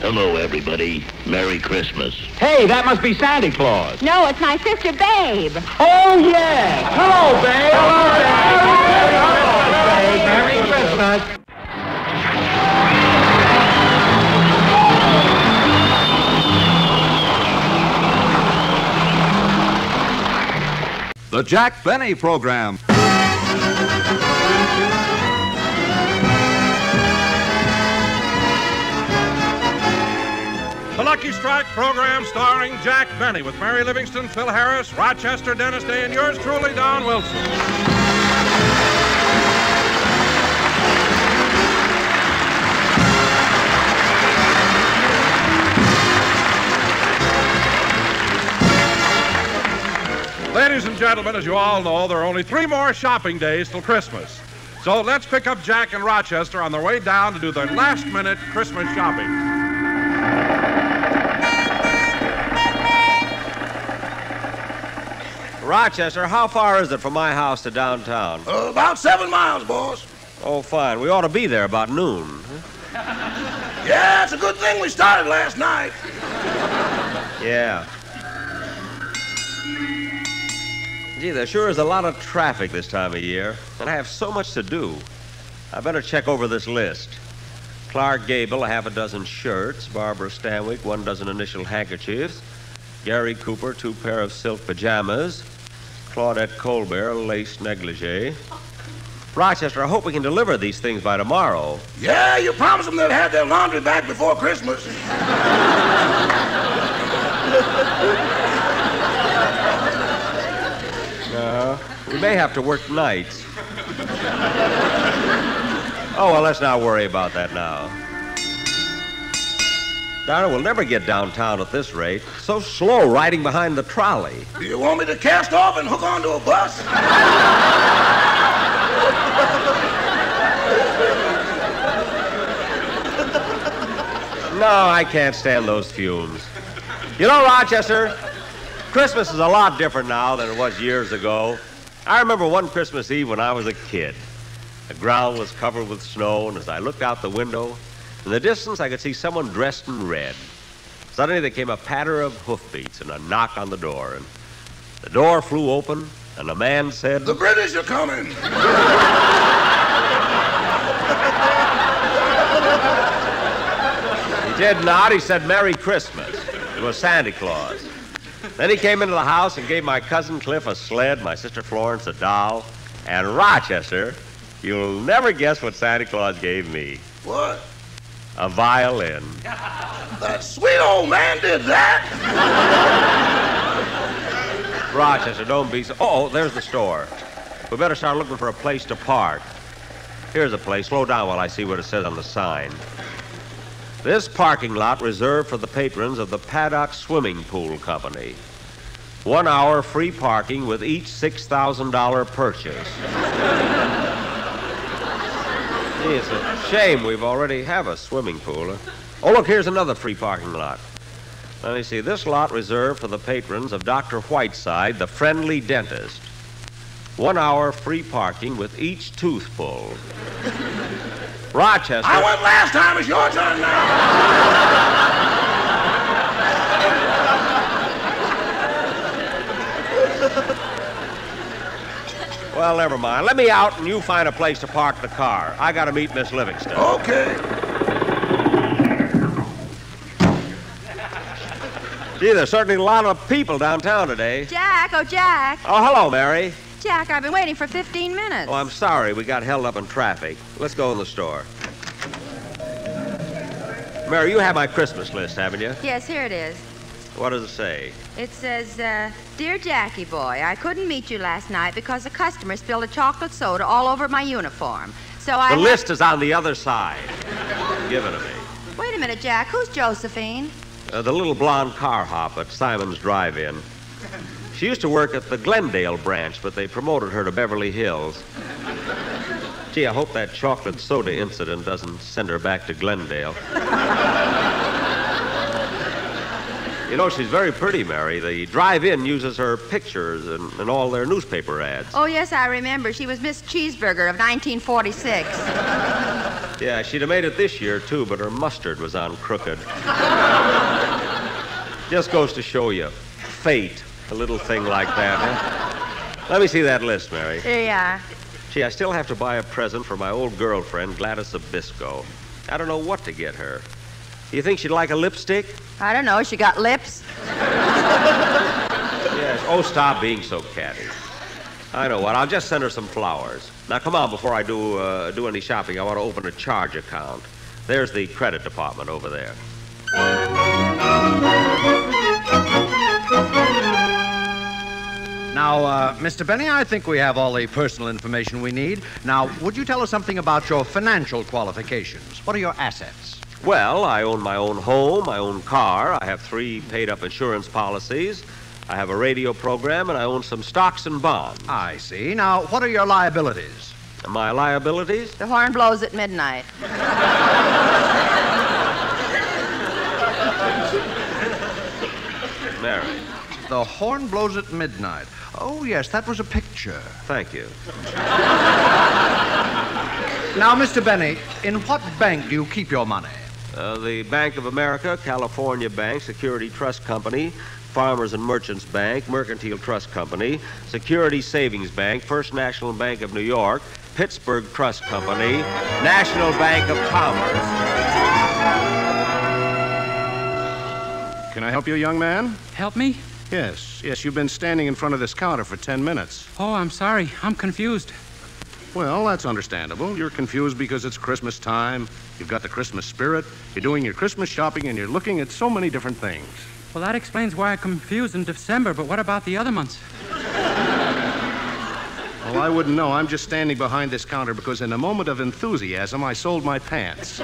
Hello, everybody. Merry Christmas. Hey, that must be Santa Claus. No, it's my sister, Babe. Oh, yes. Hello, babe. Hello, babe. Merry Christmas. The Jack Benny Program. The Lucky Strike program starring Jack Benny with Mary Livingstone, Phil Harris, Rochester, Dennis Day, and yours truly, Don Wilson. Ladies and gentlemen, as you all know, there are only three more shopping days till Christmas. So let's pick up Jack and Rochester on their way down to do their last minute Christmas shopping. Rochester, how far is it from my house to downtown? Uh, about seven miles, boss. Oh, fine. We ought to be there about noon. Yeah, it's a good thing we started last night. Yeah. Gee, there sure is a lot of traffic this time of year, and I have so much to do. I better check over this list. Clark Gable, a half a dozen shirts. Barbara Stanwyck, one dozen initial handkerchiefs. Gary Cooper, two pair of silk pajamas. Claudette Colbert, a lace negligee. Rochester, I hope we can deliver these things by tomorrow. Yeah, you promised them they'd have their laundry back before Christmas. we may have to work nights. Oh, well, let's not worry about that now. Darn it, we'll never get downtown at this rate. So slow riding behind the trolley. Do you want me to cast off and hook onto a bus? No, I can't stand those fumes. You know, Rochester, Christmas is a lot different now than it was years ago. I remember one Christmas Eve when I was a kid. The ground was covered with snow, and as I looked out the window, in the distance I could see someone dressed in red. Suddenly there came a patter of hoofbeats and a knock on the door, and the door flew open, and a man said, The British are coming. He did not. He said Merry Christmas. It was Santa Claus. Then he came into the house and gave my cousin Cliff a sled, my sister Florence a doll, and Rochester, you'll never guess what Santa Claus gave me. What? A violin. That sweet old man did that? Rochester, don't be so. Oh, there's the store. We better start looking for a place to park. Here's a place. Slow down while I see what it says on the sign. This parking lot reserved for the patrons of the Paddock Swimming Pool Company. One hour free parking with each $6,000 purchase. Gee, it's a shame we've already have a swimming pool. Oh, look, here's another free parking lot. Let me see. This lot reserved for the patrons of Dr. Whiteside, the friendly dentist. One hour free parking with each tooth pulled. Rochester. I went last time. It's your turn now. Well, never mind. Let me out and you find a place to park the car. I got to meet Miss Livingstone. Okay. Gee, there's certainly a lot of people downtown today. Jack, oh, Jack. Oh, hello, Mary. Jack, I've been waiting for 15 minutes. Oh, I'm sorry. We got held up in traffic. Let's go in the store. Mary, you have my Christmas list, haven't you? Yes, here it is. What does it say? It says, uh, Dear Jackie boy, I couldn't meet you last night because a customer spilled a chocolate soda all over my uniform. So I. The list is on the other side. Give it to me. Wait a minute, Jack. Who's Josephine? Uh, the little blonde car hop at Simon's Drive-In. She used to work at the Glendale branch, but they promoted her to Beverly Hills. Gee, I hope that chocolate soda incident doesn't send her back to Glendale. You know, she's very pretty, Mary. The drive-in uses her pictures in, in all their newspaper ads. Oh, yes, I remember. She was Miss Cheeseburger of 1946. Yeah, she'd have made it this year, too, but her mustard was on crooked. Just goes to show you. Fate, a little thing like that, huh? Let me see that list, Mary. Here you are. Gee, I still have to buy a present for my old girlfriend, Gladys Zybisco. I don't know what to get her. You think she'd like a lipstick? I don't know. She got lips. Yes. Oh, stop being so catty. I know what. I'll just send her some flowers. Now, come on, before I do uh, do any shopping, I want to open a charge account. There's the credit department over there. Now, uh, Mr. Benny, I think we have all the personal information we need. Now, would you tell us something about your financial qualifications? What are your assets? Well, I own my own home, my own car. I have three paid up insurance policies. I have a radio program, and I own some stocks and bonds. I see. Now, what are your liabilities? My liabilities? The horn blows at midnight. Mary. The horn blows at midnight. Oh, yes, that was a picture. Thank you. Now, Mr. Benny, in what bank do you keep your money? Uh, the Bank of America, California Bank, Security Trust Company, Farmers and Merchants Bank, Mercantile Trust Company, Security Savings Bank, First National Bank of New York, Pittsburgh Trust Company, National Bank of Commerce. Can I help you, young man? Help me? Yes, yes, you've been standing in front of this counter for ten minutes. Oh, I'm sorry. I'm confused. Well, that's understandable. You're confused because it's Christmas time. You've got the Christmas spirit. You're doing your Christmas shopping and you're looking at so many different things. Well, that explains why I'm confused in December, but what about the other months? Well, I wouldn't know. I'm just standing behind this counter because in a moment of enthusiasm, I sold my pants.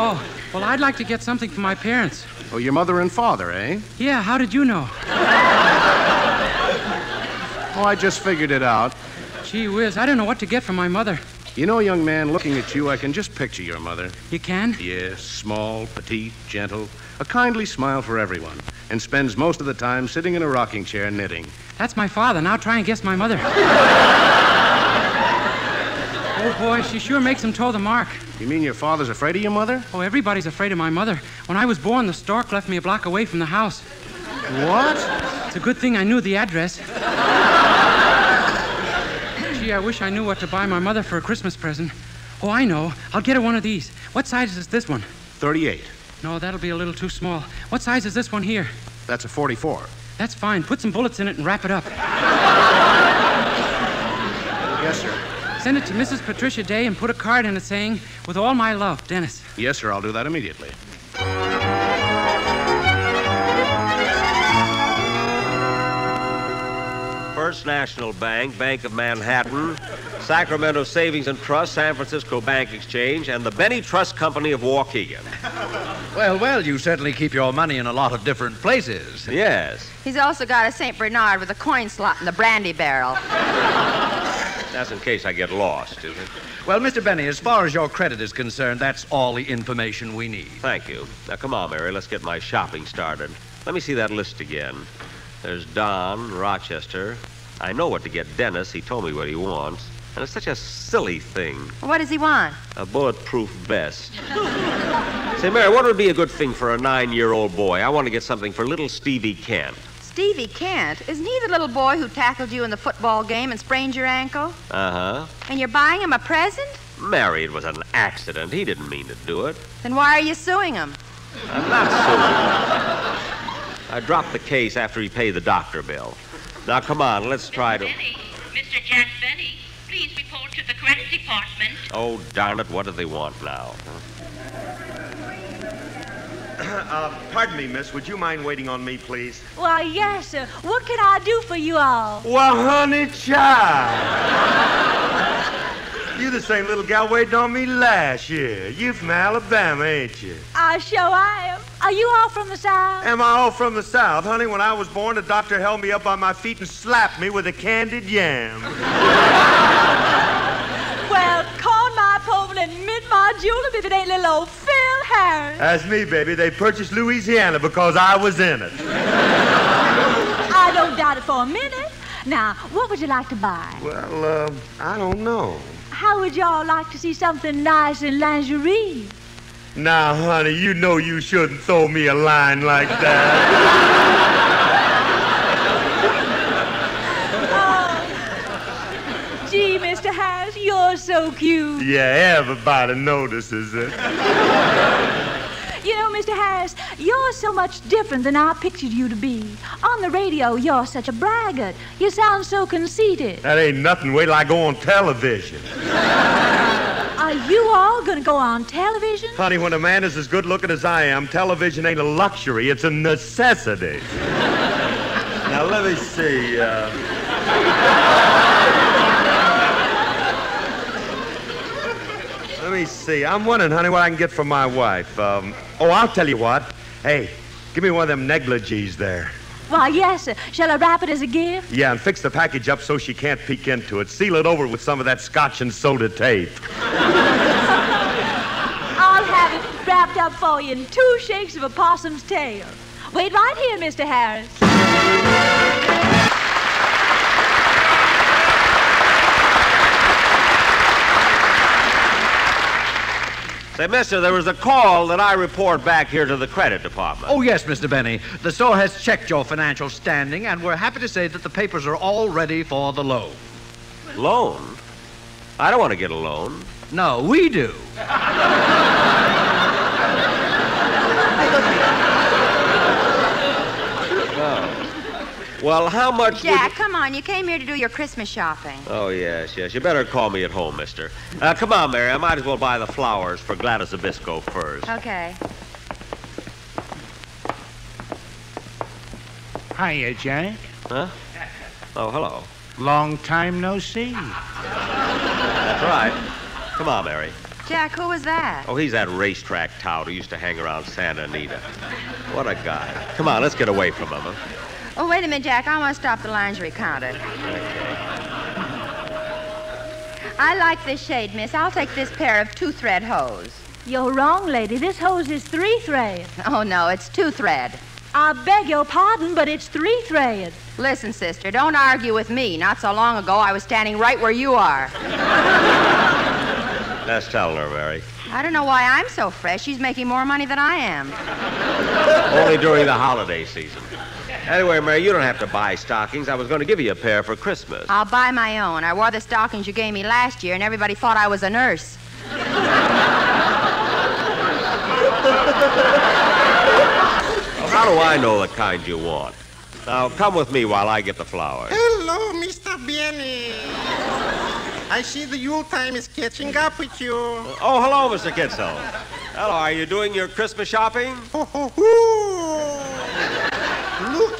Oh, well, I'd like to get something for my parents. Oh, your mother and father, eh? Yeah, how did you know? Oh, I just figured it out. Gee whiz, I don't know what to get for my mother. You know, young man, looking at you, I can just picture your mother. You can? Yes, small, petite, gentle, a kindly smile for everyone, and spends most of the time sitting in a rocking chair knitting. That's my father. Now try and guess my mother. oh, boy, she sure makes him toe the mark. You mean your father's afraid of your mother? Oh, everybody's afraid of my mother. When I was born, the stork left me a block away from the house. What? It's a good thing I knew the address. Gee, I wish I knew what to buy my mother for a Christmas present. Oh, I know. I'll get her one of these. What size is this one? 38. No, that'll be a little too small. What size is this one here? That's a 44. That's fine. Put some bullets in it and wrap it up. Yes, sir. Send it to Mrs. Patricia Day and put a card in it saying, with all my love, Dennis. Yes, sir, I'll do that immediately. First National Bank, Bank of Manhattan, Sacramento Savings and Trust, San Francisco Bank Exchange, and the Benny Trust Company of Waukegan. Well, well, you certainly keep your money in a lot of different places. Yes. He's also got a St. Bernard with a coin slot in the brandy barrel. That's in case I get lost, is it? Well, Mr. Benny, as far as your credit is concerned, that's all the information we need. Thank you. Now, come on, Mary. Let's get my shopping started. Let me see that list again. There's Don, Rochester. I know what to get Dennis. He told me what he wants. And it's such a silly thing What does he want? a bulletproof vest. Say, Mary, what would be a good thing for a nine year old boy? I want to get something for little Stevie Kent. Stevie Kent. Isn't he the little boy who tackled you in the football game and sprained your ankle? Uh huh. And you're buying him a present? Mary, it was an accident. He didn't mean to do it. Then why are you suing him? I'm not suing. I dropped the case after he paid the doctor bill. Now, come on, let's try to. Mr. Jack Benny, please report to the credit department. Oh, darn it, what do they want now? Uh, pardon me, miss. Would you mind waiting on me, please? Why, yes, sir. What can I do for you all? Well, honey, child. you the same little gal waiting on me last year. You from Alabama, ain't you? I sure I am. Are you all from the South? Am I all from the South? Honey, when I was born, the doctor held me up on my feet and slapped me with a candied yam. Well, corn my povil and mint my julep if it ain't little old Phil Harris. That's me, baby. They purchased Louisiana because I was in it. I don't doubt it for a minute. Now, what would you like to buy? Well, uh, I don't know. How would y'all like to see something nice in lingerie? Now, honey, you know you shouldn't throw me a line like that. oh. Gee, Mr. Harris, you're so cute. Yeah, everybody notices it. You know, Mr. Harris, you're so much different than I pictured you to be. On the radio, you're such a braggart. You sound so conceited. That ain't nothing. Wait till I go on television. Are you all going to go on television? Honey, when a man is as good looking as I am, television ain't a luxury, it's a necessity. now, let me see. Uh... me see. I'm wondering, honey, what I can get for my wife. Um, oh, I'll tell you what. Hey, give me one of them negligees there. Why, yes, sir. Shall I wrap it as a gift? Yeah, and fix the package up so she can't peek into it. Seal it over with some of that scotch and soda tape. I'll have it wrapped up for you in two shakes of a possum's tail. Wait right here, Mr. Harris. Say, mister, there was a call that I report back here to the credit department. Oh, yes, Mr. Benny. The store has checked your financial standing, and we're happy to say that the papers are all ready for the loan. Loan? I don't want to get a loan. No, we do. Well, how much would Jack, come on. You came here to do your Christmas shopping. Oh, yes, yes. You better call me at home, mister. Uh, come on, Mary. I might as well buy the flowers for Gladys Zybisco first. Okay. Hiya, Jack. Huh? Oh, hello. Long time no see. That's right. Come on, Mary. Jack, who was that? Oh, he's that racetrack tout who used to hang around Santa Anita. What a guy. Come on, let's get away from him. Huh? Oh, wait a minute, Jack. I want to stop the lingerie counter. I like this shade, miss. I'll take this pair of two thread hose. You're wrong, lady. This hose is three thread. Oh, no, it's two thread. I beg your pardon, but it's three thread. Listen, sister, don't argue with me. Not so long ago, I was standing right where you are. Let's tell her, Mary. I don't know why I'm so fresh. She's making more money than I am. Only during the holiday season. Anyway, Mary, you don't have to buy stockings. I was going to give you a pair for Christmas. I'll buy my own. I wore the stockings you gave me last year, and everybody thought I was a nurse. Well, how do I know the kind you want? Now, come with me while I get the flowers. Hello, Mr. Benny. I see the Yule time is catching up with you. Oh, hello, Mr. Kitzel. Hello, are you doing your Christmas shopping? Ho, ho, ho.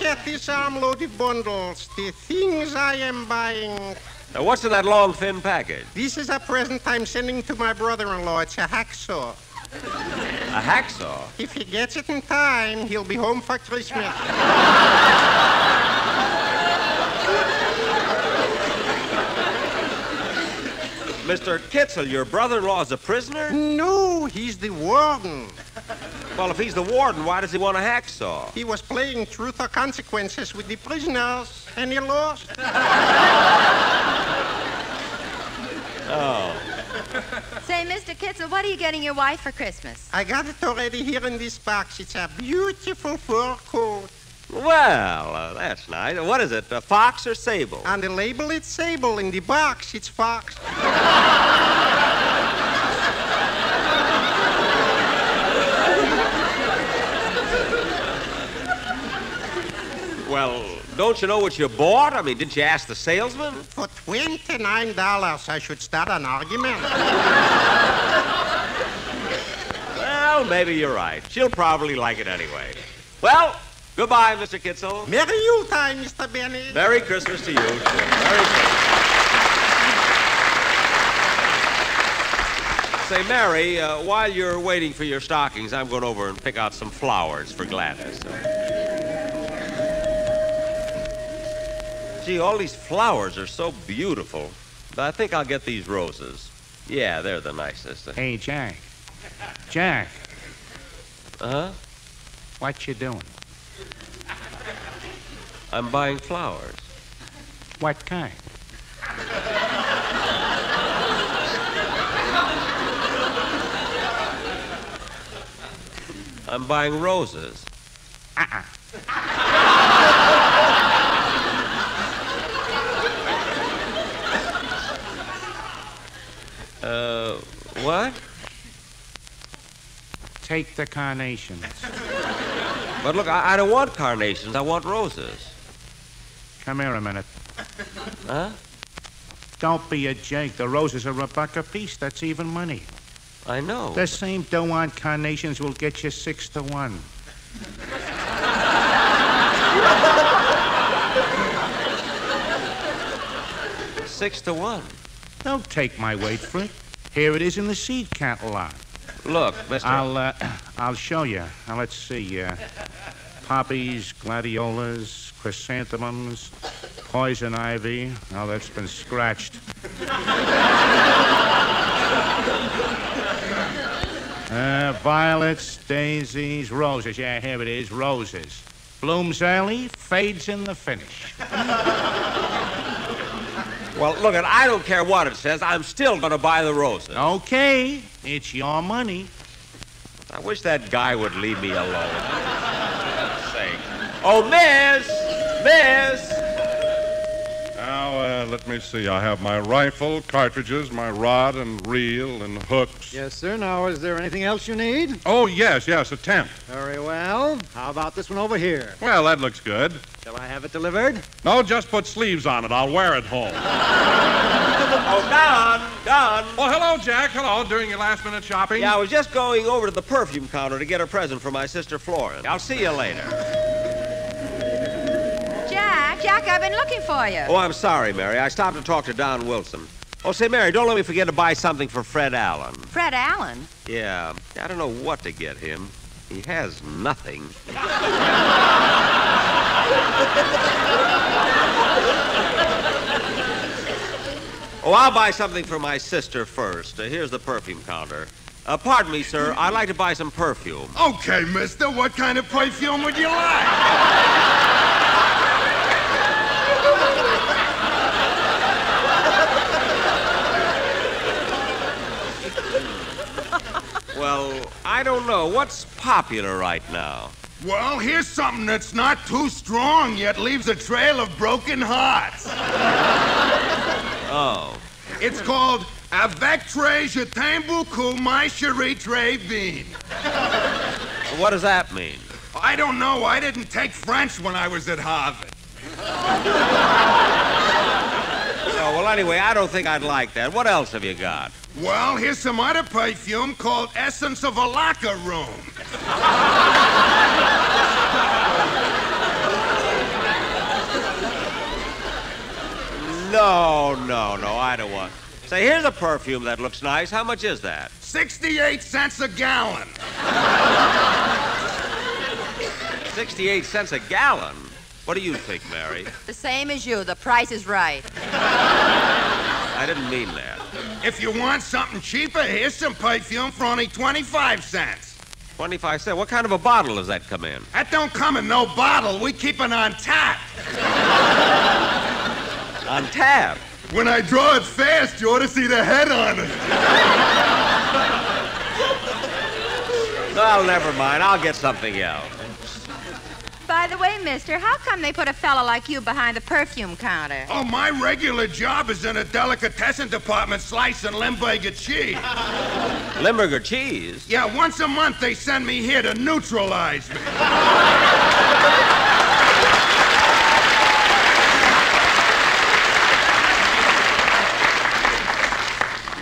At these arm-loaded bundles. The things I am buying. Now, what's in that long, thin package? This is a present I'm sending to my brother-in-law. It's a hacksaw. A hacksaw? If he gets it in time, he'll be home for Christmas. Mr. Kitzel, your brother-in-law is a prisoner? No, he's the warden. Well, if he's the warden, why does he want a hacksaw? He was playing truth or consequences with the prisoners, and he lost. Oh. Say, Mr. Kitzel, what are you getting your wife for Christmas? I got it already here in this box. It's a beautiful fur coat. Well, uh, that's nice. What is it, a fox or sable? On the label, it's sable. In the box, it's fox. Well, don't you know what you bought? I mean, didn't you ask the salesman? For $29, I should start an argument. Well, maybe you're right. She'll probably like it anyway. Well, goodbye, Mr. Kitzel. Merry Yuletime, Mr. Benny. Merry Christmas to you. too. Merry Christmas. Say, Mary, uh, while you're waiting for your stockings, I'm going over and pick out some flowers for Gladys. Gee, all these flowers are so beautiful. But I think I'll get these roses. Yeah, they're the nicest. Hey, Jack. Jack, Uh-huh. what you doing? I'm buying flowers. What kind? I'm buying roses. Uh-uh. Uh, what? Take the carnations. But look, I, I don't want carnations. I want roses. Come here a minute. Huh? Don't be a jake. The roses are a buck a piece. That's even money. I know. The same dough on carnations will get you six to one. Six to one. Don't take my word for it. Here it is in the seed catalog. Look, Mister. I'll uh, I'll show you. Now let's see. Uh, poppies, gladiolas, chrysanthemums, poison ivy. Oh, that's been scratched. Uh, violets, daisies, roses. Yeah, here it is, roses. Blooms early, fades in the finish. Well, look, it. I don't care what it says. I'm still going to buy the roses. Okay, it's your money. I wish that guy would leave me alone. For sake. Oh, Miss! Miss! Now, uh, let me see. I have my rifle, cartridges, my rod and reel and hooks. Yes, sir. Now, is there anything else you need? Oh, yes, yes, a tent. Very well. How about this one over here? Well, that looks good. Shall I have it delivered? No, just put sleeves on it. I'll wear it home. Oh, Don! Don! Well, hello, Jack. Hello. Doing your last minute shopping? Yeah, I was just going over to the perfume counter to get a present for my sister Florence. I'll see you later. Jack, Jack, I've been looking for you. Oh, I'm sorry, Mary. I stopped to talk to Don Wilson. Oh, say, Mary, don't let me forget to buy something for Fred Allen. Fred Allen. Yeah, I don't know what to get him. He has nothing. Oh, I'll buy something for my sister first. Uh, here's the perfume counter. Uh, pardon me, sir. I'd like to buy some perfume. Okay, mister, what kind of perfume would you like? Well, I don't know. What's popular right now? Well, here's something that's not too strong yet leaves a trail of broken hearts. Oh. It's called Avec Très Je t'aime beaucoup, my chérie très bien. What does that mean? I don't know. I didn't take French when I was at Harvard. Oh, well, anyway, I don't think I'd like that. What else have you got? Well, here's some other perfume called Essence of a Locker Room. No, no, no, I don't want. Say, here's a perfume that looks nice. How much is that? 68 cents a gallon. 68 cents a gallon? What do you think, Mary? The same as you. The price is right. I didn't mean that. If you want something cheaper, here's some perfume for only 25 cents. 25 cents. What kind of a bottle does that come in? That don't come in no bottle. We keep it on tap. On tap. When I draw it fast, you ought to see the head on it. Well, never mind. I'll get something else. By the way, mister, how come they put a fella like you behind the perfume counter? Oh, my regular job is in a delicatessen department slicing Limburger cheese. Limburger cheese? Yeah, once a month they send me here to neutralize me.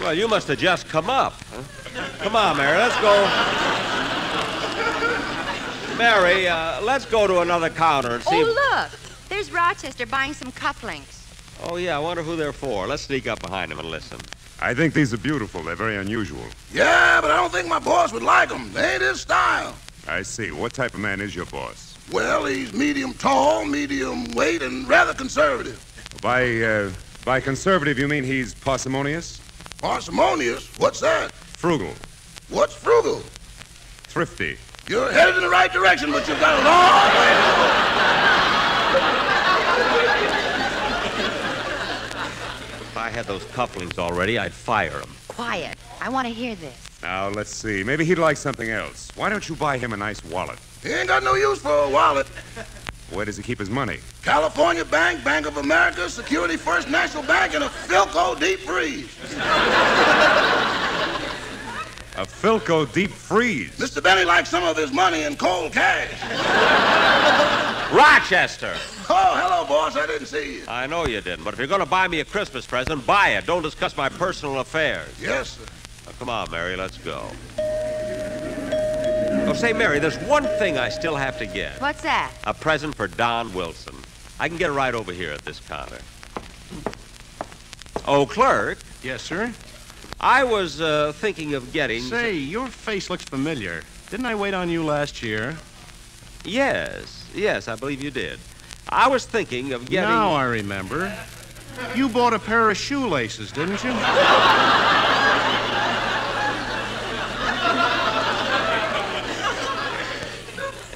Well, you must have just come up. huh? Come on, Mary, let's go. Mary, uh, let's go to another counter and see. Oh, if- look. There's Rochester buying some cufflinks. Oh, yeah, I wonder who they're for. Let's sneak up behind him and listen. I think these are beautiful. They're very unusual. Yeah, but I don't think my boss would like them. They ain't his style. I see. What type of man is your boss? Well, he's medium tall, medium weight, and rather conservative. By uh, by conservative, you mean he's parsimonious? Parsimonious? What's that? Frugal, What's frugal? thrifty. You're headed in the right direction, but you've got a long way to go. If I had those couplings already, I'd fire him. Quiet. I want to hear this. Now let's see. Maybe he'd like something else. Why don't you buy him a nice wallet? He ain't got no use for a wallet. Where does he keep his money? California Bank, Bank of America, Security First National Bank, and a Philco deep freeze. A Philco deep freeze. Mr. Benny likes some of his money in cold cash. Rochester. Oh, hello, boss. I didn't see you. I know you didn't, but if you're going to buy me a Christmas present, buy it. Don't discuss my personal affairs. Yes, sir. Now, come on, Mary, let's go. Oh, say, Mary, there's one thing I still have to get. What's that? A present for Don Wilson. I can get it right over here at this counter. Oh, clerk. Yes, sir? I was uh, thinking of getting. Say, your face looks familiar. Didn't I wait on you last year? Yes, yes, I believe you did. I was thinking of getting. Now I remember. You bought a pair of shoelaces, didn't you?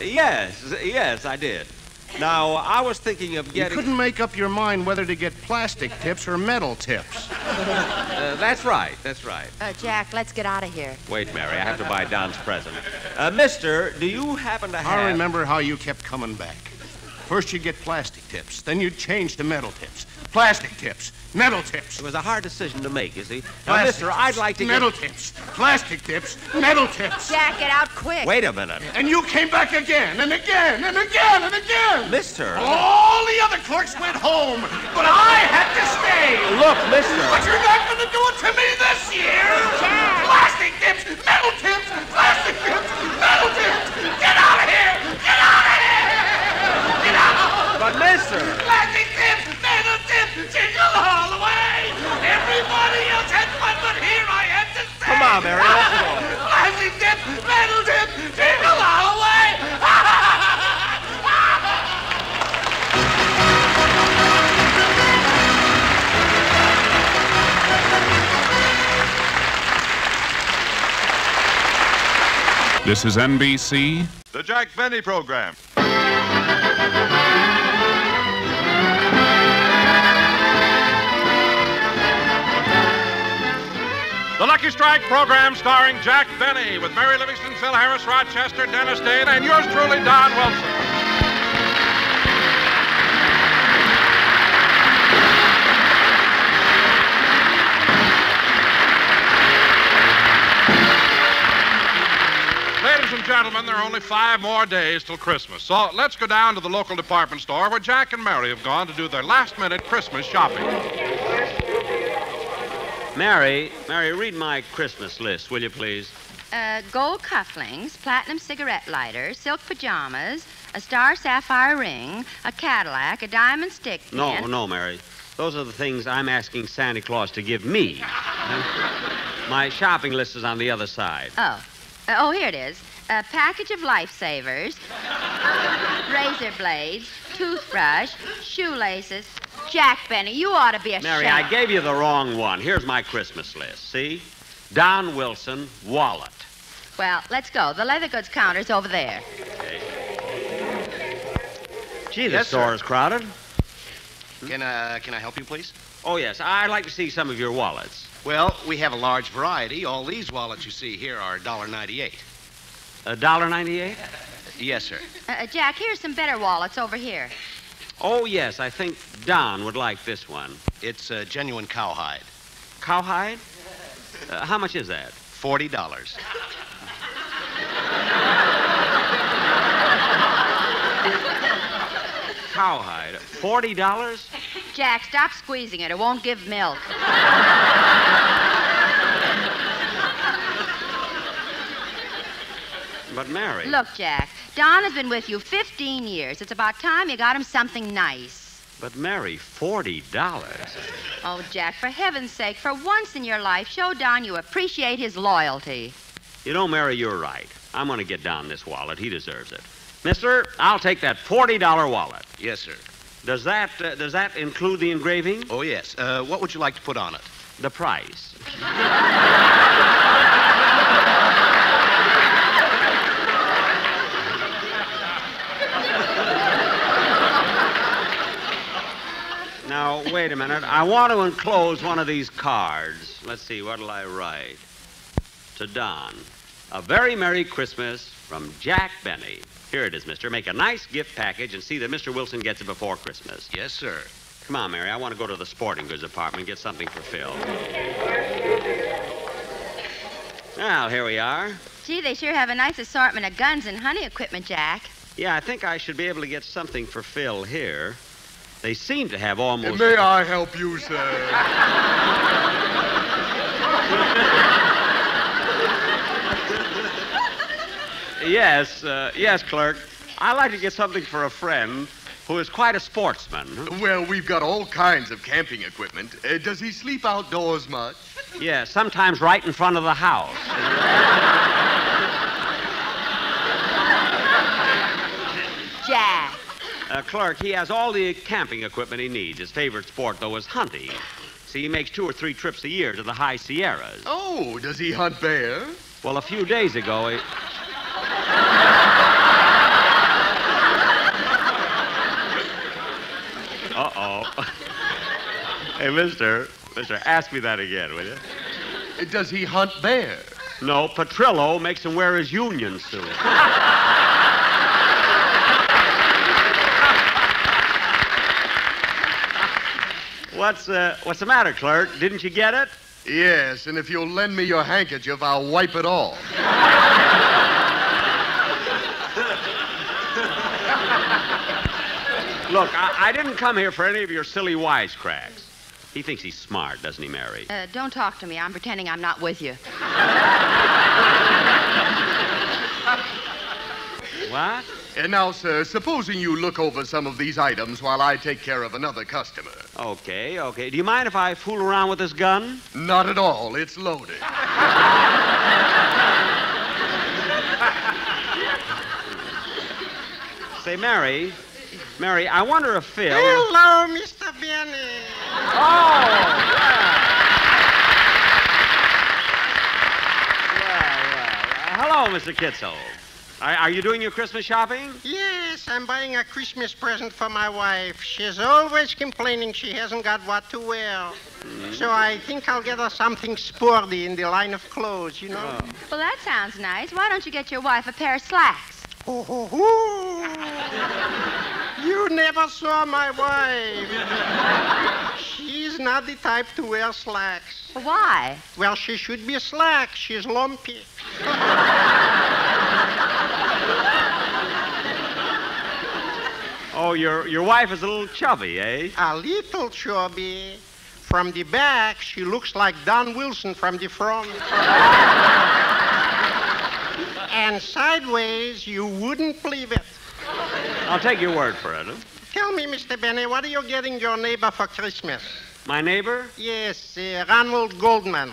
Yes, yes, I did. Now, I was thinking of getting. You couldn't make up your mind whether to get plastic tips or metal tips. Uh, that's right, that's right. Uh, Jack, let's get out of here. Wait, Mary, I have to buy Don's present. Uh, mister, do you happen to have. I remember how you kept coming back. First you'd get plastic tips, then you'd change to metal tips. Plastic tips, metal tips. It was a hard decision to make, you see. Now, Plastic mister, I'd like to get. metal get. tips, plastic tips, metal tips. Jack, get out quick. Wait a minute. And you came back again and again and again and again. Mister. All the other clerks went home, but I had to stay. Look, mister. But you're not going to do it to me this year. Plastic tips, metal tips, plastic tips, metal tips. Get out of here. Get out of here. Get out. But, mister. Plastic tips, metal jingle all the way. Everybody else had fun, but here I had to stay. Come on, Mary, let's. Plastic tips, metal tips, jingle all the way. This is NBC. The Jack Benny Program. The Lucky Strike program starring Jack Benny with Mary Livingstone, Phil Harris, Rochester, Dennis Day, and yours truly, Don Wilson. Ladies and gentlemen, there are only five more days till Christmas. So let's go down to the local department store where Jack and Mary have gone to do their last minute Christmas shopping. Mary, Mary, read my Christmas list, will you please? Uh, gold cufflinks, platinum cigarette lighter, silk pajamas, a star sapphire ring, a Cadillac, a diamond stick pin. No, no, Mary. Those are the things I'm asking Santa Claus to give me. my shopping list is on the other side. Oh. Uh, oh, here it is. A package of lifesavers, razor blades, toothbrush, shoelaces. Jack Benny, you ought to be ashamed. Mary, I gave you the wrong one. Here's my Christmas list. See? Don Wilson, wallet. Well, let's go. The leather goods counter's over there. Gee, the Yes, store is crowded. Can, uh, can I help you, please? Oh, yes. I'd like to see some of your wallets. Well, we have a large variety. All these wallets you see here are $1.98. A dollar ninety-eight? Yes, sir. Uh, uh, Jack, here's some better wallets over here. Oh, yes. I think Don would like this one. It's uh, genuine cowhide. Cowhide? Uh, how much is that? Forty dollars. Cowhide. Forty dollars? Jack, stop squeezing it. It won't give milk. But Mary. Look, Jack, Don has been with you 15 years. It's about time you got him something nice. But Mary, forty dollars. Oh, Jack, for heaven's sake, for once in your life, show Don you appreciate his loyalty. You know, Mary, you're right. I'm going to get Don this wallet. He deserves it. Mister, I'll take that forty-dollar wallet. Yes, sir. Does that uh, does that include the engraving? Oh, yes. Uh, what would you like to put on it? The price. Now, wait a minute. I want to enclose one of these cards. Let's see, what'll I write? To Don. A very Merry Christmas from Jack Benny. Here it is, mister. Make a nice gift package and see that Mr. Wilson gets it before Christmas. Yes, sir. Come on, Mary. I want to go to the sporting goods department and get something for Phil. Well, here we are. Gee, they sure have a nice assortment of guns and hunting equipment, Jack. Yeah, I think I should be able to get something for Phil here. They seem to have almost. May I help you, sir? Yes, uh, yes, clerk. I'd like to get something for a friend who is quite a sportsman. Well, we've got all kinds of camping equipment. Uh, does he sleep outdoors much? Yes, sometimes right in front of the house. Jack. Uh, clerk, he has all the camping equipment he needs. His favorite sport, though, is hunting. See, he makes two or three trips a year to the high Sierras. Oh, does he hunt bear? Well, a few days ago, he. Uh oh. hey, mister. Mister, ask me that again, will you? Does he hunt bear? No, Petrillo makes him wear his union suit. what's, uh, what's the matter, clerk? Didn't you get it? Yes, and if you'll lend me your handkerchief, I'll wipe it off. Look, I, I didn't come here for any of your silly wisecracks. He thinks he's smart, doesn't he, Mary? Uh, don't talk to me. I'm pretending I'm not with you. What? And now, sir, supposing you look over some of these items while I take care of another customer. Okay, okay. Do you mind if I fool around with this gun? Not at all. It's loaded. Say, Mary, Mary, I wonder if Phil. Hello, Mr. Benny. Oh, Hello, Mr. Kitzel. Are, are you doing your Christmas shopping? Yes, I'm buying a Christmas present for my wife. She's always complaining she hasn't got what to wear. Mm-hmm. So I think I'll get her something sporty in the line of clothes, you know. Oh. Well, that sounds nice. Why don't you get your wife a pair of slacks? Oh, oh, oh. You never saw my wife. She's not the type to wear slacks. Why? Well, she should be slack. She's lumpy. Oh, your your wife is a little chubby, eh? A little chubby. From the back, she looks like Don Wilson from the front. And sideways, you wouldn't believe it. I'll take your word for it. huh? Tell me, Mr. Benny, what are you getting your neighbor for Christmas? My neighbor? Yes, uh, Ronald Goldman.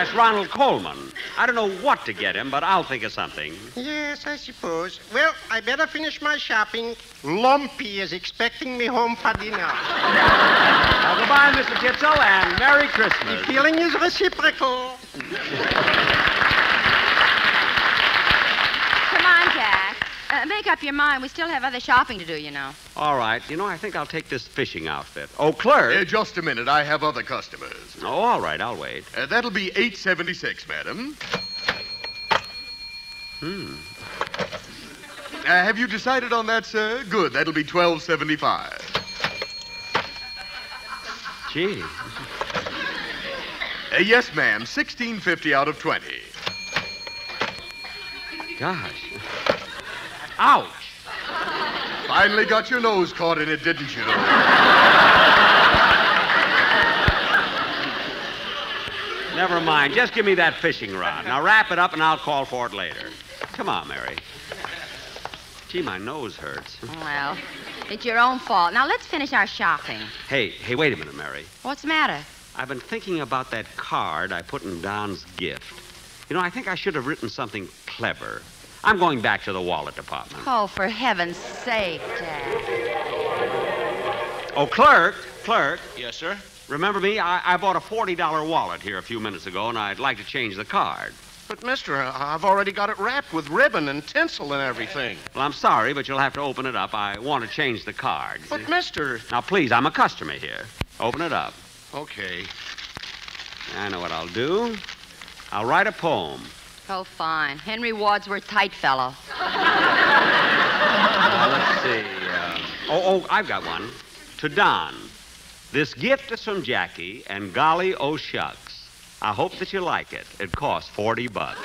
That's Ronald Colman. I don't know what to get him, but I'll think of something. Yes, I suppose. Well, I better finish my shopping. Lumpy is expecting me home for dinner. Now, goodbye, Mr. Kitzel, and Merry Christmas. The feeling is reciprocal. Come on, Jack. Uh, make up your mind. We still have other shopping to do, you know. All right. You know, I think I'll take this fishing outfit. Oh, clerk. Uh, just a minute. I have other customers. Oh, all right. I'll wait. Uh, that'll be 876, madam. Hmm. Uh, have you decided on that, sir? Good. That'll be 1275. Gee. Uh, yes, ma'am. 1650 out of 20. Gosh. Ouch. Finally got your nose caught in it, didn't you? Never mind. Just give me that fishing rod. Now wrap it up and I'll call for it later. Come on, Mary. Gee, my nose hurts. Well, it's your own fault. Now let's finish our shopping. Hey, hey, wait a minute, Mary. What's the matter? I've been thinking about that card I put in Don's gift. You know, I think I should have written something clever. I'm going back to the wallet department. Oh, for heaven's sake, Jack. Oh, clerk, clerk. Yes, sir. Remember me? I, I bought a $40 wallet here a few minutes ago, and I'd like to change the card. But, mister, I- I've already got it wrapped with ribbon and tinsel and everything. Well, I'm sorry, but you'll have to open it up. I want to change the card. But, mister. Now, please, I'm a customer here. Open it up. Okay. I know what I'll do. I'll write a poem. Oh, fine. Henry Wadsworth Tightfellow. Uh, let's see. Uh, oh, oh, I've got one. To Don. This gift is from Jackie, and golly, oh shucks. I hope that you like it. It costs 40 bucks.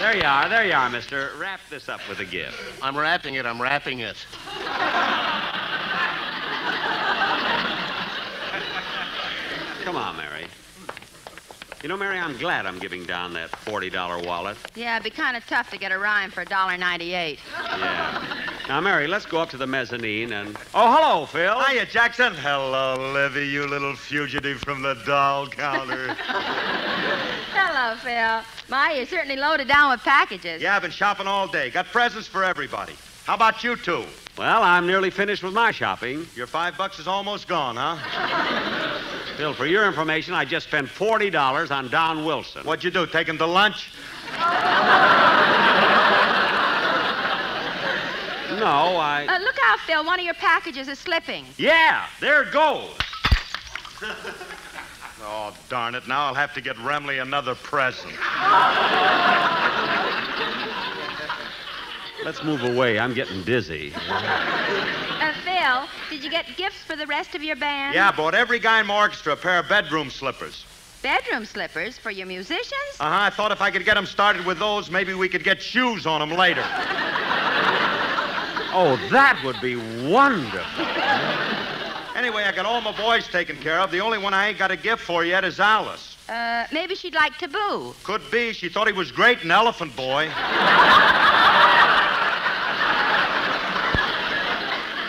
there you are, there you are, mister. Wrap this up with a gift. I'm wrapping it, I'm wrapping it. Come on, Mary. You know, Mary, I'm glad I'm giving down that $40 wallet. Yeah, it'd be kind of tough to get a rhyme for $1.98. Yeah. Now, Mary, let's go up to the mezzanine and. Oh, hello, Phil. Hiya, Jackson. Hello, Livy, you little fugitive from the doll counter. Hello, Phil. My, you're certainly loaded down with packages. yeah, I've been shopping all day. Got presents for everybody. How about you two? Well, I'm nearly finished with my shopping. Your five bucks is almost gone, huh? Phil, for your information, I just spent $40 on Don Wilson. What'd you do? Take him to lunch? No, I. Uh, look out, Phil. One of your packages is slipping. Yeah, there it goes. Oh, darn it. Now I'll have to get Remley another present. Let's move away. I'm getting dizzy. Uh, Phil, did you get gifts for the rest of your band? Yeah, I bought every guy in my orchestra a pair of bedroom slippers. Bedroom slippers for your musicians? Uh huh. I thought if I could get them started with those, maybe we could get shoes on them later. Oh, that would be wonderful. Anyway, I got all my boys taken care of. The only one I ain't got a gift for yet is Alice. Uh, maybe she'd like Tabu. Could be. She thought he was great in Elephant Boy.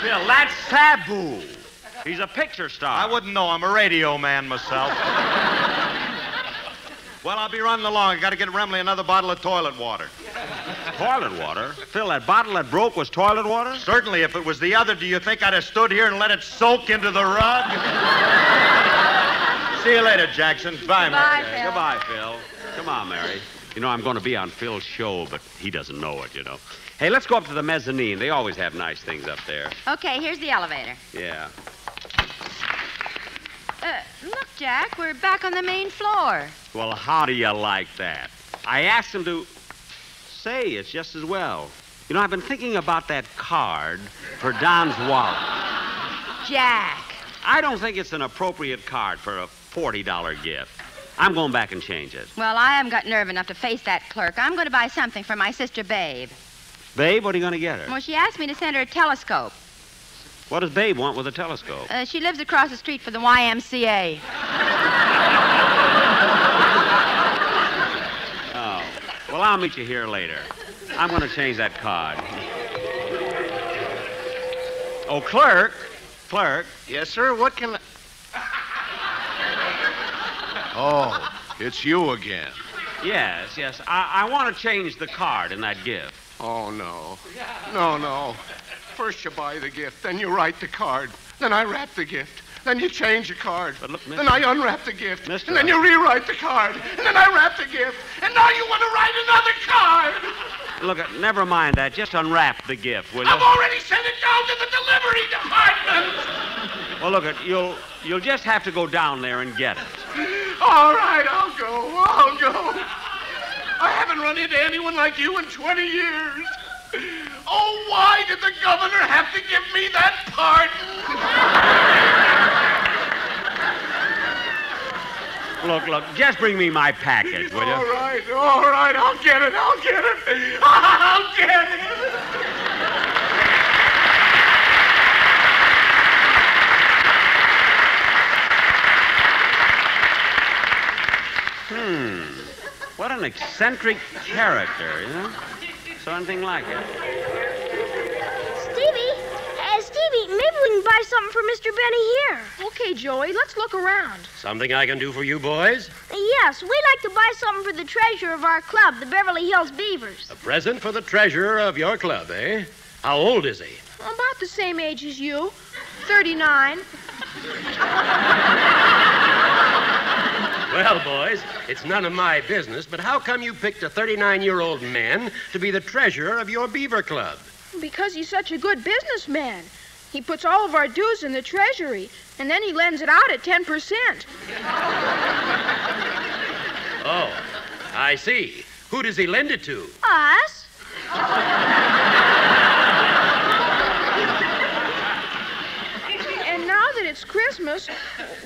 Phil, that's Taboo. He's a picture star. I wouldn't know. I'm a radio man myself. well, I'll be running along. I got to get Remley another bottle of toilet water. Toilet water? Phil, that bottle that broke was toilet water? Certainly, if it was the other, do you think I'd have stood here and let it soak into the rug? See you later, Jackson. Bye, Bye, Mary. Phil. Goodbye, Phil. Come on, Mary. You know, I'm going to be on Phil's show, but he doesn't know it, you know. Hey, let's go up to the mezzanine. They always have nice things up there. Okay, here's the elevator. Yeah. Uh, look, Jack, we're back on the main floor. Well, how do you like that? I asked him to say it's just as well. You know, I've been thinking about that card for Don's wallet. Jack. I don't think it's an appropriate card for a $40 gift. I'm going back and change it. Well, I haven't got nerve enough to face that clerk. I'm going to buy something for my sister Babe. Babe, what are you going to get her? Well, she asked me to send her a telescope. What does Babe want with a telescope? Uh, she lives across the street from the YMCA. Oh. Well, I'll meet you here later. I'm going to change that card. Oh, clerk. Clerk. Yes, sir. What can I... Oh, it's you again. Yes, yes. I, I want to change the card in that gift. Oh, no. No, no. First you buy the gift, then you write the card. Then I wrap the gift. Then you change the card. But look, Then I unwrap the gift. Mister, And then you rewrite the card. And then I wrap the gift. And now you want to write another card. Look, uh, never mind that. Just unwrap the gift, will you? I've already sent it down to the delivery department. Well, look, it. You'll you'll just have to go down there and get it. All right, I'll go. I'll go. I haven't run into anyone like you in 20 years. Oh, why did the governor have to give me that pardon? Look, look. Just bring me my package, will you? All right, all right, I'll get it, I'll get it. I'll get it. Hmm. What an eccentric character, you know? Something like it. Stevie, uh, Stevie, maybe we can buy something for Mr. Benny here. Okay, Joey, let's look around. Something I can do for you boys? Yes, we'd like to buy something for the treasurer of our club, the Beverly Hills Beavers. A present for the treasurer of your club, eh? How old is he? About the same age as you, 39. Well, boys, it's none of my business, but how come you picked a 39 year old man to be the treasurer of your beaver club? Because he's such a good businessman. He puts all of our dues in the treasury, and then he lends it out at 10%. Oh, I see. Who does he lend it to? Us? Christmas,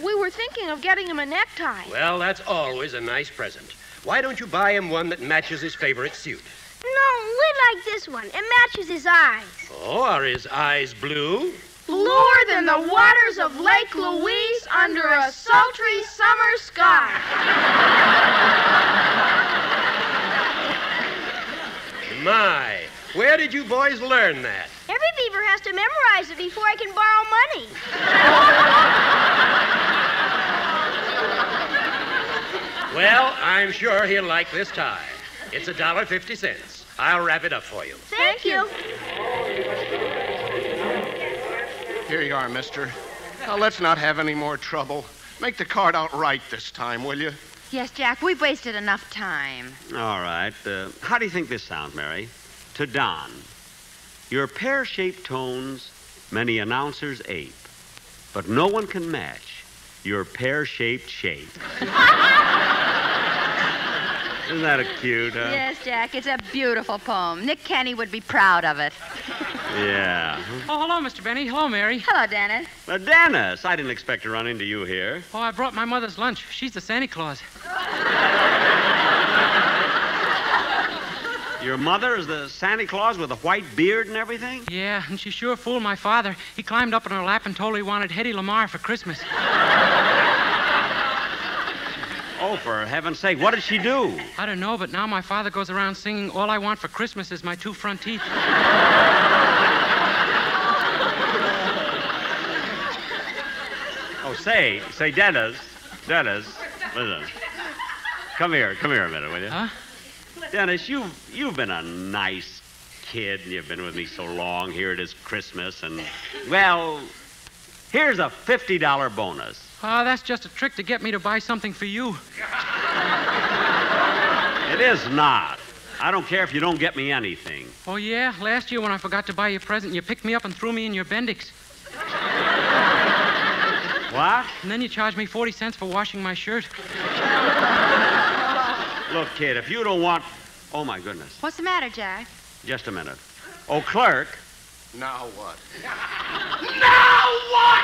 we were thinking of getting him a necktie. Well, that's always a nice present. Why don't you buy him one that matches his favorite suit? No, we like this one. It matches his eyes. Oh, are his eyes blue? Bluer than the waters of Lake Louise under a sultry summer sky. My, where did you boys learn that? Every beaver has to memorize it before I can borrow money. Well, I'm sure he'll like this tie. It's a dollar fifty cents. I'll wrap it up for you. Thank you. Here you are, mister. Now, let's not have any more trouble. Make the card out right this time, will you? Yes, Jack, we've wasted enough time. All right. Uh, how do you think this sounds, Mary? To Don. Your pear shaped tones, many announcers ape, but no one can match your pear shaped shape. Isn't that a cute, huh? Yes, Jack, it's a beautiful poem. Nick Kenny would be proud of it. Yeah. Oh, hello, Mr. Benny. Hello, Mary. Hello, Dennis. Uh, Dennis, I didn't expect to run into you here. Oh, I brought my mother's lunch. She's the Santa Claus. Your mother is the Santa Claus with a white beard and everything? Yeah, and she sure fooled my father. He climbed up in her lap and told her he wanted Hedy Lamarr for Christmas. Oh, for heaven's sake, what did she do? I don't know, but now my father goes around singing, All I Want for Christmas is My Two Front Teeth. Oh, say, say, Dennis, Dennis, listen. Come here, come here a minute, will you? Huh? Dennis, you've, you've been a nice kid, and you've been with me so long. Here it is Christmas, and well, here's a fifty dollar bonus. Oh, that's just a trick to get me to buy something for you. It is not. I don't care if you don't get me anything. Oh, yeah? Last year when I forgot to buy you a present, you picked me up and threw me in your Bendix. What? And then you charged me 40 cents for washing my shirt. Look, kid, if you don't want. Oh, my goodness. What's the matter, Jack? Just a minute. Oh, clerk. Now what? Now what?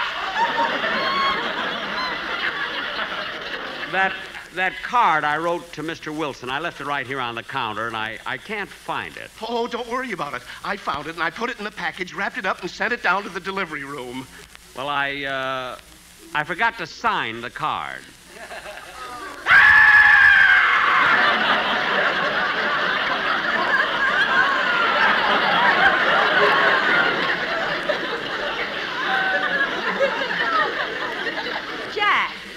That that card I wrote to Mr. Wilson, I left it right here on the counter, and I, I can't find it. Oh, don't worry about it. I found it and I put it in the package, wrapped it up, and sent it down to the delivery room. Well, I uh, I forgot to sign the card.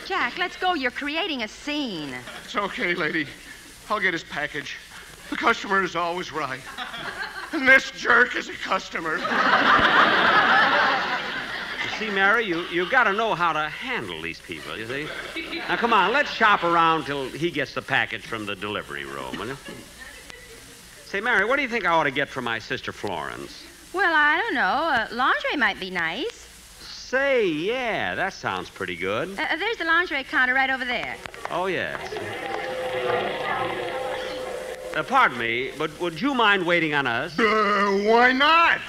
Jack, Jack, let's go. You're creating a scene. It's okay, lady. I'll get his package. The customer is always right. And this jerk is a customer. You see, Mary, you you got to know how to handle these people. You see. Now, come on, let's shop around till he gets the package from the delivery room. Will you? Say, Mary, what do you think I ought to get for my sister Florence? Well, I don't know. Uh, lingerie might be nice. Say, yeah, that sounds pretty good. Uh, there's the lingerie counter right over there. Oh, yes. Uh, pardon me, but would you mind waiting on us? Uh, why not?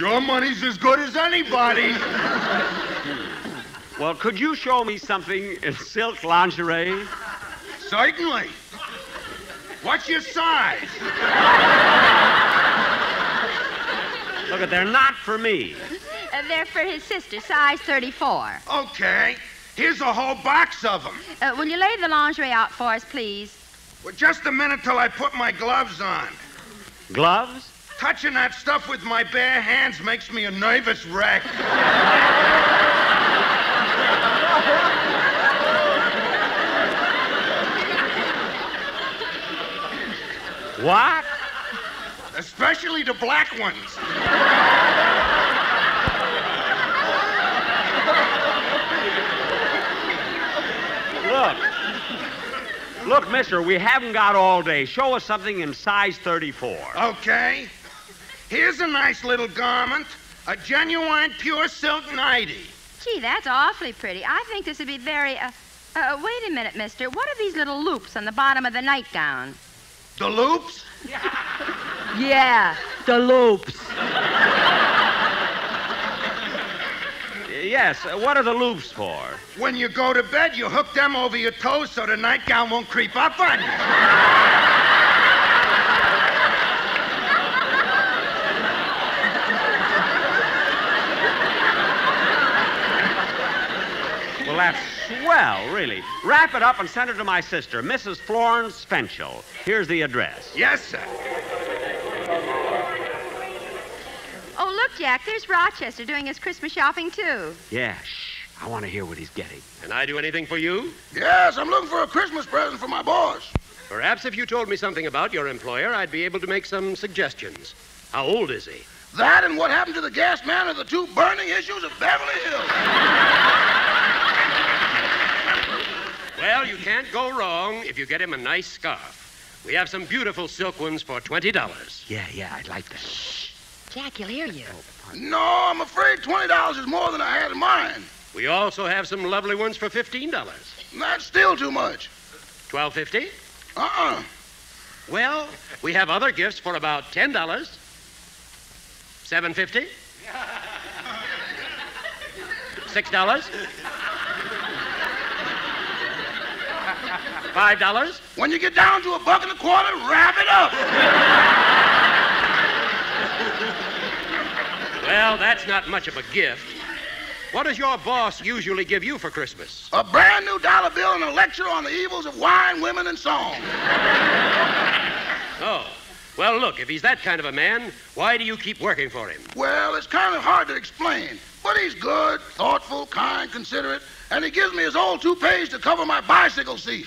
Your money's as good as anybody. Well, could you show me something in silk lingerie? Certainly. What's your size? Look, at they're not for me. Uh, they're for his sister, size 34. Okay. Here's a whole box of them. Uh, will you lay the lingerie out for us, please? Well, just a minute till I put my gloves on. Gloves? Touching that stuff with my bare hands makes me a nervous wreck. What? Especially the black ones. Look. Look, mister, we haven't got all day. Show us something in size 34. Okay. Here's a nice little garment. A genuine pure silk nightie. Gee, that's awfully pretty. I think this would be very, uh, Uh, wait a minute, mister. What are these little loops on the bottom of the nightgown? The loops? Yeah, the loops. Yes, uh, what are the loops for? When you go to bed, you hook them over your toes so the nightgown won't creep up on you. Well, that's swell, really. Wrap it up and send it to my sister, Mrs. Florence Fenchel. Here's the address. Yes, sir. Oh, look, Jack, there's Rochester doing his Christmas shopping, too. Yeah, shh. I want to hear what he's getting. Can I do anything for you? Yes, I'm looking for a Christmas present for my boss. Perhaps if you told me something about your employer, I'd be able to make some suggestions. How old is he? That and what happened to the gas man are the two burning issues of Beverly Hills. Well, you can't go wrong if you get him a nice scarf. We have some beautiful silk ones for $20. Yeah, yeah, I'd like that. Shh. Jack, he'll hear you. Oh, no, I'm afraid $20 is more than I had in mind. We also have some lovely ones for $15. That's still too much. Twelve fifty? Uh-uh. Well, we have other gifts for about $10. Seven fifty? Six dollars? Five dollars? When you get down to a buck and a quarter, wrap it up. Well, that's not much of a gift. What does your boss usually give you for Christmas? A brand new dollar bill and a lecture on the evils of wine, women, and song. Oh. Well, look, if he's that kind of a man, why do you keep working for him? Well, it's kind of hard to explain. But he's good, thoughtful, kind, considerate, and he gives me his old toupees to cover my bicycle seat.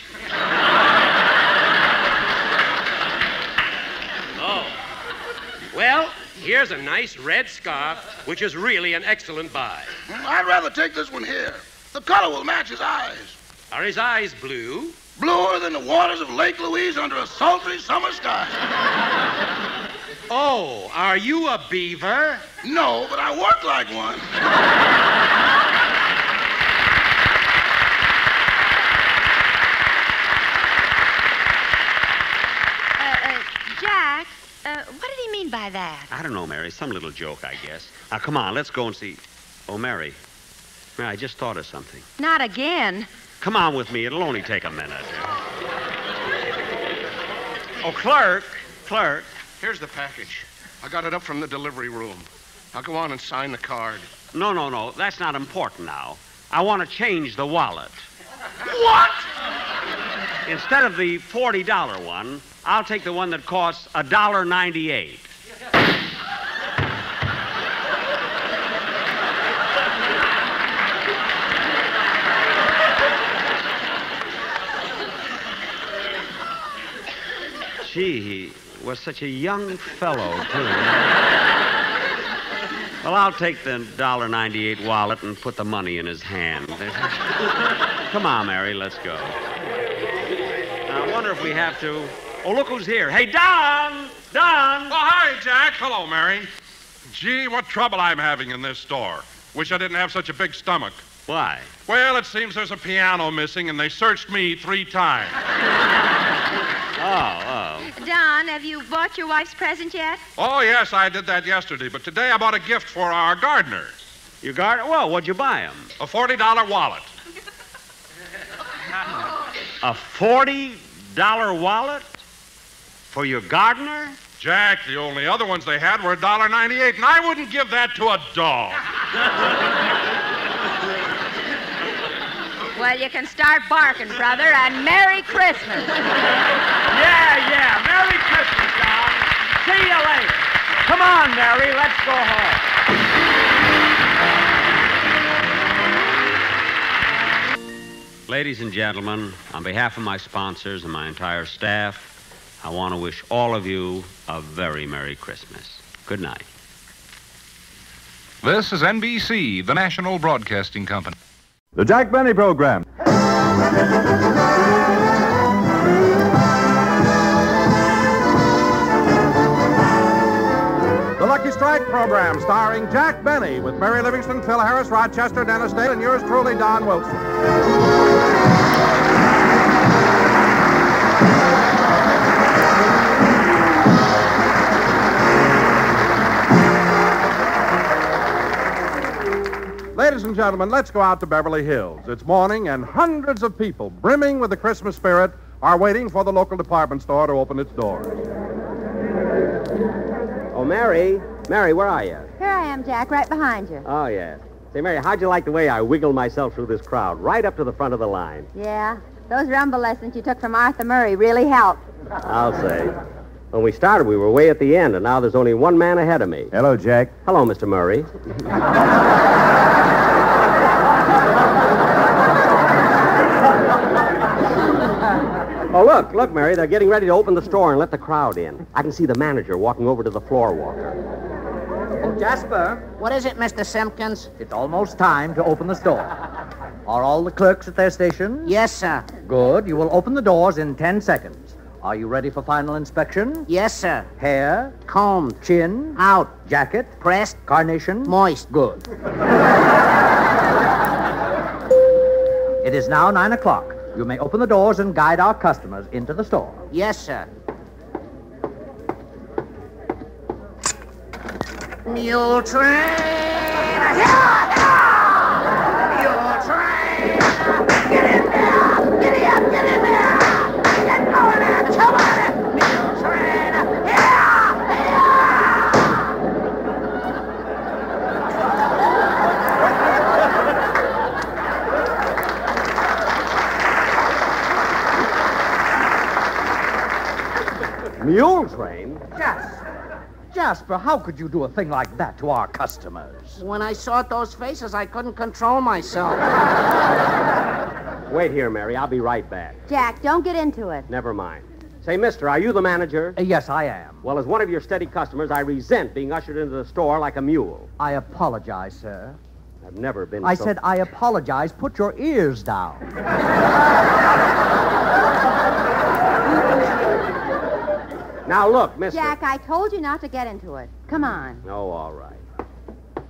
Oh. Well, here's a nice red scarf, which is really an excellent buy. Hmm, I'd rather take this one here. The color will match his eyes. Are his eyes blue? Bluer than the waters of Lake Louise under a sultry summer sky. Oh, are you a beaver? No, but I work like one. Uh, uh, Jack, uh, what did he mean by that? I don't know, Mary. Some little joke, I guess. Now, come on, let's go and see. Oh, Mary. Mary, I just thought of something. Not again. Come on with me. It'll only take a minute. Oh, clerk. Clerk. Here's the package. I got it up from the delivery room. Now go on and sign the card. No, no, no. That's not important now. I want to change the wallet. What? Instead of the $40 one, I'll take the one that costs $1.98. Gee, he was such a young fellow, too. Well, I'll take the $1.98 wallet and put the money in his hand. Come on, Mary, let's go. I wonder if we have to. Oh, look who's here. Hey, Don! Don! Oh, hi, Jack. Hello, Mary. Gee, what trouble I'm having in this store. Wish I didn't have such a big stomach. Why? Well, it seems there's a piano missing, and they searched me three times. Oh, oh. Don, have you bought your wife's present yet? Oh, yes, I did that yesterday, but today I bought a gift for our gardener. Your gardener? Well, what'd you buy him? A $40 wallet. A $40 wallet? For your gardener? Jack, the only other ones they had were $1.98, and I wouldn't give that to a dog. Well, you can start barking, brother, and Merry Christmas. Yeah, yeah. Merry Christmas, Don. See you later. Come on, Mary. Let's go home. Ladies and gentlemen, on behalf of my sponsors and my entire staff, I want to wish all of you a very Merry Christmas. Good night. This is NBC, the national broadcasting company. The Jack Benny Program. The Lucky Strike program starring Jack Benny with Mary Livingstone, Phil Harris, Rochester, Dennis Day, and yours truly, Don Wilson. Ladies and gentlemen, let's go out to Beverly Hills. It's morning, and hundreds of people, brimming with the Christmas spirit, are waiting for the local department store to open its doors. Oh, Mary. Mary, where are you? Here I am, Jack, right behind you. Oh, yes. Say, Mary, how'd you like the way I wiggled myself through this crowd, right up to the front of the line? Yeah, those rhumba lessons you took from Arthur Murray really helped. I'll say. When we started, we were way at the end, and now there's only one man ahead of me. Hello, Jack. Hello, Mr. Murray. oh, look, look, Mary. They're getting ready to open the store and let the crowd in. I can see the manager walking over to the floor walker. Oh, Jasper, What is it, Mr. Simpkins? it's almost time to open the store. Are all the clerks at their stations? Yes, sir. Good. You will open the doors in ten seconds. Are you ready for final inspection? Yes, sir. Hair? Combed. Chin? Out. Jacket? Pressed. Carnation? Moist. Good. it is now nine o'clock. You may open the doors and guide our customers into the store. Yes, sir. Mule train. Mule train? Jasper. Jasper, how could you do a thing like that to our customers? When I saw those faces, I couldn't control myself. Wait here, Mary. I'll be right back. Jack, don't get into it. Never mind. Say, mister, are you the manager? Uh, yes, I am. Well, as one of your steady customers, I resent being ushered into the store like a mule. I apologize, sir. I've never been I so... said, I apologize. Put your ears down. Now, look, mister. Jack, I told you not to get into it. Come on. Oh, all right.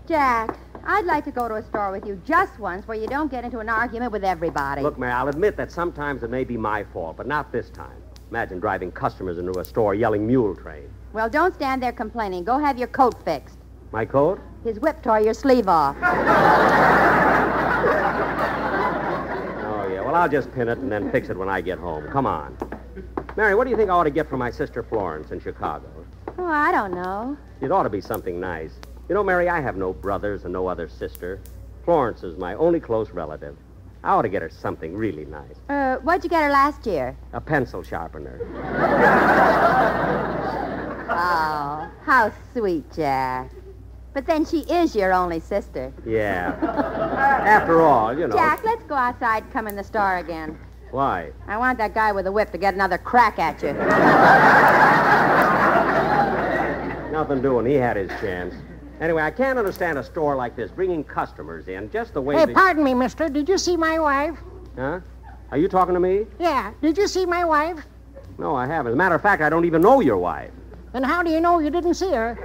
Jack, I'd like to go to a store with you just once where you don't get into an argument with everybody. Look, Mary, I'll admit that sometimes it may be my fault, but not this time. Imagine driving customers into a store yelling mule train. Well, don't stand there complaining. Go have your coat fixed. My coat? His whip tore your sleeve off. Oh, yeah. Well, I'll just pin it and then fix it when I get home. Come on. Mary, what do you think I ought to get for my sister Florence in Chicago? Oh, I don't know. It ought to be something nice. You know, Mary, I have no brothers and no other sister. Florence is my only close relative. I ought to get her something really nice. Uh, what'd you get her last year? A pencil sharpener. Oh, how sweet, Jack. But then she is your only sister. Yeah. After all, you know. Jack, let's go outside and come in the store again. Why? I want that guy with the whip to get another crack at you. Nothing doing. He had his chance. Anyway, I can't understand a store like this bringing customers in just the way Hey, they... pardon me, mister. Did you see my wife? Huh? Are you talking to me? Yeah. Did you see my wife? No, I haven't. As a matter of fact, I don't even know your wife. Then how do you know you didn't see her?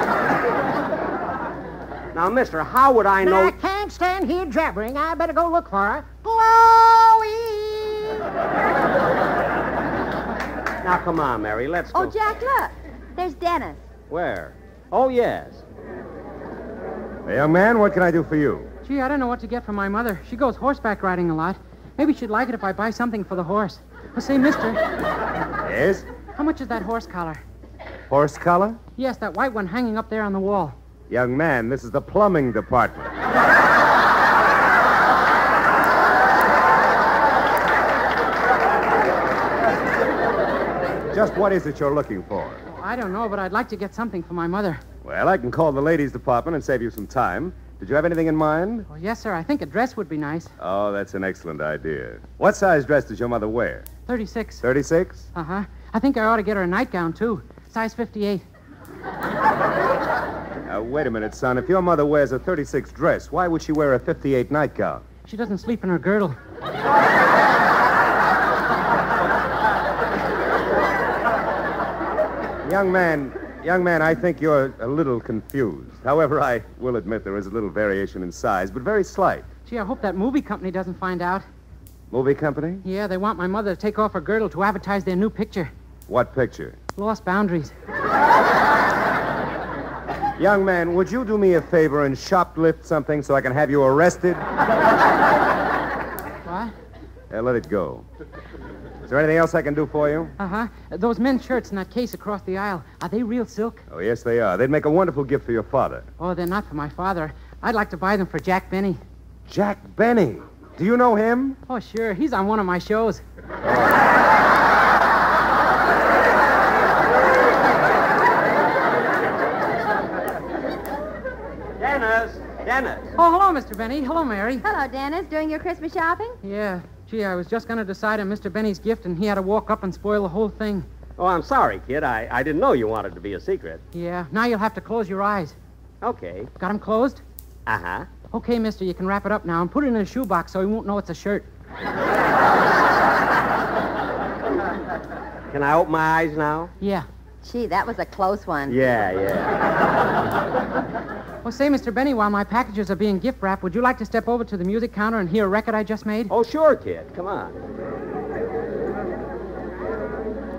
Now, mister, how would I Now, know... I can't stand here jabbering. I better go look for her. Chloe! Now, come on, Mary. Let's oh, go. Oh, Jack, look. There's Dennis. Where? Oh, yes. Hey, young man, what can I do for you? Gee, I don't know what to get for my mother. She goes horseback riding a lot. Maybe she'd like it if I buy something for the horse. Well, say, mister, Yes? how much is that horse collar? Horse collar? Yes, that white one hanging up there on the wall. Young man, this is the plumbing department. Just what is it you're looking for? Oh, I don't know, but I'd like to get something for my mother. Well, I can call the ladies' department and save you some time. Did you have anything in mind? Oh, yes, sir. I think a dress would be nice. Oh, that's an excellent idea. What size dress does your mother wear? 36. 36? Uh huh. I think I ought to get her a nightgown, too. Size 58. Now, wait a minute, son. If your mother wears a 36 dress, why would she wear a 58 nightgown? She doesn't sleep in her girdle. Young man, young man, I think you're a little confused. However, I will admit there is a little variation in size, but very slight. Gee, I hope that movie company doesn't find out. Movie company? Yeah, they want my mother to take off her girdle to advertise their new picture, What picture? Lost Boundaries. Young man, would you do me a favor and shoplift something so I can have you arrested? What? Yeah, let it go. Is there anything else I can do for you? Uh huh. Those men's shirts in that case across the aisle, are they real silk? Oh, yes, they are. They'd make a wonderful gift for your father. Oh, they're not for my father. I'd like to buy them for Jack Benny. Jack Benny. Do you know him? Oh, sure. He's on one of my shows. Dennis! Dennis! Oh, hello, Mr. Benny. Hello, Mary. Hello, Dennis. Doing your Christmas shopping? Yeah. Gee, I was just going to decide on Mr. Benny's gift, and he had to walk up and spoil the whole thing. Oh, I'm sorry, kid. I, I didn't know you wanted to be a secret. Yeah. Now you'll have to close your eyes. Okay. Got 'em closed? Uh huh. Okay, mister, you can wrap it up now and put it in a shoebox so he won't know it's a shirt. Can I open my eyes now? Yeah. Gee, that was a close one. Yeah, yeah. Well, say, Mr. Benny, while my packages are being gift wrapped, would you like to step over to the music counter and hear a record I just made? Oh, sure, kid. Come on.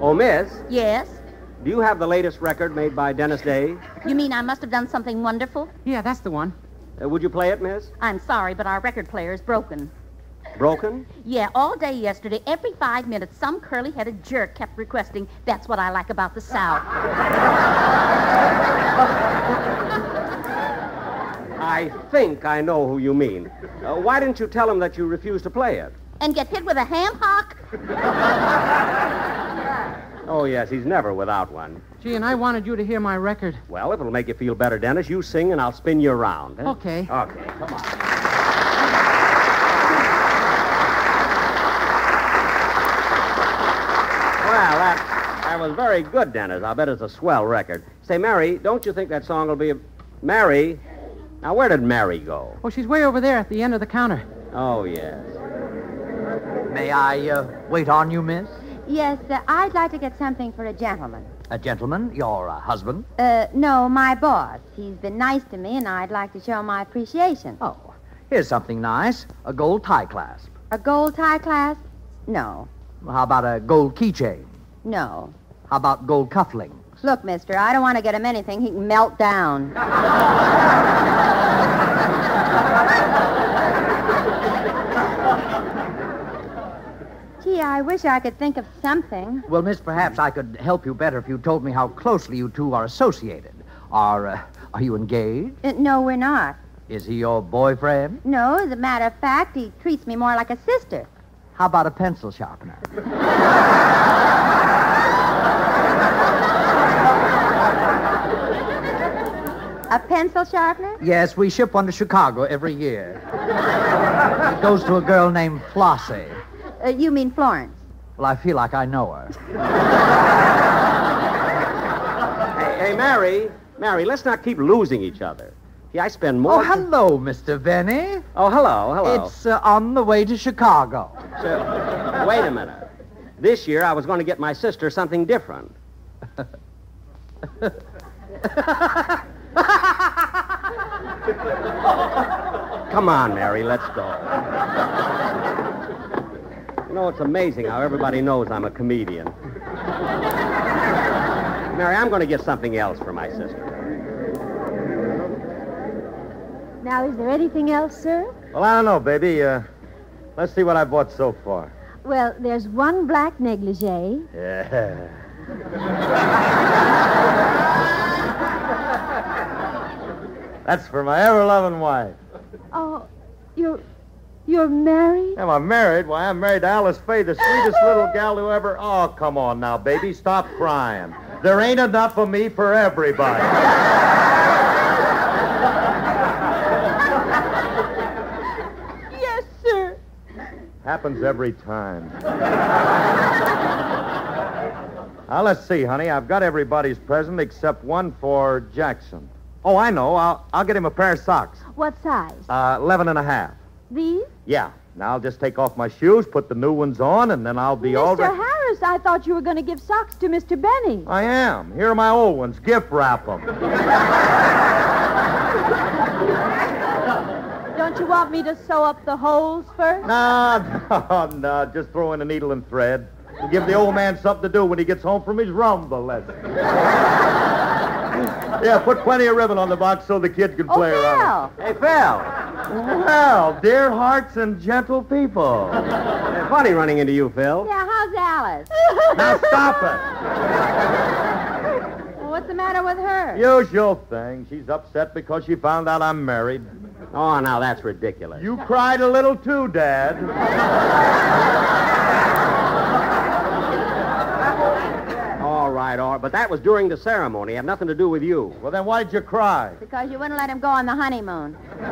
Oh, miss, Yes? do you have the latest record made by Dennis Day? You mean I must have done something wonderful? Yeah, that's the one. Uh, would you play it, miss? I'm sorry, but our record player is broken. Broken? Yeah, all day yesterday, every five minutes, some curly headed jerk kept requesting, That's what I like about the South. I think I know who you mean. Uh, why didn't you tell him that you refused to play it? And get hit with a ham hock? Oh, yes, he's never without one. Gee, and I wanted you to hear my record. Well, if it'll make you feel better, Dennis, you sing and I'll spin you around. eh? Okay. Okay, come on. Well, that, that was very good, Dennis. I'll bet it's a swell record. Say, Mary, don't you think that song will be a... Mary? Now, where did Mary go? Oh, she's way over there at the end of the counter. Oh, yes. May I uh, wait on you, miss? Yes, uh, I'd like to get something for a gentleman. A gentleman, your uh, husband? Uh, no, my boss. He's been nice to me, and I'd like to show my appreciation. Oh, here's something nice a gold tie clasp. A gold tie clasp? No, How about a gold keychain? no. How about gold cufflinks? Look, mister, I don't want to get him anything he can melt down. Gee, I wish I could think of something. Well, miss, perhaps I could help you better if you told me how closely you two are associated. Are, uh, are you engaged? Uh, no, we're not. Is he your boyfriend? No, as a matter of fact, he treats me more like a sister. How about a pencil sharpener? A pencil sharpener? Yes, we ship one to Chicago every year. it goes to a girl named Flossie. Uh, you mean Florence? Well, I feel like I know her. Hey, hey, Mary. Mary, let's not keep losing each other. See, I spend more... Oh, hello, Mr. Benny. Oh, hello, hello. It's uh, on the way to Chicago. So, wait a minute. This year I was going to get my sister something different. Come on, Mary, let's go. You know, it's amazing how everybody knows I'm a comedian. Mary, I'm going to get something else for my sister. Now, is there anything else, sir? Well, I don't know, baby. Uh, let's see what I bought so far. Well, there's one black negligee. Yeah. That's for my ever-loving wife. Oh, you're you're married? Am I married? Why, I'm married to Alice Faye, the sweetest little gal who ever... Oh, come on now, baby. Stop crying. There ain't enough of me for everybody. Yes, sir. Happens every time. Now, let's see, honey. I've got everybody's present except one for Jackson. Oh, I know. I'll, I'll get him a pair of socks. What size? Uh, 11 and a half. These? Yeah. Now I'll just take off my shoes, put the new ones on, and then I'll be all Mr. Harris, I thought you were going to give socks to Mr. Benny. I am. Here are my old ones. Gift wrap them. Don't Don't you want me to sew up the holes first? No, no, no. Just throw in a needle and thread. And give the old man something to do when he gets home from his rumba lesson. yeah, put plenty of ribbon on the box so the kids can oh, play around. it. Hey, Phil. Well, dear hearts and gentle people. Yeah, funny running into you, Phil. Yeah, how's Alice? Now stop it. Well, what's the matter with her? Usual thing. She's upset because she found out I'm married. Oh, now that's ridiculous. You cried a little too, Dad. All right, all right. But that was during the ceremony. It had nothing to do with you. Well, then why did you cry? Because you wouldn't let him go on the honeymoon. Mary,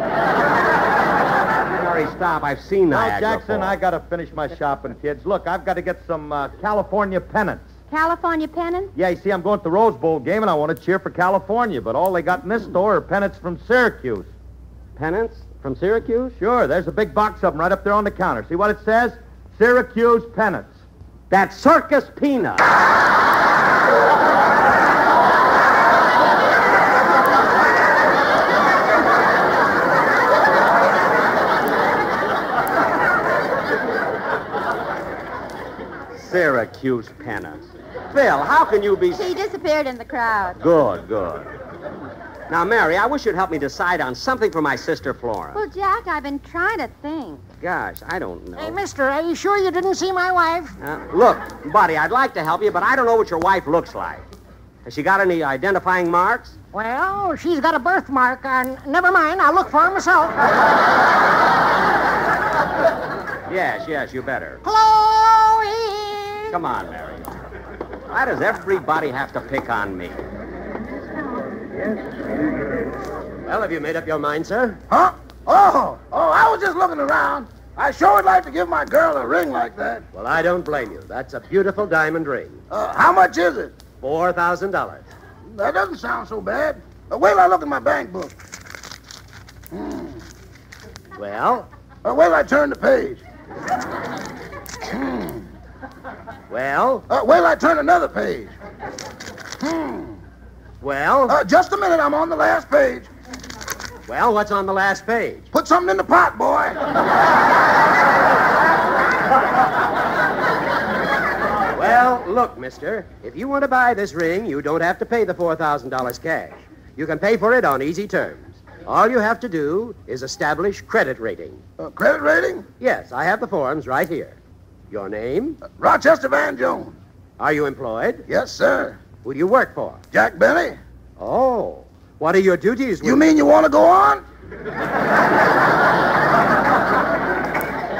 stop. I've seen Now, Niagara Jackson, Falls. I gotta finish my shopping, kids. Look, I've got to get some uh, California pennants. California pennants? Yeah, you see, I'm going to the Rose Bowl game, and I want to cheer for California, but all they got in this store are pennants from Syracuse. Pennants from Syracuse? Sure, there's a big box of them right up there on the counter. See what it says? Syracuse pennants. That circus peanut. Syracuse pennants. Phil, how can you be... She disappeared in the crowd. Good, good. Now, Mary, I wish you'd help me decide on something for my sister Flora. Well, Jack, I've been trying to think. Gosh, I don't know. Hey, mister, are you sure you didn't see my wife? Uh, look, buddy, I'd like to help you, but I don't know what your wife looks like. Has she got any identifying marks? Well, she's got a birthmark on. Never mind, I'll look for her myself. Yes, yes, you better. Chloe! Come on, Mary. Why does everybody have to pick on me? Well, have you made up your mind, sir? Huh? Oh, oh, I was just looking around. I sure would like to give my girl a ring like that. Well, I don't blame you. That's a beautiful diamond ring. Uh, how much is it? Four thousand dollars. That doesn't sound so bad. Uh, wait till I look at my bank book. Hmm. Well, Uh, wait till I turn the page. Hmm. Well, Uh, till I turn another page. Hmm. well, Uh, just a minute, I'm on the last page. well, what's on the last page? Put something in the pot, boy. Well, look, mister, if you want to buy this ring, you don't have to pay the $4,000 cash. You can pay for it on easy terms. All you have to do is establish credit rating. Uh, credit rating? Yes, I have the forms right here. Your name? Rochester Van Jones. Are you employed? Yes, sir. Who do you work for? Jack Benny. Oh. What are your duties? You mean you want to go on?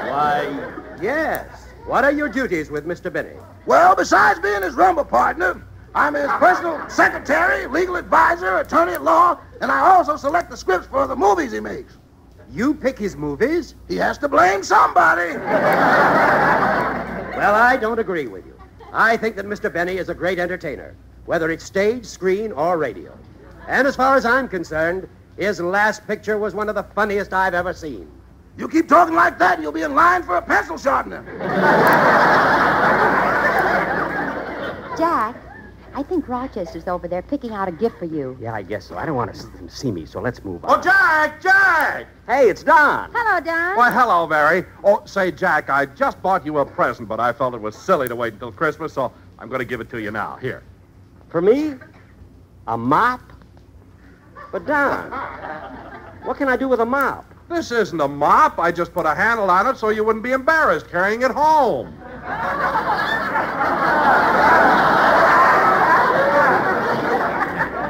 Why, yes. What are your duties with Mr. Benny? Well, besides being his rhumba partner, I'm his personal secretary, legal advisor, attorney at law, and I also select the scripts for the movies he makes. You pick his movies? He has to blame somebody. Well, I don't agree with you. I think that Mr. Benny is a great entertainer, whether it's stage, screen, or radio. And as far as I'm concerned, his last picture was one of the funniest I've ever seen. You keep talking like that, and you'll be in line for a pencil sharpener. Jack, I think Rochester's over there picking out a gift for you. Yeah, I guess so. I don't want to see me, so let's move on. Oh, Jack, Jack! Hey, it's Don. Hello, Don. Why, hello, Mary. Oh, say, Jack, I just bought you a present, but I felt it was silly to wait until Christmas, so I'm going to give it to you now. Here. For me? A mop? But, Don, what can I do with a mop? This isn't a mop. I just put a handle on it so you wouldn't be embarrassed carrying it home.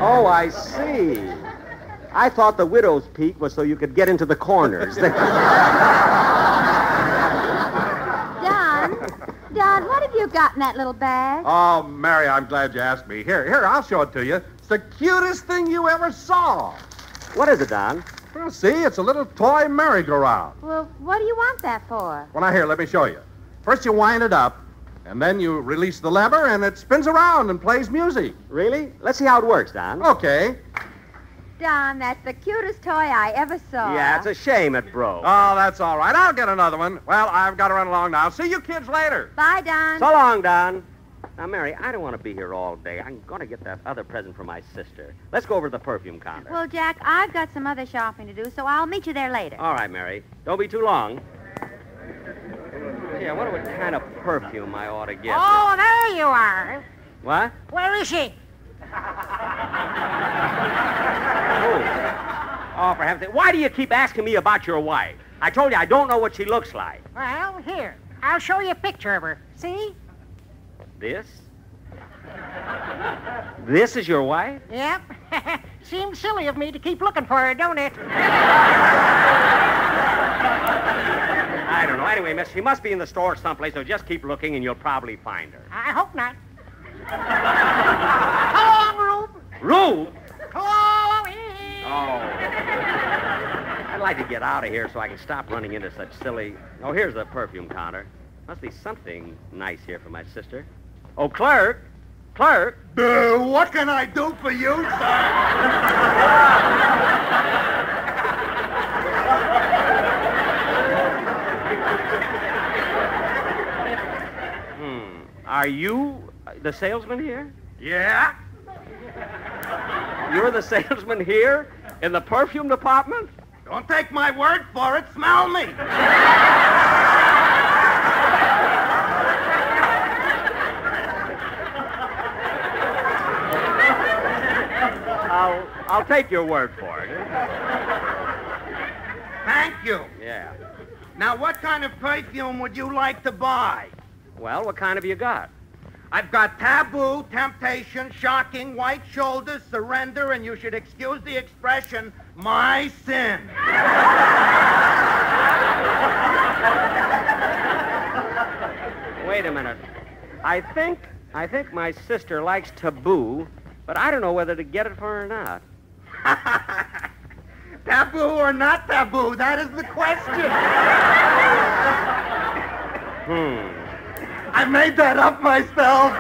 Oh, I see. I thought the widow's peak was so you could get into the corners. Don, Don, what have you got in that little bag? Oh, Mary, I'm glad you asked me. Here, here, I'll show it to you. It's the cutest thing you ever saw. what is it, Don? Well, see, it's a little toy merry-go-round. Well, what do you want that for? Well, now, here, let me show you. First, you wind it up, and then you release the lever, and it spins around and plays music. Really? Let's see how it works, Don. Okay. Don, that's the cutest toy I ever saw. Yeah, it's a shame it broke. Oh, that's all right. I'll get another one. Well, I've got to run along now. See you kids later. Bye, Don. So long, Don. Now, Mary, I don't want to be here all day. I'm going to get that other present for my sister. Let's go over to the perfume counter. Well, Jack, I've got some other shopping to do, so I'll meet you there later. All right, Mary. Don't be too long. Yeah, I wonder what kind of perfume I ought to get. Oh, there you are. What? Where is she? Oh. oh, for heaven's sake. Why do you keep asking me about your wife? I told you I don't know what she looks like. Well, here. I'll show you a picture of her. See? This? This is your wife? Yep. Seems silly of me to keep looking for her, don't it? I don't know. Anyway, miss, she must be in the store someplace, so just keep looking and you'll probably find her. I hope not. Come on, Rube. Rube? Come in. Oh. I'd like to get out of here so I can stop running into such silly. Oh, here's the perfume counter. Must be something nice here for my sister. Oh, clerk! Clerk! Uh, what can I do for you, Hmm. Are you the salesman here? Yeah? You're the salesman here in the perfume department? Don't take my word for it. Smell me. I'll I'll take your word for it. Thank you. Yeah. Now, what kind of perfume would you like to buy? Well, what kind have you got? I've got Tabu, temptation, shocking, white shoulders, surrender, and you should excuse the expression, my sin. Wait a minute. I think I think my sister likes Tabu, but I don't know whether to get it for her or not. Tabu or not Tabu, that is the question. Hmm. I made that up myself.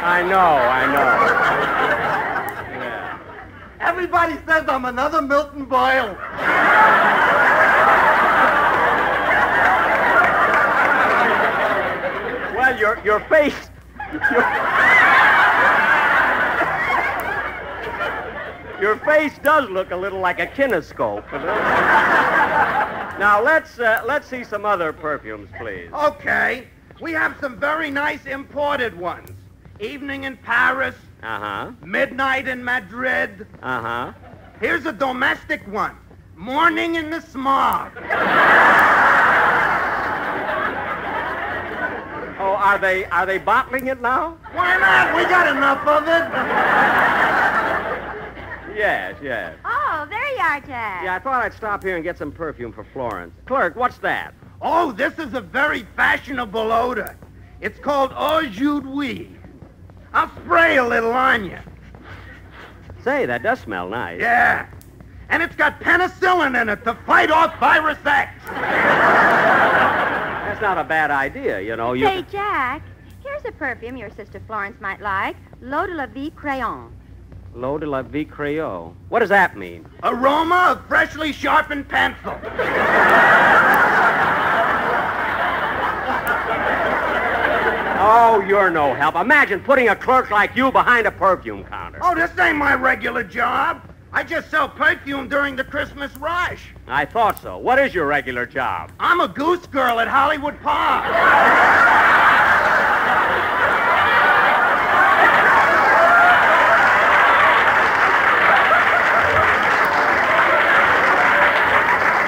I know, I know. Yeah. Everybody says I'm another Milton Berle. Well, your your face. Your, your face does look a little like a kinescope. now let's uh, let's see some other perfumes, please. Okay. We have some very nice imported ones. Evening in Paris, Uh huh. midnight in Madrid. Uh huh. Here's a domestic one. Morning in the smog. Oh, are they are they bottling it now? Why not? We got enough of it. Yes, yes. Oh, there you are, Jack. Yeah, I thought I'd stop here and get some perfume for Florence. Clerk, what's that? Oh, this is a very fashionable odor. It's called Eau Jus d'Huile. I'll spray a little on you. Say, that does smell nice. Yeah. And it's got penicillin in it to fight off virus X. That's not a bad idea, you know. You Say, Jack, here's a perfume your sister Florence might like. L'eau de la vie crayon. L'eau de la vie créole. What does that mean? Aroma of freshly sharpened pencil. Oh, you're no help. Imagine putting a clerk like you behind a perfume counter. Oh, this ain't my regular job. I just sell perfume during the Christmas rush. I thought so. What is your regular job? I'm a goose girl at Hollywood Park.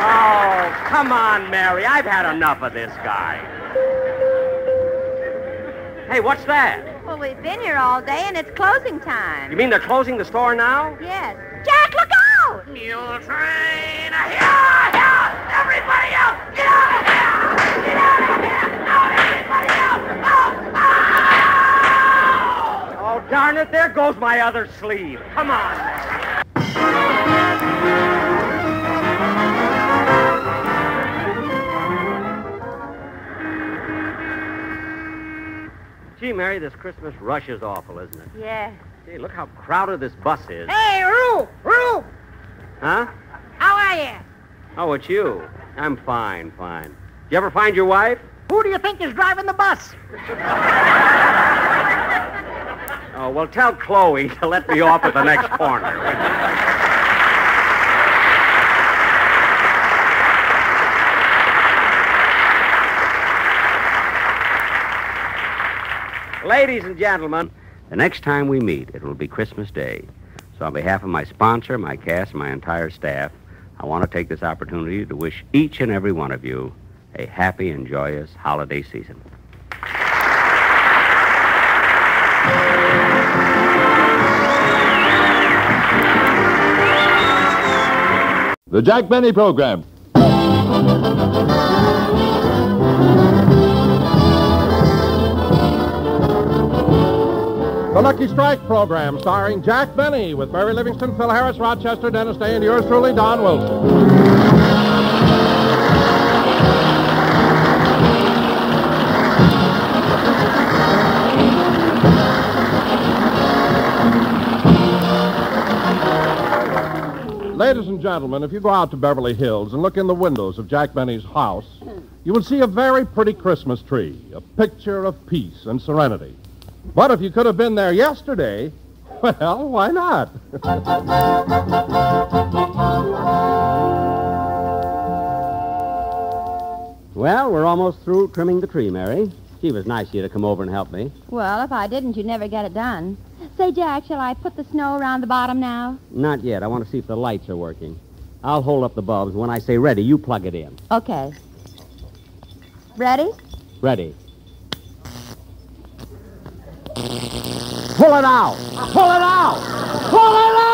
Oh, come on, Mary. I've had enough of this guy. Hey, what's that? Well, we've been here all day, and it's closing time. You mean they're closing the store now? Yes. Jack, look out! Mule train, here, here! Everybody out! Get out of here! Get out of here! Out, everybody out! Out! Oh, darn it, there goes my other sleeve. Come on. Gee, Mary, this Christmas rush is awful, isn't it? Yeah. Gee, look how crowded this bus is. Hey, Rube! Rube! Huh? How are you? Oh, it's you. I'm fine, fine. Did you ever find your wife? Who do you think is driving the bus? Oh, well, tell Chloe to let me off at the next corner. Ladies and gentlemen, the next time we meet, it will be Christmas Day. So, on behalf of my sponsor, my cast, my entire staff, I want to take this opportunity to wish each and every one of you a happy and joyous holiday season. The Jack Benny Program. The Lucky Strike program, starring Jack Benny, with Mary Livingstone, Phil Harris, Rochester, Dennis Day, and yours truly, Don Wilson. Ladies and gentlemen, if you go out to Beverly Hills and look in the windows of Jack Benny's house, you will see a very pretty Christmas tree, a picture of peace and serenity. But if you could have been there yesterday, well, why not? Well, we're almost through trimming the tree, Mary. It was nice of you to come over and help me. Well, if I didn't, you'd never get it done. Say, Jack, shall I put the snow around the bottom now? Not yet. I want to see if the lights are working. I'll hold up the bulbs. When I say ready, you plug it in. Okay. Ready? Ready. Pull it out! Pull it out! Pull it out!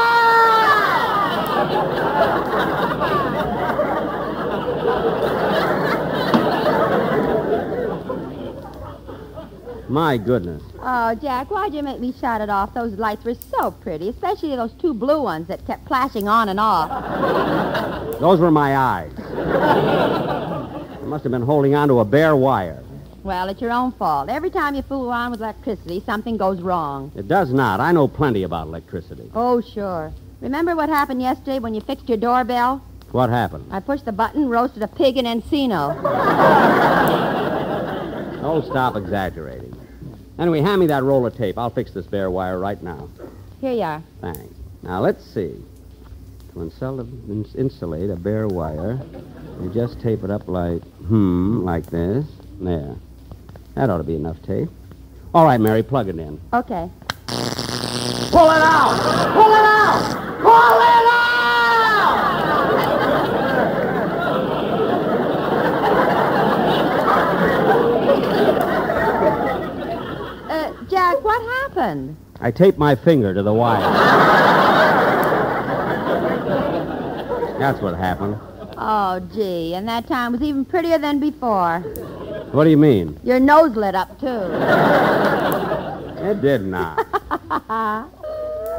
My goodness. Oh, Jack, why'd you make me shut it off? Those lights were so pretty, especially those two blue ones that kept flashing on and off. Those were my eyes. I must have been holding on to a bare wire. Well, it's your own fault. Every time you fool around with electricity, something goes wrong. It does not. I know plenty about electricity. Oh, sure. Remember what happened yesterday when you fixed your doorbell? What happened? I pushed the button, roasted a pig in Encino. Oh, stop exaggerating. Anyway, hand me that roll of tape. I'll fix this bare wire right now. Here you are. Thanks. Now, let's see. To insulate a bare wire, you just tape it up like, hmm, like this. There. That ought to be enough tape. All right, Mary, plug it in. Okay. Pull it out! Pull it out! Pull it Uh, Jack, what happened? I taped my finger to the wire. That's what happened. Oh, gee, and that time was even prettier than before. What do you mean? Your nose lit up, too. It did not.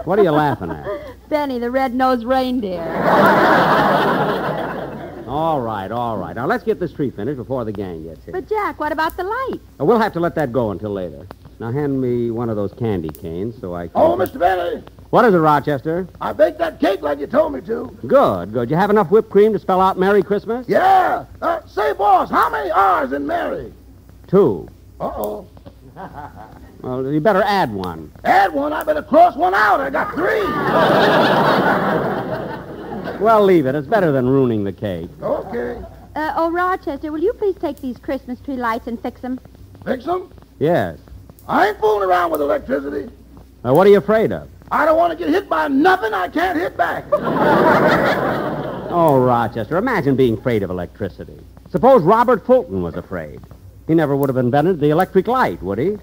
What are you laughing at? Benny, the red-nosed reindeer. All right, all right. Now, let's get this tree finished before the gang gets here. But, Jack, what about the light? Uh, We'll have to let that go until later. Now, hand me one of those candy canes so I can... Oh, Mr. Benny, What is it, Rochester? I baked that cake like you told me to. Good, good. You have enough whipped cream to spell out Merry Christmas? Yeah. Uh, say, boss, how many R's in Merry? Two. Uh-oh. Well, you better add one. Add one, I better cross one out. I got three. Well, leave it. It's better than ruining the cake. okay. Uh, oh, Rochester, will you please take these Christmas tree lights and fix them? Fix them? Yes. I ain't fooling around with electricity. Uh, what are you afraid of? I don't want to get hit by nothing I can't hit back. Oh, Rochester, imagine being afraid of electricity. Suppose Robert Fulton was afraid. He never would have invented the electric light, would he?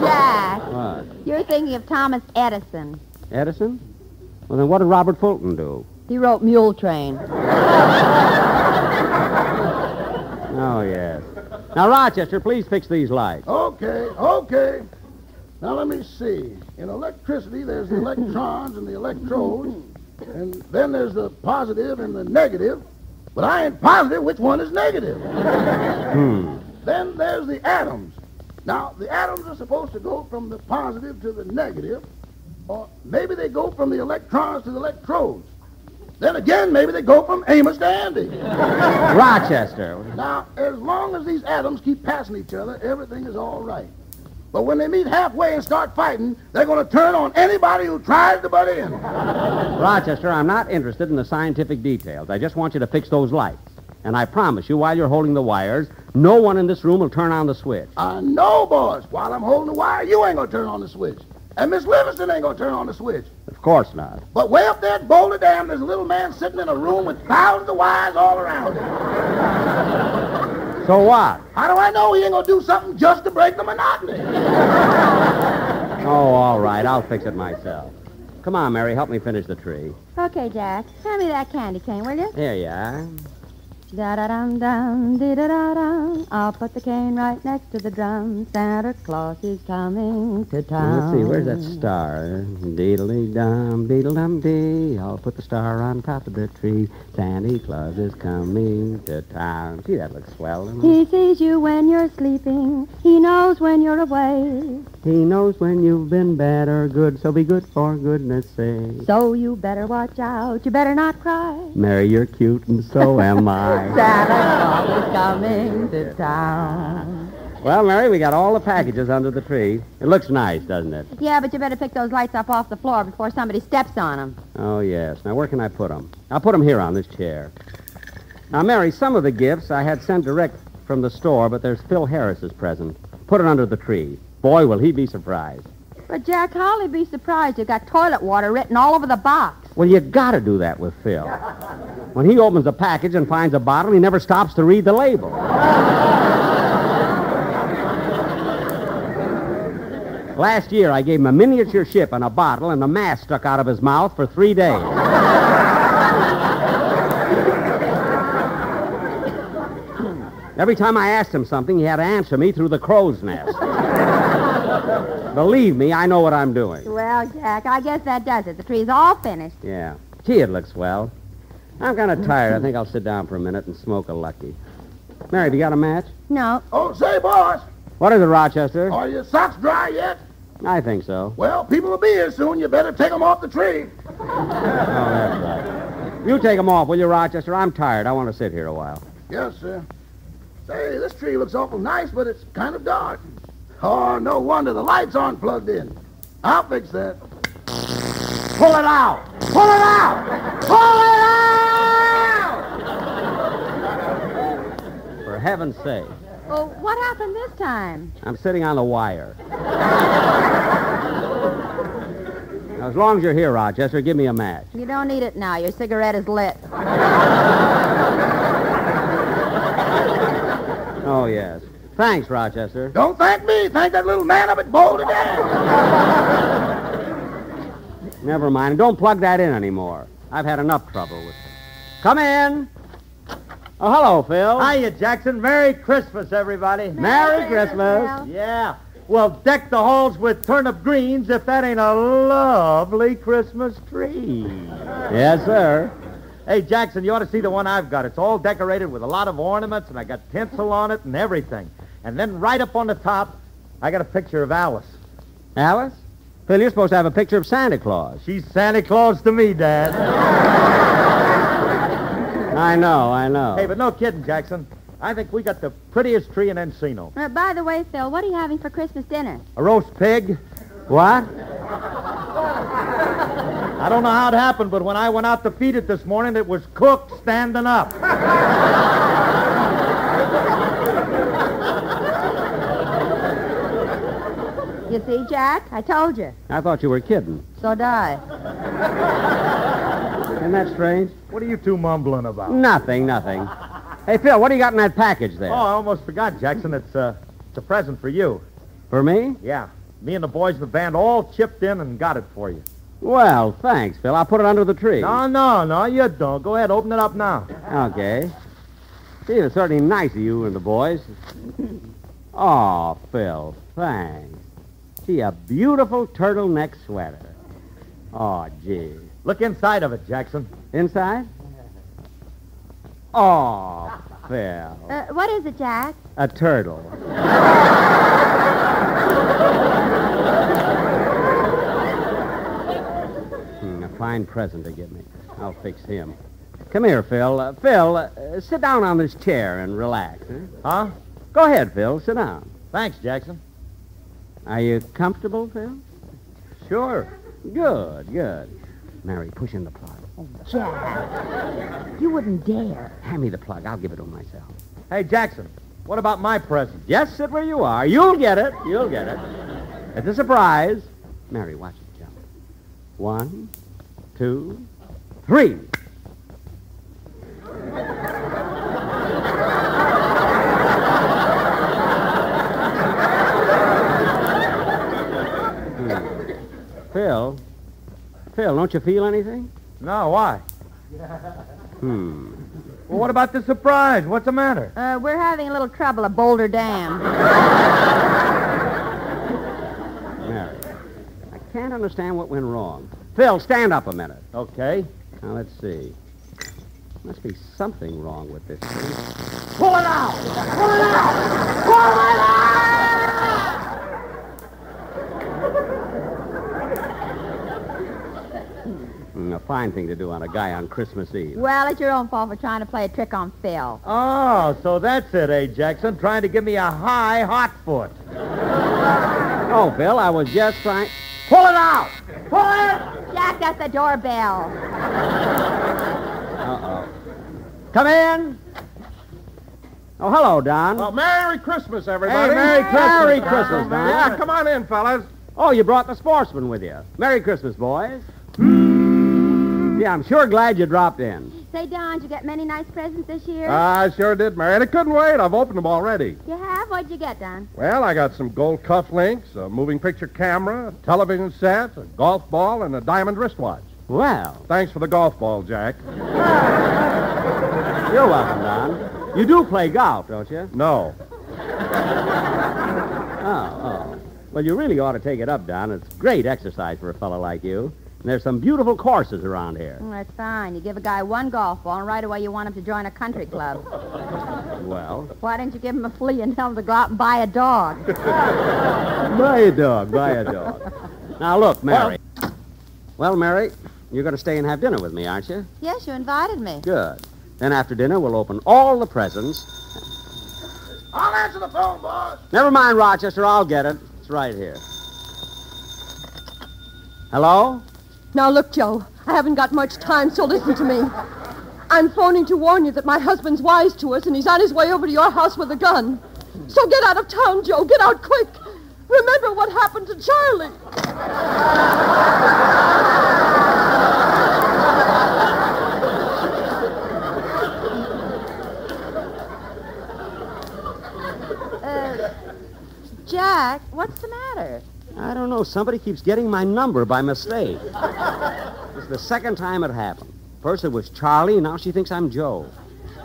Jack, What? you're thinking of Thomas Edison. Edison? Well, then what did Robert Fulton do? He wrote Mule Train. Oh, yes. Now, Rochester, please fix these lights. Okay, okay. Now let me see. In electricity, there's the electrons and the electrodes, and then there's the positive and the negative. But I ain't positive which one is negative. Hmm. Then there's the atoms. Now, the atoms are supposed to go from the positive to the negative, or maybe they go from the electrons to the electrodes. Then again, maybe they go from Amos to Andy. Rochester. Now, as long as these atoms keep passing each other, everything is all right. But when they meet halfway and start fighting, they're going to turn on anybody who tries to butt in. Rochester, I'm not interested in the scientific details. I just want you to fix those lights. And I promise you, while you're holding the wires, no one in this room will turn on the switch. Uh, I know, boss. While I'm holding the wire, you ain't going to turn on the switch. And Miss Livingstone ain't going to turn on the switch. Of course not. But way up there at Boulder Dam, there's a little man sitting in a room with thousands of wires all around him. So what? How do I know he ain't going to do something just to break the monotony? Oh, all right. I'll fix it myself. Come on, Mary. Help me finish the tree. Okay, Jack. Hand me that candy cane, will you? Here you are. Da da dum dum, dee da da dum. I'll put the cane right next to the drum. Santa Claus is coming to town. Let's see, where's that star? Deedly dum, deedle dum dee. I'll put the star on top of the tree. Santa Claus is coming to town. Gee, that looks swell. He sees you when you're sleeping. He knows when you're away. He knows when you've been bad or good, so be good for goodness sake. So you better watch out. You better not cry. Mary, you're cute, and so am I. Santa Claus is coming to town. Well, Mary, we got all the packages under the tree. It looks nice, doesn't it? Yeah, but you better pick those lights up off the floor before somebody steps on them. Oh, yes. Now, where can I put them? I'll put them here on this chair. Now, Mary, some of the gifts I had sent direct from the store, but there's Phil Harris's present. Put it under the tree. Boy, will he be surprised. But, Jack, how'll he be surprised? You've got toilet water written all over the box. Well, you gotta do that with Phil. When he opens a package and finds a bottle, he never stops to read the label. Last year, I gave him a miniature ship and a bottle, and the mask stuck out of his mouth for three days. Every time I asked him something, he had to answer me through the crow's nest. Believe me, I know what I'm doing. Well, Jack, I guess that does it. The tree's all finished. Yeah. Gee, it looks well. I'm kind of tired. I think I'll sit down for a minute and smoke a lucky. Mary, have you got a match? No. Oh, say, boss, What is it, Rochester? are your socks dry yet? I think so. Well, people will be here soon. You better take them off the tree. Oh, that's right. You take them off, will you, Rochester? I'm tired. I want to sit here a while. Yes, sir. Say, this tree looks awful nice, but it's kind of dark. Oh, no wonder the lights aren't plugged in. I'll fix that. Pull it out! Pull it out! Pull it out! For heaven's sake. Well, what happened this time? I'm sitting on the wire. Now, as long as you're here, Rochester, give me a match. You don't need it now. Your cigarette is lit. Oh, yes. Thanks, Rochester. Don't thank me. Thank that little man up at Boulder Dam. Never mind. Don't plug that in anymore. I've had enough trouble with it. Come in. Oh, hello, Phil. Hiya, Jackson. Merry Christmas, everybody. Merry Christmas. Yeah. Well, deck the halls with turnip greens if that ain't a lovely Christmas tree. Yes, sir. Hey, Jackson, you ought to see the one I've got. It's all decorated with a lot of ornaments, and I got tinsel on it and everything. And then right up on the top, I got a picture of Alice. Alice? Phil, you're supposed to have a picture of Santa Claus. She's Santa Claus to me, Dad. I know, I know. Hey, but no kidding, Jackson. I think we got the prettiest tree in Encino. Uh, by the way, Phil, what are you having for Christmas dinner? A roast pig. What? I don't know how it happened, but when I went out to feed it this morning, it was cooked standing up. You see, Jack? I told you. I thought you were kidding. So did I. Isn't that strange? What are you two mumbling about? Nothing, nothing. Hey, Phil, what do you got in that package there? Oh, I almost forgot, Jackson. It's, uh, it's a present for you. For me? Yeah. Me and the boys in the band all chipped in and got it for you. Well, thanks, Phil. I'll put it under the tree. No, no, no, you don't. Go ahead, open it up now. Okay. Gee, it's certainly nice of you and the boys. Oh, Phil, thanks. Gee, a beautiful turtleneck sweater. Oh, gee. Look inside of it, Jackson. Inside? Oh, Phil. Uh, what is it, Jack? A turtle. Hmm, a fine present to give me. I'll fix him. Come here, Phil. Uh, Phil, uh, sit down on this chair and relax. Huh? Huh? Go ahead, Phil. Sit down. Thanks, Jackson. Are you comfortable, Phil? Sure. Good, good. Mary, push in the plug. Oh, Jack, you wouldn't dare. Hand me the plug. I'll give it to him myself. Hey, Jackson, what about my present? Just sit where you are. You'll get it. You'll get it. It's a surprise. Mary, watch it jump. One, two, three. Phil, Phil, don't you feel anything? No, why? Hmm. Well, what about the surprise? What's the matter? Uh, we're having a little trouble at Boulder Dam. Mary, I can't understand what went wrong. Phil, stand up a minute. Okay. Now, let's see. Must be something wrong with this thing. Pull it out! Pull it out! Pull it out! Mm, a fine thing to do on a guy on Christmas Eve. well, it's your own fault for trying to play a trick on Phil. Oh, so that's it, eh, Jackson? Trying to give me a high hot foot. Oh, Phil, I was just trying. Pull it out! Pull it! Jack, that's the doorbell. Uh-oh. Come in. Oh, hello, Don. Well, Merry Christmas, everybody. Hey, Merry Christmas. Merry Christmas, Don. Yeah, come on in, fellas. Oh, you brought the Sportsmen with you. Merry Christmas, boys. Mm-hmm. Yeah, I'm sure glad you dropped in. Say, Don, did you get many nice presents this year? I sure did, Mary. And I couldn't wait. I've opened them already. you have? What'd you get, Don? Well, I got some gold cufflinks, a moving picture camera, a television set, a golf ball, and a diamond wristwatch. Well, Thanks for the golf ball, Jack. you're welcome, Don. You do play golf, don't you? No. Oh, oh. Well, you really ought to take it up, Don. It's great exercise for a fellow like you. And there's some beautiful courses around here. Mm, that's fine. You give a guy one golf ball, and right away you want him to join a country club. Well, Why didn't you give him a flea and tell him to go out and buy a dog? buy a dog, buy a dog. Now, look, Mary. Well, Mary, you're going to stay and have dinner with me, aren't you? yes, you invited me. Good. Then after dinner, we'll open all the presents. I'll answer the phone, boss. Never mind, Rochester. I'll get it. It's right here. Hello? Now, look, Joe, I haven't got much time, so listen to me. I'm phoning to warn you that my husband's wise to us, and he's on his way over to your house with a gun. So get out of town, Joe. Get out quick. Remember what happened to Charlie. Uh, Jack, what's the matter? I don't know. Somebody keeps getting my number by mistake. It's the second time it happened. First it was Charlie, now she thinks I'm Joe.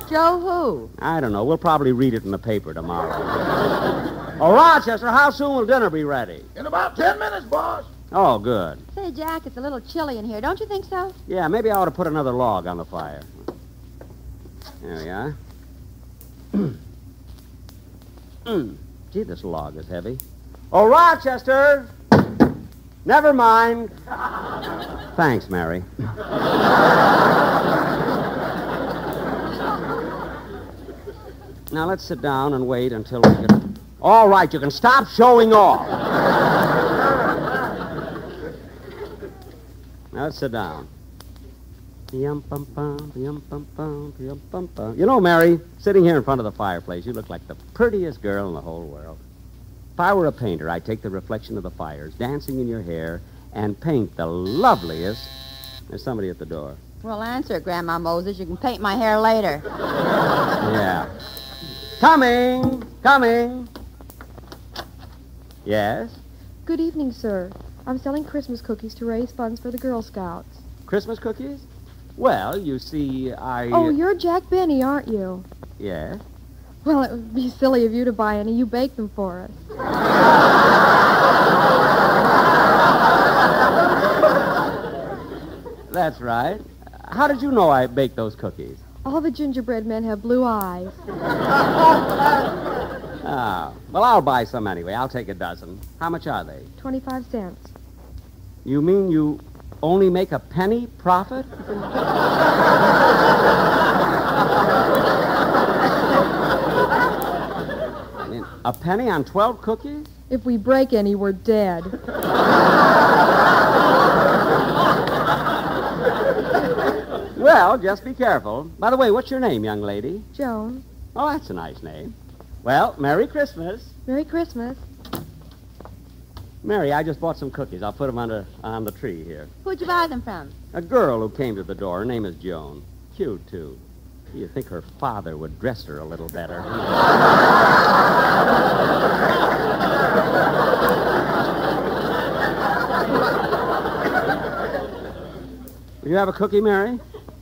Joe who? I don't know. We'll probably read it in the paper tomorrow. oh, Rochester, how soon will dinner be ready? In about ten minutes, boss. Oh, good. Say, Jack, it's a little chilly in here. Don't you think so? Yeah, maybe I ought to put another log on the fire. There we are. Mm. Gee, this log is heavy. Oh, Rochester! Never mind. Thanks, Mary. now let's sit down and wait until we get. All right, you can stop showing off. now let's sit down. You know, Mary, sitting here in front of the fireplace, you look like the prettiest girl in the whole world. If I were a painter, I'd take the reflection of the fires dancing in your hair and paint the loveliest. There's somebody at the door. Well, answer, Grandma Moses. You can paint my hair later. Yeah. Coming, coming. Yes, Good evening, sir. I'm selling Christmas cookies to raise funds for the Girl Scouts. Christmas cookies? Well, you see, I. Oh, you're Jack Benny, aren't you? Yes. Well, it would be silly of you to buy any. You bake them for us. That's right. How did you know I baked those cookies? All the gingerbread men have blue eyes. Ah, well, I'll buy some anyway. I'll take a dozen. How much are they? 25 cents. You mean you. only make a penny profit? I mean, a penny on 12 cookies? If we break any, we're dead. Well, just be careful. By the way, what's your name, young lady? Joan, Oh, that's a nice name. Well, Merry Christmas. Merry Christmas. Mary, I just bought some cookies. I'll put them under, on the tree here. Who'd you buy them from? A girl who came to the door. Her name is Joan. Cute, too. You think her father would dress her a little better? Will you have a cookie, Mary?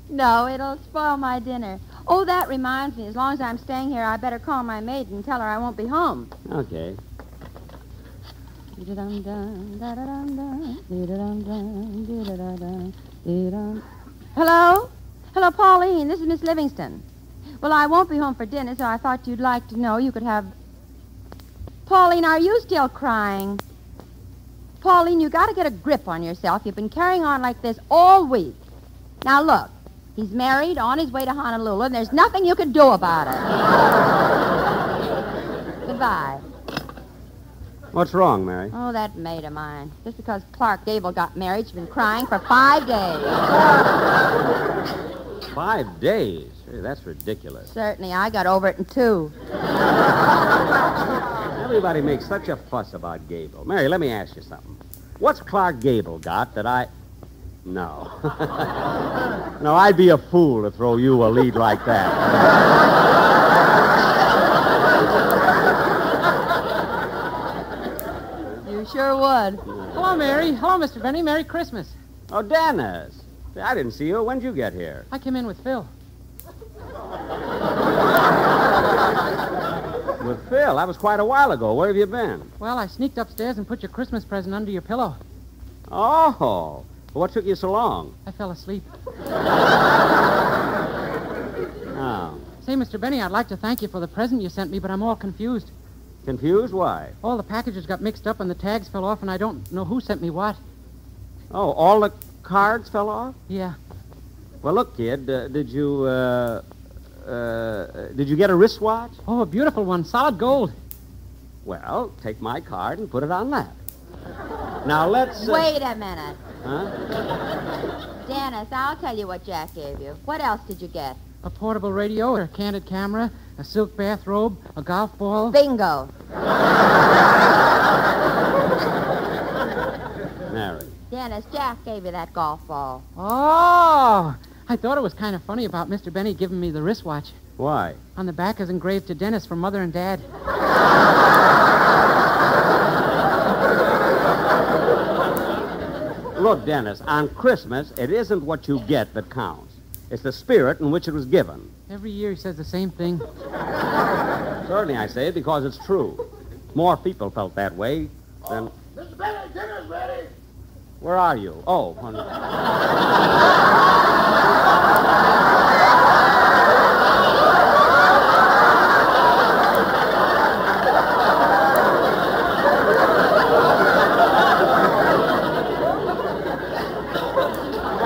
No, it'll spoil my dinner. Oh, that reminds me. As long as I'm staying here, I better call my maid and tell her I won't be home. Okay. Hello? Hello, Pauline. This is Miss Livingstone. Well, I won't be home for dinner, so I thought you'd like to know you could have. Pauline, are you still crying? Pauline, you got to get a grip on yourself. You've been carrying on like this all week. Now, look. He's married, on his way to Honolulu, and there's nothing you can do about it. Goodbye. What's wrong, Mary? Oh, that maid of mine. Just because Clark Gable got married, she's been crying for five days. Five days? Hey, that's ridiculous. Certainly, I got over it in two. Everybody makes such a fuss about Gable. Mary, let me ask you something. What's Clark Gable got that I. No. no, I'd be a fool to throw you a lead like that. Sure would. Hello, Mary. Hello, Mr. Benny. Merry Christmas. Oh, Dennis. I didn't see you. When'd you get here? I came in with Phil. With Phil. That was quite a while ago. Where have you been? Well, I sneaked upstairs and put your Christmas present under your pillow. Oh. What took you so long? I fell asleep. Oh. Say, Mr. Benny, I'd like to thank you for the present you sent me, but I'm all confused. Confused? Why? All the packages got mixed up and the tags fell off, and I don't know who sent me what. Oh, all the cards fell off? Yeah. Well, look, kid, uh, did you, uh, uh, did you get a wristwatch? Oh, a beautiful one, solid gold. Well, take my card and put it on that. Now, let's... uh, Wait a minute. Huh? Dennis, I'll tell you what Jack gave you. What else did you get? A portable radio, a candid camera, a silk bathrobe, a golf ball. Bingo. Mary. Dennis, Jack gave you that golf ball. Oh! I thought it was kind of funny about Mr. Benny giving me the wristwatch. Why? On the back is engraved to Dennis from Mother and Dad. Look, Dennis, on Christmas, it isn't what you get that counts. It's the spirit in which it was given. Every year he says the same thing. Certainly, I say it because it's true. More people felt that way than. Mr. Benny, dinner's ready. Where are you? Oh, honey.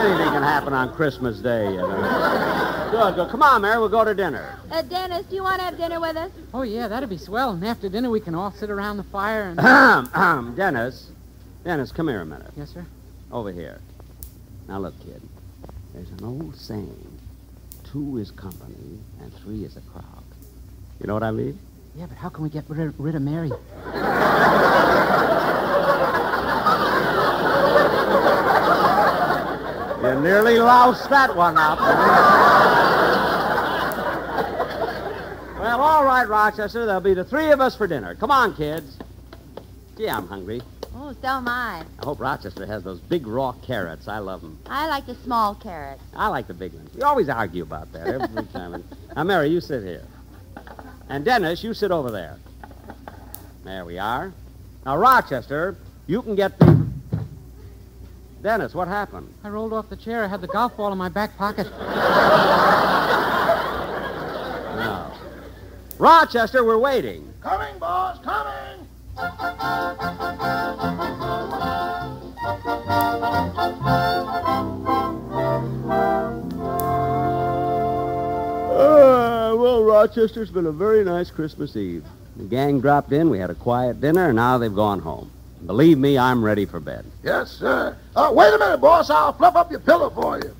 Anything can happen on Christmas Day, you know. Good, good. Come on, Mary, we'll go to dinner. Uh, Dennis, do you want to have dinner with us? Oh, yeah, that'd be swell. And after dinner, we can all sit around the fire and. Ahem, Dennis. Dennis, come here a minute. yes, sir. Over here. Now, look, kid. There's an old saying two is company and three is a crowd. You know what I mean? Yeah, but how can we get rid, rid of Mary? nearly loused that one up. well, all right, Rochester. There'll be the three of us for dinner. Come on, kids. Gee, I'm hungry. Oh, so am I. I hope Rochester has those big raw carrots. I love them. I like the small carrots. I like the big ones. We always argue about that every time. Now, Mary, you sit here. And Dennis, you sit over there. There we are. Now, Rochester, you can get the. Dennis, what happened? I rolled off the chair. I had the golf ball in my back pocket. no. Rochester, we're waiting. Coming, boss, coming. Uh, well, Rochester's been a very nice Christmas Eve. The gang dropped in, we had a quiet dinner, and now they've gone home. Believe me, I'm ready for bed. Yes, sir. Uh, wait a minute, boss. I'll fluff up your pillow for you.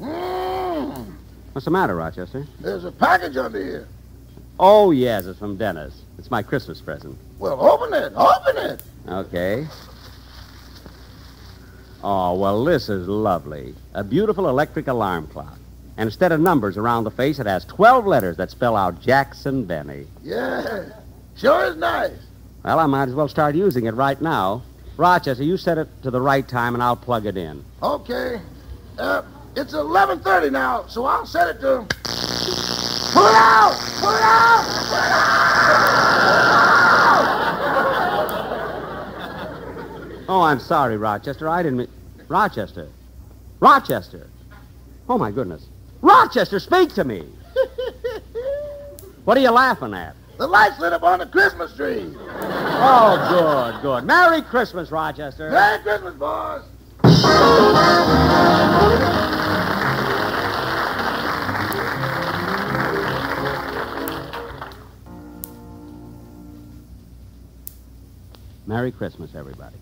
Mm, What's the matter, Rochester? there's a package under here. Oh, yes, it's from Dennis. It's my Christmas present. Well, open it. Open it. Okay. Oh, well, this is lovely. A beautiful electric alarm clock. And instead of numbers around the face, it has 12 letters that spell out Jackson Benny. Yeah. Sure is nice. Well, I might as well start using it right now. Rochester, you set it to the right time and I'll plug it in. Okay. Uh, it's 11.30 now, so I'll set it to... Pull it out! Pull it out! Pull it out! Oh, I'm sorry, Rochester. I didn't mean. Rochester. Rochester. Oh, my goodness. Rochester, speak to me. what are you laughing at? The lights lit up on the Christmas tree. Oh, good, good. Merry Christmas, Rochester. Merry Christmas, boys. Merry Christmas, everybody.